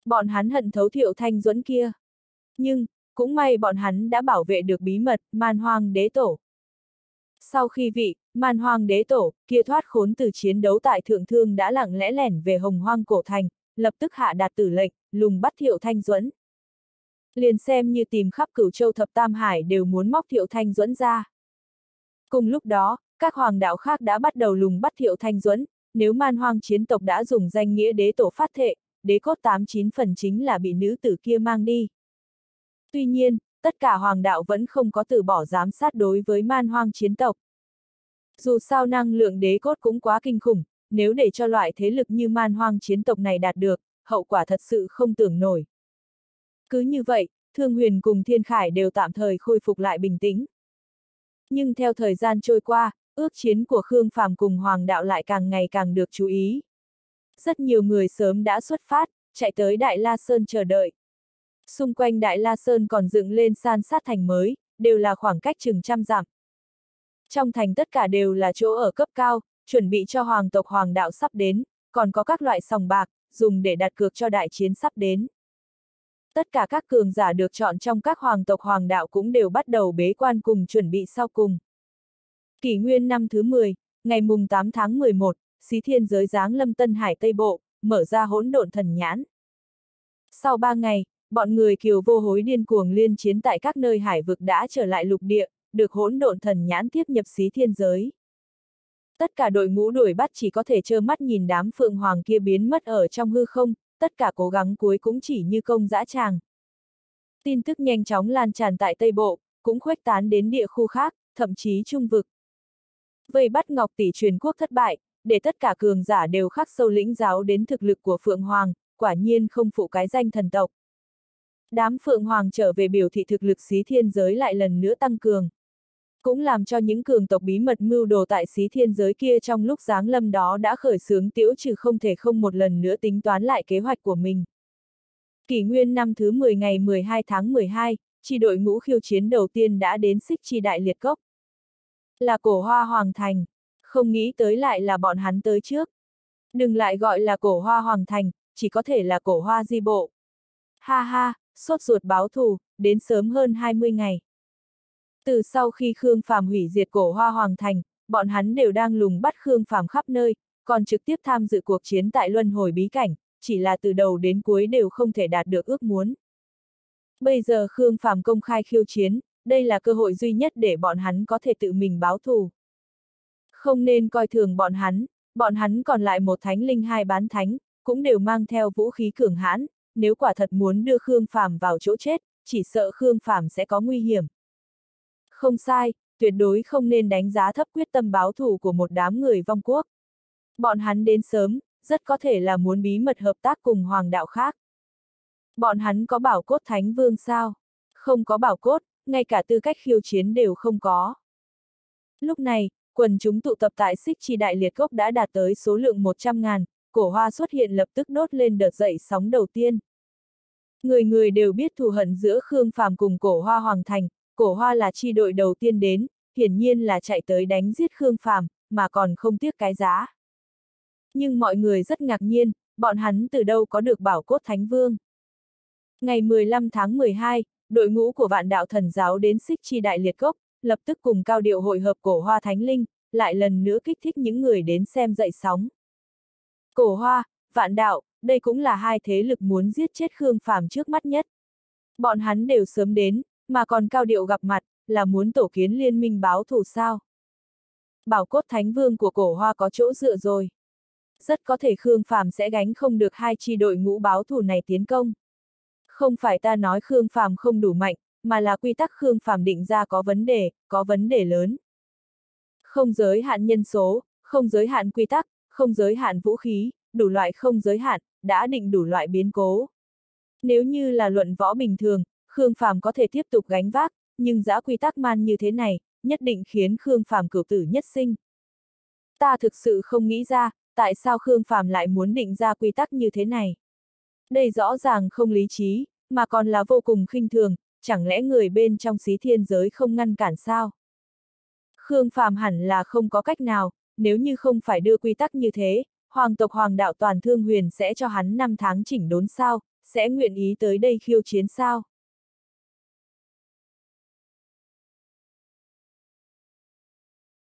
Bọn hắn hận thấu thiệu thanh duẫn kia. Nhưng, cũng may bọn hắn đã bảo vệ được bí mật, man hoang đế tổ. Sau khi vị, man hoang đế tổ, kia thoát khốn từ chiến đấu tại thượng thương đã lặng lẽ lẻn về hồng hoang cổ thành, lập tức hạ đạt tử lệnh, lùng bắt thiệu thanh duẫn. Liền xem như tìm khắp cửu châu thập tam hải đều muốn móc thiệu thanh duẫn ra. Cùng lúc đó, các hoàng đạo khác đã bắt đầu lùng bắt thiệu thanh duẫn, nếu man hoang chiến tộc đã dùng danh nghĩa đế tổ phát thệ, đế cốt 89 phần chính là bị nữ tử kia mang đi. Tuy nhiên, tất cả hoàng đạo vẫn không có từ bỏ giám sát đối với man hoang chiến tộc. Dù sao năng lượng đế cốt cũng quá kinh khủng, nếu để cho loại thế lực như man hoang chiến tộc này đạt được, hậu quả thật sự không tưởng nổi. Cứ như vậy, Thương Huyền cùng Thiên Khải đều tạm thời khôi phục lại bình tĩnh. Nhưng theo thời gian trôi qua, ước chiến của Khương Phàm cùng Hoàng đạo lại càng ngày càng được chú ý. Rất nhiều người sớm đã xuất phát, chạy tới Đại La Sơn chờ đợi. Xung quanh Đại La Sơn còn dựng lên san sát thành mới, đều là khoảng cách chừng trăm dặm. Trong thành tất cả đều là chỗ ở cấp cao, chuẩn bị cho hoàng tộc hoàng đạo sắp đến, còn có các loại sòng bạc, dùng để đặt cược cho đại chiến sắp đến. Tất cả các cường giả được chọn trong các hoàng tộc hoàng đạo cũng đều bắt đầu bế quan cùng chuẩn bị sau cùng. Kỷ nguyên năm thứ 10, ngày mùng 8 tháng 11, xí thiên giới giáng lâm Tân Hải Tây Bộ, mở ra hỗn độn thần nhãn. Sau ba ngày, bọn người kiều vô hối điên cuồng liên chiến tại các nơi hải vực đã trở lại lục địa, được hỗn độn thần nhãn tiếp nhập xí thiên giới. Tất cả đội ngũ đuổi bắt chỉ có thể trơ mắt nhìn đám phượng hoàng kia biến mất ở trong hư không, tất cả cố gắng cuối cũng chỉ như công dã tràng. Tin tức nhanh chóng lan tràn tại Tây Bộ, cũng khuếch tán đến địa khu khác, thậm chí trung vực. Vây bắt Ngọc Tỷ truyền quốc thất bại, để tất cả cường giả đều khắc sâu lĩnh giáo đến thực lực của Phượng Hoàng, quả nhiên không phụ cái danh thần tộc. Đám Phượng Hoàng trở về biểu thị thực lực xí thiên giới lại lần nữa tăng cường. Cũng làm cho những cường tộc bí mật mưu đồ tại xí thiên giới kia trong lúc giáng lâm đó đã khởi xướng tiễu trừ không thể không một lần nữa tính toán lại kế hoạch của mình. Kỷ nguyên năm thứ 10 ngày 12 tháng 12, chỉ đội ngũ khiêu chiến đầu tiên đã đến xích chi đại liệt cốc. Là cổ hoa hoàng thành không nghĩ tới lại là bọn hắn tới trước. Đừng lại gọi là cổ hoa hoàng thành, chỉ có thể là cổ hoa di bộ. Ha ha, sốt ruột báo thù, đến sớm hơn 20 ngày. Từ sau khi Khương Phàm hủy diệt cổ hoa hoàng thành, bọn hắn đều đang lùng bắt Khương Phàm khắp nơi, còn trực tiếp tham dự cuộc chiến tại luân hồi bí cảnh, chỉ là từ đầu đến cuối đều không thể đạt được ước muốn. Bây giờ Khương Phàm công khai khiêu chiến, đây là cơ hội duy nhất để bọn hắn có thể tự mình báo thù. Không nên coi thường bọn hắn, bọn hắn còn lại một thánh linh hai bán thánh, cũng đều mang theo vũ khí cường hãn, nếu quả thật muốn đưa Khương Phàm vào chỗ chết, chỉ sợ Khương Phàm sẽ có nguy hiểm. Không sai, tuyệt đối không nên đánh giá thấp quyết tâm báo thù của một đám người vong quốc. Bọn hắn đến sớm, rất có thể là muốn bí mật hợp tác cùng hoàng đạo khác. Bọn hắn có bảo cốt thánh vương sao? Không có bảo cốt, ngay cả tư cách khiêu chiến đều không có. Lúc này, quần chúng tụ tập tại xích chi đại liệt gốc đã đạt tới số lượng 100 ngàn, cổ hoa xuất hiện lập tức đốt lên đợt dậy sóng đầu tiên. Người người đều biết thù hận giữa Khương Phàm cùng cổ hoa hoàng thành, cổ hoa là chi đội đầu tiên đến, hiển nhiên là chạy tới đánh giết Khương Phàm, mà còn không tiếc cái giá. Nhưng mọi người rất ngạc nhiên, bọn hắn từ đâu có được bảo cốt thánh vương. Ngày 15 tháng 12, đội ngũ của vạn đạo thần giáo đến xích chi đại liệt gốc, lập tức cùng cao điệu hội hợp cổ hoa thánh linh, lại lần nữa kích thích những người đến xem dậy sóng. Cổ hoa, vạn đạo, đây cũng là hai thế lực muốn giết chết Khương Phàm trước mắt nhất. Bọn hắn đều sớm đến, mà còn cao điệu gặp mặt, là muốn tổ kiến liên minh báo thù sao. Bảo cốt thánh vương của cổ hoa có chỗ dựa rồi. Rất có thể Khương Phàm sẽ gánh không được hai chi đội ngũ báo thù này tiến công. Không phải ta nói Khương Phàm không đủ mạnh, mà là quy tắc Khương Phàm định ra có vấn đề, có vấn đề lớn. Không giới hạn nhân số, không giới hạn quy tắc, không giới hạn vũ khí, đủ loại không giới hạn, đã định đủ loại biến cố. Nếu như là luận võ bình thường, Khương Phàm có thể tiếp tục gánh vác, nhưng giã quy tắc man như thế này, nhất định khiến Khương Phàm cửu tử nhất sinh. Ta thực sự không nghĩ ra, tại sao Khương Phàm lại muốn định ra quy tắc như thế này. Đây rõ ràng không lý trí, mà còn là vô cùng khinh thường, chẳng lẽ người bên trong xí thiên giới không ngăn cản sao? Khương Phàm hẳn là không có cách nào, nếu như không phải đưa quy tắc như thế, hoàng tộc hoàng đạo toàn thương huyền sẽ cho hắn 5 tháng chỉnh đốn sao, sẽ nguyện ý tới đây khiêu chiến sao?